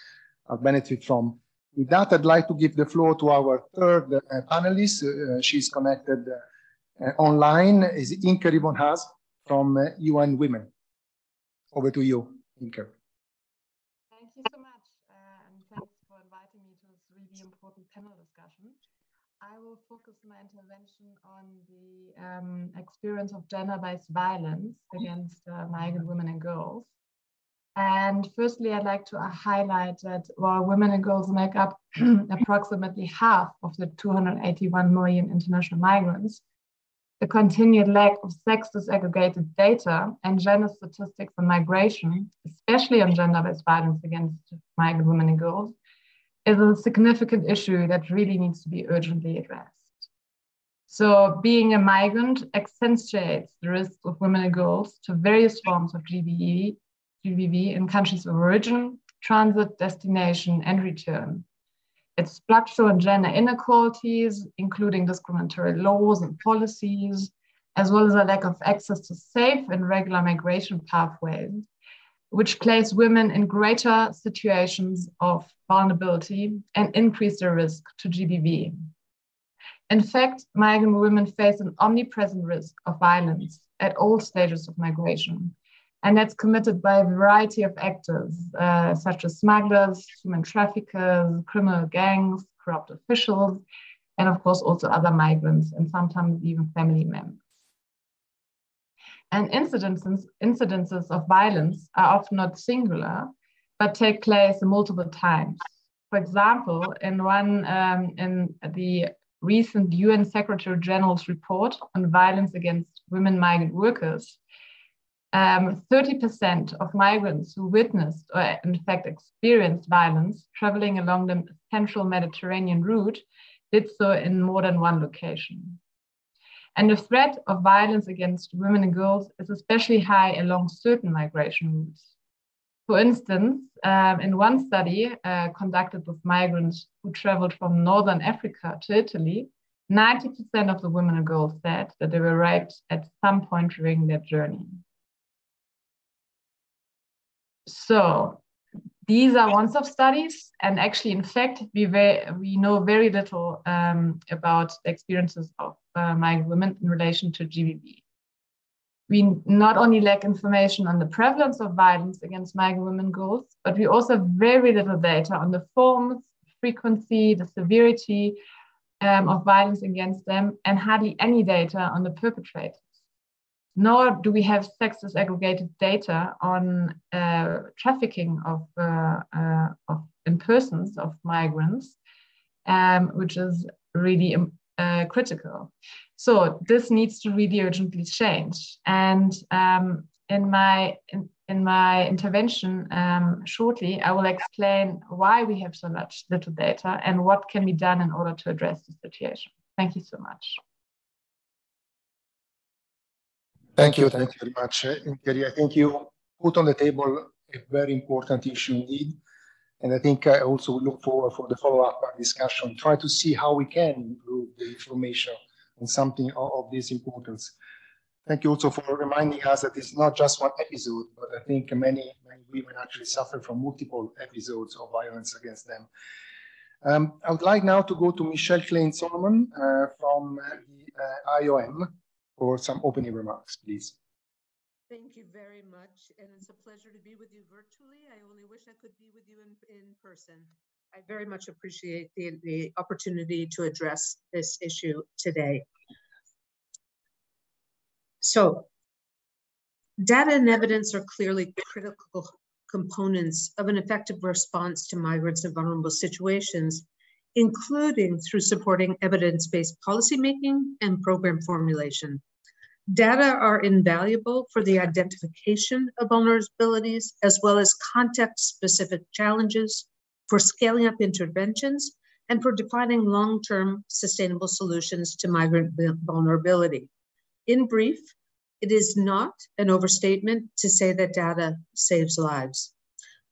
have benefit from. With that, I'd like to give the floor to our third uh, panelist. Uh, she's connected uh, online, is Inkeri von Hase from UN uh, Women. Over to you, Inke. Thank you so much, uh, and thanks for inviting me to this really important panel discussion. Will focus my intervention on the um, experience of gender-based violence against uh, migrant women and girls. And firstly, I'd like to uh, highlight that while women and girls make up approximately half of the 281 million international migrants, the continued lack of sex disaggregated data and gender statistics on migration, especially on gender-based violence against migrant women and girls, is a significant issue that really needs to be urgently addressed. So being a migrant accentuates the risk of women and girls to various forms of GBE, GBV in countries of origin, transit, destination, and return. Its structural and gender inequalities, including discriminatory laws and policies, as well as a lack of access to safe and regular migration pathways, which place women in greater situations of vulnerability and increase their risk to GBV. In fact, migrant women face an omnipresent risk of violence at all stages of migration. And that's committed by a variety of actors, uh, such as smugglers, human traffickers, criminal gangs, corrupt officials, and of course also other migrants and sometimes even family members. And incidences, incidences of violence are often not singular, but take place multiple times. For example, in one um, in the recent UN Secretary General's report on violence against women migrant workers, 30% um, of migrants who witnessed or in fact experienced violence traveling along the central Mediterranean route did so in more than one location. And the threat of violence against women and girls is especially high along certain migration routes. For instance, um, in one study uh, conducted with migrants who traveled from Northern Africa to Italy, 90% of the women and girls said that they were raped at some point during their journey. So these are one-stop studies, and actually, in fact, we we know very little um, about the experiences of uh, migrant women in relation to GBV. We not only lack information on the prevalence of violence against migrant women girls, but we also have very little data on the forms, frequency, the severity um, of violence against them, and hardly any data on the perpetrators nor do we have sex disaggregated data on uh, trafficking of, uh, uh, of in persons of migrants, um, which is really um, uh, critical. So this needs to really urgently change. And um, in my in, in my intervention um, shortly, I will explain why we have so much little data and what can be done in order to address the situation. Thank you so much. Thank you. Thank you very much, Gary. I think you put on the table a very important issue indeed. And I think I also look forward for the follow-up discussion, try to see how we can improve the information on something of, this importance. Thank you also for reminding us that it's not just one episode, but I think many, many women actually suffer from multiple episodes of violence against them. Um, I would like now to go to Michele Klein Solomon uh, from the uh, IOM for some opening remarks, please. Thank you very much. And it's a pleasure to be with you virtually. I only wish I could be with you in, in person. I very much appreciate the, the opportunity to address this issue today. So data and evidence are clearly critical components of an effective response to migrants in vulnerable situations, including through supporting evidence-based policymaking and program formulation. Data are invaluable for the identification of vulnerabilities as well as context-specific challenges for scaling up interventions and for defining long-term sustainable solutions to migrant vulnerability. In brief, it is not an overstatement to say that data saves lives.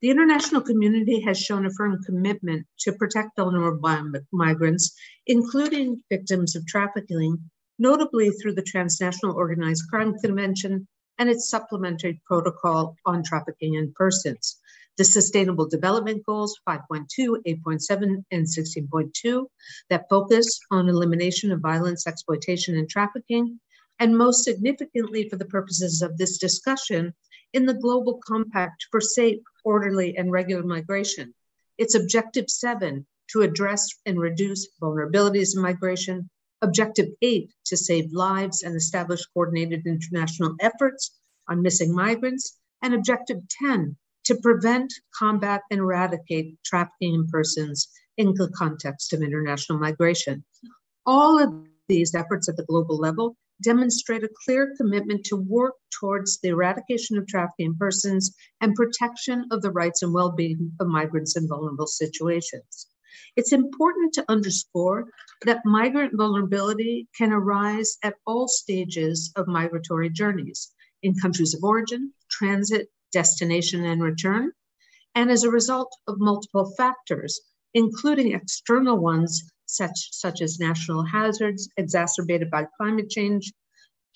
The international community has shown a firm commitment to protect vulnerable migrants, including victims of trafficking, notably through the Transnational Organized Crime Convention and its supplementary protocol on trafficking in persons. The Sustainable Development Goals 5.2, 8.7, and 16.2 that focus on elimination of violence, exploitation, and trafficking, and most significantly for the purposes of this discussion, in the Global Compact for Safe, Orderly, and Regular Migration. Its Objective 7 to address and reduce vulnerabilities in migration, Objective 8 to save lives and establish coordinated international efforts on missing migrants, and Objective 10 to prevent, combat, and eradicate trafficking in persons in the context of international migration. All of these efforts at the global level demonstrate a clear commitment to work towards the eradication of trafficking in persons and protection of the rights and well-being of migrants in vulnerable situations. It's important to underscore that migrant vulnerability can arise at all stages of migratory journeys in countries of origin, transit, destination, and return, and as a result of multiple factors, including external ones such, such as national hazards exacerbated by climate change,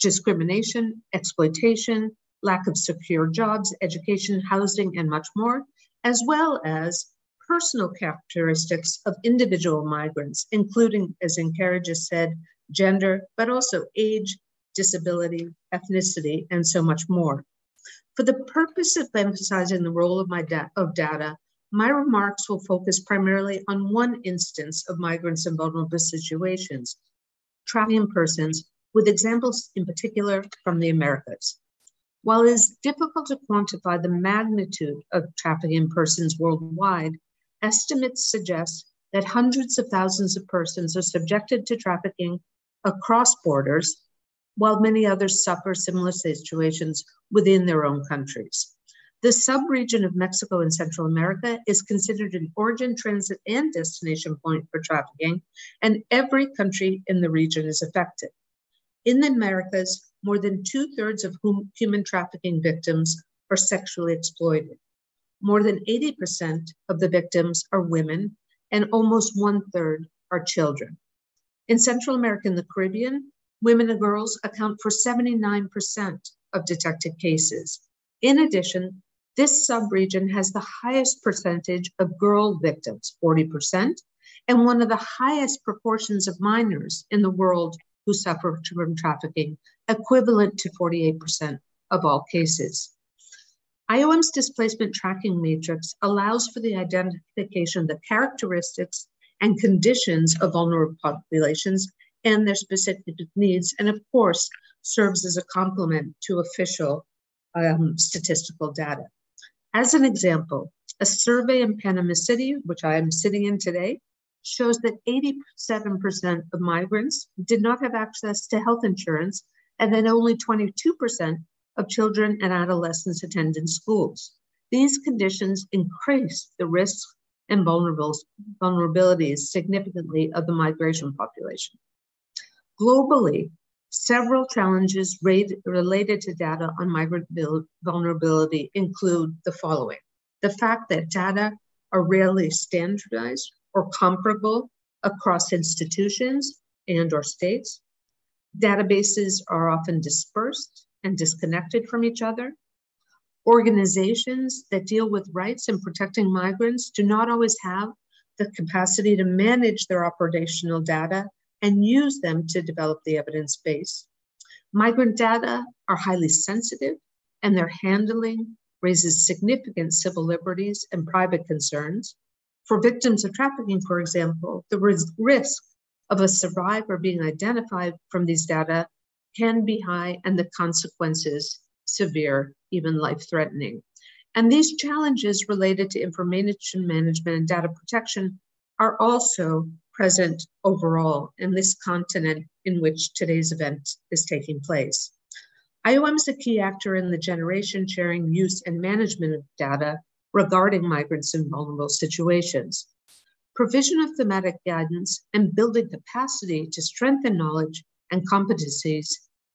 discrimination, exploitation, lack of secure jobs, education, housing, and much more, as well as personal characteristics of individual migrants, including, as Inkeri has said, gender, but also age, disability, ethnicity, and so much more. For the purpose of emphasizing the role of, my da of data, my remarks will focus primarily on one instance of migrants in vulnerable situations, trafficking persons, with examples in particular from the Americas. While it is difficult to quantify the magnitude of trafficking persons worldwide, estimates suggest that hundreds of thousands of persons are subjected to trafficking across borders, while many others suffer similar situations within their own countries. The subregion of Mexico and Central America is considered an origin, transit, and destination point for trafficking, and every country in the region is affected. In the Americas, more than two thirds of whom human trafficking victims are sexually exploited. More than 80% of the victims are women, and almost one third are children. In Central America and the Caribbean, women and girls account for 79% of detected cases. In addition, this subregion has the highest percentage of girl victims, 40%, and one of the highest proportions of minors in the world who suffer from trafficking, equivalent to 48% of all cases. IOM's displacement tracking matrix allows for the identification of the characteristics and conditions of vulnerable populations and their specific needs, and of course, serves as a complement to official um, statistical data. As an example, a survey in Panama City, which I am sitting in today, shows that 87% of migrants did not have access to health insurance, and then only 22% of children and adolescents attending schools. These conditions increase the risks and vulnerabilities significantly of the migration population. Globally, Several challenges related to data on migrant vulnerability include the following. The fact that data are rarely standardized or comparable across institutions and or states. Databases are often dispersed and disconnected from each other. Organizations that deal with rights and protecting migrants do not always have the capacity to manage their operational data and use them to develop the evidence base. Migrant data are highly sensitive and their handling raises significant civil liberties and private concerns. For victims of trafficking, for example, the risk of a survivor being identified from these data can be high and the consequences severe, even life threatening. And these challenges related to information management and data protection are also present overall in this continent in which today's event is taking place. IOM is a key actor in the generation, sharing, use, and management of data regarding migrants in vulnerable situations. Provision of thematic guidance and building capacity to strengthen knowledge and competencies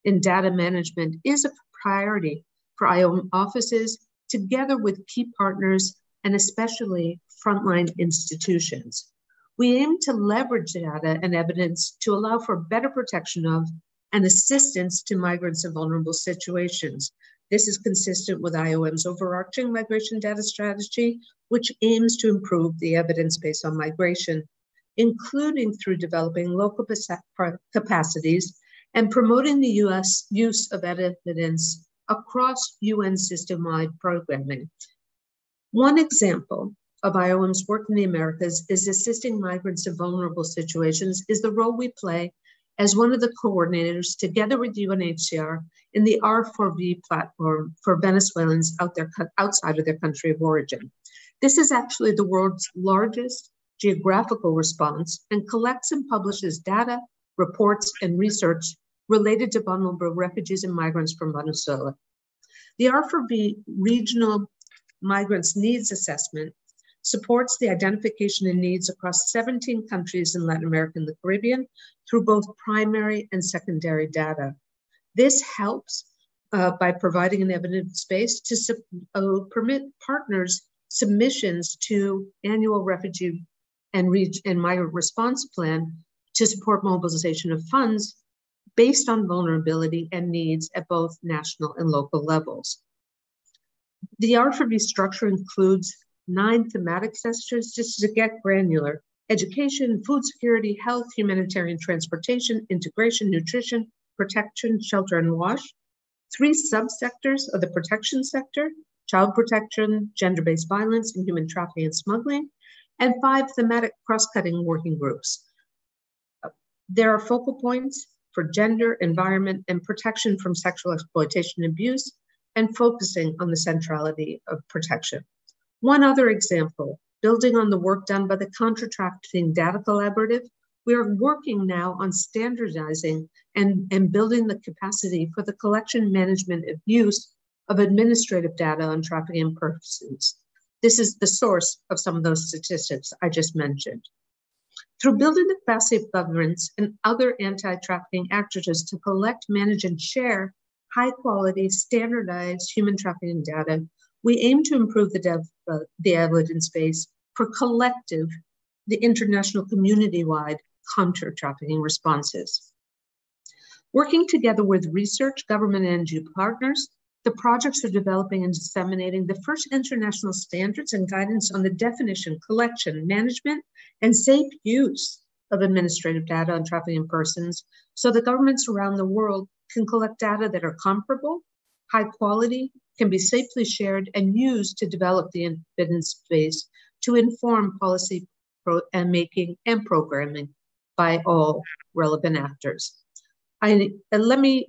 in data management is a priority for IOM offices together with key partners and especially frontline institutions. We aim to leverage data and evidence to allow for better protection of and assistance to migrants in vulnerable situations. This is consistent with IOM's overarching migration data strategy, which aims to improve the evidence base on migration, including through developing local capacities and promoting the US use of evidence across UN system-wide programming. One example of IOM's work in the Americas is assisting migrants in vulnerable situations is the role we play as one of the coordinators together with UNHCR in the R4V platform for Venezuelans out there outside of their country of origin. This is actually the world's largest geographical response and collects and publishes data, reports, and research related to vulnerable refugees and migrants from Venezuela. The R4V regional migrants needs assessment supports the identification of needs across 17 countries in Latin America and the Caribbean through both primary and secondary data. This helps uh, by providing an evidence base to uh, permit partners submissions to annual refugee and, and migrant response plan to support mobilization of funds based on vulnerability and needs at both national and local levels. The R4V structure includes nine thematic sectors just to get granular education, food security, health, humanitarian transportation, integration, nutrition, protection, shelter, and wash. Three subsectors of the protection sector child protection, gender based violence, and human trafficking and smuggling, and five thematic cross cutting working groups. There are focal points for gender, environment, and protection from sexual exploitation and abuse, and focusing on the centrality of protection. One other example, building on the work done by the Counter Trafficking Data Collaborative, we are working now on standardizing and, and building the capacity for the collection, management, and use of administrative data on trafficking persons. This is the source of some of those statistics I just mentioned. Through building the capacity of governments and other anti-trafficking actors to collect, manage, and share high quality, standardized human trafficking data, we aim to improve the, dev, uh, the evidence base for collective, the international community-wide counter trafficking responses. Working together with research, government, and NGO partners, the projects are developing and disseminating the first international standards and guidance on the definition, collection, management, and safe use of administrative data on trafficking persons so that governments around the world can collect data that are comparable, high quality, can be safely shared and used to develop the evidence base to inform policy pro- and making and programming by all relevant actors. I, let me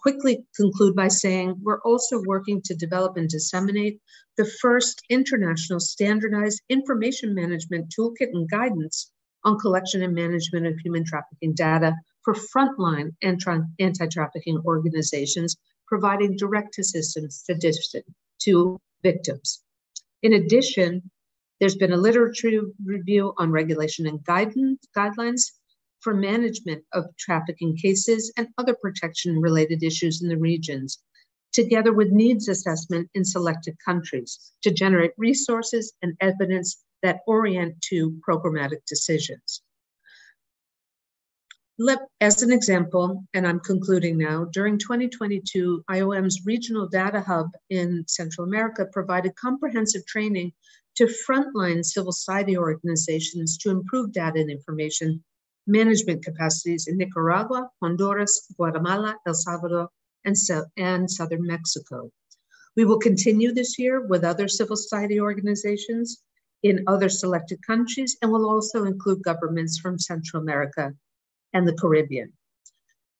quickly conclude by saying we're also working to develop and disseminate the first international standardized information management toolkit and guidance on collection and management of human trafficking data for frontline anti trafficking organizations providing direct assistance to, to victims. In addition, there's been a literature review on regulation and guidance, guidelines for management of trafficking cases and other protection related issues in the regions, together with needs assessment in selected countries to generate resources and evidence that orient to programmatic decisions. Let, as an example, and I'm concluding now, during 2022, IOM's regional data hub in Central America provided comprehensive training to frontline civil society organizations to improve data and information management capacities in Nicaragua, Honduras, Guatemala, El Salvador, and, so, and southern Mexico. We will continue this year with other civil society organizations in other selected countries and will also include governments from Central America and the Caribbean.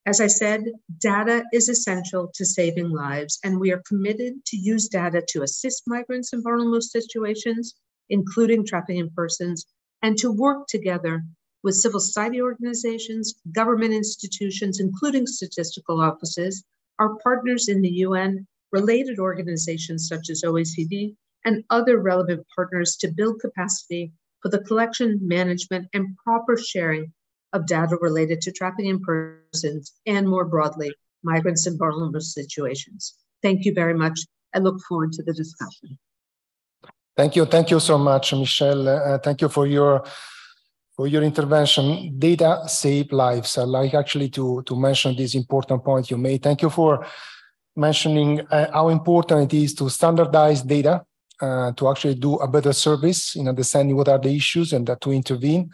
As I said, data is essential to saving lives, and we are committed to use data to assist migrants in vulnerable situations, including trafficking persons, and to work together with civil society organizations, government institutions, including statistical offices, our partners in the UN, related organizations such as OECD, and other relevant partners to build capacity for the collection, management, and proper sharing of data related to trafficking in persons and more broadly, migrants in vulnerable situations. Thank you very much. I look forward to the discussion. Thank you. Thank you so much, Michele. Uh, thank you for your for your intervention. Data save lives. I'd like actually to, to mention this important point you made. Thank you for mentioning uh, how important it is to standardize data uh, to actually do a better service in understanding what are the issues and that to intervene.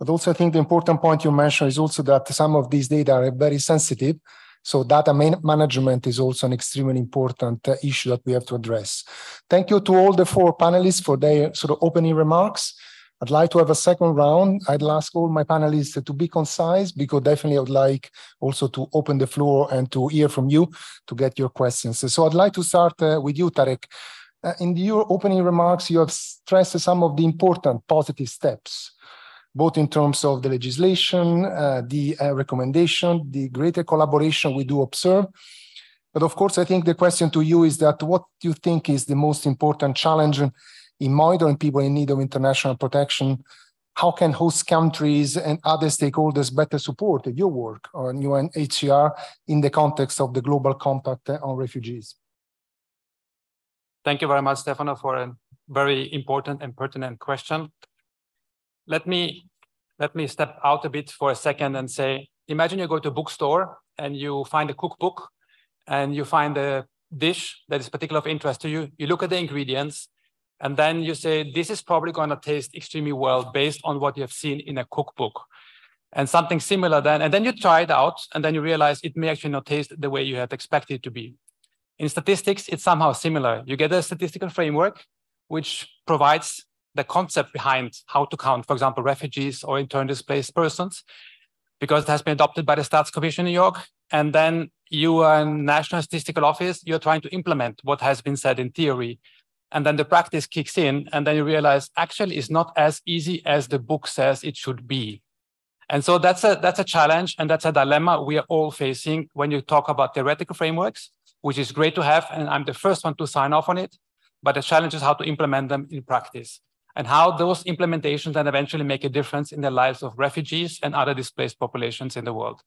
But also, I think the important point you mentioned is also that some of these data are very sensitive. So data man management is also an extremely important uh, issue that we have to address. Thank you to all the four panelists for their sort of opening remarks. I'd like to have a second round. I'd ask all my panelists to be concise because definitely I would like also to open the floor and to hear from you to get your questions. So I'd like to start uh, with you, Tarek. Uh, in your opening remarks, you have stressed some of the important positive steps both in terms of the legislation, uh, the uh, recommendation, the greater collaboration we do observe. But of course, I think the question to you is that what do you think is the most important challenge in monitoring people in need of international protection? How can host countries and other stakeholders better support your work on UNHCR in the context of the Global Compact on Refugees? Thank you very much, Stefano, for a very important and pertinent question let me let me step out a bit for a second and say, imagine you go to a bookstore and you find a cookbook and you find a dish that is particular of interest to you. You look at the ingredients and then you say, this is probably going to taste extremely well based on what you have seen in a cookbook. And something similar then, and then you try it out and then you realize it may actually not taste the way you had expected it to be. In statistics, it's somehow similar. You get a statistical framework which provides the concept behind how to count, for example, refugees or internally displaced persons, because it has been adopted by the Stats Commission in New York. And then you are National Statistical Office, you're trying to implement what has been said in theory. And then the practice kicks in, and then you realize actually it's not as easy as the book says it should be. And so that's a that's a challenge and that's a dilemma we are all facing when you talk about theoretical frameworks, which is great to have, and I'm the first one to sign off on it. But the challenge is how to implement them in practice and how those implementations then eventually make a difference in the lives of refugees and other displaced populations in the world.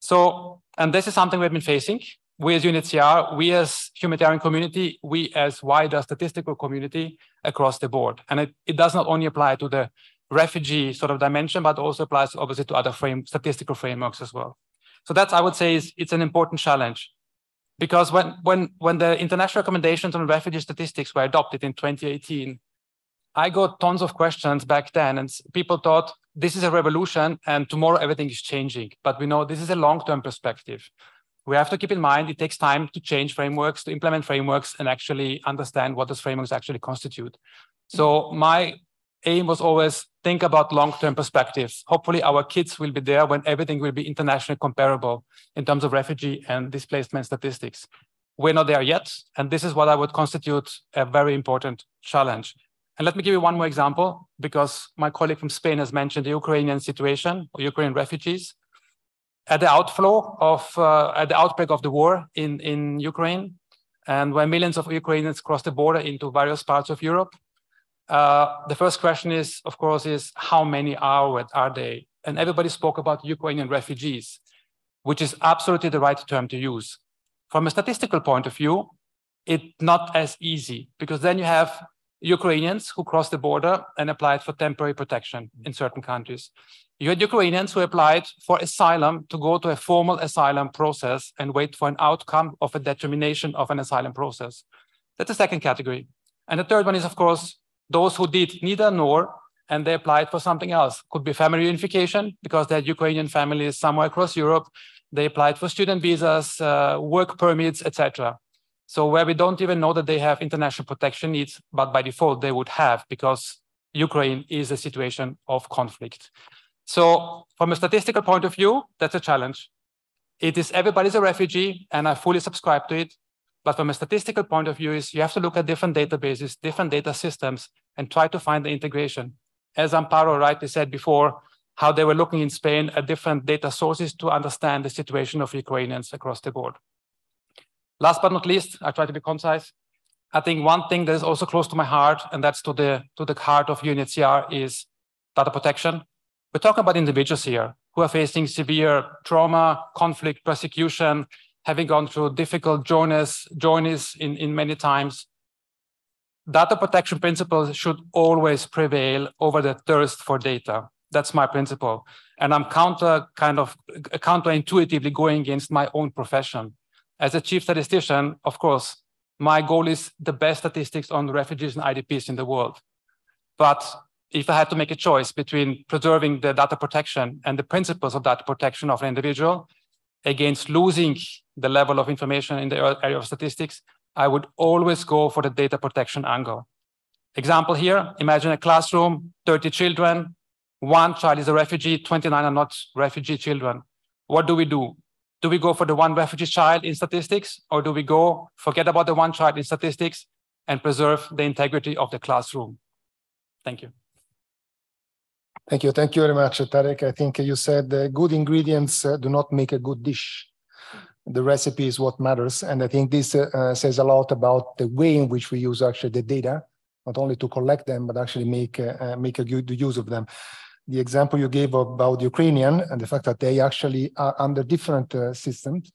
So, and this is something we've been facing. We as UNHCR, we as humanitarian community, we as wider statistical community across the board. And it, it does not only apply to the refugee sort of dimension, but also applies obviously to other frame, statistical frameworks as well. So that's, I would say, is, it's an important challenge. Because when, when, when the international recommendations on refugee statistics were adopted in 2018, I got tons of questions back then, and people thought this is a revolution and tomorrow everything is changing. But we know this is a long term perspective. We have to keep in mind it takes time to change frameworks, to implement frameworks, and actually understand what those frameworks actually constitute. So, my aim was always think about long term perspectives. Hopefully, our kids will be there when everything will be internationally comparable in terms of refugee and displacement statistics. We're not there yet, and this is what I would constitute a very important challenge. And let me give you one more example, because my colleague from Spain has mentioned the Ukrainian situation, or Ukrainian refugees. At the outflow of, uh, at the outbreak of the war in, in Ukraine, and when millions of Ukrainians crossed the border into various parts of Europe, uh, the first question is, of course, is how many are, are they? and everybody spoke about Ukrainian refugees, which is absolutely the right term to use. From a statistical point of view, it's not as easy because then you have Ukrainians who crossed the border and applied for temporary protection in certain countries. You had Ukrainians who applied for asylum to go to a formal asylum process and wait for an outcome of a determination of an asylum process. That's the second category. And the third one is, of course, those who did neither nor and they applied for something else. Could be family reunification because they had Ukrainian families somewhere across Europe. They applied for student visas, uh, work permits, etc. So where we don't even know that they have international protection needs, but by default they would have because Ukraine is a situation of conflict. So from a statistical point of view, that's a challenge. It is everybody's a refugee and I fully subscribe to it. But from a statistical point of view is you have to look at different databases, different data systems and try to find the integration. As Amparo rightly said before, how they were looking in Spain at different data sources to understand the situation of Ukrainians across the board. Last but not least, I try to be concise. I think one thing that is also close to my heart, and that's to the, to the heart of UNHCR, is data protection. We're talking about individuals here who are facing severe trauma, conflict, persecution, having gone through difficult journeys, journeys in, in many times. Data protection principles should always prevail over the thirst for data. That's my principle. And I'm counter kind of counterintuitively going against my own profession as a chief statistician, of course, my goal is the best statistics on refugees and IDPs in the world. But if I had to make a choice between preserving the data protection and the principles of data protection of an individual against losing the level of information in the area of statistics, I would always go for the data protection angle. Example here, imagine a classroom, 30 children, one child is a refugee, 29 are not refugee children. What do we do? Do we go for the one refugee child in statistics or do we go forget about the one child in statistics and preserve the integrity of the classroom? Thank you. Thank you. Thank you very much, Tarek. I think you said uh, good ingredients uh, do not make a good dish. The recipe is what matters. And I think this uh, says a lot about the way in which we use actually the data, not only to collect them, but actually make, uh, uh, make a good use of them the example you gave about the Ukrainian and the fact that they actually are under different uh, systems.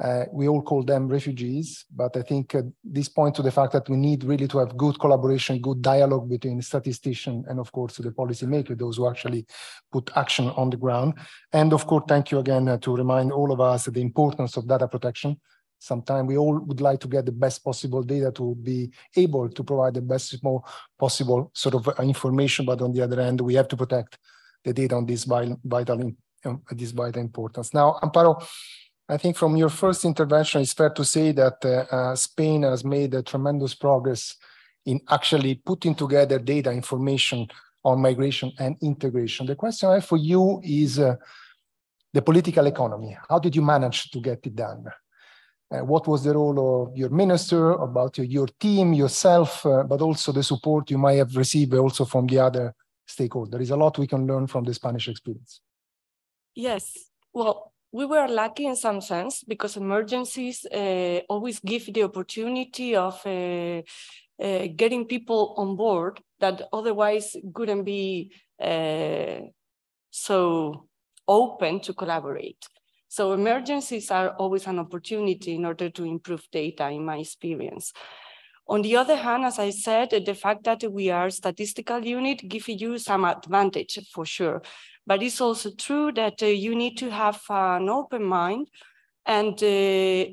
Uh, we all call them refugees, but I think uh, this point to the fact that we need really to have good collaboration, good dialogue between statistician and of course the policymaker, those who actually put action on the ground. And of course, thank you again uh, to remind all of us the importance of data protection Sometimes we all would like to get the best possible data to be able to provide the best possible sort of information, but on the other hand, we have to protect the data on this vital, vital um, this vital importance. Now, Amparo, I think from your first intervention, it's fair to say that uh, uh, Spain has made a tremendous progress in actually putting together data information on migration and integration. The question I have for you is uh, the political economy. How did you manage to get it done? Uh, what was the role of your minister, about your, your team, yourself, uh, but also the support you might have received also from the other stakeholders. There is a lot we can learn from the Spanish experience. Yes, well, we were lucky in some sense because emergencies uh, always give the opportunity of uh, uh, getting people on board that otherwise couldn't be uh, so open to collaborate. So emergencies are always an opportunity in order to improve data in my experience. On the other hand, as I said, the fact that we are statistical unit gives you some advantage for sure. But it's also true that uh, you need to have an open mind and uh,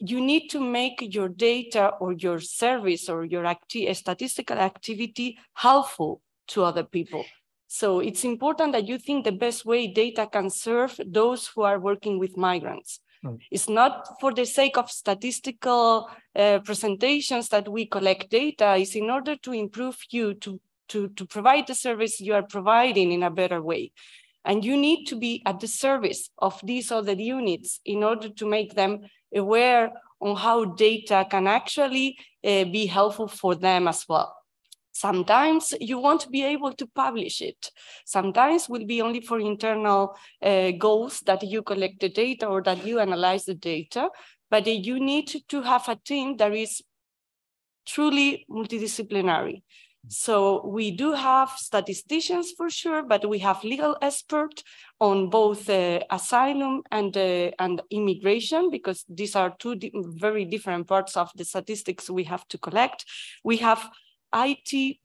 you need to make your data or your service or your acti statistical activity helpful to other people. So it's important that you think the best way data can serve those who are working with migrants. Mm. It's not for the sake of statistical uh, presentations that we collect data, it's in order to improve you, to, to, to provide the service you are providing in a better way. And you need to be at the service of these other units in order to make them aware on how data can actually uh, be helpful for them as well. Sometimes you won't be able to publish it. Sometimes will be only for internal uh, goals that you collect the data or that you analyze the data, but you need to have a team that is truly multidisciplinary. So we do have statisticians for sure, but we have legal experts on both uh, asylum and, uh, and immigration, because these are two di very different parts of the statistics we have to collect. We have IT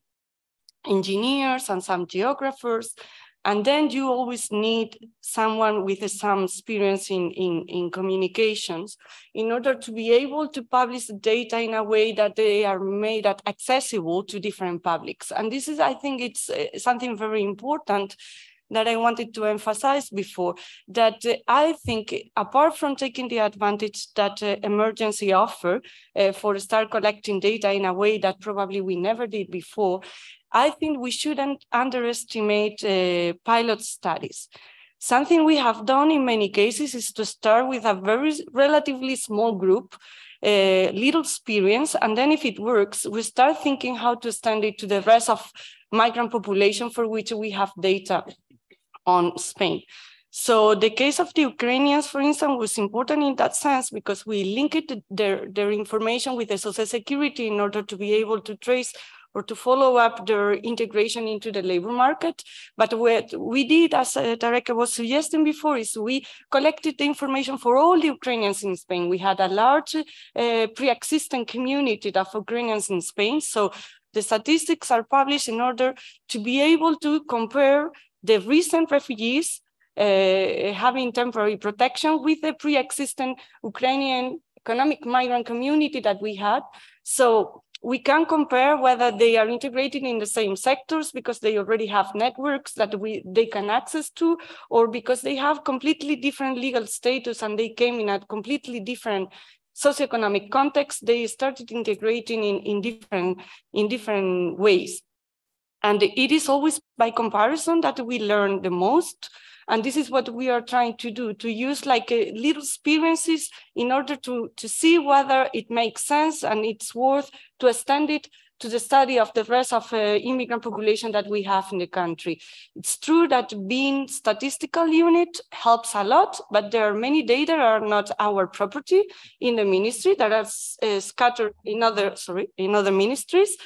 engineers and some geographers, and then you always need someone with some experience in, in, in communications in order to be able to publish the data in a way that they are made accessible to different publics. And this is, I think it's uh, something very important that I wanted to emphasize before, that uh, I think apart from taking the advantage that uh, emergency offer uh, for start collecting data in a way that probably we never did before, I think we shouldn't underestimate uh, pilot studies. Something we have done in many cases is to start with a very relatively small group, uh, little experience, and then if it works, we start thinking how to extend it to the rest of migrant population for which we have data on Spain. So the case of the Ukrainians, for instance, was important in that sense because we linked their, their information with the social security in order to be able to trace or to follow up their integration into the labor market. But what we did, as uh, Tarek was suggesting before, is we collected the information for all the Ukrainians in Spain. We had a large uh, pre-existing community of Ukrainians in Spain. So the statistics are published in order to be able to compare the recent refugees uh, having temporary protection with the pre-existing Ukrainian economic migrant community that we had. So we can compare whether they are integrated in the same sectors because they already have networks that we they can access to, or because they have completely different legal status and they came in a completely different socioeconomic context, they started integrating in, in, different, in different ways. And it is always by comparison that we learn the most. And this is what we are trying to do, to use like a little experiences in order to, to see whether it makes sense and it's worth to extend it to the study of the rest of uh, immigrant population that we have in the country. It's true that being statistical unit helps a lot, but there are many data are not our property in the ministry that are uh, scattered in other, sorry, in other ministries.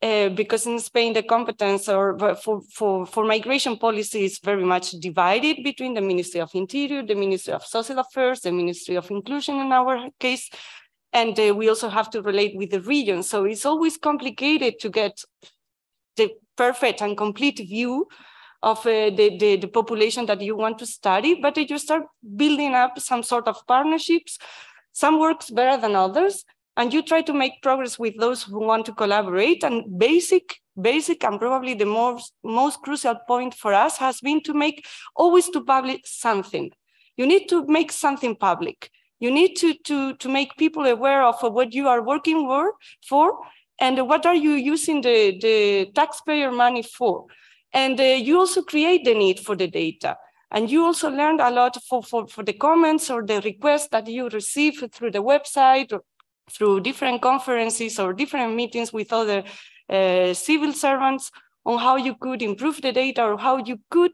Uh, because in Spain, the competence or for, for, for migration policy is very much divided between the Ministry of Interior, the Ministry of Social Affairs, the Ministry of Inclusion in our case, and uh, we also have to relate with the region. So it's always complicated to get the perfect and complete view of uh, the, the, the, population that you want to study, but if you start building up some sort of partnerships. Some works better than others, and you try to make progress with those who want to collaborate. And basic, basic, and probably the most, most crucial point for us has been to make always to publish something. You need to make something public. You need to, to, to make people aware of what you are working for and what are you using the, the taxpayer money for. And uh, you also create the need for the data. And you also learned a lot for, for, for the comments or the requests that you receive through the website through different conferences or different meetings with other uh, civil servants on how you could improve the data or how you could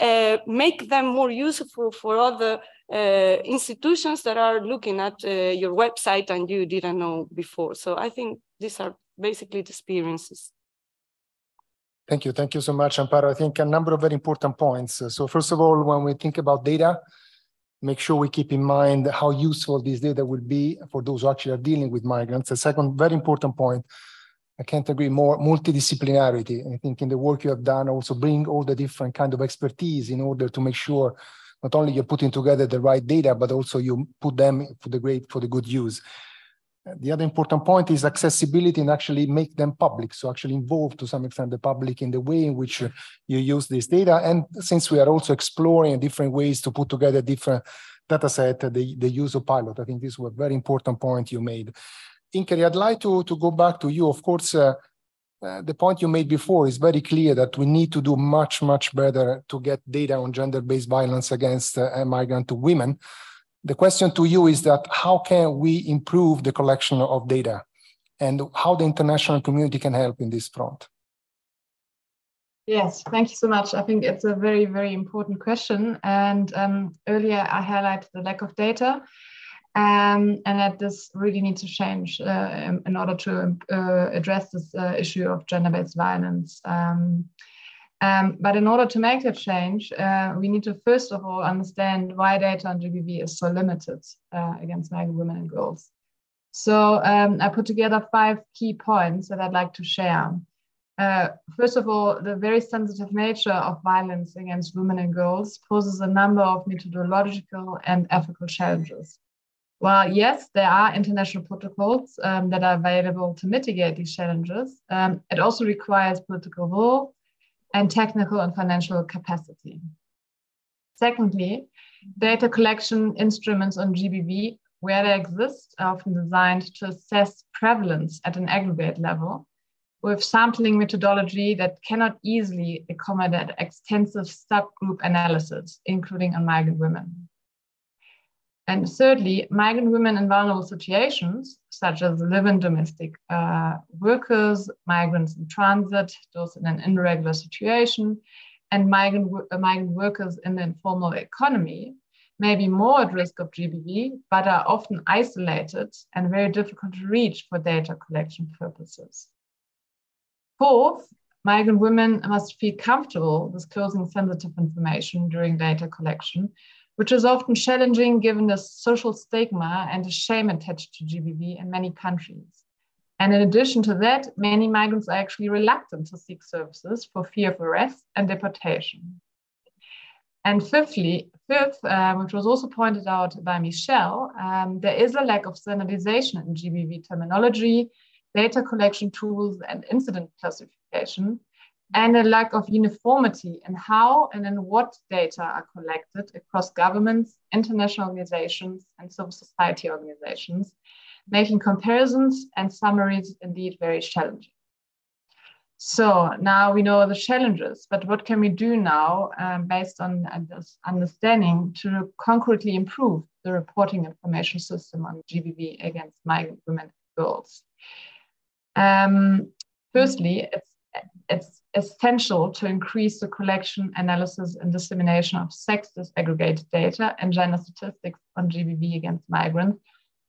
uh, make them more useful for other uh, institutions that are looking at uh, your website and you didn't know before. So I think these are basically the experiences. Thank you. Thank you so much, Amparo. I think a number of very important points. So first of all, when we think about data, make sure we keep in mind how useful this data will be for those who actually are dealing with migrants. The second very important point, I can't agree more, multidisciplinarity. I think in the work you have done, also bring all the different kind of expertise in order to make sure not only you're putting together the right data, but also you put them for the great, for the good use. The other important point is accessibility and actually make them public. So actually involve to some extent the public in the way in which you use this data. And since we are also exploring different ways to put together different data set, the, the use of pilot, I think this was a very important point you made. Inkeri, I'd like to, to go back to you. Of course, uh, uh, the point you made before is very clear that we need to do much, much better to get data on gender-based violence against uh, migrant women the question to you is that how can we improve the collection of data and how the international community can help in this front? Yes, thank you so much. I think it's a very, very important question. And um, earlier I highlighted the lack of data. Um, and that this really needs to change uh, in, in, order to uh, address this uh, issue of gender-based violence. Um, um, but in order to make that change, uh, we need to first of all understand why data on GBV is so limited uh, against migrant women and girls. So um, I put together five key points that I'd like to share. Uh, first of all, the very sensitive nature of violence against women and girls poses a number of methodological and ethical challenges. While yes, there are international protocols um, that are available to mitigate these challenges. Um, it also requires political will and technical and financial capacity. Secondly, data collection instruments on GBV, where they exist, are often designed to assess prevalence at an aggregate level with sampling methodology that cannot easily accommodate extensive subgroup analysis, including on migrant women. And thirdly, migrant women in vulnerable situations, such as live-in domestic uh, workers, migrants in transit, those in an irregular situation, and migrant, uh, migrant workers in the informal economy, may be more at risk of GBV, but are often isolated and very difficult to reach for data collection purposes. Fourth, migrant women must feel comfortable disclosing sensitive information during data collection which is often challenging given the social stigma and the shame attached to GBV in many countries. And in addition to that, many migrants are actually reluctant to seek services for fear of arrest and deportation. And fifthly, fifth, uh, which was also pointed out by Michele, um, there is a lack of standardization in GBV terminology, data collection tools, and incident classification, and a lack of uniformity in how and in what data are collected across governments, international organizations, and civil society organizations, making comparisons and summaries indeed very challenging. So now we know the challenges, but what can we do now um, based on uh, this understanding to concretely improve the reporting information system on GBV against migrant women and girls? Um, firstly, it's it's essential to increase the collection, analysis, and dissemination of sex disaggregated data and gender statistics on GBV against migrants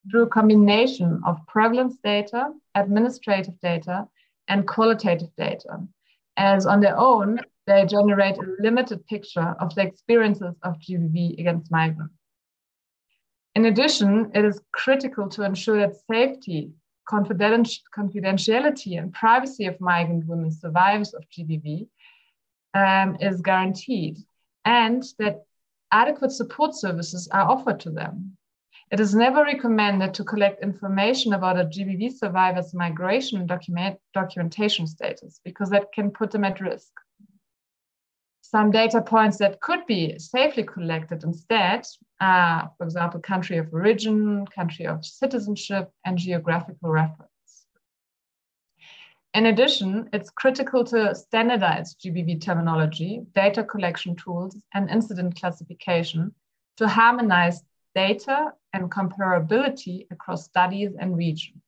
through a combination of prevalence data, administrative data, and qualitative data, as on their own, they generate a limited picture of the experiences of GBV against migrants. In addition, it is critical to ensure that safety confidentiality and privacy of migrant women survivors of GBV um, is guaranteed and that adequate support services are offered to them. It is never recommended to collect information about a GBV survivor's migration document, documentation status because that can put them at risk some data points that could be safely collected instead are, for example, country of origin, country of citizenship, and geographical reference. In addition, it's critical to standardize GBV terminology, data collection tools, and incident classification to harmonize data and comparability across studies and regions.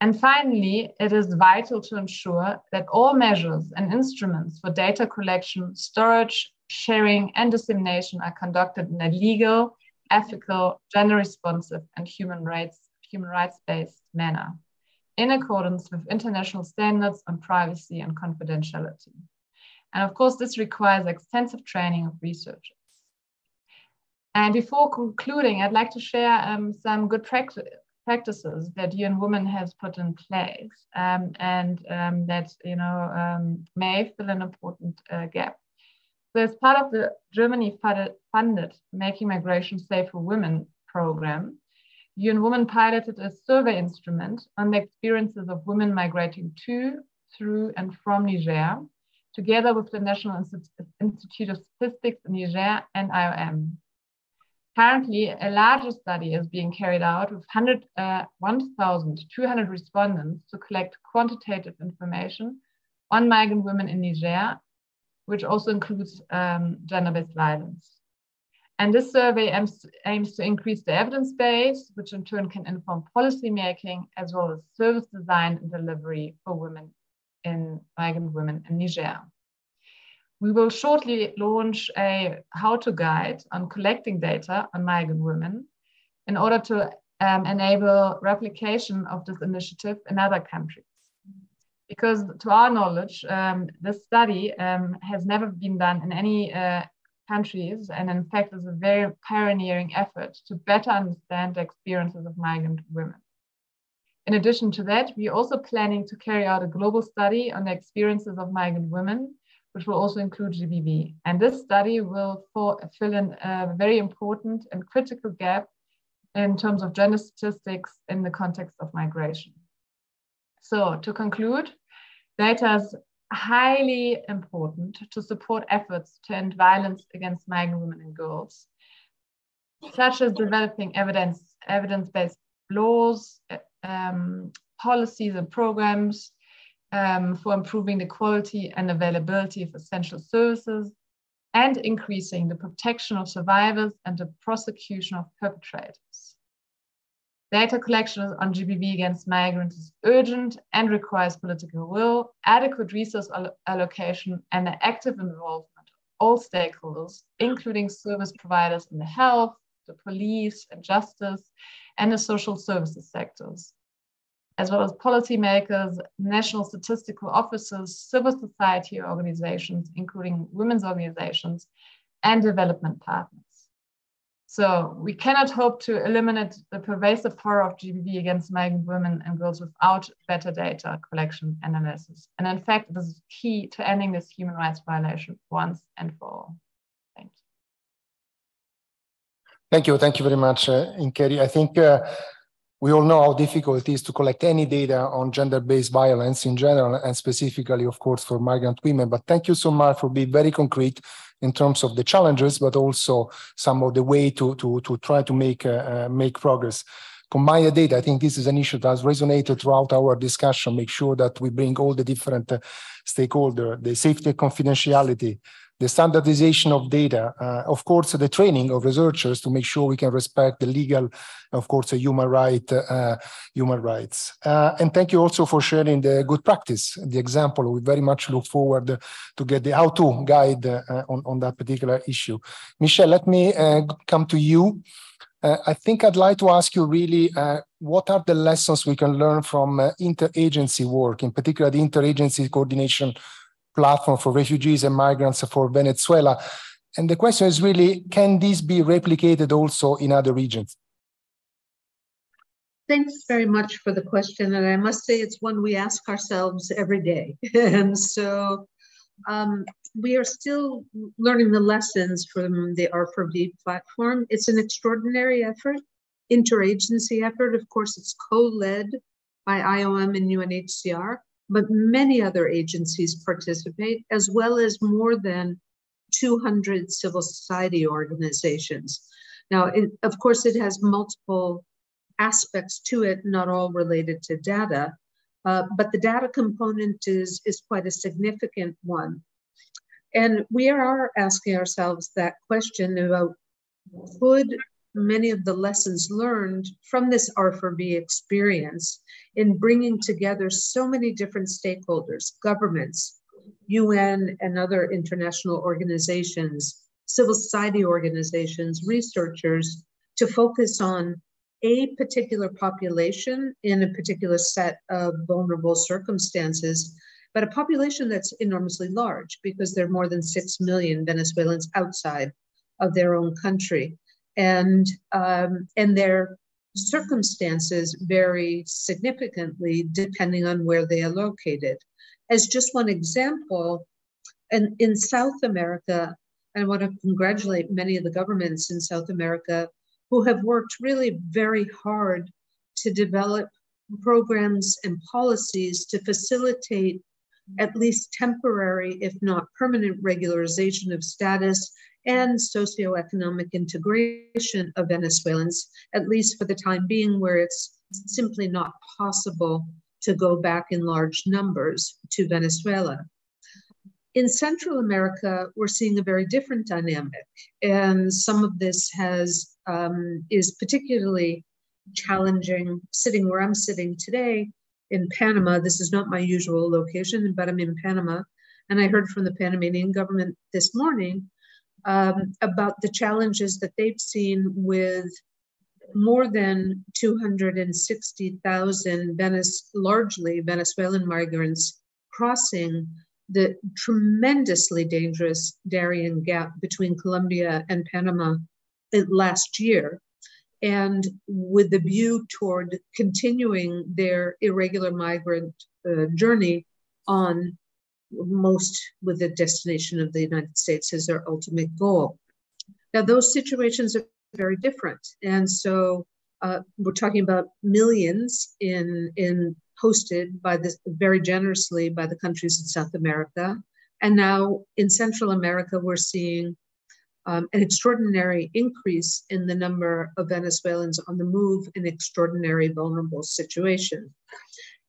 And finally, it is vital to ensure that all measures and instruments for data collection, storage, sharing, and dissemination are conducted in a legal, ethical, gender responsive, and human rights human rights based manner, in accordance with international standards on privacy and confidentiality. And of course, this requires extensive training of researchers. And before concluding, I'd like to share um, some good practice, practices that UN Women has put in place um, and um, that you know um, may fill an important uh, gap. So as part of the Germany funded, Making Migration Safe for Women program, UN Women piloted a survey instrument on the experiences of women migrating to, through, and from Niger, together with the National Institute of Statistics in Niger and IOM. Currently, a larger study is being carried out with 1,200 uh, respondents to collect quantitative information on migrant women in Niger, which also includes um, gender-based violence. And this survey aims, aims to increase the evidence base, which in turn can inform policy making as well as service design and delivery for women in migrant women in Niger. We will shortly launch a how-to guide on collecting data on migrant women in order to um, enable replication of this initiative in other countries. Because to our knowledge, um, this study um, has never been done in any uh, countries, and in fact is a very pioneering effort to better understand the experiences of migrant women. In addition to that, we're also planning to carry out a global study on the experiences of migrant women, which will also include GBV. And this study will fill in a very important and critical gap in terms of gender statistics in the context of migration. So to conclude, data is highly important to support efforts to end violence against migrant women and girls, such as developing evidence, evidence-based laws, um, policies and programs um, for improving the quality and availability of essential services, and increasing the protection of survivors and the prosecution of perpetrators. Data collection on GBV against migrants is urgent and requires political will, adequate resource allocation, and the active involvement of all stakeholders, including service providers in the health, the police and justice, and the social services sectors, as well as policymakers, national statistical offices, civil society organizations, including women's organizations, and development partners. So we cannot hope to eliminate the pervasive horror of GBV against migrant women and girls without better data collection and analysis. And in fact, this is key to ending this human rights violation once and for all. Thank you. Thank you. Thank you very much, uh, Inkeri. I think uh, we all know how difficult it is to collect any data on gender-based violence in general and specifically, of course, for migrant women. But thank you so much for being very concrete in terms of the challenges, but also some of the way to, to, to try to make, uh, uh, make progress. Combine data, I think this is an issue that has resonated throughout our discussion. Make sure that we bring all the different uh, stakeholders, the safety and confidentiality, the standardization of data, uh, of course, the training of researchers to make sure we can respect the legal, of course, human right, uh, human rights. Uh, and thank you also for sharing the good practice, the example. We very much look forward to get the how-to guide uh, on, on that particular issue. Michele, let me uh, come to you. Uh, I think I'd like to ask you really what are the lessons we can learn from interagency work, in particular the interagency coordination platform for refugees and migrants for Venezuela. And the question is really, can this be replicated also in other regions? Thanks very much for the question. And I must say it's one we ask ourselves every day. and so um, we are still learning the lessons from the R4V platform. It's an extraordinary effort, interagency effort. Of course, it's co-led by IOM and UNHCR but many other agencies participate, as well as more than 200 civil society organizations. Now, it, of course, it has multiple aspects to it, not all related to data, uh, but the data component is, is quite a significant one. And we are asking ourselves that question about could many of the lessons learned from this R4V experience in bringing together so many different stakeholders, governments, UN and other international organizations, civil society organizations, researchers, to focus on a particular population in a particular set of vulnerable circumstances, but a population that's enormously large because there are more than 6 million Venezuelans outside of their own country and um, and their circumstances vary significantly depending on where they are located. As just one example, and in South America, I want to congratulate many of the governments in South America who have worked really very hard to develop programs and policies to facilitate at least temporary, if not permanent, regularization of status and socioeconomic integration of Venezuelans, at least for the time being, where it's simply not possible to go back in large numbers to Venezuela. In Central America, we're seeing a very different dynamic, and some of this has um, is particularly challenging. Sitting where I'm sitting today in Panama, this is not my usual location, but I'm in Panama, and I heard from the Panamanian government this morning um, about the challenges that they've seen with more than 260,000 Venez- largely Venezuelan migrants crossing the tremendously dangerous Darien Gap between Colombia and Panama last year, and with the view toward continuing their irregular migrant uh, journey on most with the destination of the United States as their ultimate goal. Now, those situations are very different. And so uh, we're talking about millions in, in hosted by this very generously by the countries in South America. And now in Central America, we're seeing um, an extraordinary increase in the number of Venezuelans on the move in extraordinary vulnerable situations.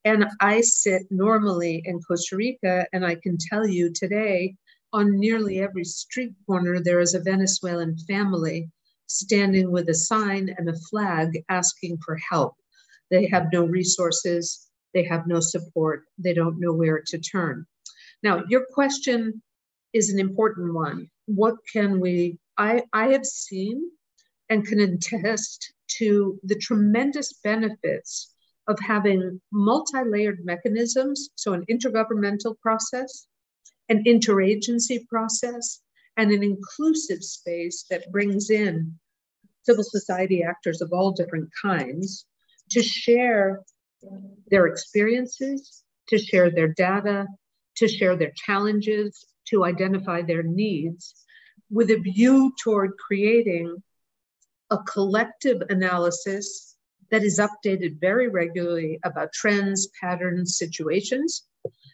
And I sit normally in Costa Rica, and I can tell you today, on nearly every street corner, there is a Venezuelan family standing with a sign and a flag asking for help. They have no resources, they have no support, they don't know where to turn. Now, your question is an important one. What can we? I, I have seen and can attest to the tremendous benefits of having multi layered mechanisms, so an intergovernmental process, an interagency process, and an inclusive space that brings in civil society actors of all different kinds to share their experiences, to share their data, to share their challenges, to identify their needs, with a view toward creating a collective analysis that is updated very regularly about trends, patterns, situations,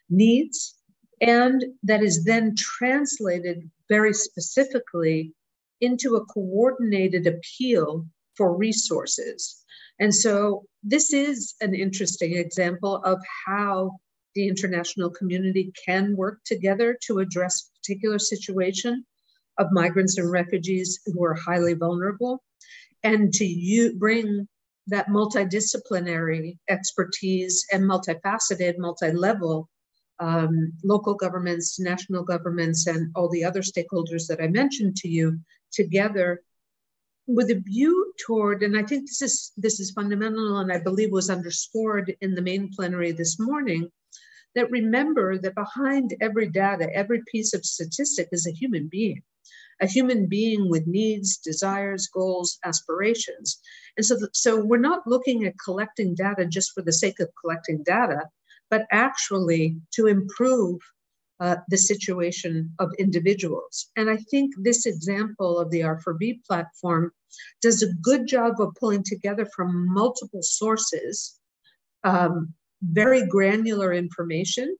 needs, and that is then translated very specifically into a coordinated appeal for resources. And so this is an interesting example of how the international community can work together to address particular situation of migrants and refugees who are highly vulnerable. And to you, bring that multidisciplinary expertise and multifaceted, multi-level um, local governments, national governments, and all the other stakeholders that I mentioned to you together with a view toward, and I think this is this is fundamental, and I believe was underscored in the main plenary this morning, that remember that behind every data, every piece of statistic is a human being, a human being with needs, desires, goals, aspirations. And so, so we're not looking at collecting data just for the sake of collecting data, but actually to improve uh, the situation of individuals. And I think this example of the R4V platform does a good job of pulling together from multiple sources um, very granular information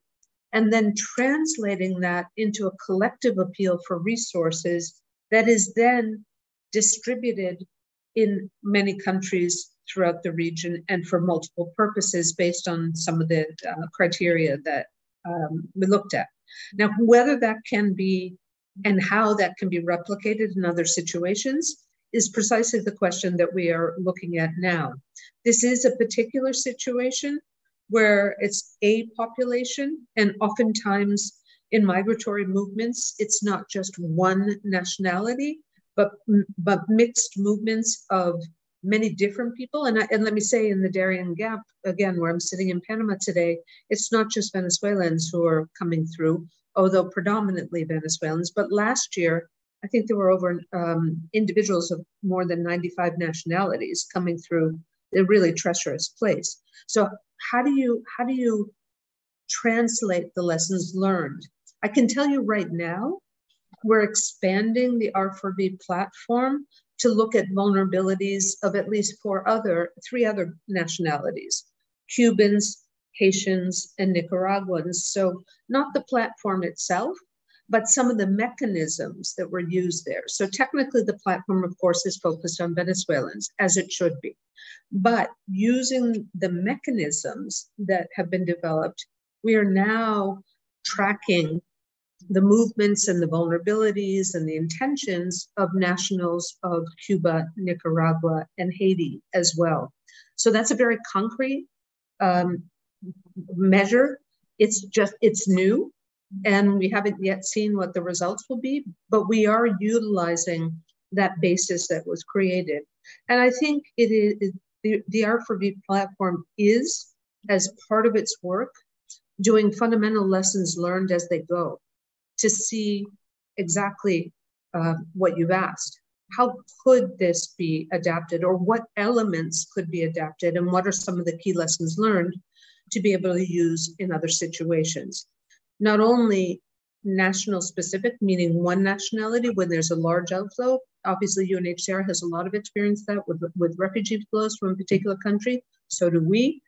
and then translating that into a collective appeal for resources that is then distributed in many countries throughout the region and for multiple purposes based on some of the uh, criteria that um, we looked at. Now, whether that can be and how that can be replicated in other situations is precisely the question that we are looking at now. This is a particular situation where it's a population, and oftentimes in migratory movements, it's not just one nationality, but, but mixed movements of many different people. And, I, and let me say, in the Darien Gap, again, where I'm sitting in Panama today, it's not just Venezuelans who are coming through, although predominantly Venezuelans. But last year, I think there were over um, individuals of more than 95 nationalities coming through a really treacherous place. So how do you how do you translate the lessons learned? I can tell you right now, we're expanding the R4V platform to look at vulnerabilities of at least four other, three other nationalities, Cubans, Haitians, and Nicaraguans. So not the platform itself, but some of the mechanisms that were used there. So technically the platform, of course, is focused on Venezuelans, as it should be. But using the mechanisms that have been developed, we are now tracking the movements and the vulnerabilities and the intentions of nationals of Cuba, Nicaragua, and Haiti as well. So that's a very concrete um, measure. It's just, it's new, and we haven't yet seen what the results will be, but we are utilizing that basis that was created. And I think it is the, the R4V platform is, as part of its work, doing fundamental lessons learned as they go to see exactly uh, what you've asked. How could this be adapted, or what elements could be adapted, and what are some of the key lessons learned to be able to use in other situations? Not only national specific, meaning one nationality when there's a large outflow. Obviously, UNHCR has a lot of experience that with, with refugee flows from a particular country. So do we,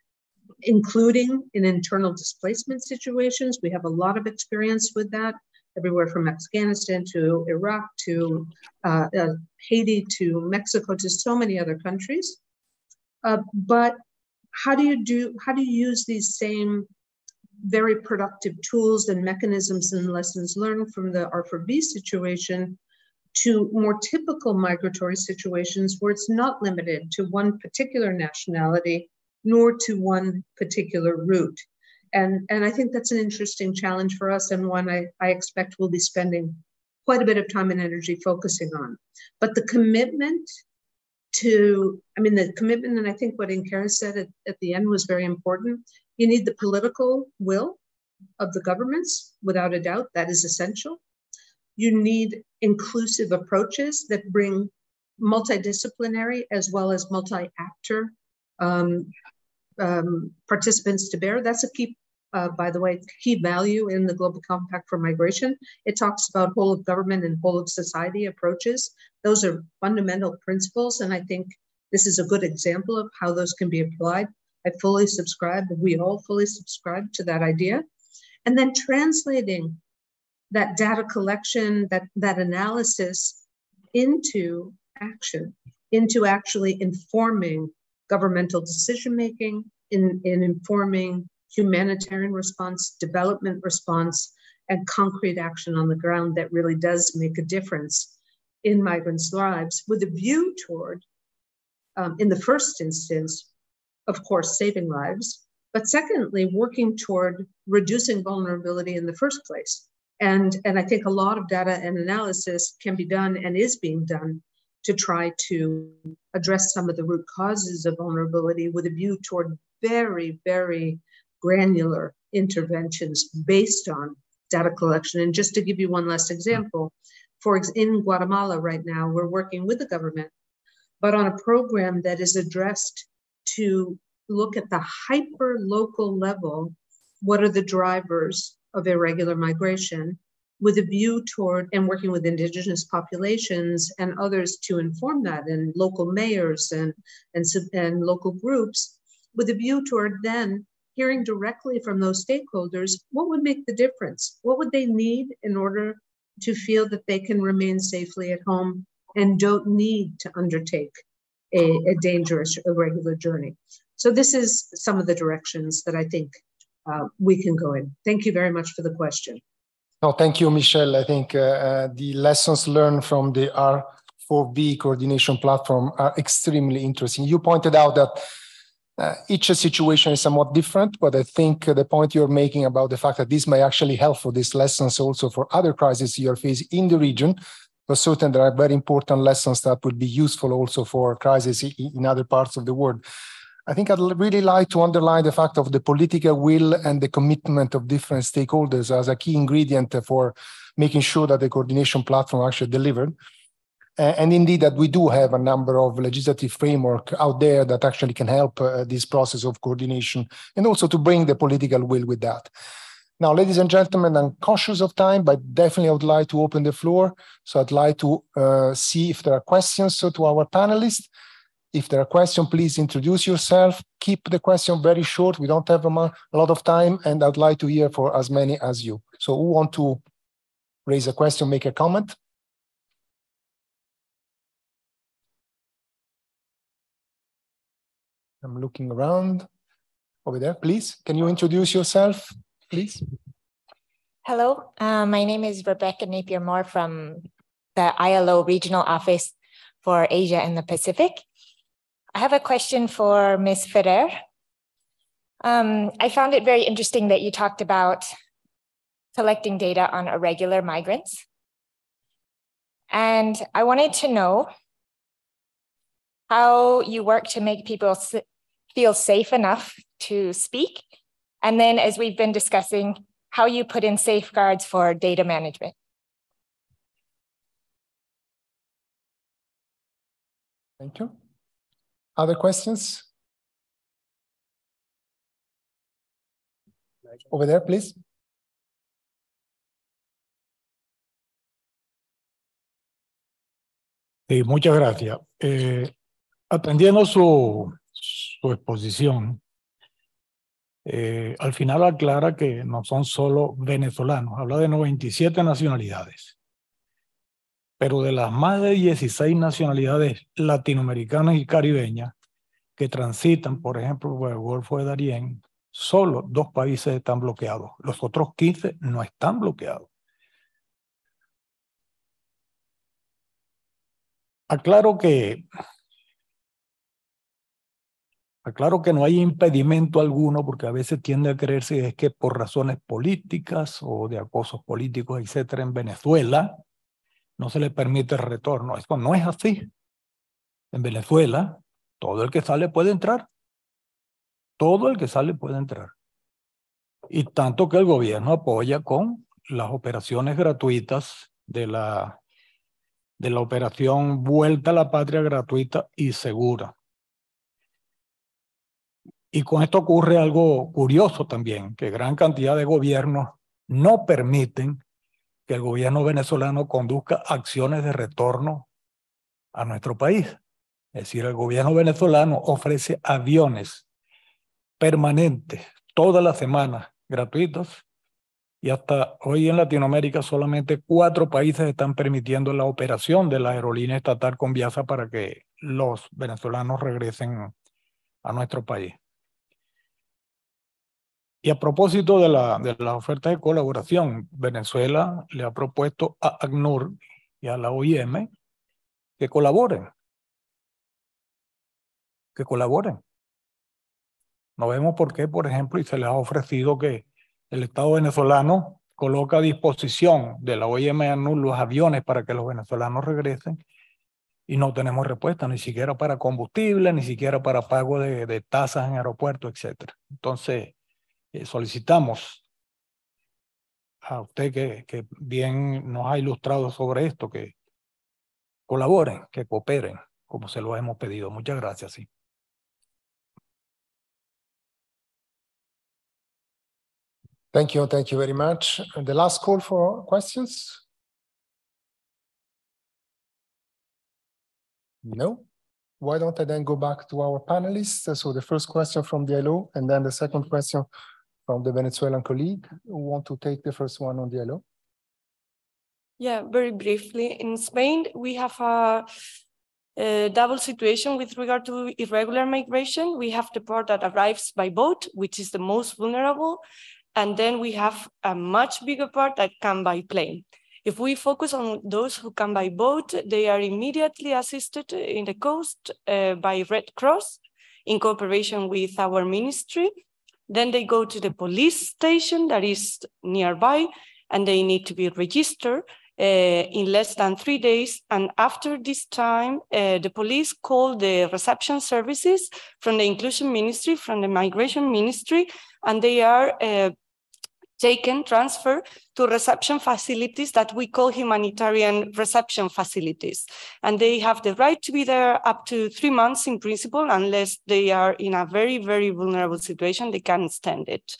including in internal displacement situations. We have a lot of experience with that, everywhere from Afghanistan to Iraq to uh, uh, Haiti to Mexico to so many other countries. Uh, but how do you do? How do you use these same very productive tools and mechanisms and lessons learned from the R4V situation to more typical migratory situations where it's not limited to one particular nationality nor to one particular route. And, and I think that's an interesting challenge for us and one I, I expect we'll be spending quite a bit of time and energy focusing on. But the commitment to, I mean, the commitment, and I think what Inkeri said at, at the end was very important, you need the political will of the governments, without a doubt, that is essential. You need inclusive approaches that bring multidisciplinary as well as multi actor um, um, participants to bear. That's a key, uh, by the way, key value in the Global Compact for Migration. It talks about whole of government and whole of society approaches. Those are fundamental principles, and I think this is a good example of how those can be applied. I fully subscribe, we all fully subscribe to that idea. And then translating that data collection, that, that analysis into action, into actually informing governmental decision making, in, in informing humanitarian response, development response, and concrete action on the ground that really does make a difference in migrants' lives with a view toward, um, in the first instance, of course, saving lives, but secondly, working toward reducing vulnerability in the first place. And, and I think a lot of data and analysis can be done and is being done to try to address some of the root causes of vulnerability with a view toward very, very granular interventions based on data collection. And just to give you one last example, for in Guatemala right now, we're working with the government, but on a program that is addressed to look at the hyper local level what are the drivers of irregular migration with a view toward and working with indigenous populations and others to inform that and local mayors and, and, and local groups with a view toward then hearing directly from those stakeholders what would make the difference? What would they need in order to feel that they can remain safely at home and don't need to undertake a, a dangerous irregular journey so this is some of the directions that I think uh, we can go in. Thank you very much for the question. No, thank you, Michele. I think uh, uh the lessons learned from the R4V coordination platform are extremely interesting. You pointed out that uh, each situation is somewhat different, but I think the point you're making about the fact that this may actually help for these lessons also for other crises you're facing in the region, but certainly there are very important lessons that would be useful also for crises in other parts of the world. I think I'd really like to underline the fact of the political will and the commitment of different stakeholders as a key ingredient for making sure that the coordination platform actually delivered. And indeed, that we do have a number of legislative framework out there that actually can help uh, this process of coordination and also to bring the political will with that. Now, ladies and gentlemen, I'm cautious of time, but definitely I would like to open the floor. So I'd like to uh, see if there are questions so to our panelists. If there are questions, please introduce yourself. Keep the question very short. We don't have a, lot of time, and I'd like to hear for as many as you. So who want to raise a question, make a comment? I'm looking around over there. Please, can you introduce yourself, please? Hello, uh, my name is Rebecca Napier-Moore from the ILO Regional Office for Asia and the Pacific. I have a question for Ms. Ferrer. Um, I found it very interesting that you talked about collecting data on irregular migrants. And I wanted to know how you work to make people feel safe enough to speak. And then as we've been discussing, how you put in safeguards for data management. Thank you. Other questions? Over there, please. Sí, muchas gracias. Eh, atendiendo su, su exposición, eh, al final aclara que no son solo venezolanos, habla de 97 nacionalidades. Pero de las más de 16 nacionalidades latinoamericanas y caribeñas que transitan, por ejemplo, por el Golfo de Darién, solo dos países están bloqueados. Los otros 15 no están bloqueados. Aclaro que aclaro que no hay impedimento alguno porque a veces tiende a creerse es que por razones políticas o de acosos políticos, etcétera, en Venezuela no se le permite el retorno. Esto no es así. En Venezuela, todo el que sale puede entrar. Todo el que sale puede entrar. Y tanto que el gobierno apoya con las operaciones gratuitas de la de la operación Vuelta a la Patria gratuita y segura. Y con esto ocurre algo curioso también, que gran cantidad de gobiernos no permiten que el gobierno venezolano conduzca acciones de retorno a nuestro país. Es decir, el gobierno venezolano ofrece aviones permanentes todas las semanas gratuitos y hasta hoy en Latinoamérica solamente cuatro países están permitiendo la operación de la aerolínea estatal con Viasa para que los venezolanos regresen a nuestro país. Y a propósito de la, de la oferta de colaboración, Venezuela le ha propuesto a ACNUR y a la OIM que colaboren. Que colaboren. No vemos por qué, por ejemplo, y se les ha ofrecido que el Estado venezolano coloca a disposición de la OIM los aviones para que los venezolanos regresen y no tenemos respuesta, ni siquiera para combustible, ni siquiera para pago de, tasas en aeropuertos, etc. Entonces, eh, solicitamos a usted que, bien nos ha ilustrado sobre esto, que colaboren, que cooperen, como se lo hemos pedido. Muchas gracias. Thank you. Thank you very much. And the last call for questions? No? Why don't I then go back to our panelists? So the first question from the ILO and then the second question from the Venezuelan colleague who want to take the first one on the ILO. Yeah, very briefly. In Spain, we have a, a, double situation with regard to irregular migration. We have the part that arrives by boat, which is the most vulnerable, and then we have a much bigger part that come by plane. If we focus on those who come by boat, they are immediately assisted in the coast uh, by Red Cross in cooperation with our ministry. Then they go to the police station that is nearby and they need to be registered uh, in less than three days. And after this time, uh, the police call the reception services from the inclusion ministry, from the migration ministry, and they are uh, taken, transferred to reception facilities that we call humanitarian reception facilities. And they have the right to be there up to three months in principle, unless they are in a very, very vulnerable situation, they can't stand it.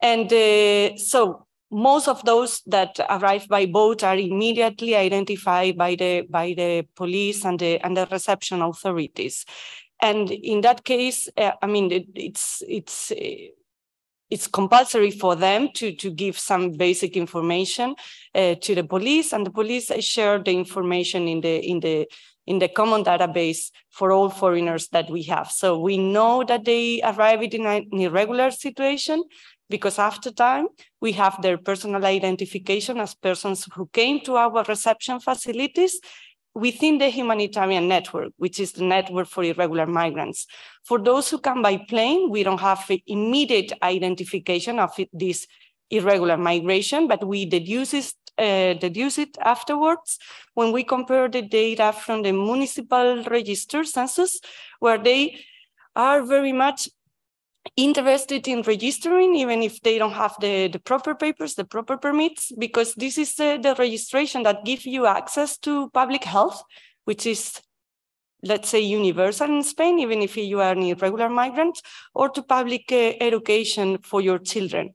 And uh, so most of those that arrive by boat are immediately identified by the, by the police and the, and the reception authorities. And in that case, uh, I mean, it, it's, it's, it's compulsory for them to, to give some basic information uh, to the police and the police share the information in the in the in the common database for all foreigners that we have. So we know that they arrived in an irregular situation because after time we have their personal identification as persons who came to our reception facilities within the humanitarian network, which is the network for irregular migrants. For those who come by plane, we don't have immediate identification of this irregular migration, but we deduce uh, deduce it afterwards when we compare the data from the municipal register census, where they are very much interested in registering, even if they don't have the, the proper papers, the proper permits, because this is the registration that gives you access to public health, which is, let's say, universal in Spain, even if you are an irregular migrant, or to public uh, education for your children.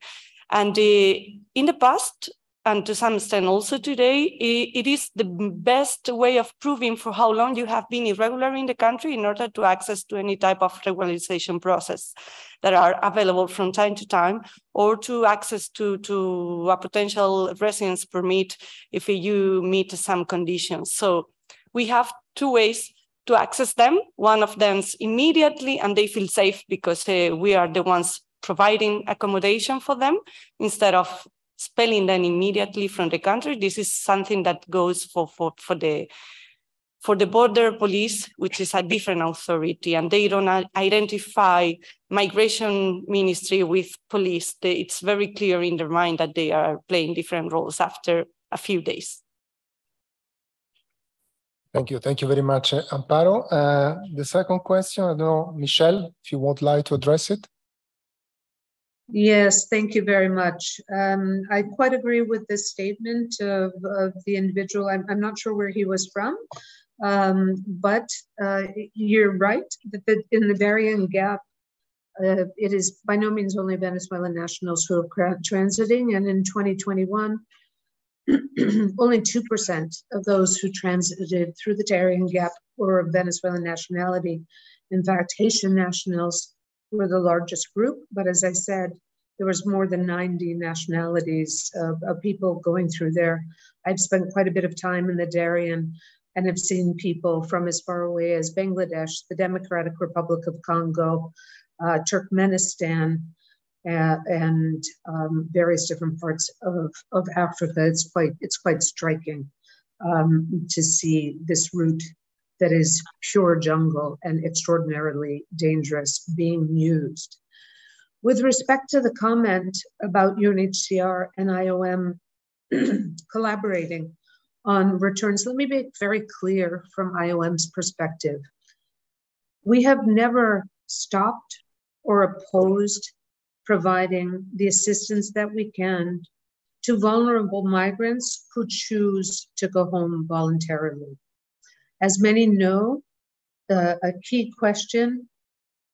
And uh, in the past, and to some extent also today, it is the best way of proving for how long you have been irregular in the country in order to access to any type of regularization process that are available from time to time, or to access to, to a potential residence permit if you meet some conditions. So we have two ways to access them. One of them is immediately, and they feel safe because uh, we are the ones providing accommodation for them instead of expelling them immediately from the country. This is something that goes for, for, for the for the border police, which is a different authority, and they don't identify migration ministry with police. They, it's very clear in their mind that they are playing different roles after a few days. Thank you. Thank you very much, Amparo. Uh, the second question, I don't know, Michele, if you would like to address it. Yes, thank you very much. Um, I quite agree with this statement of, of the individual. I'm, I'm, not sure where he was from, um, but uh, you're right that the, in the Darien Gap, uh, it is by no means only Venezuelan nationals who are transiting. And in 2021, only 2% of those who transited through the Darien Gap were of Venezuelan nationality. In fact, Haitian nationals were the largest group, but as I said, there was more than 90 nationalities of, of people going through there. I've spent quite a bit of time in the Darien and have seen people from as far away as Bangladesh, the Democratic Republic of Congo, uh, Turkmenistan, uh, and um, various different parts of, of Africa. It's quite it's quite striking um, to see this route that is pure jungle and extraordinarily dangerous being used. With respect to the comment about UNHCR and IOM collaborating on returns, let me be very clear from IOM's perspective. We have never stopped or opposed providing the assistance that we can to vulnerable migrants who choose to go home voluntarily. As many know, uh, a key question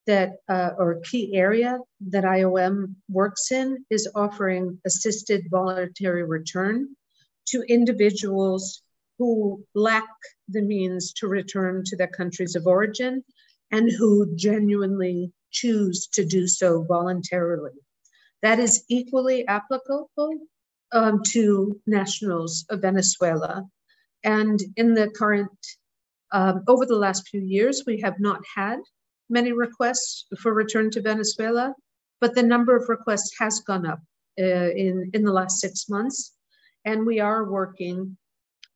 that, uh, or key area that IOM works in is offering assisted voluntary return to individuals who lack the means to return to their countries of origin and who genuinely choose to do so voluntarily. That is equally applicable um, to nationals of Venezuela. And in the current, um, over the last few years, we have not had many requests for return to Venezuela, but the number of requests has gone up uh, in, in the last six months. And we are working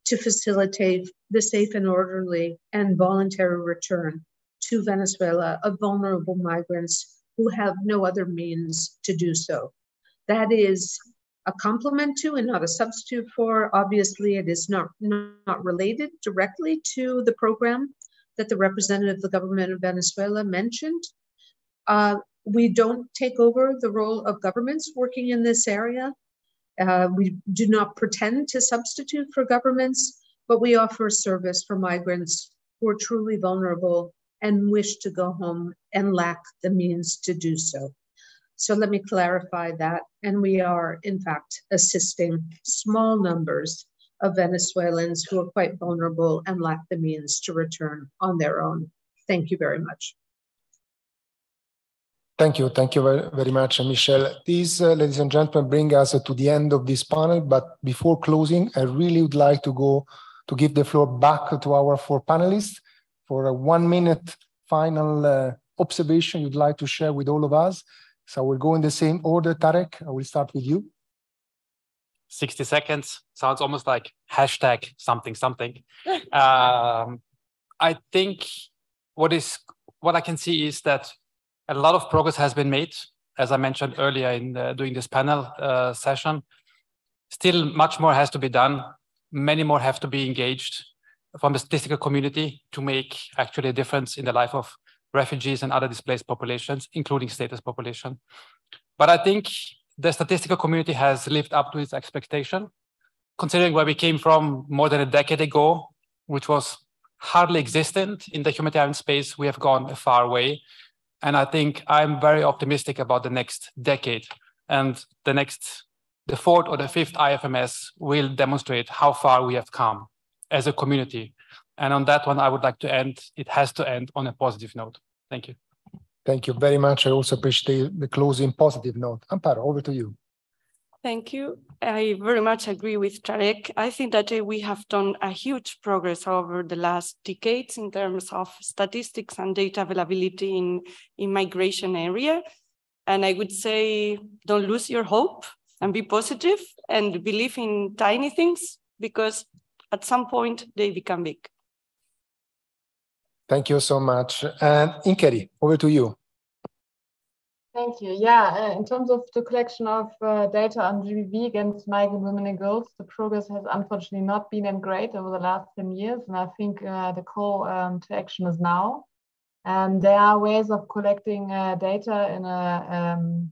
to facilitate the safe and orderly and voluntary return to Venezuela of vulnerable migrants who have no other means to do so. That is a complement to and not a substitute for. Obviously, it is not, not related directly to the program that the representative of the government of Venezuela mentioned. Uh, we don't take over the role of governments working in this area. Uh, we do not pretend to substitute for governments, but we offer service for migrants who are truly vulnerable and wish to go home and lack the means to do so. So let me clarify that. And we are, in fact, assisting small numbers of Venezuelans who are quite vulnerable and lack the means to return on their own. Thank you very much. Thank you. Thank you very, very much, Michele. These, uh, ladies and gentlemen, bring us to the end of this panel. But before closing, I really would like to go to give the floor back to our four panelists for a one minute final uh, observation you'd like to share with all of us. So we'll go in the same order. Tarek, I will start with you. 60 seconds sounds almost like hashtag something something. um, I think what is what I can see is that a lot of progress has been made, as I mentioned earlier in the, during this panel uh, session. Still, much more has to be done. Many more have to be engaged from the statistical community to make actually a difference in the life of refugees and other displaced populations, including status population. But I think the statistical community has lived up to its expectation, considering where we came from more than a decade ago, which was hardly existent in the humanitarian space. We have gone a far way. And I think I'm very optimistic about the next decade and the next, the fourth or the fifth IFMS will demonstrate how far we have come as a community. And on that one, I would like to end. It has to end on a positive note. Thank you. Thank you very much. I also appreciate the closing positive note. Amparo, over to you. Thank you. I very much agree with Tarek. I think that uh, we have done a huge progress over the last decades in terms of statistics and data availability in, in migration area. And I would say, don't lose your hope and be positive and believe in tiny things because at some point they become big. Thank you so much. And Inkeri, over to you. Thank you. Yeah, uh, in terms of the collection of uh, data on GBV against migrant women and girls, the progress has unfortunately not been that great over the last 10 years. And I think uh, the call um, to action is now. And there are ways of collecting uh, data in a um,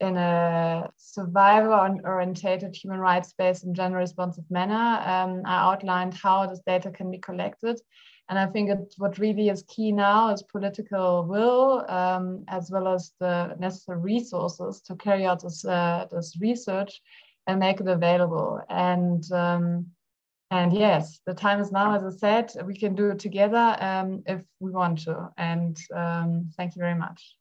in a survivor-orientated human rights-based and gender responsive manner. Um, I outlined how this data can be collected. And I think what really is key now is political will, um, as well as the necessary resources to carry out this, uh, this research and make it available. And um, and yes, the time is now, as I said, we can do it together um, if we want to. And um, thank you very much.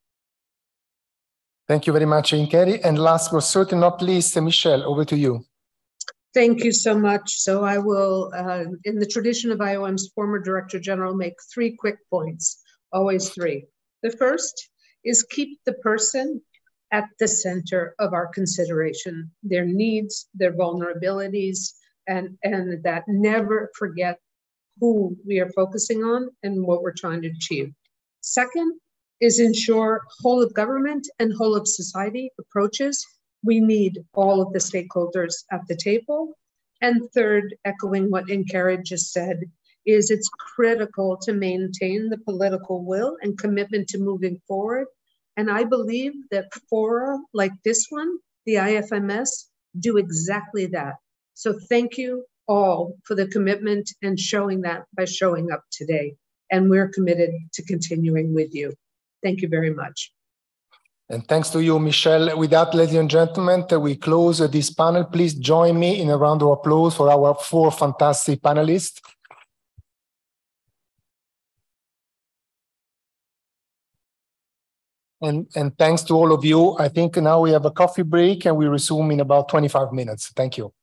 Thank you very much, Inkeri. And last but certainly not least, Michele, over to you. Thank you so much. So I will, uh, in the tradition of IOM's former Director General, make three quick points, always three. The first is keep the person at the center of our consideration, their needs, their vulnerabilities, and, and that never forget who we are focusing on and what we're trying to achieve. Second is ensure whole of government and whole of society approaches we need all of the stakeholders at the table. And third, echoing what Inkeri just said, is it's critical to maintain the political will and commitment to moving forward. And I believe that fora like this one, the IFMS, do exactly that. So thank you all for the commitment and showing that by showing up today. And we're committed to continuing with you. Thank you very much. And thanks to you, Michele. With that, ladies and gentlemen, we close this panel. Please join me in a round of applause for our four fantastic panelists. And, and thanks to all of you. I think now we have a coffee break and we resume in about 25 minutes. Thank you.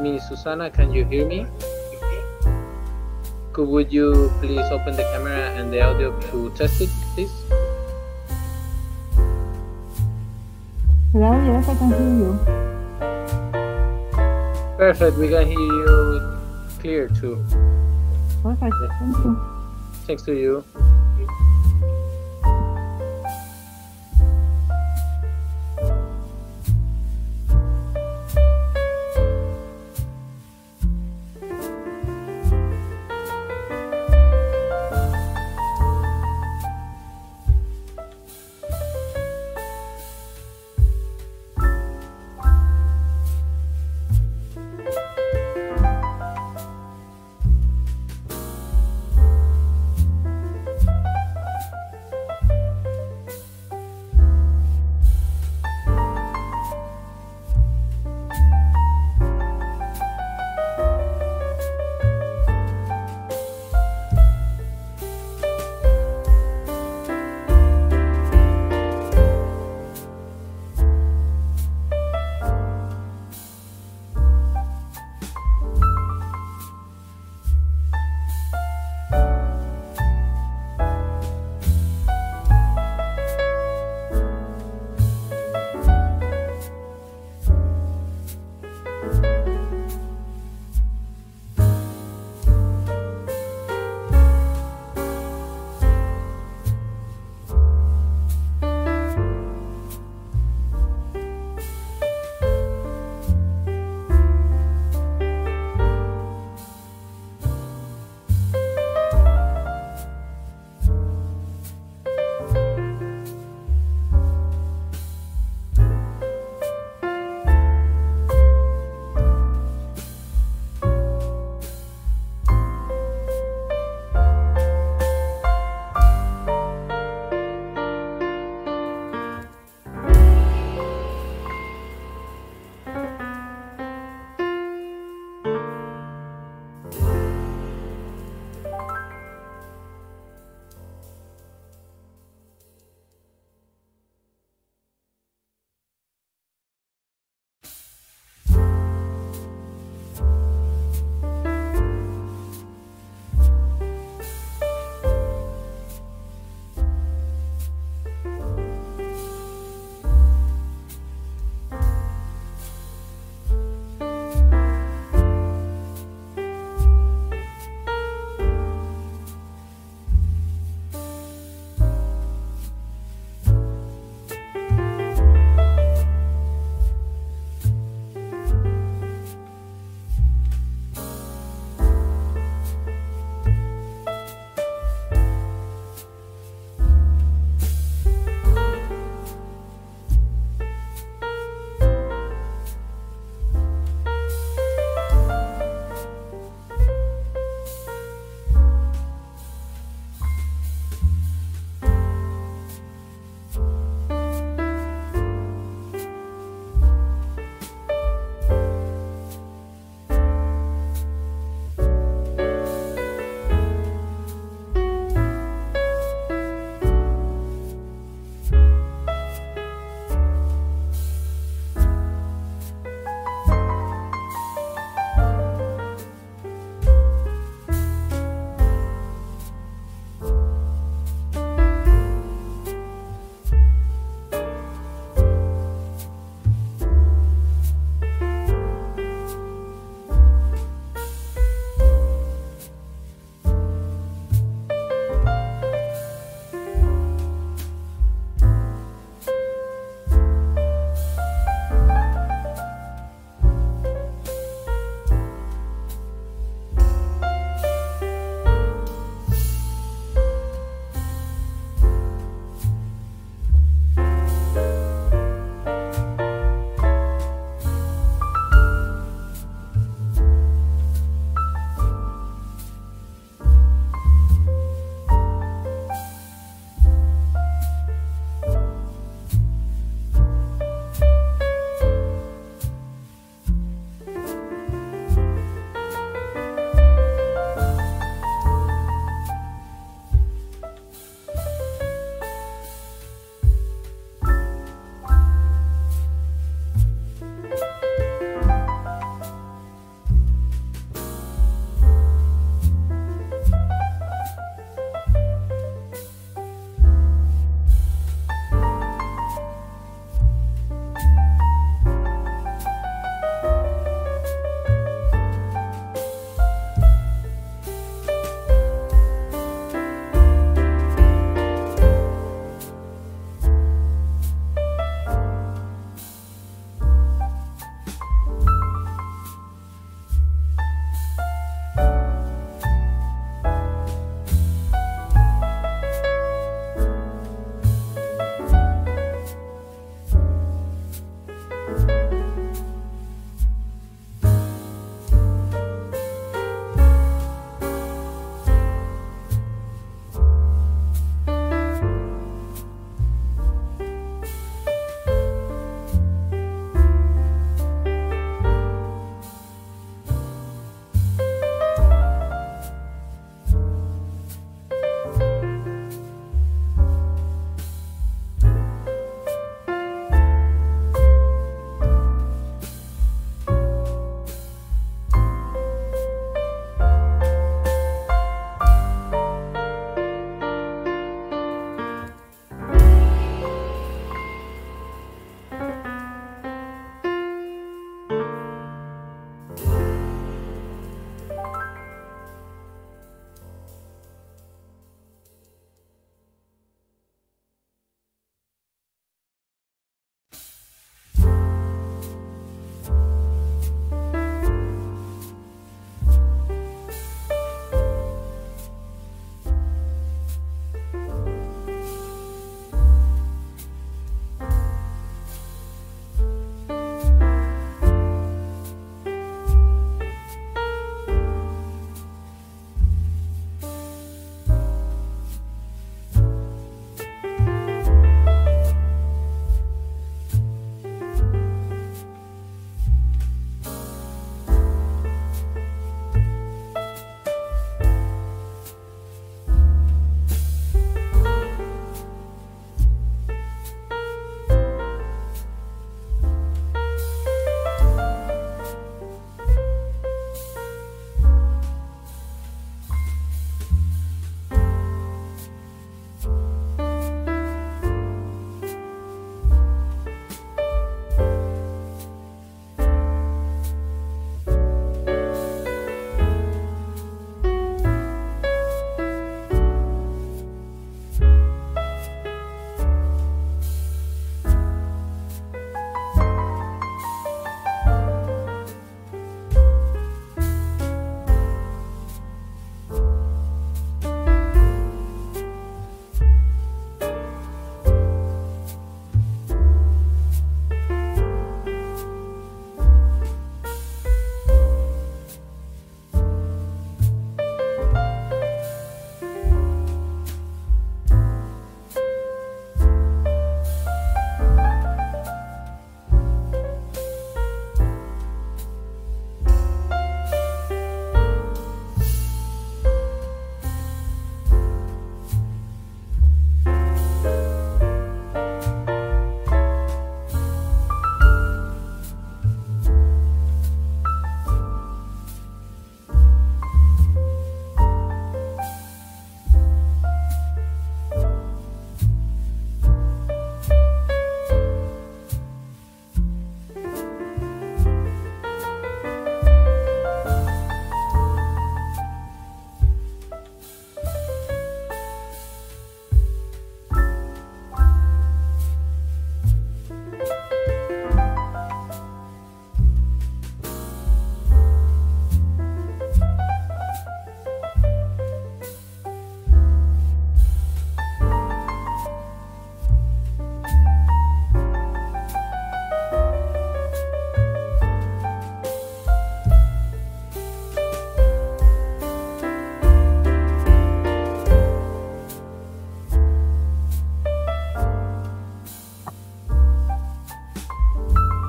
Miss Susana. Can you hear me? Could would you please open the camera and the audio to test it, please? Hello, yes, I can hear you. Perfect. We can hear you clear too. Perfect. Thank you. Thanks to you.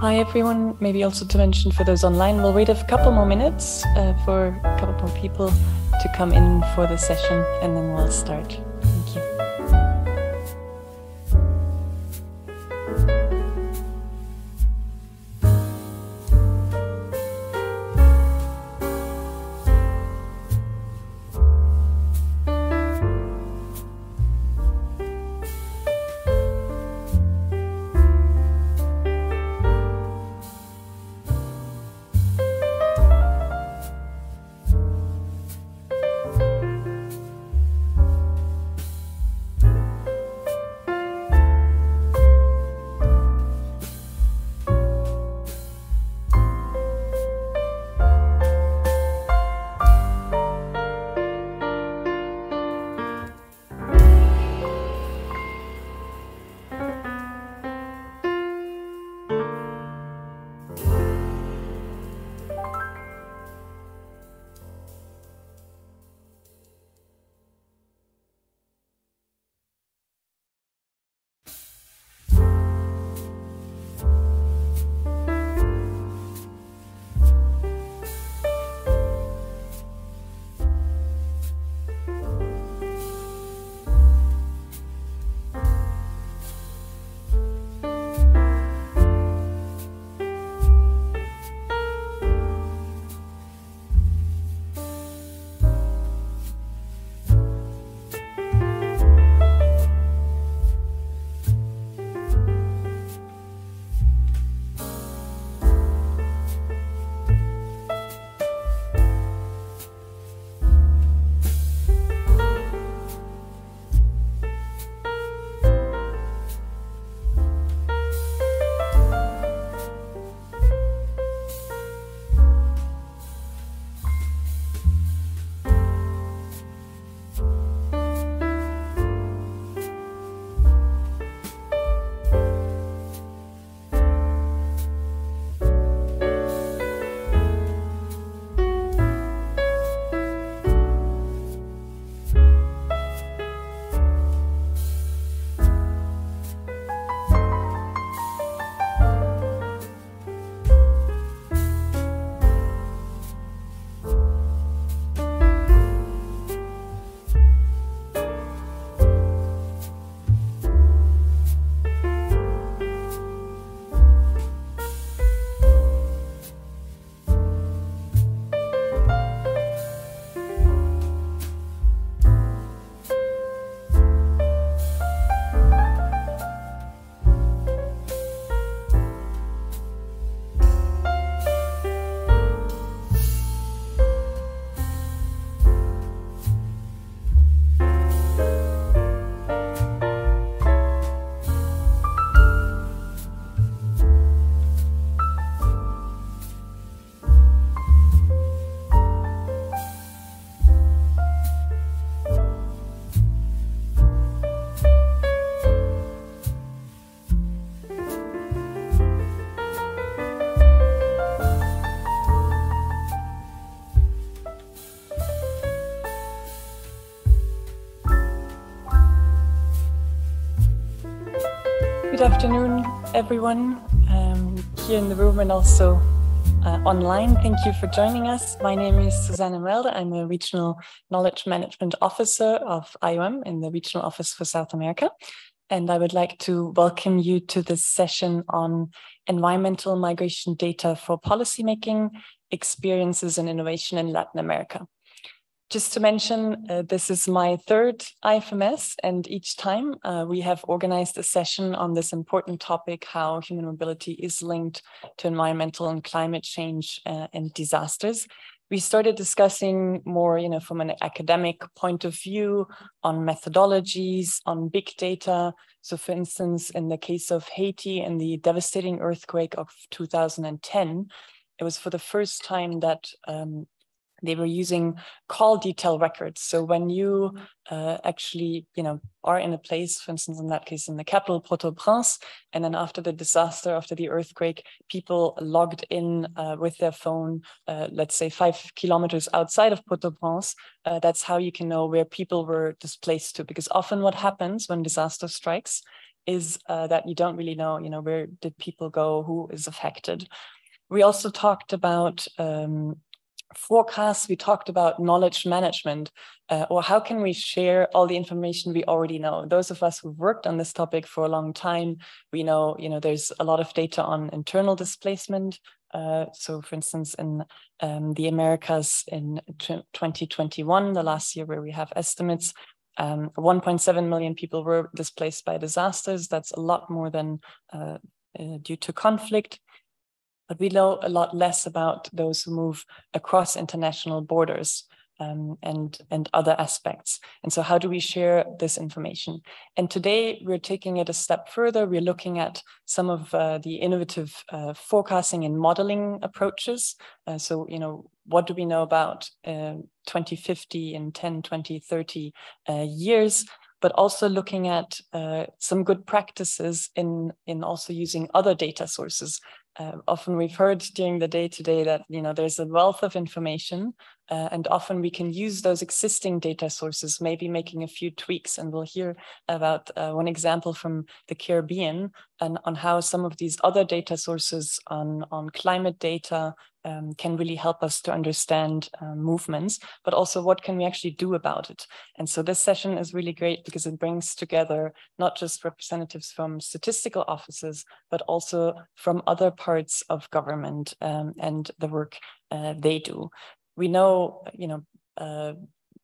Hi, everyone. Maybe also to mention for those online, we'll wait a couple more minutes uh, for a couple more people to come in for the session and then we'll start. Afternoon, everyone um, here in the room and also uh, online. Thank you for joining us. My name is Susanne Melde. I'm a Regional Knowledge Management Officer of IOM in the Regional Office for South America. And I would like to welcome you to this session on environmental migration data for policymaking, experiences and innovation in Latin America. Just to mention, uh, this is my third IFMS, and each time uh, we have organized a session on this important topic how human mobility is linked to environmental and climate change uh, and disasters. We started discussing more, you know, from an academic point of view on methodologies, on big data. So, for instance, in the case of Haiti and the devastating earthquake of 2010, it was for the first time that um, they were using call detail records. So when you uh, actually, you know, are in a place, for instance, in that case, in the capital, Port-au-Prince, and then after the disaster, after the earthquake, people logged in uh, with their phone, uh, let's say five kilometers outside of Port-au-Prince. Uh, that's how you can know where people were displaced to, because often what happens when disaster strikes is uh, that you don't really know, you know, where did people go, who is affected. We also talked about um, forecasts, we talked about knowledge management, uh, or how can we share all the information we already know? Those of us who've worked on this topic for a long time, we know, you know, there's a lot of data on internal displacement. Uh, so for instance, in um, the Americas in 2021, the last year where we have estimates, um, 1.7 million people were displaced by disasters. That's a lot more than uh, uh, due to conflict but we know a lot less about those who move across international borders um, and, and other aspects. And so how do we share this information? And today we're taking it a step further. We're looking at some of uh, the innovative uh, forecasting and modeling approaches. Uh, so, you know, what do we know about uh, 2050 and 10, 20, 30 uh, years? but also looking at uh, some good practices in, in also using other data sources uh, often we've heard during the day today that you know there's a wealth of information uh, and often we can use those existing data sources maybe making a few tweaks. And we'll hear about uh, one example from the caribbean and on how some of these other data sources on on climate data um, can really help us to understand uh, movements, but also what can we actually do about it. And so this session is really great because it brings together not just representatives from statistical offices, but also from other parts of government um, and the work uh, they do. We know, you know, uh,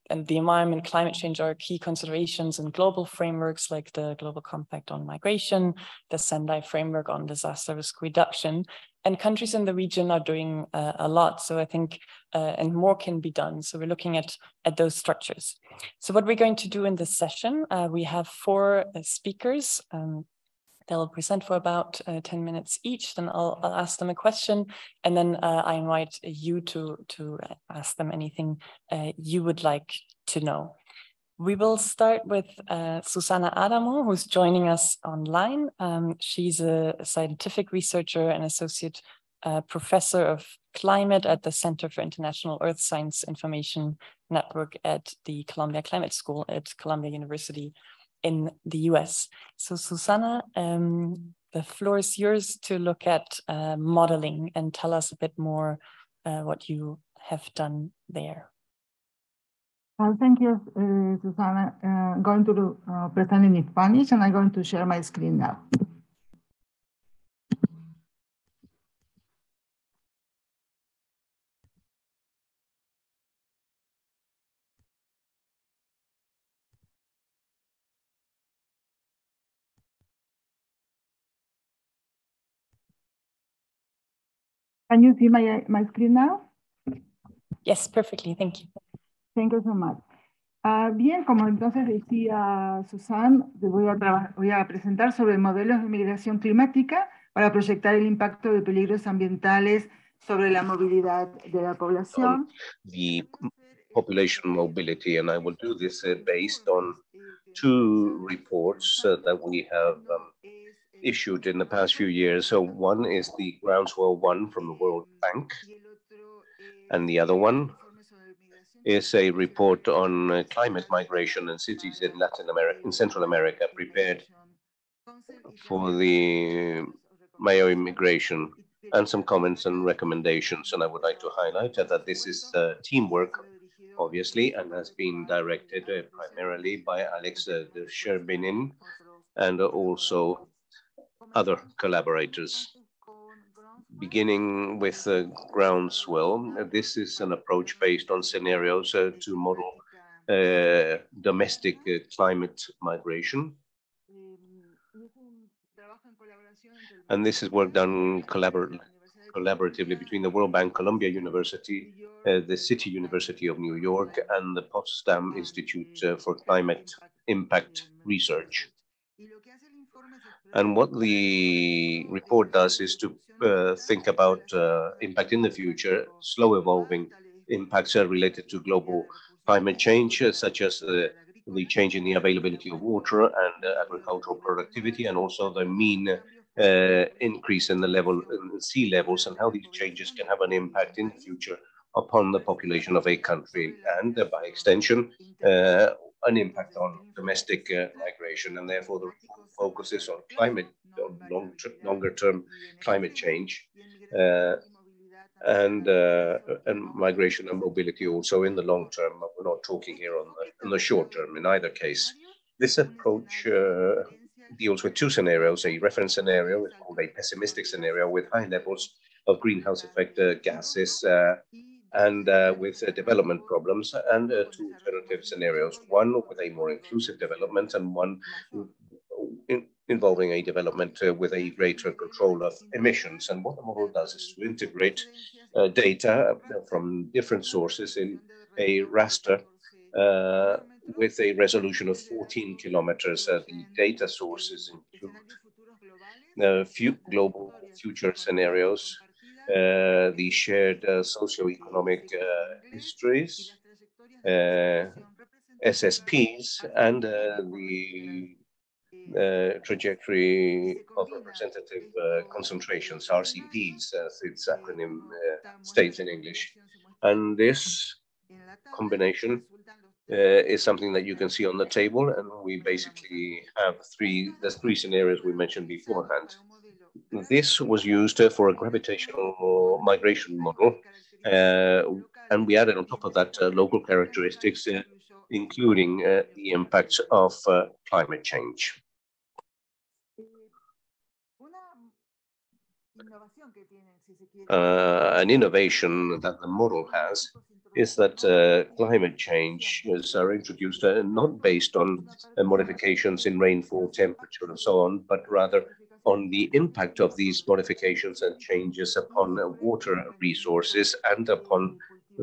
and the environment, climate change are key considerations in global frameworks like the Global Compact on Migration, the Sendai Framework on Disaster Risk Reduction, and countries in the region are doing uh, a lot. So I think, uh, and more can be done. So we're looking at, at those structures. So what we're going to do in this session, uh, we have four uh, speakers. Um, they'll present for about uh, 10 minutes each. Then I'll, I'll, ask them a question. And then uh, I invite you to, to ask them anything you would like to know. We will start with uh, Susana Adamo, who's joining us online. Um, she's a scientific researcher and associate uh, professor of climate at the Center for International Earth Science Information Network at the Columbia Climate School at Columbia University in the US. So Susana, um, the floor is yours to look at uh, modeling and tell us a bit more uh, what you have done there. Uh, thank you, uh, Susana. Uh, I'm going to uh, present in Spanish and I'm going to share my screen now. Can you see my, my screen now? Yes, perfectly. Thank you. Thank you so much. Uh, bien, como entonces decía Susan, voy a, voy a presentar sobre modelos de migración climática para proyectar el impacto de peligros ambientales sobre la movilidad de la población. The population mobility, and I will do this uh, based on two reports uh, that we have um, issued in the past few years. So one is the Groundswell one from the World Bank, and the other one is a report on uh, climate migration and cities in Latin America, in Central America, prepared for the Mayo immigration and some comments and recommendations. And I would like to highlight that this is uh, teamwork, obviously, and has been directed uh, primarily by Alex uh, de Sherbinin and also other collaborators beginning with uh, groundswell. This is an approach based on scenarios uh, to model uh, domestic uh, climate migration. And this is work done collabor collaboratively between the World Bank, Columbia University, uh, the City University of New York, and the Potsdam Institute uh, for Climate Impact Research. And what the report does is to uh, think about uh, impact in the future, slow evolving impacts related to global climate change, uh, such as the change in the availability of water and uh, agricultural productivity, and also the mean uh, increase in the level in sea levels, and how these changes can have an impact in the future upon the population of a country, and uh, by extension, an impact on domestic uh, migration, and therefore the report focuses on climate, on long longer term climate change, uh, and uh, and migration and mobility also in the long term. We're not talking here on the, the short term in either case. This approach uh, deals with two scenarios. A reference scenario is called a pessimistic scenario with high levels of greenhouse effect uh, gases and uh, with uh, development problems, and uh, two alternative scenarios, one with a more inclusive development and one in, involving a development uh, with a greater control of emissions. And what the model does is to integrate uh, data from different sources in a raster uh, with a resolution of 14 kilometers. the data sources include a few global future scenarios Uh, the shared uh, socio-economic uh, histories, uh, SSPs, and uh, the trajectory of representative concentrations, RCPs, as its acronym states in English. And this combination uh, is something that you can see on the table. And we basically have three, there's three scenarios we mentioned beforehand. This was used for a gravitational migration model. Uh, and we added on top of that uh, local characteristics, uh, including the impacts of climate change. Uh, an innovation that the model has is that uh, climate changes are introduced uh, not based on modifications in rainfall, temperature, and so on, but rather on the impact of these modifications and changes upon water resources and upon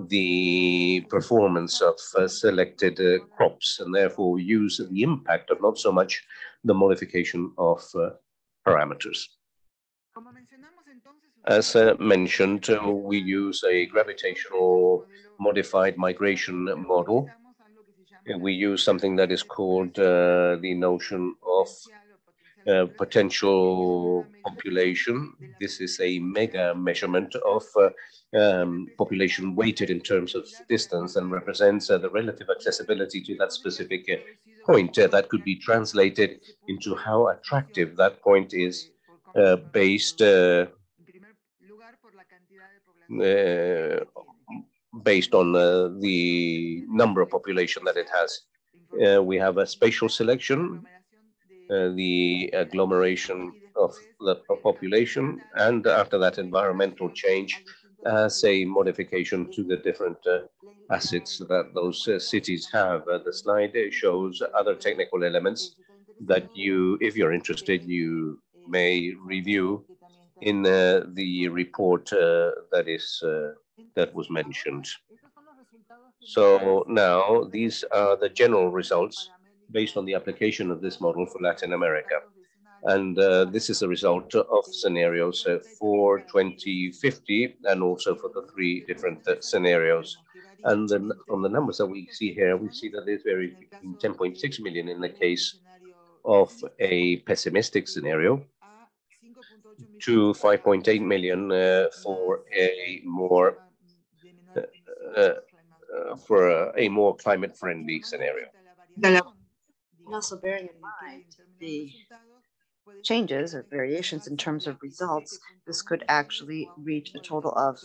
the performance of uh, selected uh, crops, and therefore use the impact of not so much the modification of uh, parameters. As uh, mentioned, uh, we use a gravitational modified migration model. We use something that is called uh, the notion of uh, potential population. This is a mega measurement of uh, um, population weighted in terms of distance and represents uh, the relative accessibility to that specific uh, point. Uh, that could be translated into how attractive that point is based based on the number of population that it has. we have a spatial selection uh, the agglomeration of the population, and after that, environmental change as a modification to the different uh, assets that those uh, cities have. Uh, the slide shows other technical elements that you, if you're interested, you may review in uh, the report uh, that is that was mentioned. So now these are the general results based on the application of this model for Latin America. And uh, this is a result of scenarios uh, for 2050 and also for the three different uh, scenarios. And then from the numbers that we see here, we see that there's very 10.6 million in the case of a pessimistic scenario to 5.8 million uh, for a more uh, uh, for a, a more climate friendly scenario also bearing in mind the changes or variations in terms of results, this could actually reach a total of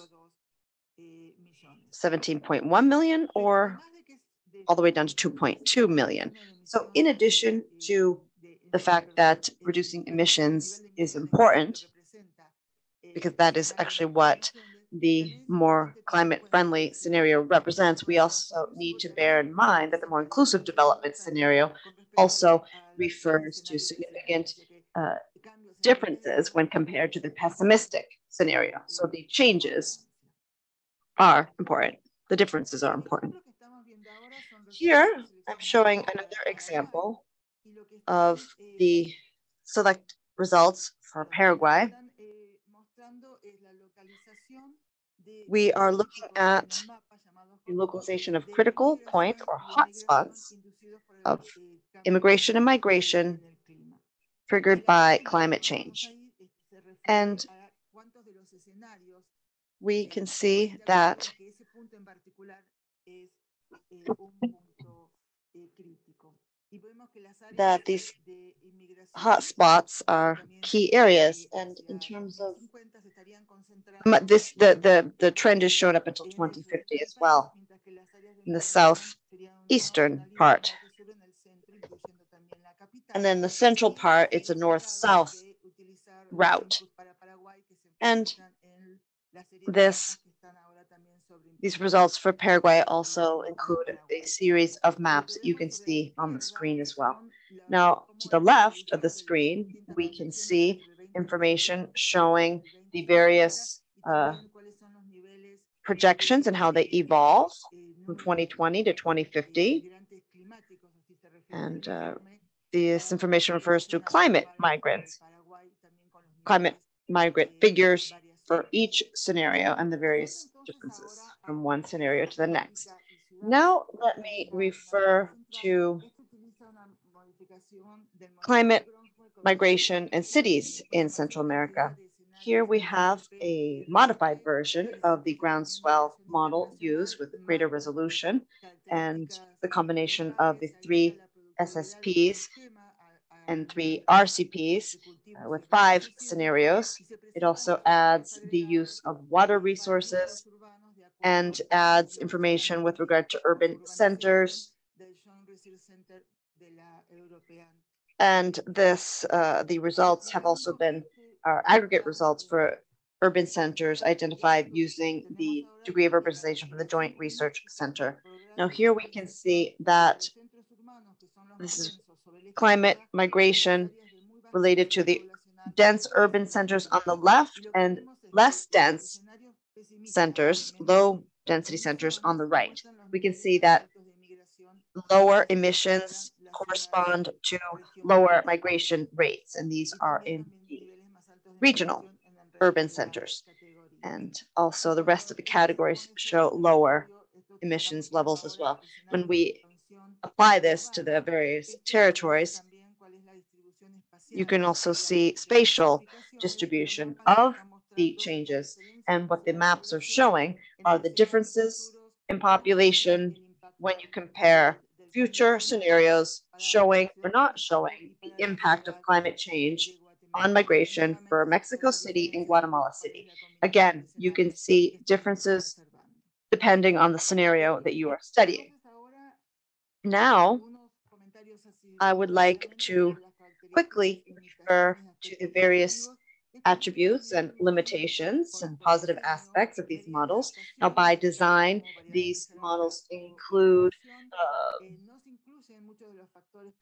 17.1 million or all the way down to 2.2 million. So in addition to the fact that reducing emissions is important, because that is actually what the more climate friendly scenario represents, we also need to bear in mind that the more inclusive development scenario also refers to significant uh, differences when compared to the pessimistic scenario. So the changes are important. The differences are important. Here, I'm showing another example of the select results for Paraguay. We are looking at the localization of critical points or hotspots of immigration and migration triggered by climate change. And we can see that that these hotspots are key areas. And in terms of this, the, the, the trend is shown up until 2050 as well in the southeastern part. And then the central part, it's a north-south route. And this these results for Paraguay also include a series of maps that you can see on the screen as well. Now, to the left of the screen, we can see information showing the various uh, projections and how they evolve from 2020 to 2050. And uh, this information refers to climate migrants, climate migrant figures for each scenario and the various differences from one scenario to the next. Now let me refer to climate migration and cities in Central America. Here we have a modified version of the groundswell model used with greater resolution and the combination of the three SSPs and three RCPs uh, with five scenarios. It also adds the use of water resources and adds information with regard to urban centers. And this, uh, the results have also been aggregate results for urban centers identified using the degree of urbanization from the Joint Research Center. Now here we can see that this is climate migration related to the dense urban centers on the left and less dense centers, low density centers on the right. We can see that lower emissions correspond to lower migration rates, and these are in the regional urban centers. And also the rest of the categories show lower emissions levels as well. When we apply this to the various territories, you can also see spatial distribution of the changes. And what the maps are showing are the differences in population when you compare future scenarios showing or not showing the impact of climate change on migration for Mexico City and Guatemala City. Again, you can see differences depending on the scenario that you are studying. Now, I would like to quickly refer to the various attributes and limitations and positive aspects of these models. Now, by design, these models include uh,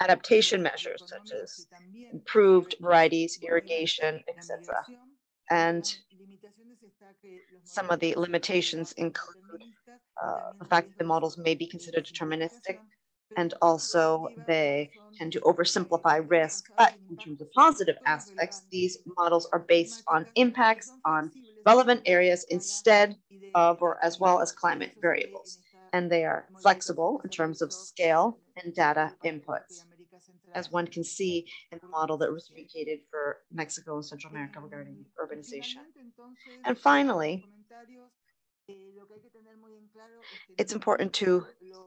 adaptation measures such as improved varieties, irrigation, etc. And some of the limitations include uh, the fact that the models may be considered deterministic and also they tend to oversimplify risk. But in terms of positive aspects, these models are based on impacts on relevant areas instead of or as well as climate variables. And they are flexible in terms of scale and data inputs, as one can see in the model that was created for Mexico and Central America regarding urbanization. And finally, it's important to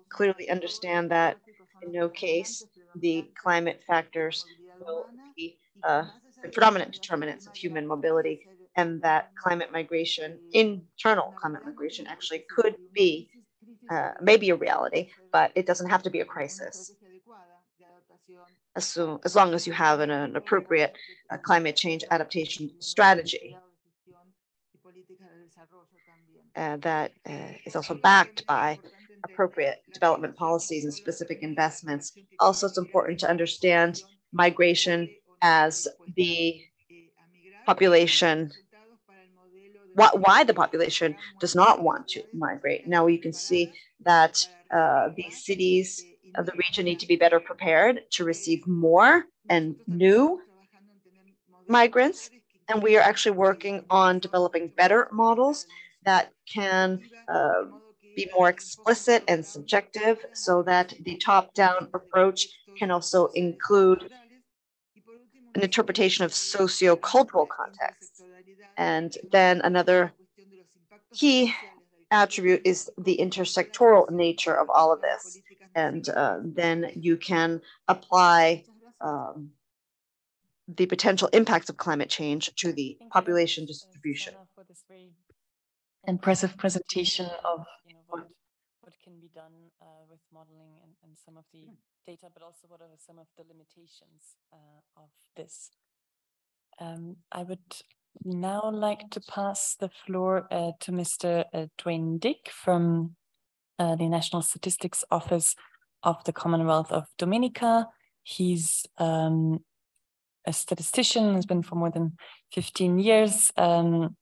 clearly understand that in no case the climate factors will be uh, the predominant determinants of human mobility and that climate migration, internal climate migration actually could be, uh, maybe a reality, but it doesn't have to be a crisis. As, long as you have an, an appropriate uh, climate change adaptation strategy that uh, is also backed by appropriate development policies and specific investments. Also, it's important to understand migration as the population, why, why the population does not want to migrate. Now you can see that uh, the cities of the region need to be better prepared to receive more and new migrants. And we are actually working on developing better models that can uh, be more explicit and subjective so that the top-down approach can also include an interpretation of socio-cultural contexts. And then another key attribute is the intersectoral nature of all of this. and uh, then you can apply um, the potential impacts of climate change to the population distribution. Impressive presentation of you know, what, what can be done uh, with modeling and, and some of the data, but also what are some of the limitations uh, of this. Um, I would now like to pass the floor uh, to Mr. Uh, Dwayne Dick from uh, the National Statistics Office of the Commonwealth of Dominica. He's um, a statistician, has been for more than 15 years, um,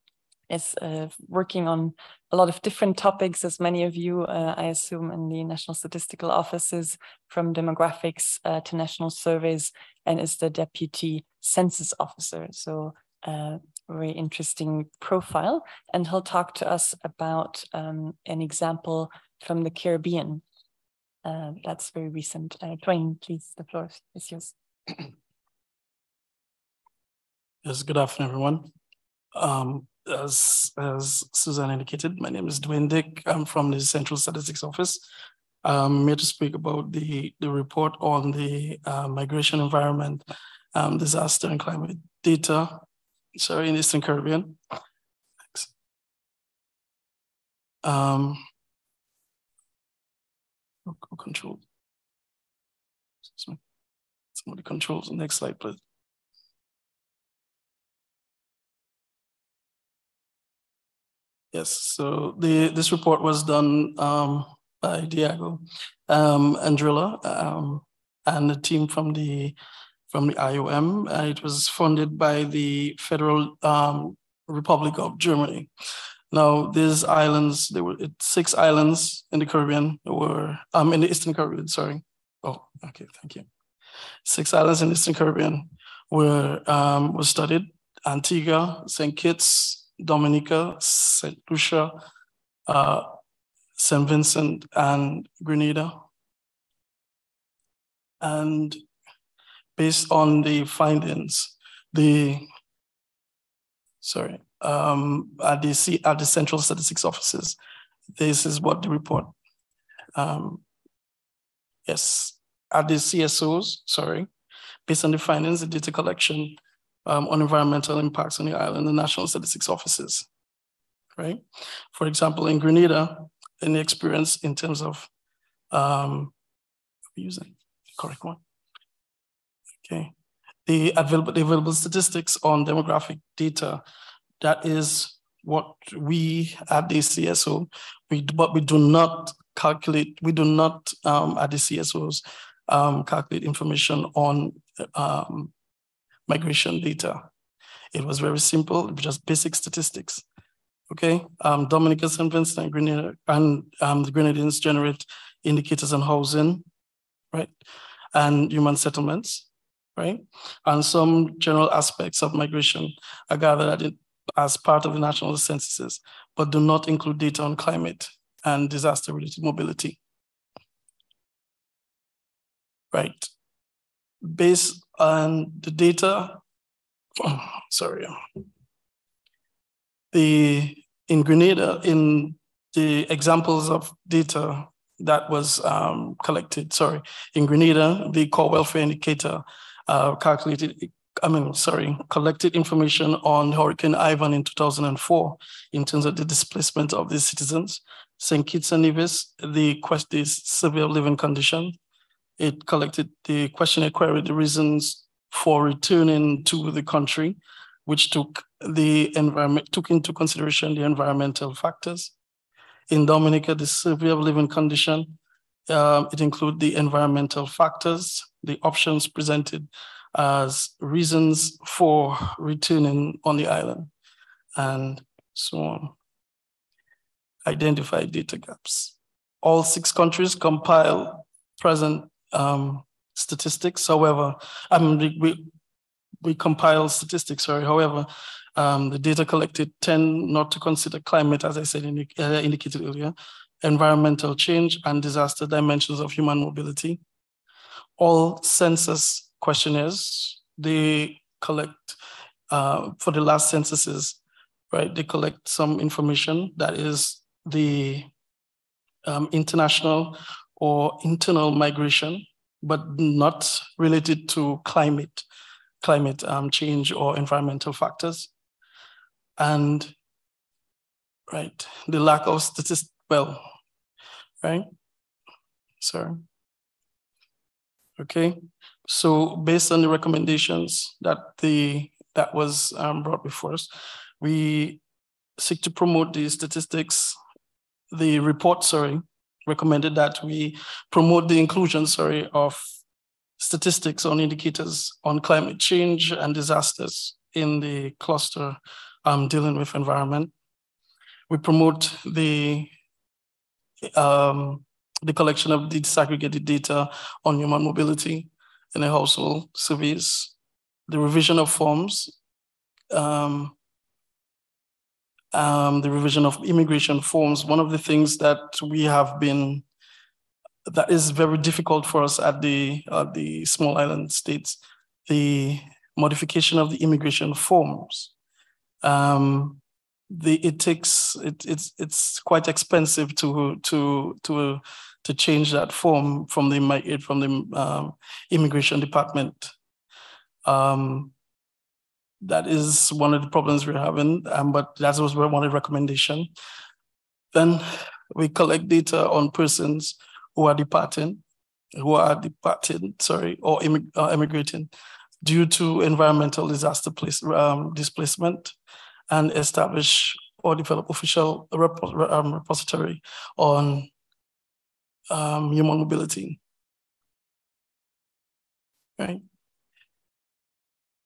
is uh, working on a lot of different topics, as many of you, uh, I assume, in the National Statistical Offices, from demographics uh, to national surveys, and is the Deputy Census Officer. So uh, very interesting profile. And he'll talk to us about um, an example from the Caribbean. Uh, that's very recent. Uh, Dwayne, please, the floor is yours. Yes, good afternoon, everyone. Um, as, as Suzanne indicated, my name is Dwayne Dick. I'm from the Central Statistics Office. I'm here to speak about the, the report on the uh, migration environment, um, disaster and climate data, sorry, in Eastern Caribbean. Thanks. Um, control. Some of the controls. Next slide, please. Yes, so the this report was done um, by Diego um, Andrilla um, and a team from the from the IOM. And it was funded by the Federal um, Republic of Germany. Now, these islands, there were six islands in the Caribbean, were um in the Eastern Caribbean. Sorry. Oh, okay, thank you. Six islands in the Eastern Caribbean were um, were studied: Antigua, Saint Kitts, Dominica, St. Lucia, uh, St. Vincent, and Grenada. And based on the findings, the sorry, um, at the at the central statistics offices, this is what the report. Um, yes, at the CSOs, sorry, based on the findings, the data collection um, on environmental impacts on the island, the national statistics offices, right? For example, in Grenada, any experience in terms of um, using the correct one. Okay, the available, the available statistics on demographic data, that is what we at the CSO, we, but we do not calculate, we do not um, at the CSOs um, calculate information on um, migration data. It was very simple, just basic statistics. Okay, um, Dominica, St. Vincent, and, Grenada, and um, the Grenadines generate indicators on housing, right, and human settlements, right, and some general aspects of migration are gathered as part of the national censuses, but do not include data on climate and disaster-related mobility. Right based on the data, oh, sorry, the in Grenada, in the examples of data that was um, collected, sorry, in Grenada, the core welfare indicator uh, calculated, I mean, sorry, collected information on Hurricane Ivan in 2004 in terms of the displacement of the citizens. St. Kitts and Nevis, the, quest, the severe living condition, it collected the questionnaire query, the reasons for returning to the country, which took the environment took into consideration the environmental factors. In Dominica, the severe living condition, uh, it included the environmental factors, the options presented as reasons for returning on the island, and so on. Identify data gaps. All six countries compile present um, statistics. However, I mean, we, we compile statistics, sorry. However, um, the data collected tend not to consider climate, as I said, in, uh, indicated earlier, environmental change and disaster dimensions of human mobility. All census questionnaires, they collect, uh, for the last censuses, right, they collect some information that is the um, international or internal migration, but not related to climate, climate um, change or environmental factors. And right, the lack of statistics, well, right? Sorry. Okay, so based on the recommendations that the that was um, brought before us, we seek to promote the statistics. The report, sorry, recommended that we promote the inclusion, sorry, of statistics on indicators on climate change and disasters in the cluster um, dealing with environment. We promote the um, the collection of disaggregated data on human mobility in a household surveys, the revision of forms, um, um, the revision of immigration forms. One of the things that we have been that is very difficult for us at the the small island states, the modification of the immigration forms. Um, the it takes it, it's it's quite expensive to to to to change that form from the from the um, immigration department. Um, that is one of the problems we're having, um, but that was one of the recommendation. Then we collect data on persons who are departing, who are departing, sorry, or immig uh, immigrating due to environmental disaster place, um, displacement and establish or develop official rep um, repository on um, human mobility. Right.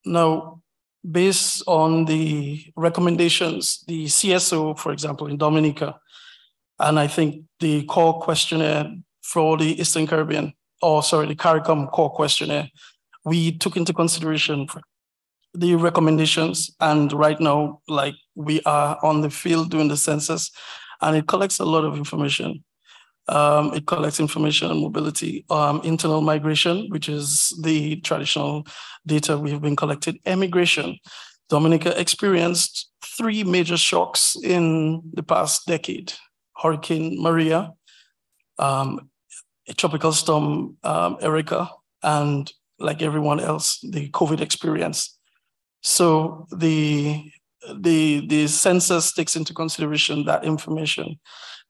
Now, based on the recommendations, the CSO, for example, in Dominica, and I think the core questionnaire for the Eastern Caribbean, or sorry, the CARICOM core questionnaire, we took into consideration the recommendations. And right now, like we are on the field doing the census, and it collects a lot of information. Um, it collects information on mobility, um, internal migration, which is the traditional data we have been collected, emigration. Dominica experienced three major shocks in the past decade. Hurricane Maria, um, tropical storm um, Erika, and like everyone else, the COVID experience. So the the the census takes into consideration that information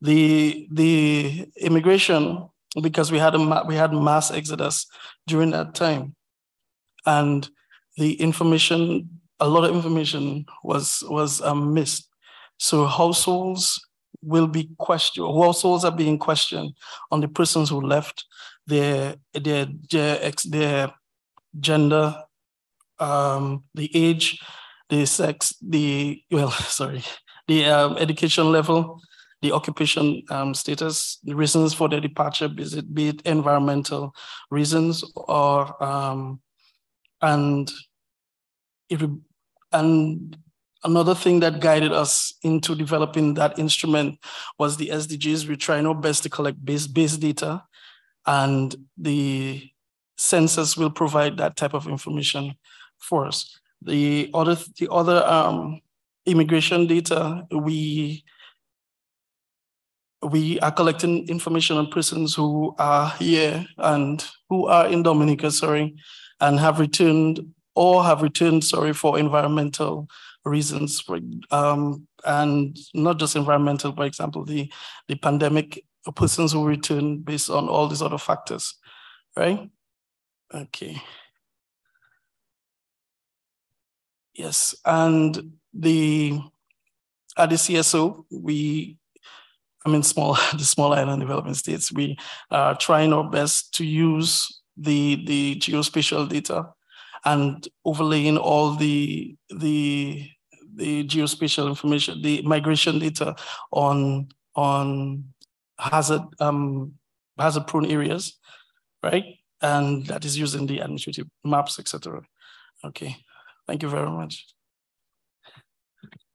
the the immigration because we had a we had mass exodus during that time, and the information a lot of information was was um, missed. So households will be questioned. Households are being questioned on the persons who left, their their their, ex, their gender, um, the age, the sex, the well, sorry, the um, education level, the occupation um, status, the reasons for their departure, be it, be it environmental reasons or, um, and, it, and another thing that guided us into developing that instrument was the SDGs. We try our best to collect base, base data and the census will provide that type of information for us. The other, the other um, immigration data, we we are collecting information on persons who are here and who are in Dominica, sorry, and have returned or have returned, sorry, for environmental reasons, um, and not just environmental, for example, the, the pandemic persons who return based on all these other factors, right? Okay. Yes, and the at the CSO, we I mean, small the small island development states, we are trying our best to use the the geospatial data and overlaying all the the the geospatial information, the migration data on on hazard um, hazard prone areas, right? And that is using the administrative maps, etc. Okay, thank you very much.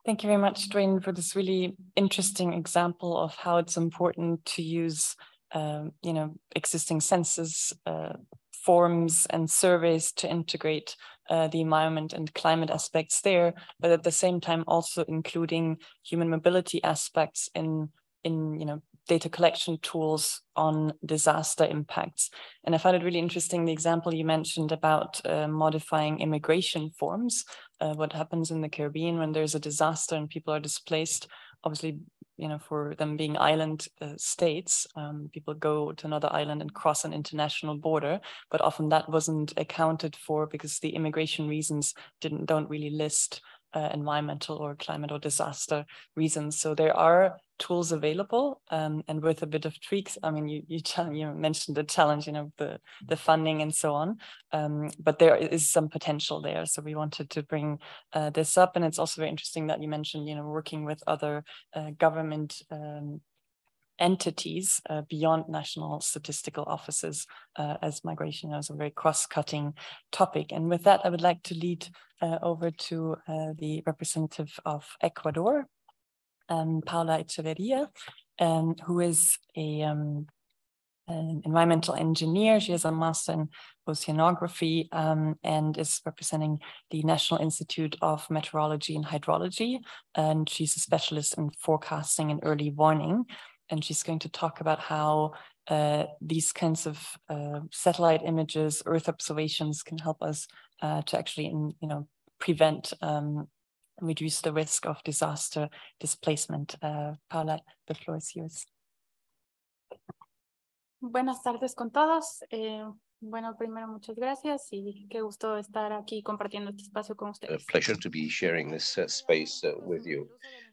Thank you very much, Dwayne, for this really interesting example of how it's important to use, um, you know, existing census uh, forms and surveys to integrate uh, the environment and climate aspects there, but at the same time also including human mobility aspects in, in you know, data collection tools on disaster impacts. And I found it really interesting the example you mentioned about uh, modifying immigration forms, uh, what happens in the Caribbean when there's a disaster and people are displaced. Obviously, you know, for them being island uh, states, um, people go to another island and cross an international border, but often that wasn't accounted for because the immigration reasons didn't don't really list uh, environmental or climate or disaster reasons. So there are tools available um, and with a bit of tweaks. I mean, you you, you mentioned the challenge, you know, the the funding and so on, um, but there is some potential there. So we wanted to bring uh, this up, and it's also very interesting that you mentioned, you know, working with other uh, government. Um, entities uh, beyond national statistical offices uh, as migration is a very cross-cutting topic. And with that, I would like to lead uh, over to uh, the representative of Ecuador, um, Paula Echeverria, um, who is a um, an environmental engineer. She has a master in oceanography um, and is representing the National Institute of Meteorology and Hydrology. And she's a specialist in forecasting and early warning and she's going to talk about how uh, these kinds of uh, satellite images, Earth observations can help us uh, to actually, you know, prevent um, reduce the risk of disaster displacement. Uh, Paula, the floor is yours. Buenas tardes con todos. Eh, bueno, primero muchas gracias y qué gusto estar aquí compartiendo este espacio con ustedes. A pleasure to be sharing this uh, space uh, with you.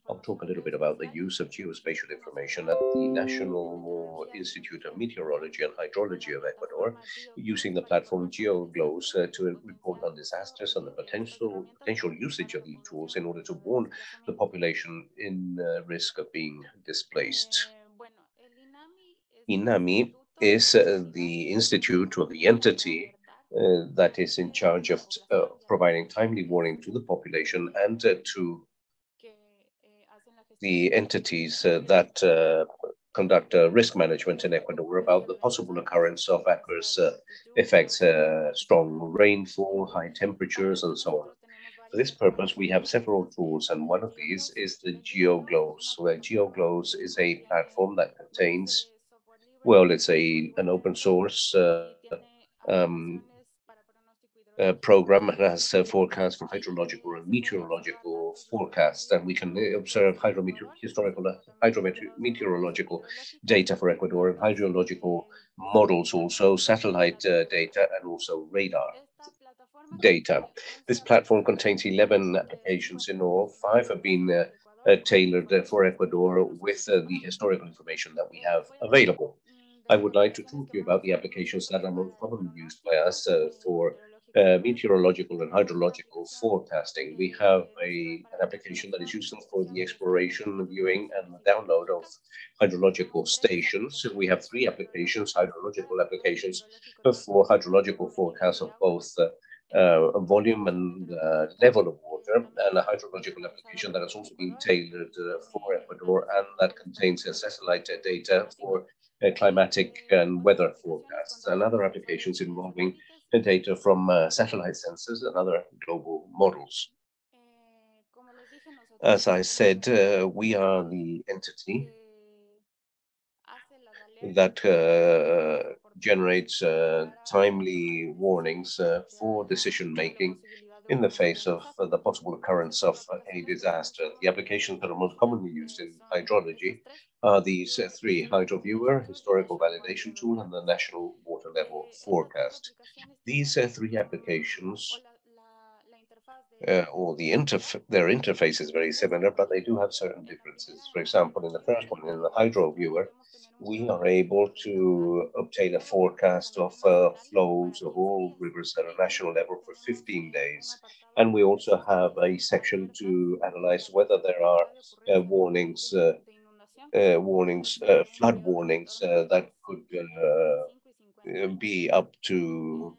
I'll talk a little bit about the use of geospatial information at the National Institute of Meteorology and Hydrology of Ecuador, using the platform GEOGloWS uh, to report on disasters and the potential potential usage of these tools in order to warn the population in uh, risk of being displaced. INAMHI is uh, the institute or the entity uh, that is in charge of uh, providing timely warning to the population and uh, to the entities uh, that uh, conduct uh, risk management in Ecuador about the possible occurrence of adverse effects, strong rainfall, high temperatures, and so on. For this purpose, we have several tools, and one of these is the GEOGloWS, where GEOGloWS is a platform that contains, well, it's a an open source uh, um, uh, program has uh, forecasts for hydrological and meteorological forecasts, and we can observe hydrometeor historical uh, hydrometeorological data for Ecuador and hydrological models, also satellite uh, data, and also radar data. This platform contains 11 applications in all. Five have been uh, uh, tailored for Ecuador with the historical information that we have available. I would like to talk to you about the applications that are most commonly used by us for uh, meteorological and hydrological forecasting. We have a, an application that is useful for the exploration, viewing, and download of hydrological stations. We have three applications, hydrological applications for hydrological forecasts of both uh, uh, volume and uh, level of water, and a hydrological application that has also been tailored uh, for Ecuador and that contains satellite data for uh, climatic and weather forecasts and other applications involving data from uh, satellite sensors and other global models. As I said, uh, we are the entity that uh, generates uh, timely warnings uh, for decision making in the face of uh, the possible occurrence of a disaster. The applications that are most commonly used in hydrology are these three, HydroViewer, Historical Validation Tool, and the National Water Level Forecast. These uh, three applications, uh, or the interf their interface is very similar, but they do have certain differences. For example, in the first one, in the hydro viewer, we are able to obtain a forecast of uh, flows of all rivers at a national level for 15 days. And we also have a section to analyze whether there are uh, warnings, uh, uh warnings, uh, flood warnings that could be up to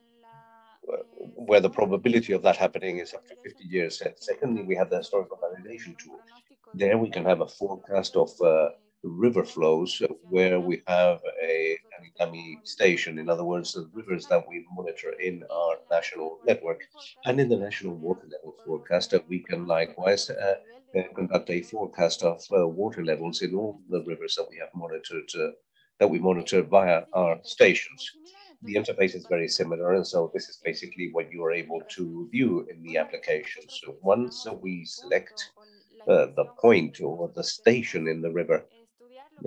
where the probability of that happening is up to 50 years. Secondly, we have the historical validation tool. There we can have a forecast of river flows where we have a, an INAMHI station, in other words, the rivers that we monitor in our national network. And in the national water level forecast, we can likewise uh, uh, conduct a forecast of uh, water levels in all the rivers that we have monitored, uh, that we monitor via our stations. The interface is very similar, and so this is basically what you are able to view in the application. So once we select uh, the point or the station in the river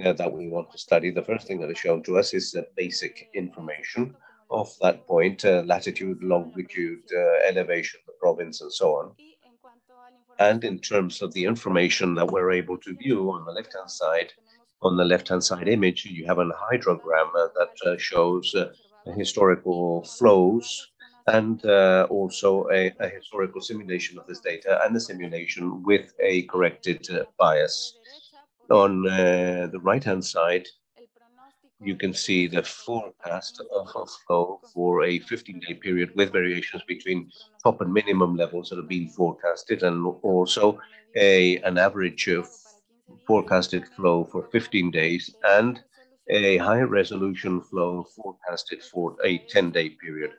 uh, that we want to study, the first thing that is shown to us is the basic information of that point, uh, latitude, longitude, uh, elevation, the province, and so on. And in terms of the information that we're able to view on the left-hand side, on the left-hand side image, you have a hydrogram uh, that uh, shows historical flows and uh, also a, a, historical simulation of this data and the simulation with a corrected uh, bias. On uh, the right-hand side, you can see the forecast of, of flow for a 15-day period with variations between top and minimum levels that have been forecasted and also a, an average forecasted flow for 15 days and a high resolution flow forecasted for a 10-day period.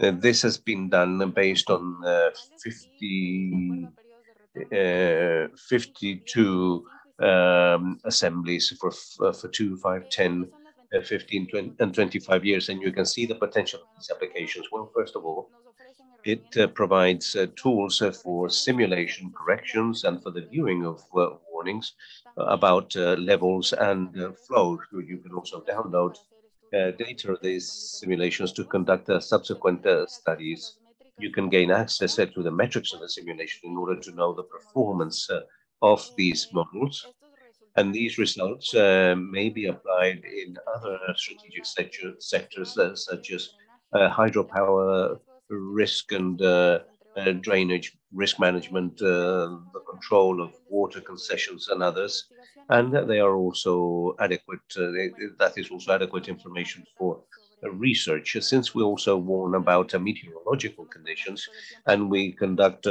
Uh, this has been done based on uh, 50, uh, 52 um, assemblies for, uh, for 2, 5, 10, uh, 15, 20, and 25 years. And you can see the potential of these applications. Well, first of all, it provides tools for simulation corrections and for the viewing of warnings uh, about uh, levels and uh, flow. You can also download uh, data of these simulations to conduct uh, subsequent uh, studies. You can gain access to the metrics of the simulation in order to know the performance of these models. And these results may be applied in other strategic sector, sectors such as hydropower, risk and uh, drainage, risk management, uh, the control of water concessions and others and they are also adequate, uh, that is also adequate information for uh, research, since we also warn about uh, meteorological conditions and we conduct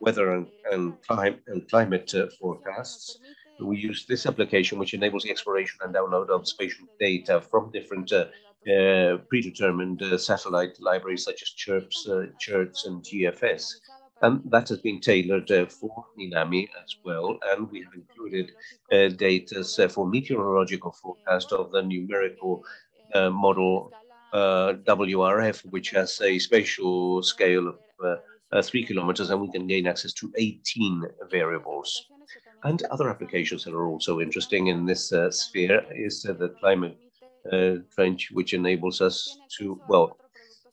weather and, and, clim and climate forecasts. We use this application, which enables the exploration and download of spatial data from different uh, uh, predetermined uh, satellite libraries such as CHIRPS, CHIRTS, and GFS. And that has been tailored uh, for INAMHI as well. And we have included uh, data for meteorological forecast of the numerical uh, model uh, WRF, which has a spatial scale of uh, uh, three kilometers, and we can gain access to 18 variables. And other applications that are also interesting in this sphere is the climate trench, which enables us to, well,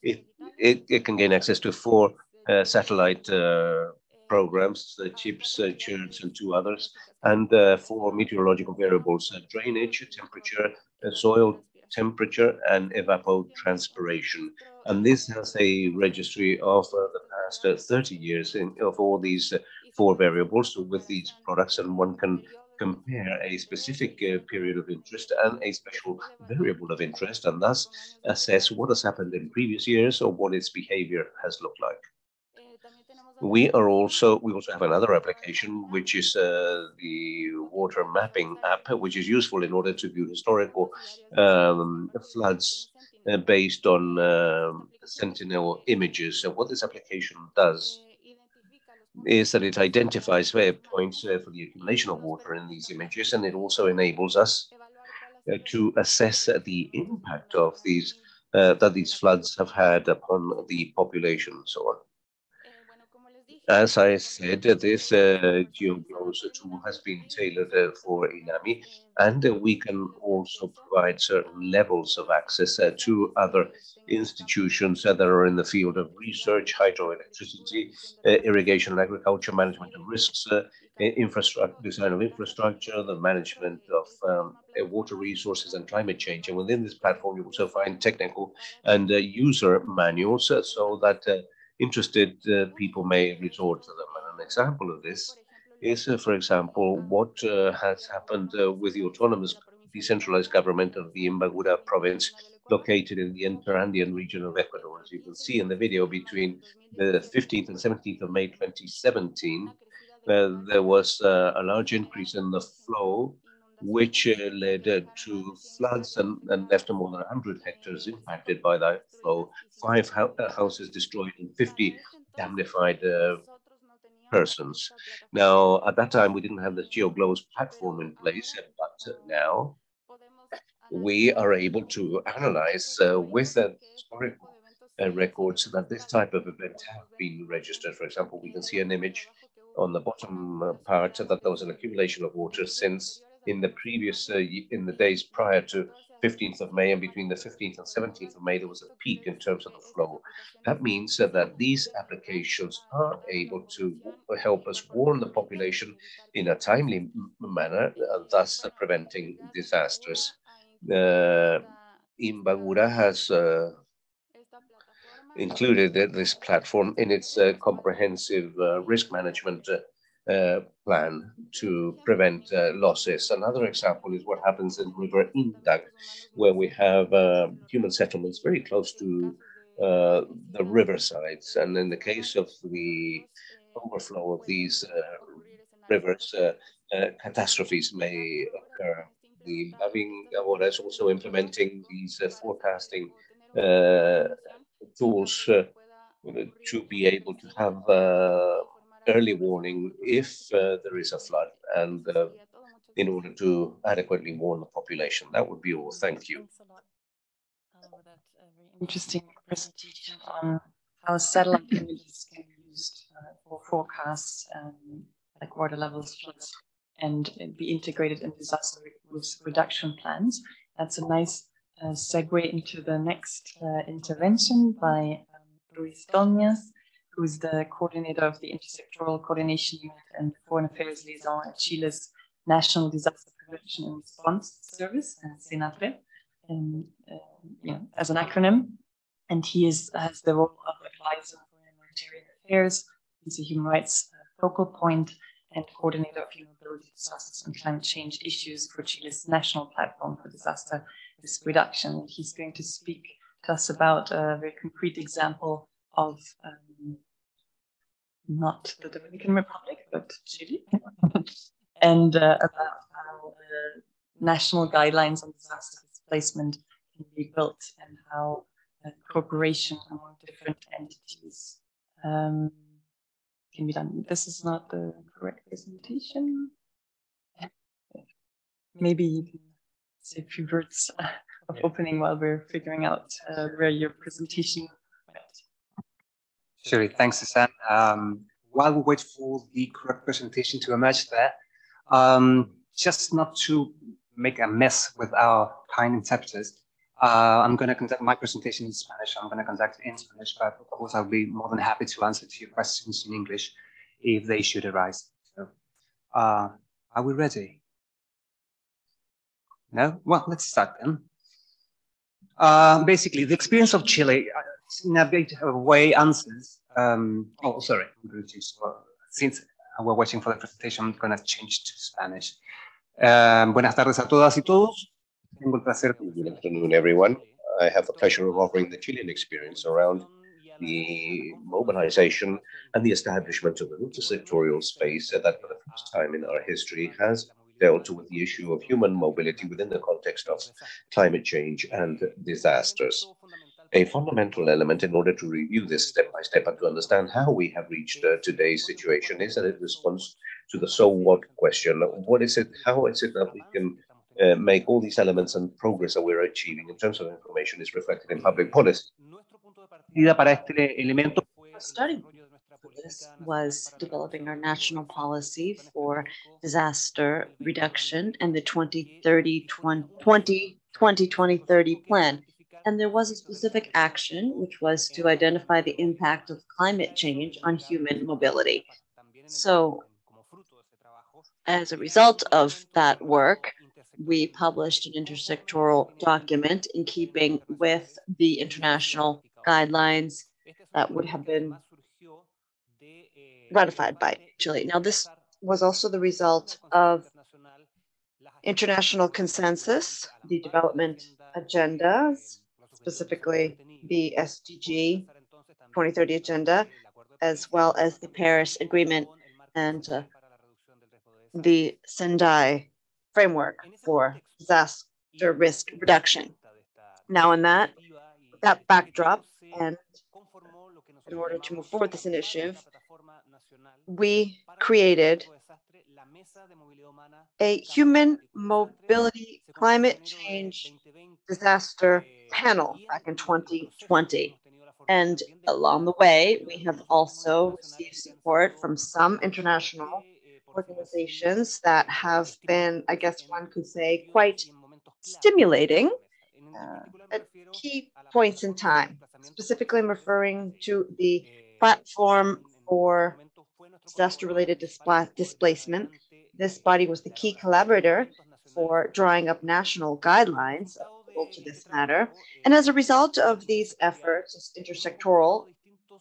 it, it, it can gain access to four uh, Uh, satellite uh, programs, the CHIRPS, uh, and two others, and uh, four meteorological variables, drainage, temperature, soil temperature, and evapotranspiration. And this has a registry of the past 30 years in, of all these four variables with these products, and one can compare a specific uh, period of interest and a special variable of interest, and thus assess what has happened in previous years or what its behavior has looked like. We are also we also have another application which is uh, the water mapping app, which is useful in order to view historical um, floods uh, based on um, Sentinel images. So what this application does is that it identifies where points uh, for the accumulation of water in these images, and it also enables us uh, to assess the impact of these uh, that these floods have had upon the population and so on. As I said, this uh, GEOGloWS tool has been tailored uh, for INAMHI, and uh, we can also provide certain levels of access uh, to other institutions that are in the field of research, hydroelectricity, uh, irrigation and agriculture, management of risks, uh, infrastructure, design of infrastructure, the management of um, water resources and climate change. And within this platform, you also find technical and user manuals so that interested uh, people may resort to them. And an example of this is, uh, for example, what uh, has happened uh, with the autonomous decentralized government of the Imbabura province located in the Interandean region of Ecuador. As you can see in the video, between the 15th and 17th of May 2017, uh, there was uh, a large increase in the flow which uh, led uh, to floods and, and left more than 100 hectares impacted by that flow, five uh, houses destroyed and 50 damnified persons. Now, at that time, we didn't have the GEOGloWS platform in place, but now we are able to analyze uh, with the historical uh, records that this type of event have been registered. For example, we can see an image on the bottom part that there was an accumulation of water since in the previous, uh, in the days prior to 15th of May and between the 15th and 17th of May, there was a peak in terms of the flow. That means uh, that these applications are able to help us warn the population in a timely manner, uh, thus preventing disasters. Uh, Imbabura has uh, included this platform in its uh, comprehensive uh, risk management uh, uh, plan to prevent uh, losses. Another example is what happens in River Indag, where we have human settlements very close to the riversides. And in the case of the overflow of these rivers, catastrophes may occur. The Loving Ahora is also implementing these forecasting tools uh, to be able to have uh, early warning if uh, there is a flood and in order to adequately warn the population. That would be all. Thank you. Very interesting presentation on how satellite images can be used uh, for forecasts um, like water levels, floods, and be integrated in disaster reduction plans. That's a nice uh, segue into the next uh, intervention by um, Luis Dolnias, who's the coordinator of the Intersectoral Coordination Unit and Foreign Affairs Liaison at Chile's National Disaster Prevention and Response Service, uh, uh, you know, as an acronym. And he is, has the role of advisor for humanitarian affairs. He's a human rights uh, focal point and coordinator of vulnerability disasters and climate change issues for Chile's national platform for disaster risk reduction. He's going to speak to us about a very concrete example of um, not the Dominican Republic, but Chile, and uh, about how uh, national guidelines on disaster displacement can be built and how uh, cooperation among different entities um, can be done. This is not the correct presentation. Maybe you can say a few words of opening while we're figuring out uh, where your presentation. Sure, thanks, Suzanne. Um, while we wait for the correct presentation to emerge there, um, just not to make a mess with our kind interpreters, uh, I'm going to conduct my presentation in Spanish. I'm going to conduct it in Spanish, but of course, I'll be more than happy to answer to your questions in English if they should arise. So, uh, are we ready? No? Well, let's start then. Uh, basically, the experience of Chile uh, in a bit of a way answers. Um, oh, sorry, since we're waiting for the presentation, I'm going to change to Spanish. Um, buenas tardes a todas y todos. Tengo el placer. Good afternoon, everyone. I have the pleasure of offering the Chilean experience around the mobilization and the establishment of an intersectorial space that for the first time in our history has dealt with the issue of human mobility within the context of climate change and disasters. A fundamental element in order to review this step by step and to understand how we have reached uh, today's situation is that it responds to the so what question. What is it? How is it that we can uh, make all these elements and progress that we're achieving in terms of information is reflected in public policy? Para este starting this was developing our national policy for disaster reduction and the 2030 20, 2030 plan. And there was a specific action, which was to identify the impact of climate change on human mobility. So, as a result of that work, we published an intersectoral document in keeping with the international guidelines that would have been ratified by Chile. Now, this was also the result of international consensus, the development agendas, specifically the SDG 2030 agenda, as well as the Paris Agreement and uh, the Sendai framework for disaster risk reduction. Now, in that, that backdrop, and in order to move forward this initiative, we created a human mobility climate change disaster panel back in 2020. And along the way, we have also received support from some international organizations that have been, I guess one could say, quite stimulating uh, at key points in time. Specifically, I'm referring to the platform for disaster-related displacement. This body was the key collaborator for drawing up national guidelines to this matter. And as a result of these efforts, this intersectoral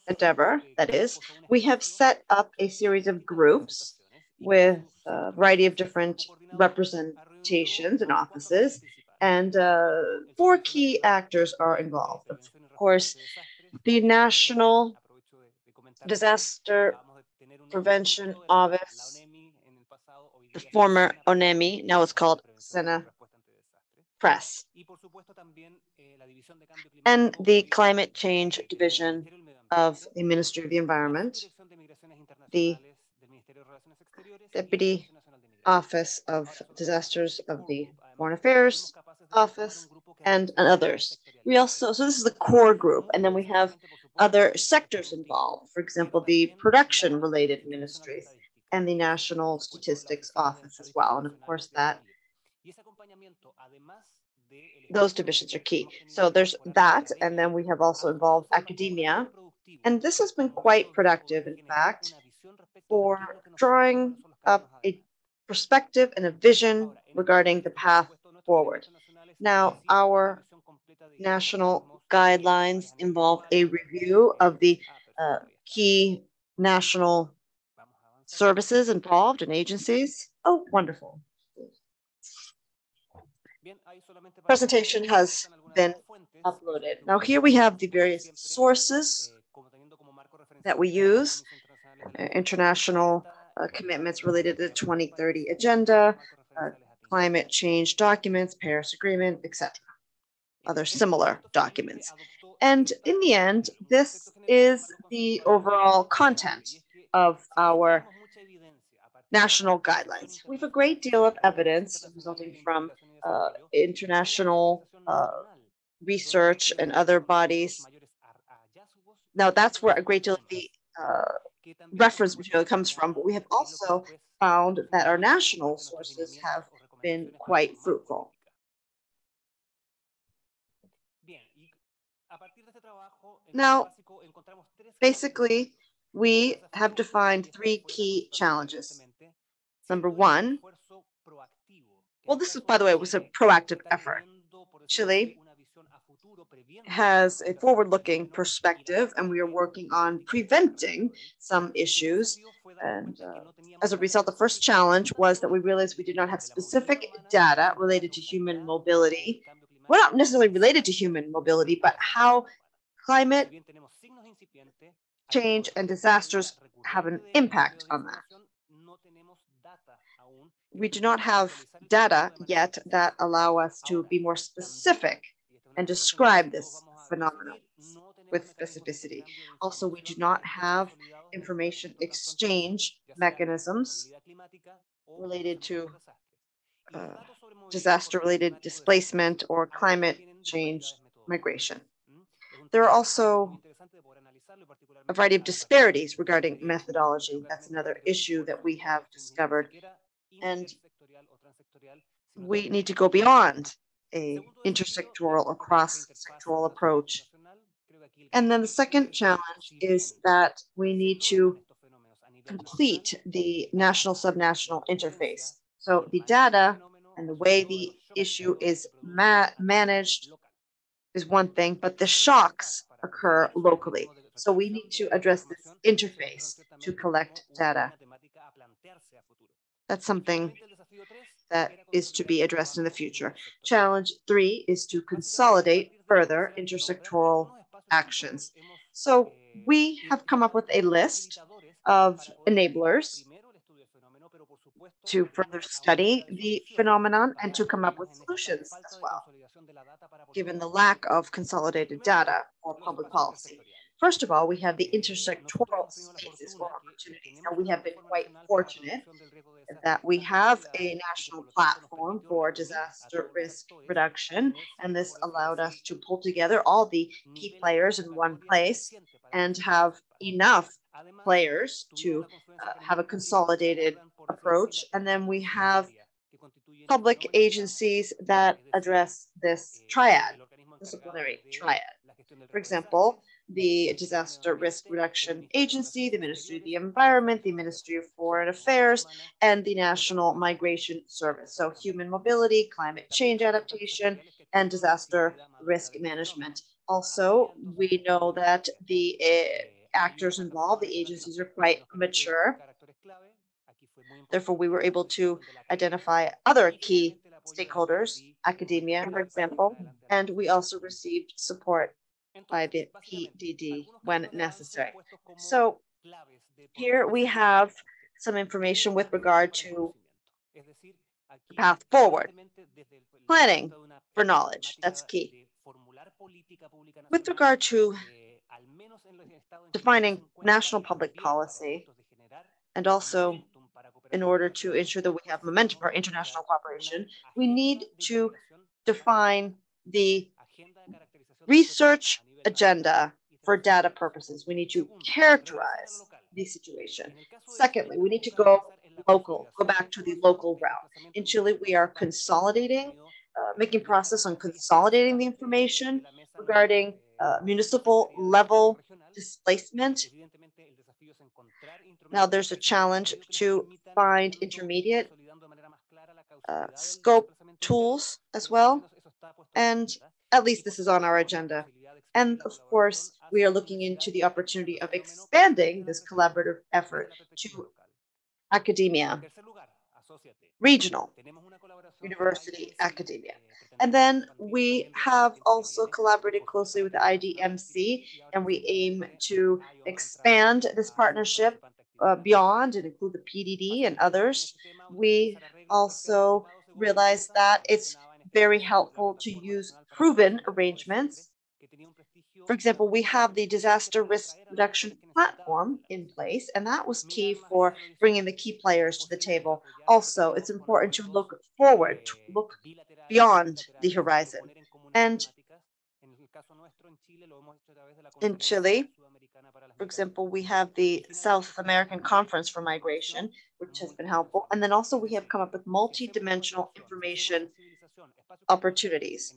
endeavor, that is, we have set up a series of groups with a variety of different representations and offices. And uh, four key actors are involved. Of course, the National Disaster Prevention Office, the former ONEMI, now it's called SENA Press, and the Climate Change Division of the Ministry of the Environment, the Deputy Office of Disasters of the Foreign Affairs Office, and, and others. We also, so this is the core group, and then we have other sectors involved, for example, the production related ministries and the National Statistics Office as well. And of course, that those divisions are key. So there's that, and then we have also involved academia. And this has been quite productive, in fact, for drawing up a perspective and a vision regarding the path forward. Now, our national guidelines involve a review of the uh, key national services involved and agencies. Oh, wonderful. Presentation has been uploaded. Now here we have the various sources that we use, uh, international uh, commitments related to the 2030 agenda, uh, climate change documents, Paris Agreement, etc other similar documents. And in the end, this is the overall content of our national guidelines. We have a great deal of evidence resulting from uh, international uh, research and other bodies. Now, that's where a great deal of the uh, reference material comes from, but we have also found that our national sources have been quite fruitful. Now, basically, we have defined three key challenges. Number one, well, this is, by the way, was a proactive effort. Chile has a forward-looking perspective, and we are working on preventing some issues. And uh, as a result, the first challenge was that we realized we did not have specific data related to human mobility. Well, not necessarily related to human mobility, but how climate change and disasters have an impact on that. We do not have data yet that allow us to be more specific and describe this phenomenon with specificity. Also, we do not have information exchange mechanisms related to uh, disaster-related displacement or climate change migration. There are also a variety of disparities regarding methodology. That's another issue that we have discovered. And we need to go beyond a intersectoral or cross-sectoral approach. And then the second challenge is that we need to complete the national subnational interface. So the data and the way the issue is ma managed is one thing, but the shocks occur locally. So we need to address this interface to collect data. That's something that is to be addressed in the future. Challenge three is to consolidate further intersectoral actions. So we have come up with a list of enablers. to further study the phenomenon and to come up with solutions as well, given the lack of consolidated data or public policy. First of all, we have the intersectoral spaces for opportunities. Now, we have been quite fortunate that we have a national platform for disaster risk reduction, and this allowed us to pull together all the key players in one place and have enough players to uh, have a consolidated approach. And then we have public agencies that address this triad, disciplinary triad. For example, the Disaster Risk Reduction Agency, the Ministry of the Environment, the Ministry of Foreign Affairs, and the National Migration Service. So human mobility, climate change adaptation, and disaster risk management. Also, we know that the uh, actors involved, the agencies are quite mature. Therefore, we were able to identify other key stakeholders, academia, for example, and we also received support by the PDD when necessary. So here we have some information with regard to the path forward. Planning for knowledge, that's key. With regard to defining national public policy and also in order to ensure that we have momentum for international cooperation, we need to define the research agenda for data purposes. We need to characterize the situation. Secondly, we need to go local, go back to the local route. In Chile, we are consolidating, uh, making process on consolidating the information regarding uh, municipal level displacement. Now there's a challenge to find intermediate uh, scope tools as well. And at least this is on our agenda. And of course, we are looking into the opportunity of expanding this collaborative effort to academia, regional, university academia. And then we have also collaborated closely with IDMC, and we aim to expand this partnership uh, beyond and include the PDD and others. We also realize that it's very helpful to use proven arrangements. For example, we have the disaster risk reduction platform in place, and that was key for bringing the key players to the table. Also, it's important to look forward, to look beyond the horizon. And in Chile, for example, we have the South American Conference for Migration, which has been helpful. And then also we have come up with multi-dimensional information opportunities,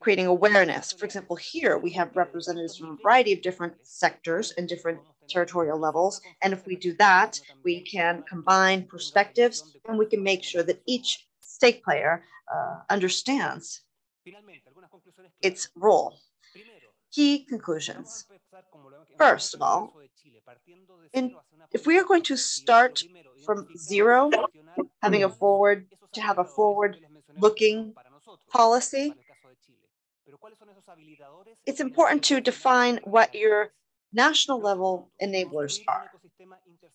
creating awareness. For example, here we have representatives from a variety of different sectors and different territorial levels. And if we do that, we can combine perspectives and we can make sure that each stake player uh, understands its role. Key conclusions. First of all, in, if we are going to start from zero, having a forward, to have a forward looking policy, it's important to define what your national level enablers are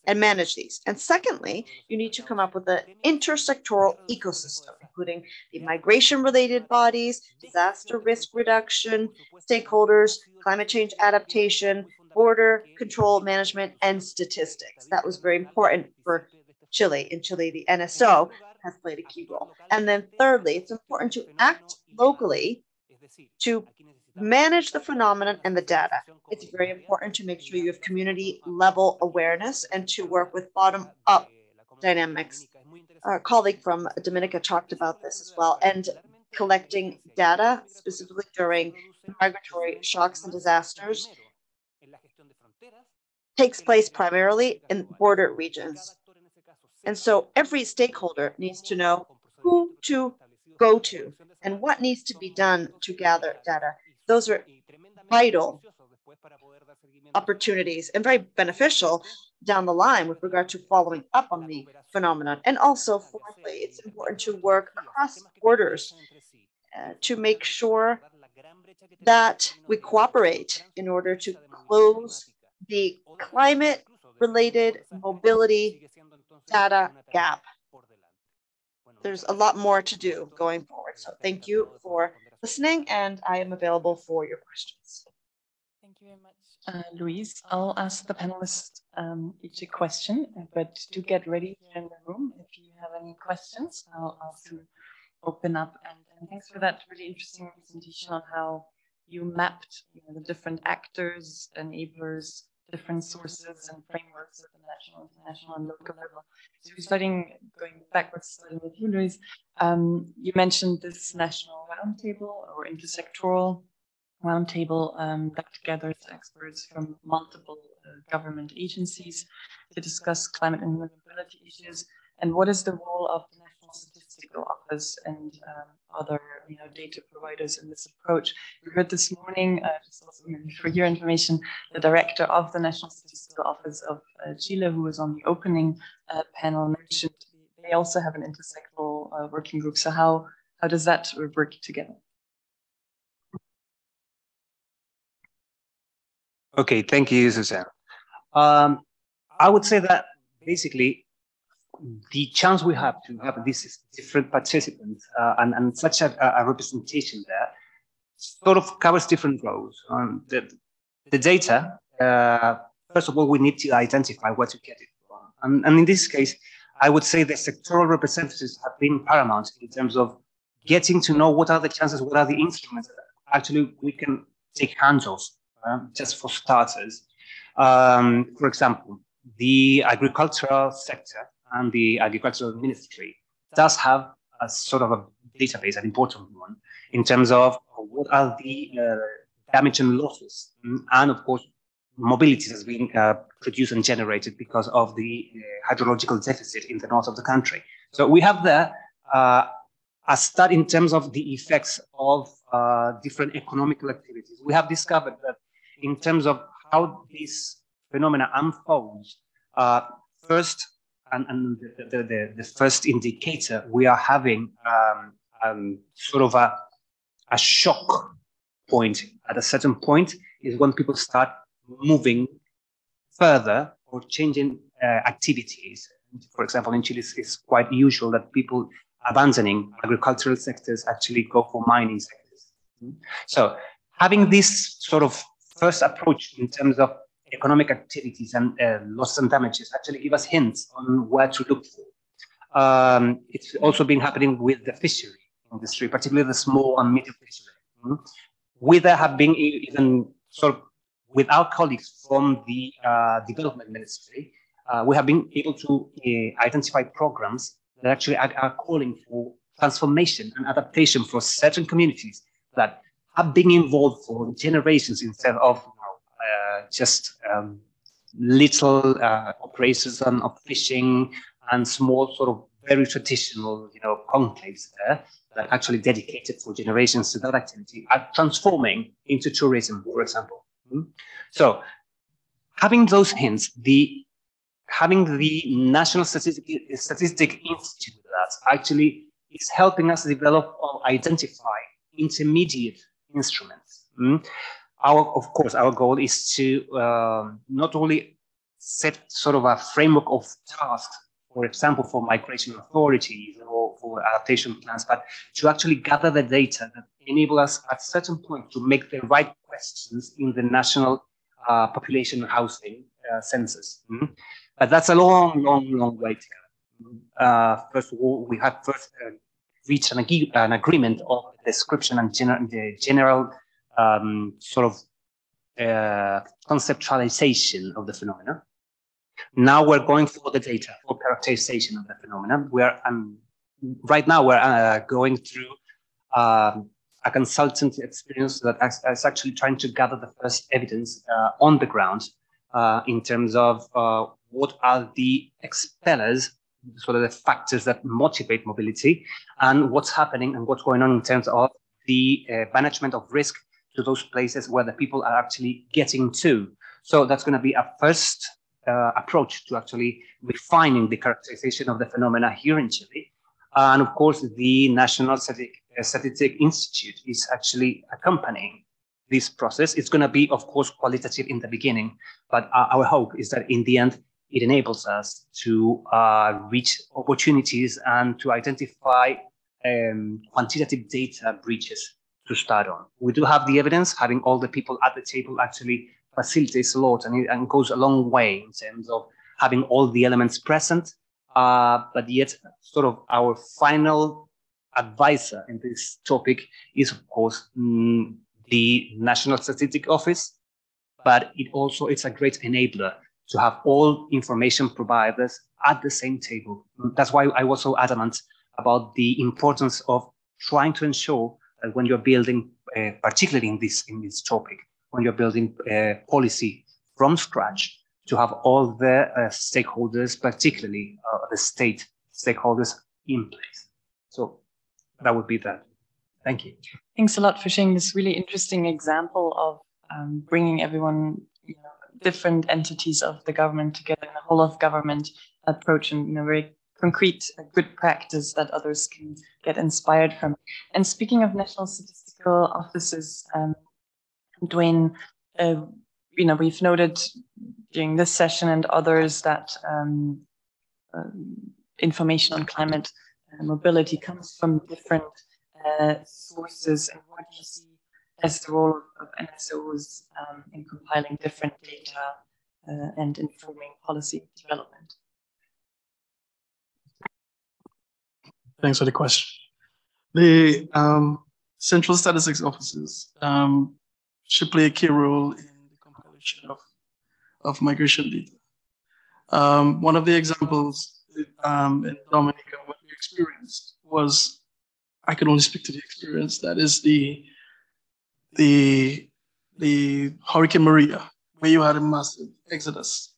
and manage these. And secondly, you need to come up with an intersectoral ecosystem, including the migration related bodies, disaster risk reduction, stakeholders, climate change adaptation, border control management, and statistics. That was very important for Chile. In Chile, the NSO has played a key role. And then thirdly, it's important to act locally to manage the phenomenon and the data. It's very important to make sure you have community level awareness and to work with bottom up dynamics. Our colleague from Dominica talked about this as well. And collecting data specifically during migratory shocks and disasters takes place primarily in border regions. And so every stakeholder needs to know who to go to and what needs to be done to gather data. Those are vital opportunities and very beneficial down the line with regard to following up on the phenomenon. And also, fourthly, it's important to work across borders uh, to make sure that we cooperate in order to close the climate related mobility data gap. There's a lot more to do going forward. So thank you for listening, and I am available for your questions. Thank you very much, uh, Louise. I'll ask the panelists um, each a question, but do get ready here in the room if you have any questions. I'll, I'll open up. And, and thanks for that really interesting presentation on how you mapped you know, the different actors, enablers, different sources and frameworks at the national, international, and local level. So starting going backwards, starting with you, Louise. Um, you mentioned this national roundtable or intersectoral roundtable um, that gathers experts from multiple uh, government agencies to discuss climate and mobility issues. And what is the role of the National Statistical Office and um, other you know, data providers in this approach. We heard this morning, uh, just also for your information, the director of the National Statistical Office of uh, Chile, who was on the opening uh, panel, mentioned they also have an intersectoral uh, working group. So how, how does that work together? Okay, thank you, Suzanne. Um, I would say that basically the chance we have to have these different participants uh, and, and such a, a, representation there sort of covers different roles. Um, the, the data, uh, first of all, we need to identify where to get it from. And, and in this case, I would say the sectoral representatives have been paramount in terms of getting to know what are the chances, what are the instruments that actually we can take hands of, uh, just for starters. Um, for example, the agricultural sector and the agricultural ministry does have a sort of a database, an important one, in terms of what are the uh, damage and losses, and of course, mobility has been uh, produced and generated because of the uh, hydrological deficit in the north of the country. So we have there uh, a study in terms of the effects of uh, different economical activities. We have discovered that in terms of how these phenomena unfold, uh, first and, and the, the, the, first indicator, we are having um, um, sort of a, a shock point at a certain point is when people start moving further or changing uh, activities. For example, in Chile, it's quite usual that people abandoning agricultural sectors actually go for mining sectors. So having this sort of first approach in terms of economic activities and uh, losses and damages actually give us hints on where to look for. Um, it's also been happening with the fishery industry, particularly the small and medium fishery. Mm-hmm. We there have been even sort of with our colleagues from the uh, development ministry, uh, we have been able to uh, identify programs that actually are, are, calling for transformation and adaptation for certain communities that have been involved for generations instead of just um, little uh, operations on, of fishing and small sort of very traditional, you know, conclaves there that actually dedicated for generations to that activity are transforming into tourism, for example. Mm-hmm. So having those hints, the having the National Statistic, Statistic Institute that actually is helping us develop or identify intermediate instruments. Mm? Our, of course, our goal is to um, not only set sort of a framework of tasks, for example, for migration authorities or for adaptation plans, but to actually gather the data that enable us at certain point to make the right questions in the national uh, population housing uh, census. Mm-hmm. But that's a long, long, long way to go. Uh, first of all, we have first uh, reached an, ag- an, agreement of description and gener- the general um, sort of uh, conceptualization of the phenomena. Now we're going for the data for characterization of the phenomena. We're um, right now we're uh, going through um, a consultant experience that is actually trying to gather the first evidence uh, on the ground uh, in terms of uh, what are the expellers, sort of the factors that motivate mobility, and what's happening and what's going on in terms of the uh, management of risk to those places where the people are actually getting to. So that's going to be a first uh, approach to actually refining the characterization of the phenomena here in Chile. And of course, the National Statistic Institute is actually accompanying this process. It's going to be, of course, qualitative in the beginning, but our hope is that in the end, it enables us to uh, reach opportunities and to identify um, quantitative data breaches to start on. We do have the evidence, having all the people at the table actually facilitates a lot and, it, and goes a long way in terms of having all the elements present. Uh, but yet, sort of our final advisor in this topic is, of course, mm, the National Statistic Office, but it also it's a great enabler to have all information providers at the same table. That's why I was so adamant about the importance of trying to ensure when you're building, uh, particularly in this in this topic, when you're building uh, policy from scratch, to have all the uh, stakeholders, particularly uh, the state stakeholders, in place. So that would be that. Thank you. Thanks a lot for sharing this really interesting example of um, bringing everyone, you know, different entities of the government together in a whole of government approach and in a very concrete, uh, good practice that others can get inspired from. And speaking of national statistical offices, um, Dwayne, uh, you know, we've noted during this session and others that um, uh, information on climate mobility comes from different uh, sources. And what do you see as the role of NSOs um, in compiling different data uh, and informing policy development? Thanks for the question. The um, central statistics offices um, should play a key role in the compilation of, of migration data. Um, one of the examples um, in Dominica, what we experienced was, I can only speak to the experience, that is the, the, the Hurricane Maria, where you had a massive exodus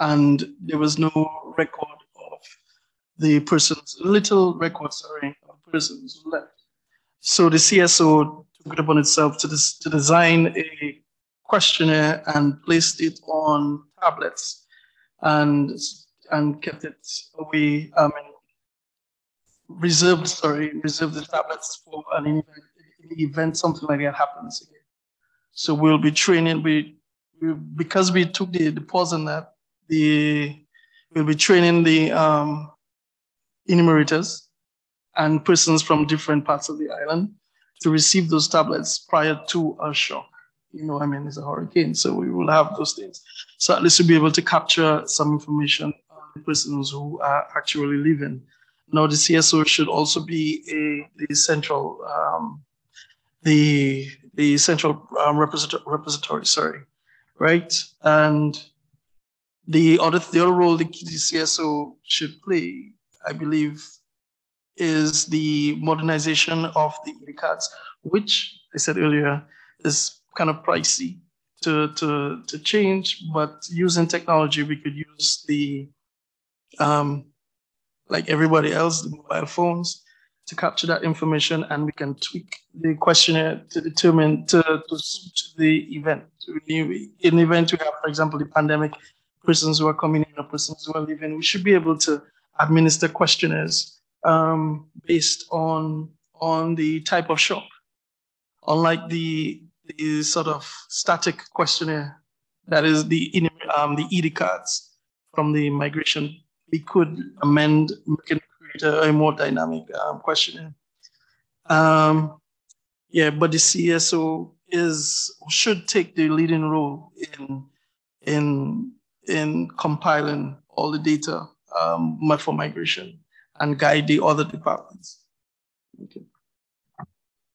and there was no record the persons, little record, sorry, of persons left. So the CSO took it upon itself to, this, to design a questionnaire and placed it on tablets and and kept it away. Reserved, sorry, reserved the tablets for an event, event something like that happens again. So we'll be training. We, we because we took the, the pause on that. The we'll be training the um, enumerators and persons from different parts of the island to receive those tablets prior to a shock. You know, I mean, it's a hurricane, so we will have those things. So at least we'll be able to capture some information on the persons who are actually living. Now, the CSO should also be a the central um, the the central um, repository, sorry, right? And the other the other role the CSO should play, I believe, is the modernization of the ID cards, which I said earlier is kind of pricey to, to, to change, but using technology, we could use the, um, like everybody else, the mobile phones to capture that information and we can tweak the questionnaire to determine to, to suit the event. In the event we have, for example, the pandemic, persons who are coming in or persons who are leaving, we should be able to administer questionnaires um, based on on the type of shock. Unlike the the sort of static questionnaire that is the um, the ID cards from the migration, we could amend, we can create a, a more dynamic um, questionnaire. Um, yeah, but the CSO is should take the leading role in in in compiling all the data um, for migration and guide the other departments. Okay.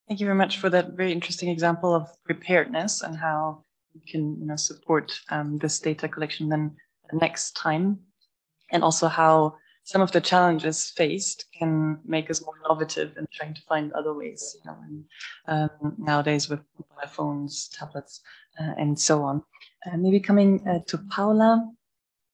Thank you very much for that very interesting example of preparedness and how you can you know, support um, this data collection then the next time, and also how some of the challenges faced can make us more innovative in trying to find other ways. You know, and, um, nowadays with mobile phones, tablets, uh, and so on. Uh, maybe coming uh, to Paula,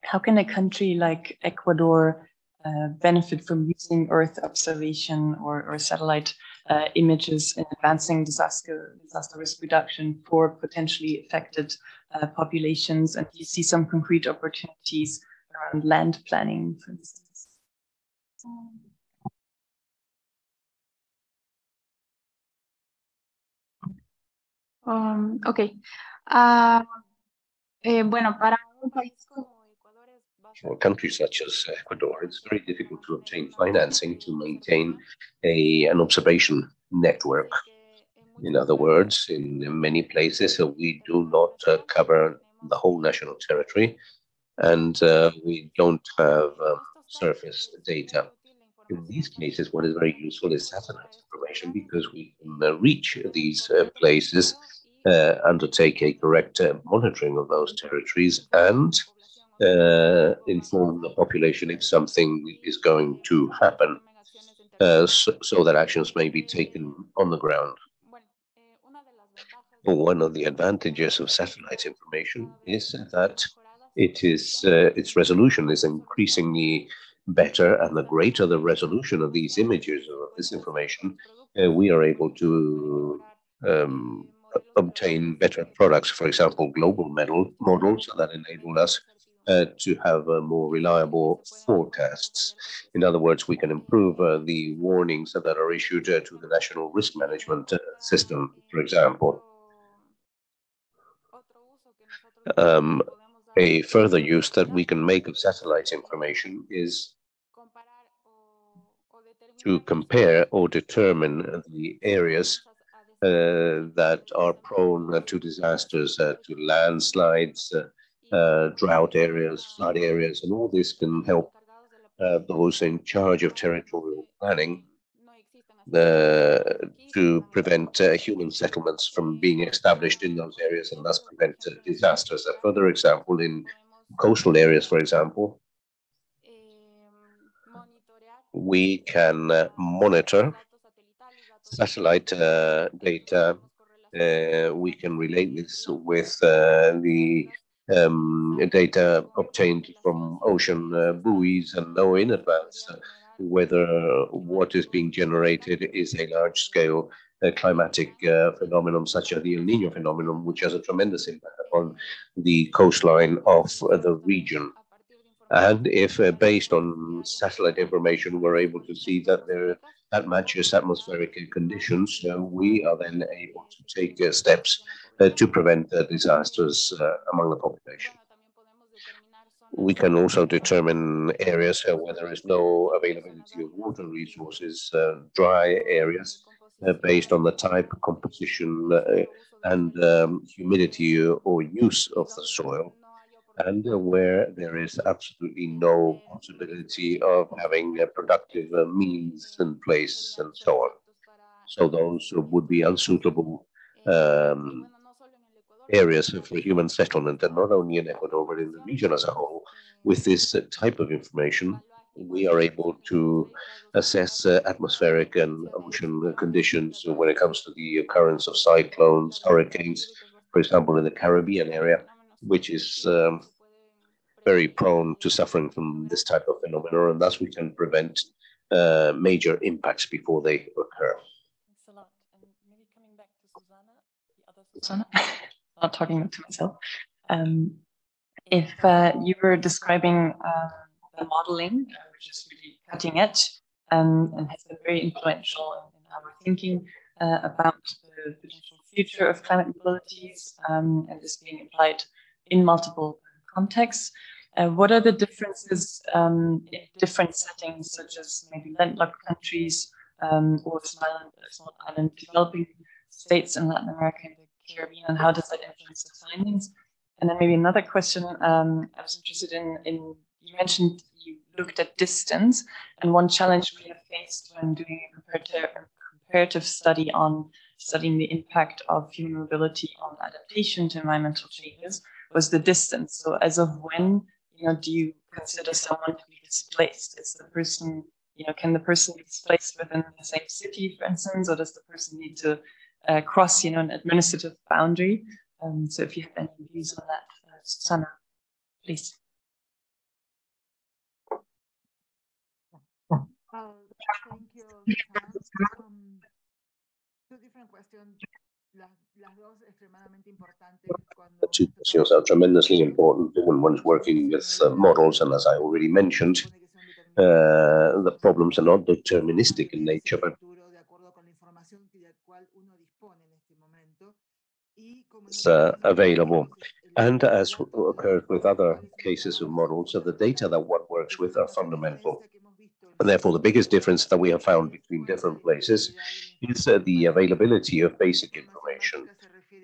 how can a country like Ecuador uh, benefit from using Earth observation or, or satellite uh, images in advancing disaster, disaster risk reduction for potentially affected uh, populations? And do you see some concrete opportunities around land planning, for instance? Um, ok. Uh, eh, bueno, para un país como for a country such as Ecuador, it's very difficult to obtain financing to maintain a, an observation network. In other words, in many places, uh, we do not uh, cover the whole national territory and uh, we don't have um, surface data. In these cases, what is very useful is satellite information because we can uh, reach these uh, places, uh, undertake a correct monitoring of those territories, and inform the population if something is going to happen, so, so that actions may be taken on the ground. One of the advantages of satellite information is that it is uh, its resolution is increasingly better, and the greater the resolution of these images or of this information, uh, we are able to um, obtain better products. For example, global medal models that enable us uh, to have uh, more reliable forecasts. In other words, we can improve uh, the warnings that are issued uh, to the national risk management uh, system, for example. Um, a further use that we can make of satellite information is to compare or determine the areas uh, that are prone to disasters, to landslides, uh, drought areas, flood areas, and all this can help uh, those in charge of territorial planning to prevent uh, human settlements from being established in those areas and thus prevent uh, disasters. A further example in coastal areas, for example, we can uh, monitor satellite uh, data. Uh, we can relate this with uh, the um, data obtained from ocean buoys and know in advance whether what is being generated is a large scale uh, climatic uh, phenomenon such as the El Nino phenomenon, which has a tremendous impact on the coastline of uh, the region. And if uh, based on satellite information, we're able to see that there, that matches atmospheric conditions, uh, we are then able to take uh, steps to prevent disasters among the population we can also determine areas uh, where there is no availability of water resources, uh, dry areas, uh, based on the type, composition, uh, and um, humidity or use of the soil, and uh, where there is absolutely no possibility of having productive uh, means in place and so on. So those would be unsuitable um, areas for human settlement, and not only in Ecuador, but in the region as a whole. With this type of information, we are able to assess uh, atmospheric and ocean conditions when it comes to the occurrence of cyclones, hurricanes, for example, in the Caribbean area, which is um, very prone to suffering from this type of phenomenon, and thus we can prevent uh, major impacts before they occur. Thanks a lot. And maybe coming back to Susanna, the other Susanna not talking to myself. Um, if uh, you were describing uh, the modeling, uh, which is really cutting edge um, and has been very influential in, our thinking uh, about the potential future of climate mobilities um, and is being applied in multiple contexts. Uh, what are the differences um, in different settings, such as maybe landlocked countries um, or small small island developing states in Latin America And how does that influence the findings? And then maybe another question um, I was interested in, in, you mentioned you looked at distance and one challenge we have faced when doing a comparative, comparative study on studying the impact of human mobility on adaptation to environmental changes was the distance. So as of when, you know, do you consider someone to be displaced? Is the person, you know, can the person be displaced within the same city, for instance, or does the person need to uh, cross, you know, an administrative boundary. Um, so if you have any views on that, uh, Susanna, please. thank you. Um, two different questions. Two questions are tremendously important when one's working with uh, models, and as I already mentioned, uh, the problems are not deterministic in nature, but uh, available. And as occurs with other cases of models, so the data that one works with are fundamental. And therefore, the biggest difference that we have found between different places is uh, the availability of basic information.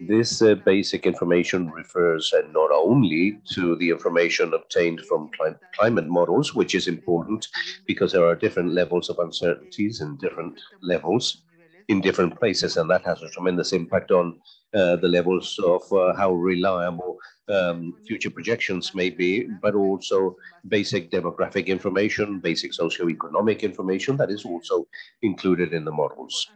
This uh, basic information refers uh, not only to the information obtained from cli climate models, which is important because there are different levels of uncertainties and different levels in different places, and that has a tremendous impact on uh, the levels of uh, how reliable um, future projections may be, but also basic demographic information, basic socioeconomic information that is also included in the models.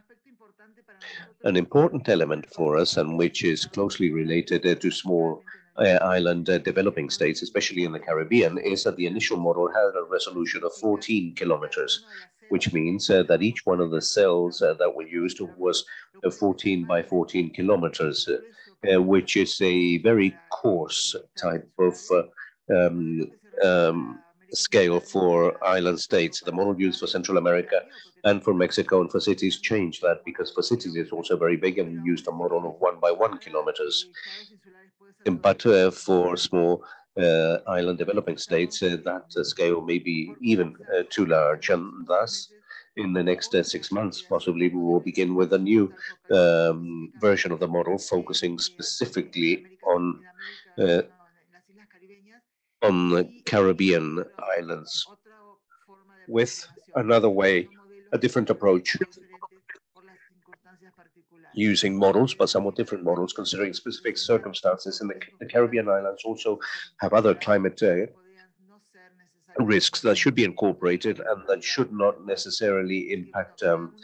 An important element for us, and which is closely related uh, to small uh, island uh, developing states, especially in the Caribbean, is that the initial model had a resolution of 14 kilometers, which means uh, that each one of the cells uh, that were used was uh, 14 by 14 kilometers, uh, which is a very coarse type of um, um, scale for island states. The model used for Central America and for Mexico and for cities changed that because for cities it's also very big and used a model of one by one kilometers. But uh, for small uh, island developing states, uh, that uh, scale may be even uh, too large. And thus, in the next uh, six months, possibly we will begin with a new um, version of the model focusing specifically on on the Caribbean islands with another way, a different approach using models, but somewhat different models considering specific circumstances. And the, the Caribbean islands also have other climate uh, risks that should be incorporated and that should not necessarily impact um,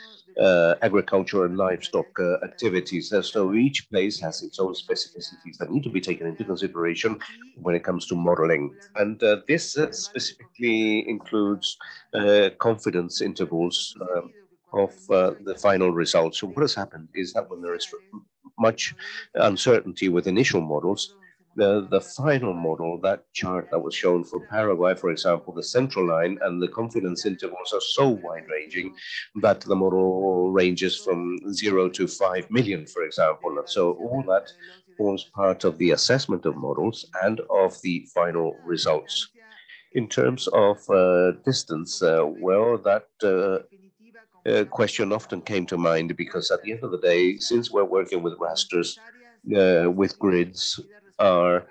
uh, agriculture and livestock uh, activities. Uh, so each place has its own specificities that need to be taken into consideration when it comes to modeling. And uh, this uh, specifically includes uh, confidence intervals um, of the final results. So what has happened is that when there is much uncertainty with initial models, the, the final model, that chart that was shown for Paraguay, for example, the central line and the confidence intervals are so wide ranging that the model ranges from zero to 5 million, for example. And so all that forms part of the assessment of models and of the final results. In terms of uh, distance, uh, well, that uh, uh question often came to mind because at the end of the day, since we're working with rasters, uh, with grids, our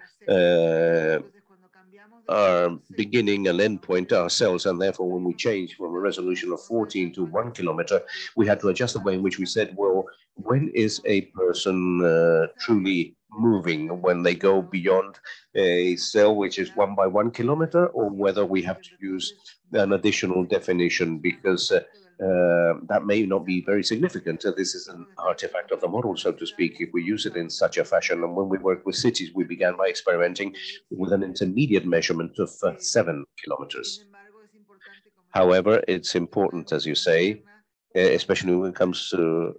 uh, beginning and end point ourselves. And therefore, when we changed from a resolution of 14 to one kilometer, we had to adjust the way in which we said, well, when is a person uh, truly moving when they go beyond a cell which is one by one kilometer, or whether we have to use an additional definition because uh, uh, that may not be very significant. This is an artifact of the model, so to speak, if we use it in such a fashion. And when we work with cities, we began by experimenting with an intermediate measurement of uh, seven kilometers. However, it's important, as you say, especially when it comes to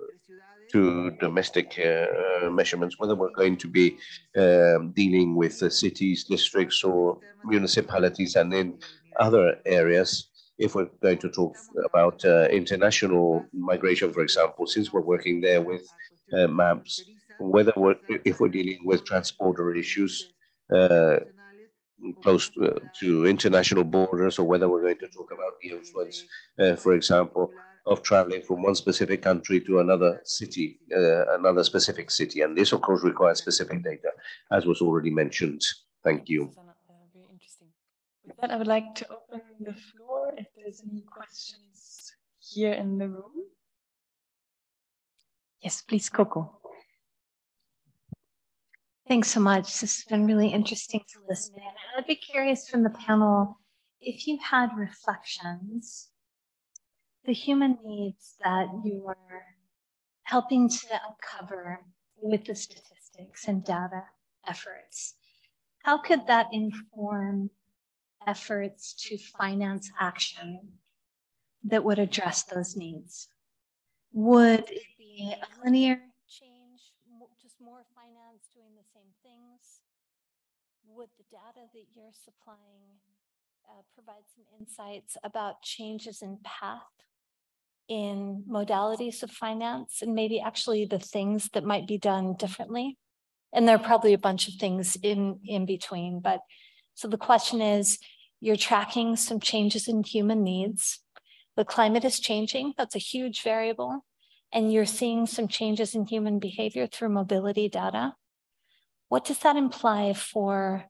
to domestic uh, measurements, whether we're going to be um, dealing with uh, cities, districts, or municipalities, and in other areas, if we're going to talk about uh, international migration, for example, since we're working there with uh, maps, whether we're, if we're dealing with transporter issues uh, close to, uh, to, international borders, or whether we're going to talk about the influence, uh, for example, of traveling from one specific country to another city, uh, another specific city. And this, of course, requires specific data, as was already mentioned. Thank you. With that, I would like to open the floor if there's any questions here in the room. Yes, please, Koko. Thanks so much. This has been really interesting to listen in. I'd be curious from the panel if you had reflections, the human needs that you are helping to uncover with the statistics and data efforts. How could that inform efforts to finance action that would address those needs? Would it be a linear change, just more finance doing the same things? Would the data that you're supplying uh, provide some insights about changes in path in modalities of finance and maybe actually the things that might be done differently? And there are probably a bunch of things in, in between. But so the question is you're tracking some changes in human needs. The climate is changing, that's a huge variable. And you're seeing some changes in human behavior through mobility data. What does that imply for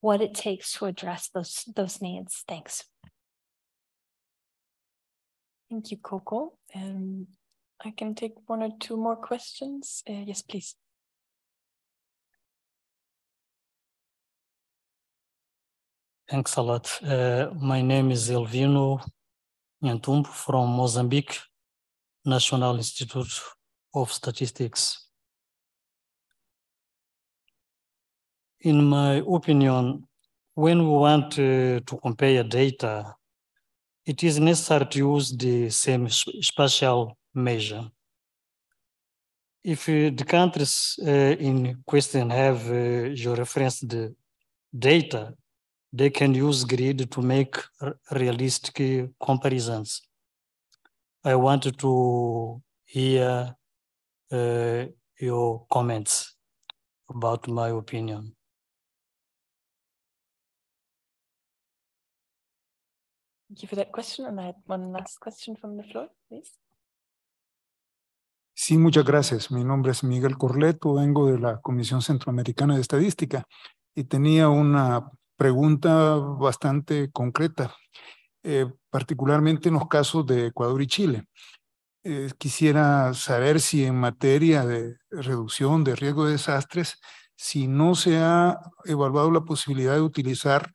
what it takes to address those, those needs? Thanks. Thank you, Koko. Um, I can take one or two more questions. Uh, yes, please. Thanks a lot. Uh, my name is Elvino Nhantumbo from Mozambique National Institute of Statistics. In my opinion, when we want uh, to compare data, it is necessary to use the same spatial measure. If uh, the countries uh, in question have uh, georeferenced data, they can use grid to make realistic comparisons. I wanted to hear uh, your comments about my opinion. Thank you for that question. And I had one last question from the floor, please. Sí, muchas gracias. Mi nombre es Miguel Corleto, vengo de la Comisión Centroamericana de Estadística y tenía una pregunta bastante concreta, eh, particularmente en los casos de Ecuador y Chile. Eh, quisiera saber si en materia de reducción de riesgo de desastres, si no se ha evaluado la posibilidad de utilizar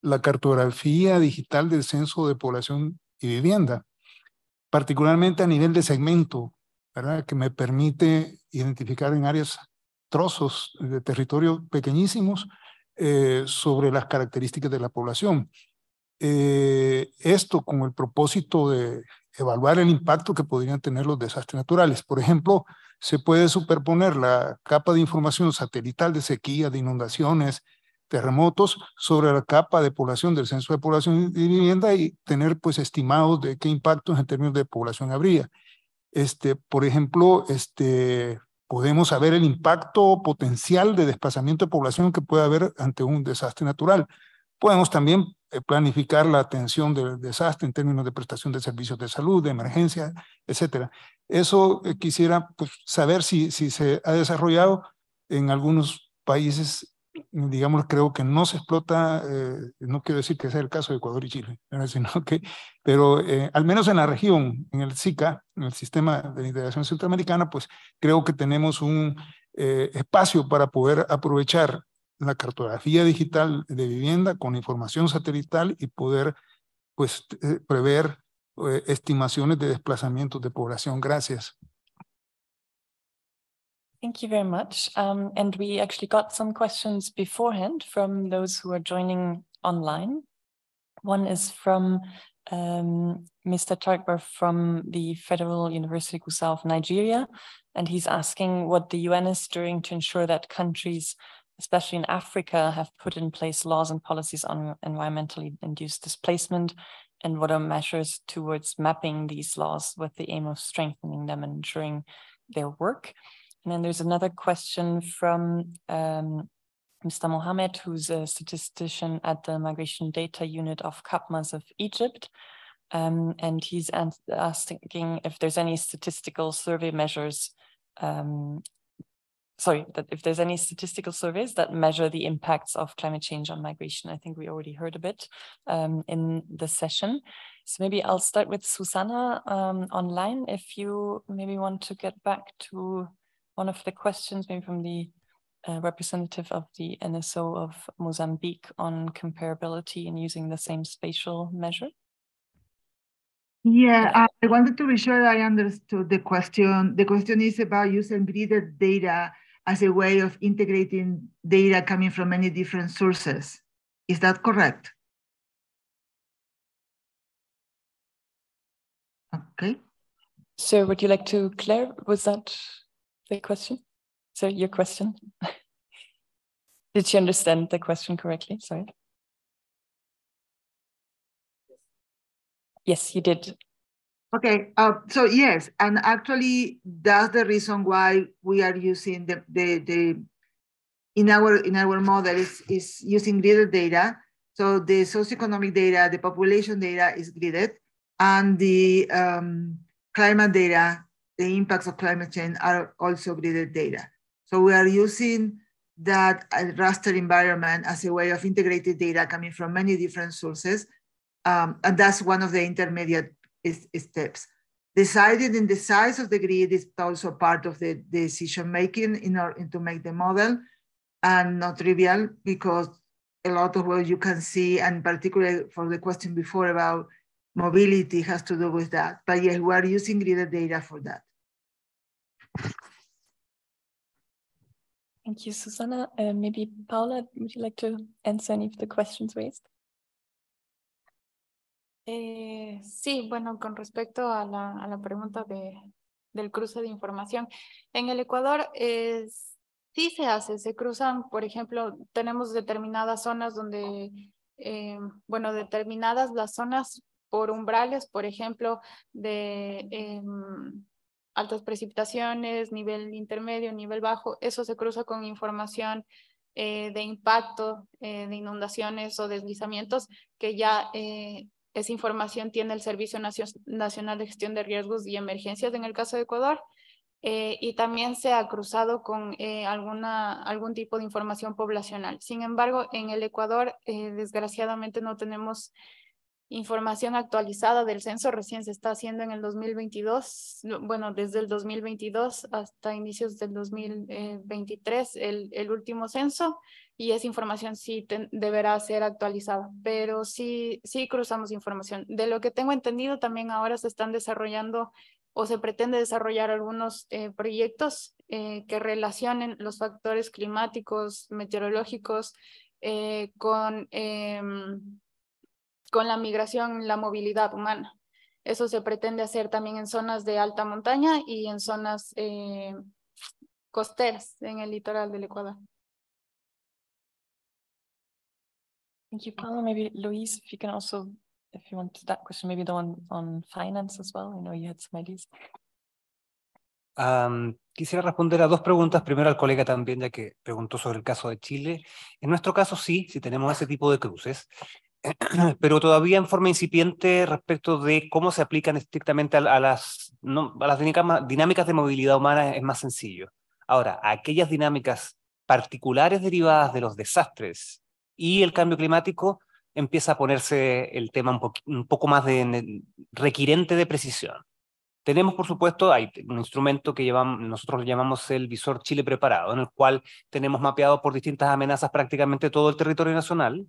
la cartografía digital del censo de población y vivienda, particularmente a nivel de segmento, ¿verdad? que me permite identificar en áreas trozos de territorio pequeñísimos eh, sobre las características de la población. Eh, esto con el propósito de evaluar el impacto que podrían tener los desastres naturales. Por ejemplo, se puede superponer la capa de información satelital de sequía, de inundaciones, terremotos sobre la capa de población del Censo de Población y Vivienda y tener pues estimados de qué impactos en términos de población habría. Este, por ejemplo, este, podemos saber el impacto potencial de desplazamiento de población que puede haber ante un desastre natural. Podemos también eh, planificar la atención del desastre en términos de prestación de servicios de salud, de emergencia, etcétera. Eso eh, quisiera pues, saber si, si se ha desarrollado en algunos países digamos, creo que no se explota, eh, no quiero decir que sea el caso de Ecuador y Chile, sino que, pero eh, al menos en la región, en el SICA, en el Sistema de Integración Centroamericana, pues creo que tenemos un eh, espacio para poder aprovechar la cartografía digital de vivienda con información satelital y poder pues prever estimaciones de desplazamientos de población. Gracias. Thank you very much. Um, and we actually got some questions beforehand from those who are joining online. One is from um, Mr. Tarkbar from the Federal University Gusau of Nigeria, and he's asking what the UN is doing to ensure that countries, especially in Africa, have put in place laws and policies on environmentally induced displacement, and what are measures towards mapping these laws with the aim of strengthening them and ensuring their work. And then there's another question from um, Mr. Mohammed, who's a statistician at the Migration Data Unit of CAPMAS of Egypt. Um, and he's asking if there's any statistical survey measures, um, sorry, that if there's any statistical surveys that measure the impacts of climate change on migration. I think we already heard a bit um, in the session. So maybe I'll start with Susanna um, online. If you maybe want to get back to one of the questions maybe from the uh, representative of the NSO of Mozambique on comparability and using the same spatial measure? Yeah, I wanted to be sure I understood the question. The question is about using gridded data as a way of integrating data coming from many different sources. Is that correct? Okay. So would you like to, Claire, was that the question? So your question? Did you understand the question correctly? Sorry. Yes, you did. Okay, uh, so yes, and actually that's the reason why we are using the, the, the in our in our model is, is using gridded data. So the socioeconomic data, the population data is gridded, and the um, climate data, the impacts of climate change are also gridded data. So we are using that raster environment as a way of integrated data coming from many different sources. Um, and that's one of the intermediate is, steps. Deciding in the size of the grid is also part of the decision making in order to make the model and not trivial because a lot of what you can see, and particularly for the question before about mobility has to do with that. But yes, we are using gridded data for that. Thank you, Susana. Uh, maybe Paula, would you like to answer any of the questions raised? Eh, sí, bueno, con respecto a la, a la pregunta de, del cruce de información, en el Ecuador es, sí se hace, se cruzan, por ejemplo, tenemos determinadas zonas donde, eh, bueno, determinadas las zonas por umbrales, por ejemplo, de em, altas precipitaciones, nivel intermedio, nivel bajo, eso se cruza con información eh, de impacto, de inundaciones o deslizamientos que ya esa información tiene el Servicio Nacional de Gestión de Riesgos y Emergencias en el caso de Ecuador. Eh, y también se ha cruzado con eh, alguna, algún tipo de información poblacional. Sin embargo, en el Ecuador, eh, desgraciadamente, no tenemos información actualizada del censo, recién se está haciendo en el 2022, bueno, desde el 2022 hasta inicios del 2023, el, el último censo, y esa información sí deberá ser actualizada, pero sí, sí cruzamos información. De lo que tengo entendido, también ahora se están desarrollando o se pretende desarrollar algunos eh, proyectos eh, que relacionen los factores climáticos, meteorológicos, eh, con em, con la migración, la movilidad humana. Eso se pretende hacer también en zonas de alta montaña y en zonas eh, costeras en el litoral del Ecuador. Thank you, Paula. Maybe Louise, if you can also, if you want that question, maybe the one on finance as well. I know you had some ideas. Um, quisiera responder a dos preguntas. Primero al colega también, ya que preguntó sobre el caso de Chile. En nuestro caso, sí, si tenemos ese tipo de cruces. pero todavía en forma incipiente respecto de cómo se aplican estrictamente a, las, dinámicas de movilidad humana es más sencillo. Ahora, aquellas dinámicas particulares derivadas de los desastres y el cambio climático, empieza a ponerse el tema un, poco más de, requirente de precisión. Tenemos, por supuesto, un instrumento que nosotros llamamos el visor Chile preparado, en el cual tenemos mapeado por distintas amenazas prácticamente todo el territorio nacional,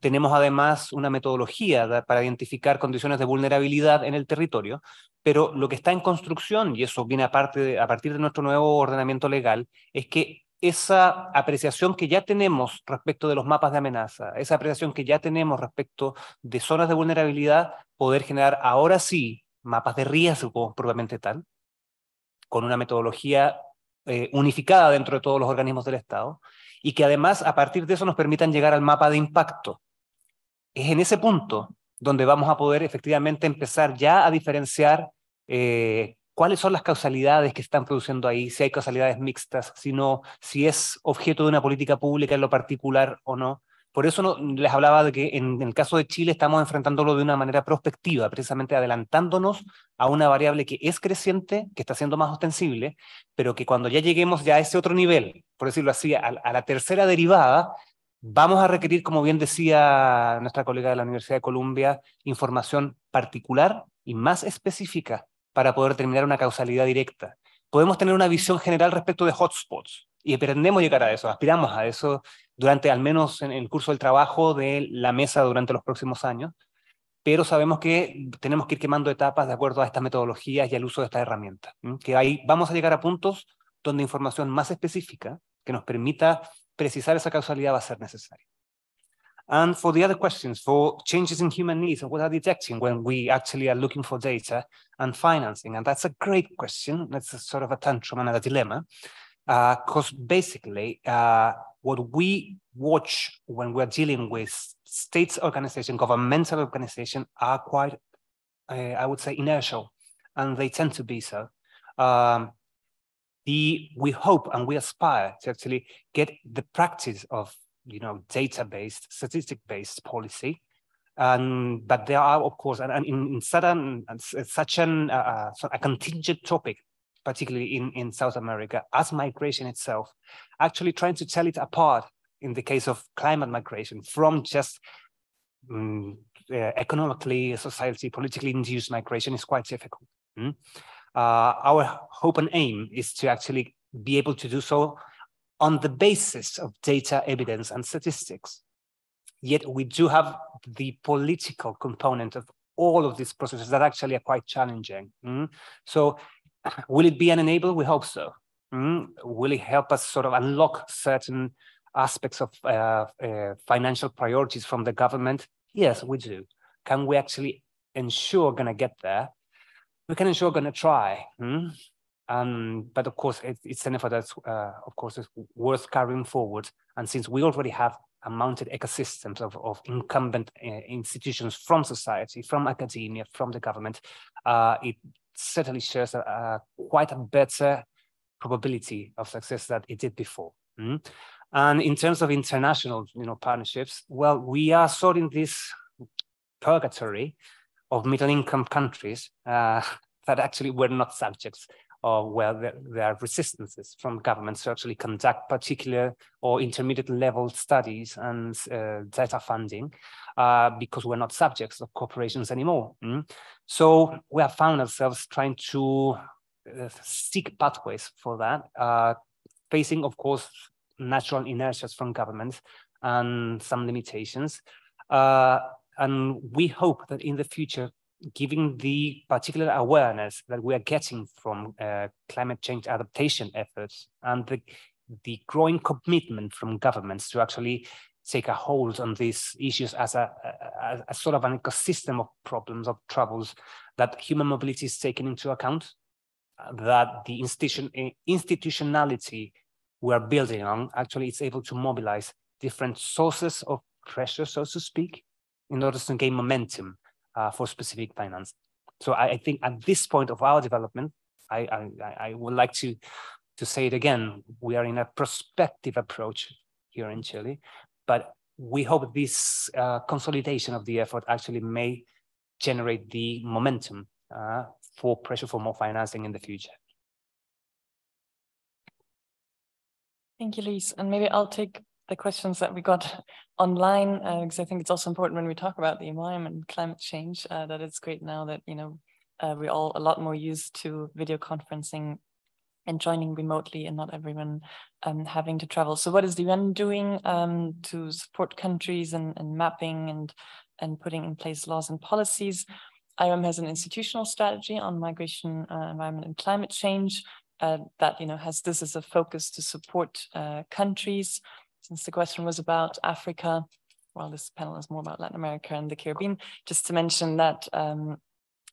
tenemos además una metodología para identificar condiciones de vulnerabilidad en el territorio, pero lo que está en construcción, y eso viene a, a partir de nuestro nuevo ordenamiento legal, es que esa apreciación que ya tenemos respecto de los mapas de amenaza, esa apreciación que ya tenemos respecto de zonas de vulnerabilidad, poder generar ahora sí mapas de riesgo probablemente tal, con una metodología eh, unificada dentro de todos los organismos del Estado, y que además a partir de eso nos permitan llegar al mapa de impacto, es en ese punto donde vamos a poder efectivamente empezar ya a diferenciar eh, cuáles son las causalidades que están produciendo ahí, si hay causalidades mixtas, si no, si es objeto de una política pública en lo particular o no. Por eso les hablaba de que en, el caso de Chile estamos enfrentándolo de una manera prospectiva, precisamente adelantándonos a una variable que es creciente, que está siendo más ostensible, pero que cuando ya lleguemos ya a ese otro nivel, por decirlo así, a la tercera derivada, Vamos a requerir, como bien decía nuestra colega de la Universidad de Columbia, información particular y más específica para poder determinar una causalidad directa. Podemos tener una visión general respecto de hotspots y pretendemos llegar a eso, aspiramos a eso durante al menos en el curso del trabajo de la mesa durante los próximos años, pero sabemos que tenemos que ir quemando etapas de acuerdo a estas metodologías y al uso de estas herramientas, que ahí vamos a llegar a puntos donde información más específica que nos permita precisar esa causalidad va a ser necesario. And for the other questions, for changes in human needs and what are detecting when we actually are looking for data and financing? And that's a great question. That's a sort of a tantrum and a dilemma. Because uh, basically, uh, what we watch when we're dealing with states organization, governmental organization are quite, uh, I would say, inertial, and they tend to be so. Um, the, we hope and we aspire to actually get the practice of you know, data-based, statistic-based policy. Um, but there are, of course, and, and in, in certain, such an, uh, a contingent topic, particularly in, in South America, as migration itself, actually trying to tell it apart in the case of climate migration from just um, uh, economically, society, politically induced migration is quite difficult. Mm? Uh, our hope and aim is to actually be able to do so on the basis of data, evidence, and statistics. Yet we do have the political component of all of these processes that actually are quite challenging. Mm? So will it be an enabler? We hope so. Mm? Will it help us sort of unlock certain aspects of uh, uh, financial priorities from the government? Yes, we do. Can we actually ensure going to get there? We can ensure going to try. Mm? Um, but of course, it, it's an effort that's, uh, of course, is worth carrying forward. And since we already have a mounted ecosystems of, of incumbent uh, institutions from society, from academia, from the government, uh, it certainly shares a, a, quite a better probability of success that it did before. Mm? And in terms of international, you know, partnerships, well, we are sorting this purgatory of middle-income countries uh, that actually were not subjects or where there, there, are resistances from governments to actually conduct particular or intermediate level studies and uh, data funding uh, because we're not subjects of corporations anymore. Mm? So we have found ourselves trying to uh, seek pathways for that, uh, facing, of course, natural inertias from governments and some limitations. Uh, and we hope that in the future, given the particular awareness that we are getting from uh, climate change adaptation efforts and the, the growing commitment from governments to actually take a hold on these issues as a, a, a, sort of an ecosystem of problems, of troubles that human mobility is taken into account, that the institution, institutionality we're building on actually is able to mobilize different sources of pressure, so to speak, in order to gain momentum uh, for specific finance. So I, I, think at this point of our development, I, I, I would like to, to say it again, we are in a prospective approach here in Chile, but we hope this uh, consolidation of the effort actually may generate the momentum uh, for pressure for more financing in the future. Thank you, Luis. And maybe I'll take the questions that we got online, because uh, I think it's also important when we talk about the environment and climate change, uh, that it's great now that, you know, uh, we're all a lot more used to video conferencing and joining remotely and not everyone um, having to travel. So what is the UN doing um, to support countries and, and mapping and, and putting in place laws and policies? IOM has an institutional strategy on migration, uh, environment and climate change uh, that you know has this as a focus to support countries since the question was about Africa, well, this panel is more about Latin America and the Caribbean, just to mention that um,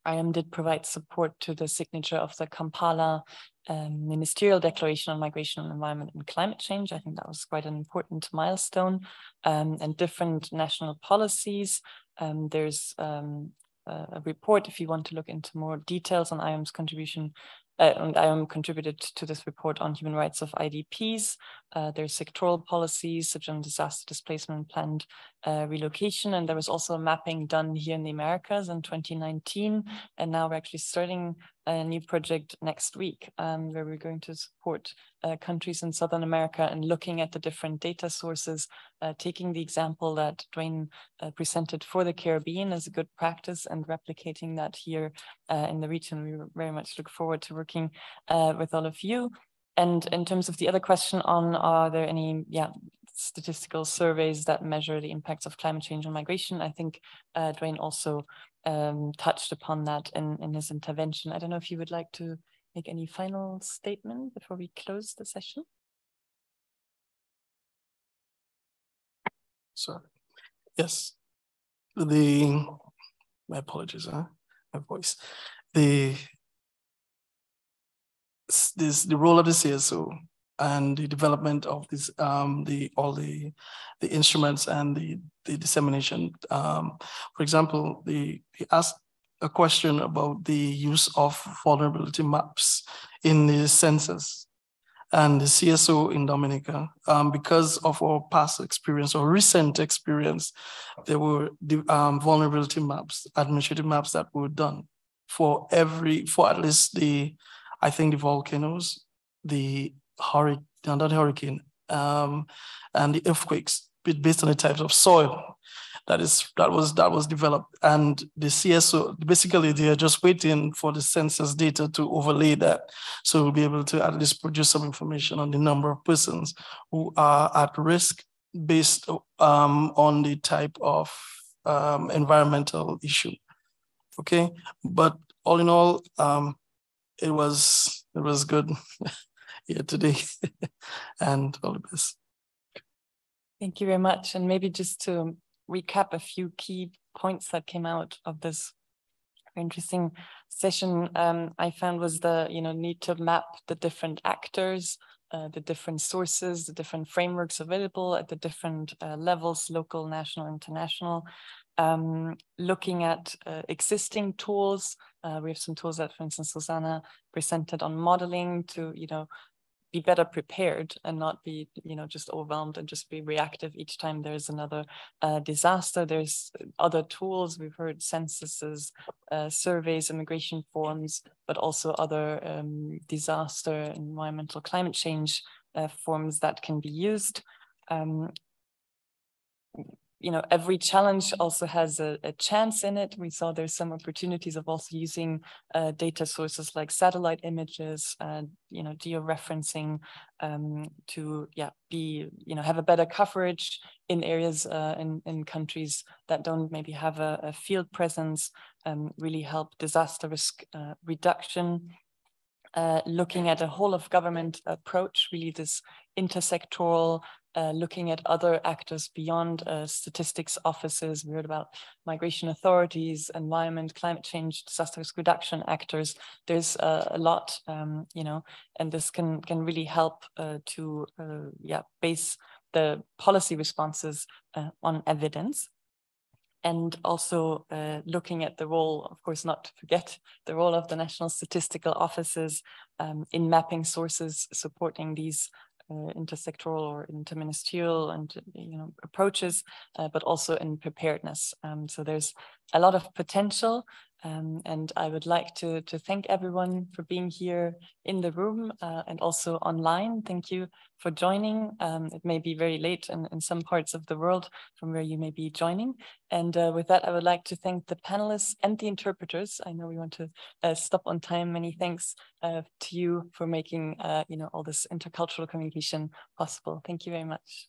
IOM did provide support to the signature of the Kampala um, Ministerial Declaration on Migration, Environment and Climate Change. I think that was quite an important milestone um, and different national policies. Um, there's um, a report if you want to look into more details on IOM's contribution uh, and IOM contributed to this report on human rights of IDPs. Uh, there's sectoral policies such as disaster displacement planned uh, relocation. And there was also a mapping done here in the Americas in 2019. And now we're actually starting a new project next week um, where we're going to support uh, countries in Southern America and looking at the different data sources, uh, taking the example that Dwayne uh, presented for the Caribbean as a good practice and replicating that here in the region. We very much look forward to working with all of you. And in terms of the other question on are there any yeah statistical surveys that measure the impacts of climate change on migration, I think uh, Dwayne also um, touched upon that in, in his intervention. I don't know if you would like to make any final statement before we close the session. Sorry. Yes. The my apologies, huh? My voice. The this the role of the CSO and the development of this um, the all the the instruments and the the dissemination. Um, for example, the he asked a question about the use of vulnerability maps in the census and the CSO in Dominica, um, because of our past experience or recent experience, there were the um, vulnerability maps, administrative maps that were done for every, for at least the, I think the volcanoes, the hurricane, not hurricane, um, and the earthquakes based on the types of soil that is that was that was developed. And the cso basically they are just waiting for the census data to overlay that. So we'll be able to at least produce some information on the number of persons who are at risk based um, on the type of um, environmental issue. Okay? But all in all um, it was it was good here today and all the best Thank you very much. And maybe just to recap a few key points that came out of this interesting session um, I found was the you know need to map the different actors, uh, the different sources, the different frameworks available at the different uh, levels, local, national, international. Um, looking at uh, existing tools, uh, we have some tools that, for instance, Susanna presented on modeling to you know be better prepared and not be you know just overwhelmed and just be reactive each time there's another uh, disaster. There's other tools. We've heard censuses uh, surveys immigration forms but also other um, disaster environmental climate change uh, forms that can be used. Um, you know, every challenge also has a, a, chance in it. We saw there's some opportunities of also using uh, data sources like satellite images, and you know, georeferencing um, to, yeah, be, you know, have a better coverage in areas uh, in, in countries that don't maybe have a, a field presence, um, really help disaster risk uh, reduction. Uh, looking at a whole of government approach, really this intersectoral uh, looking at other actors beyond uh, statistics offices. We heard about migration authorities, environment, climate change, disaster risk reduction actors. There's uh, a lot, um, you know, and this can can really help uh, to uh, yeah base the policy responses on evidence. And also looking at the role, of course, not to forget the role of the national statistical offices um, in mapping sources, supporting these intersectoral or interministerial and you know approaches, uh, but also in preparedness. Um, so there's a lot of potential um, and I would like to, to thank everyone for being here in the room uh, and also online. Thank you for joining. Um, it may be very late in, in some parts of the world from where you may be joining. And uh, with that, I would like to thank the panelists and the interpreters. I know we want to uh, stop on time. Many thanks uh, to you for making uh, you know all this intercultural communication possible. Thank you very much.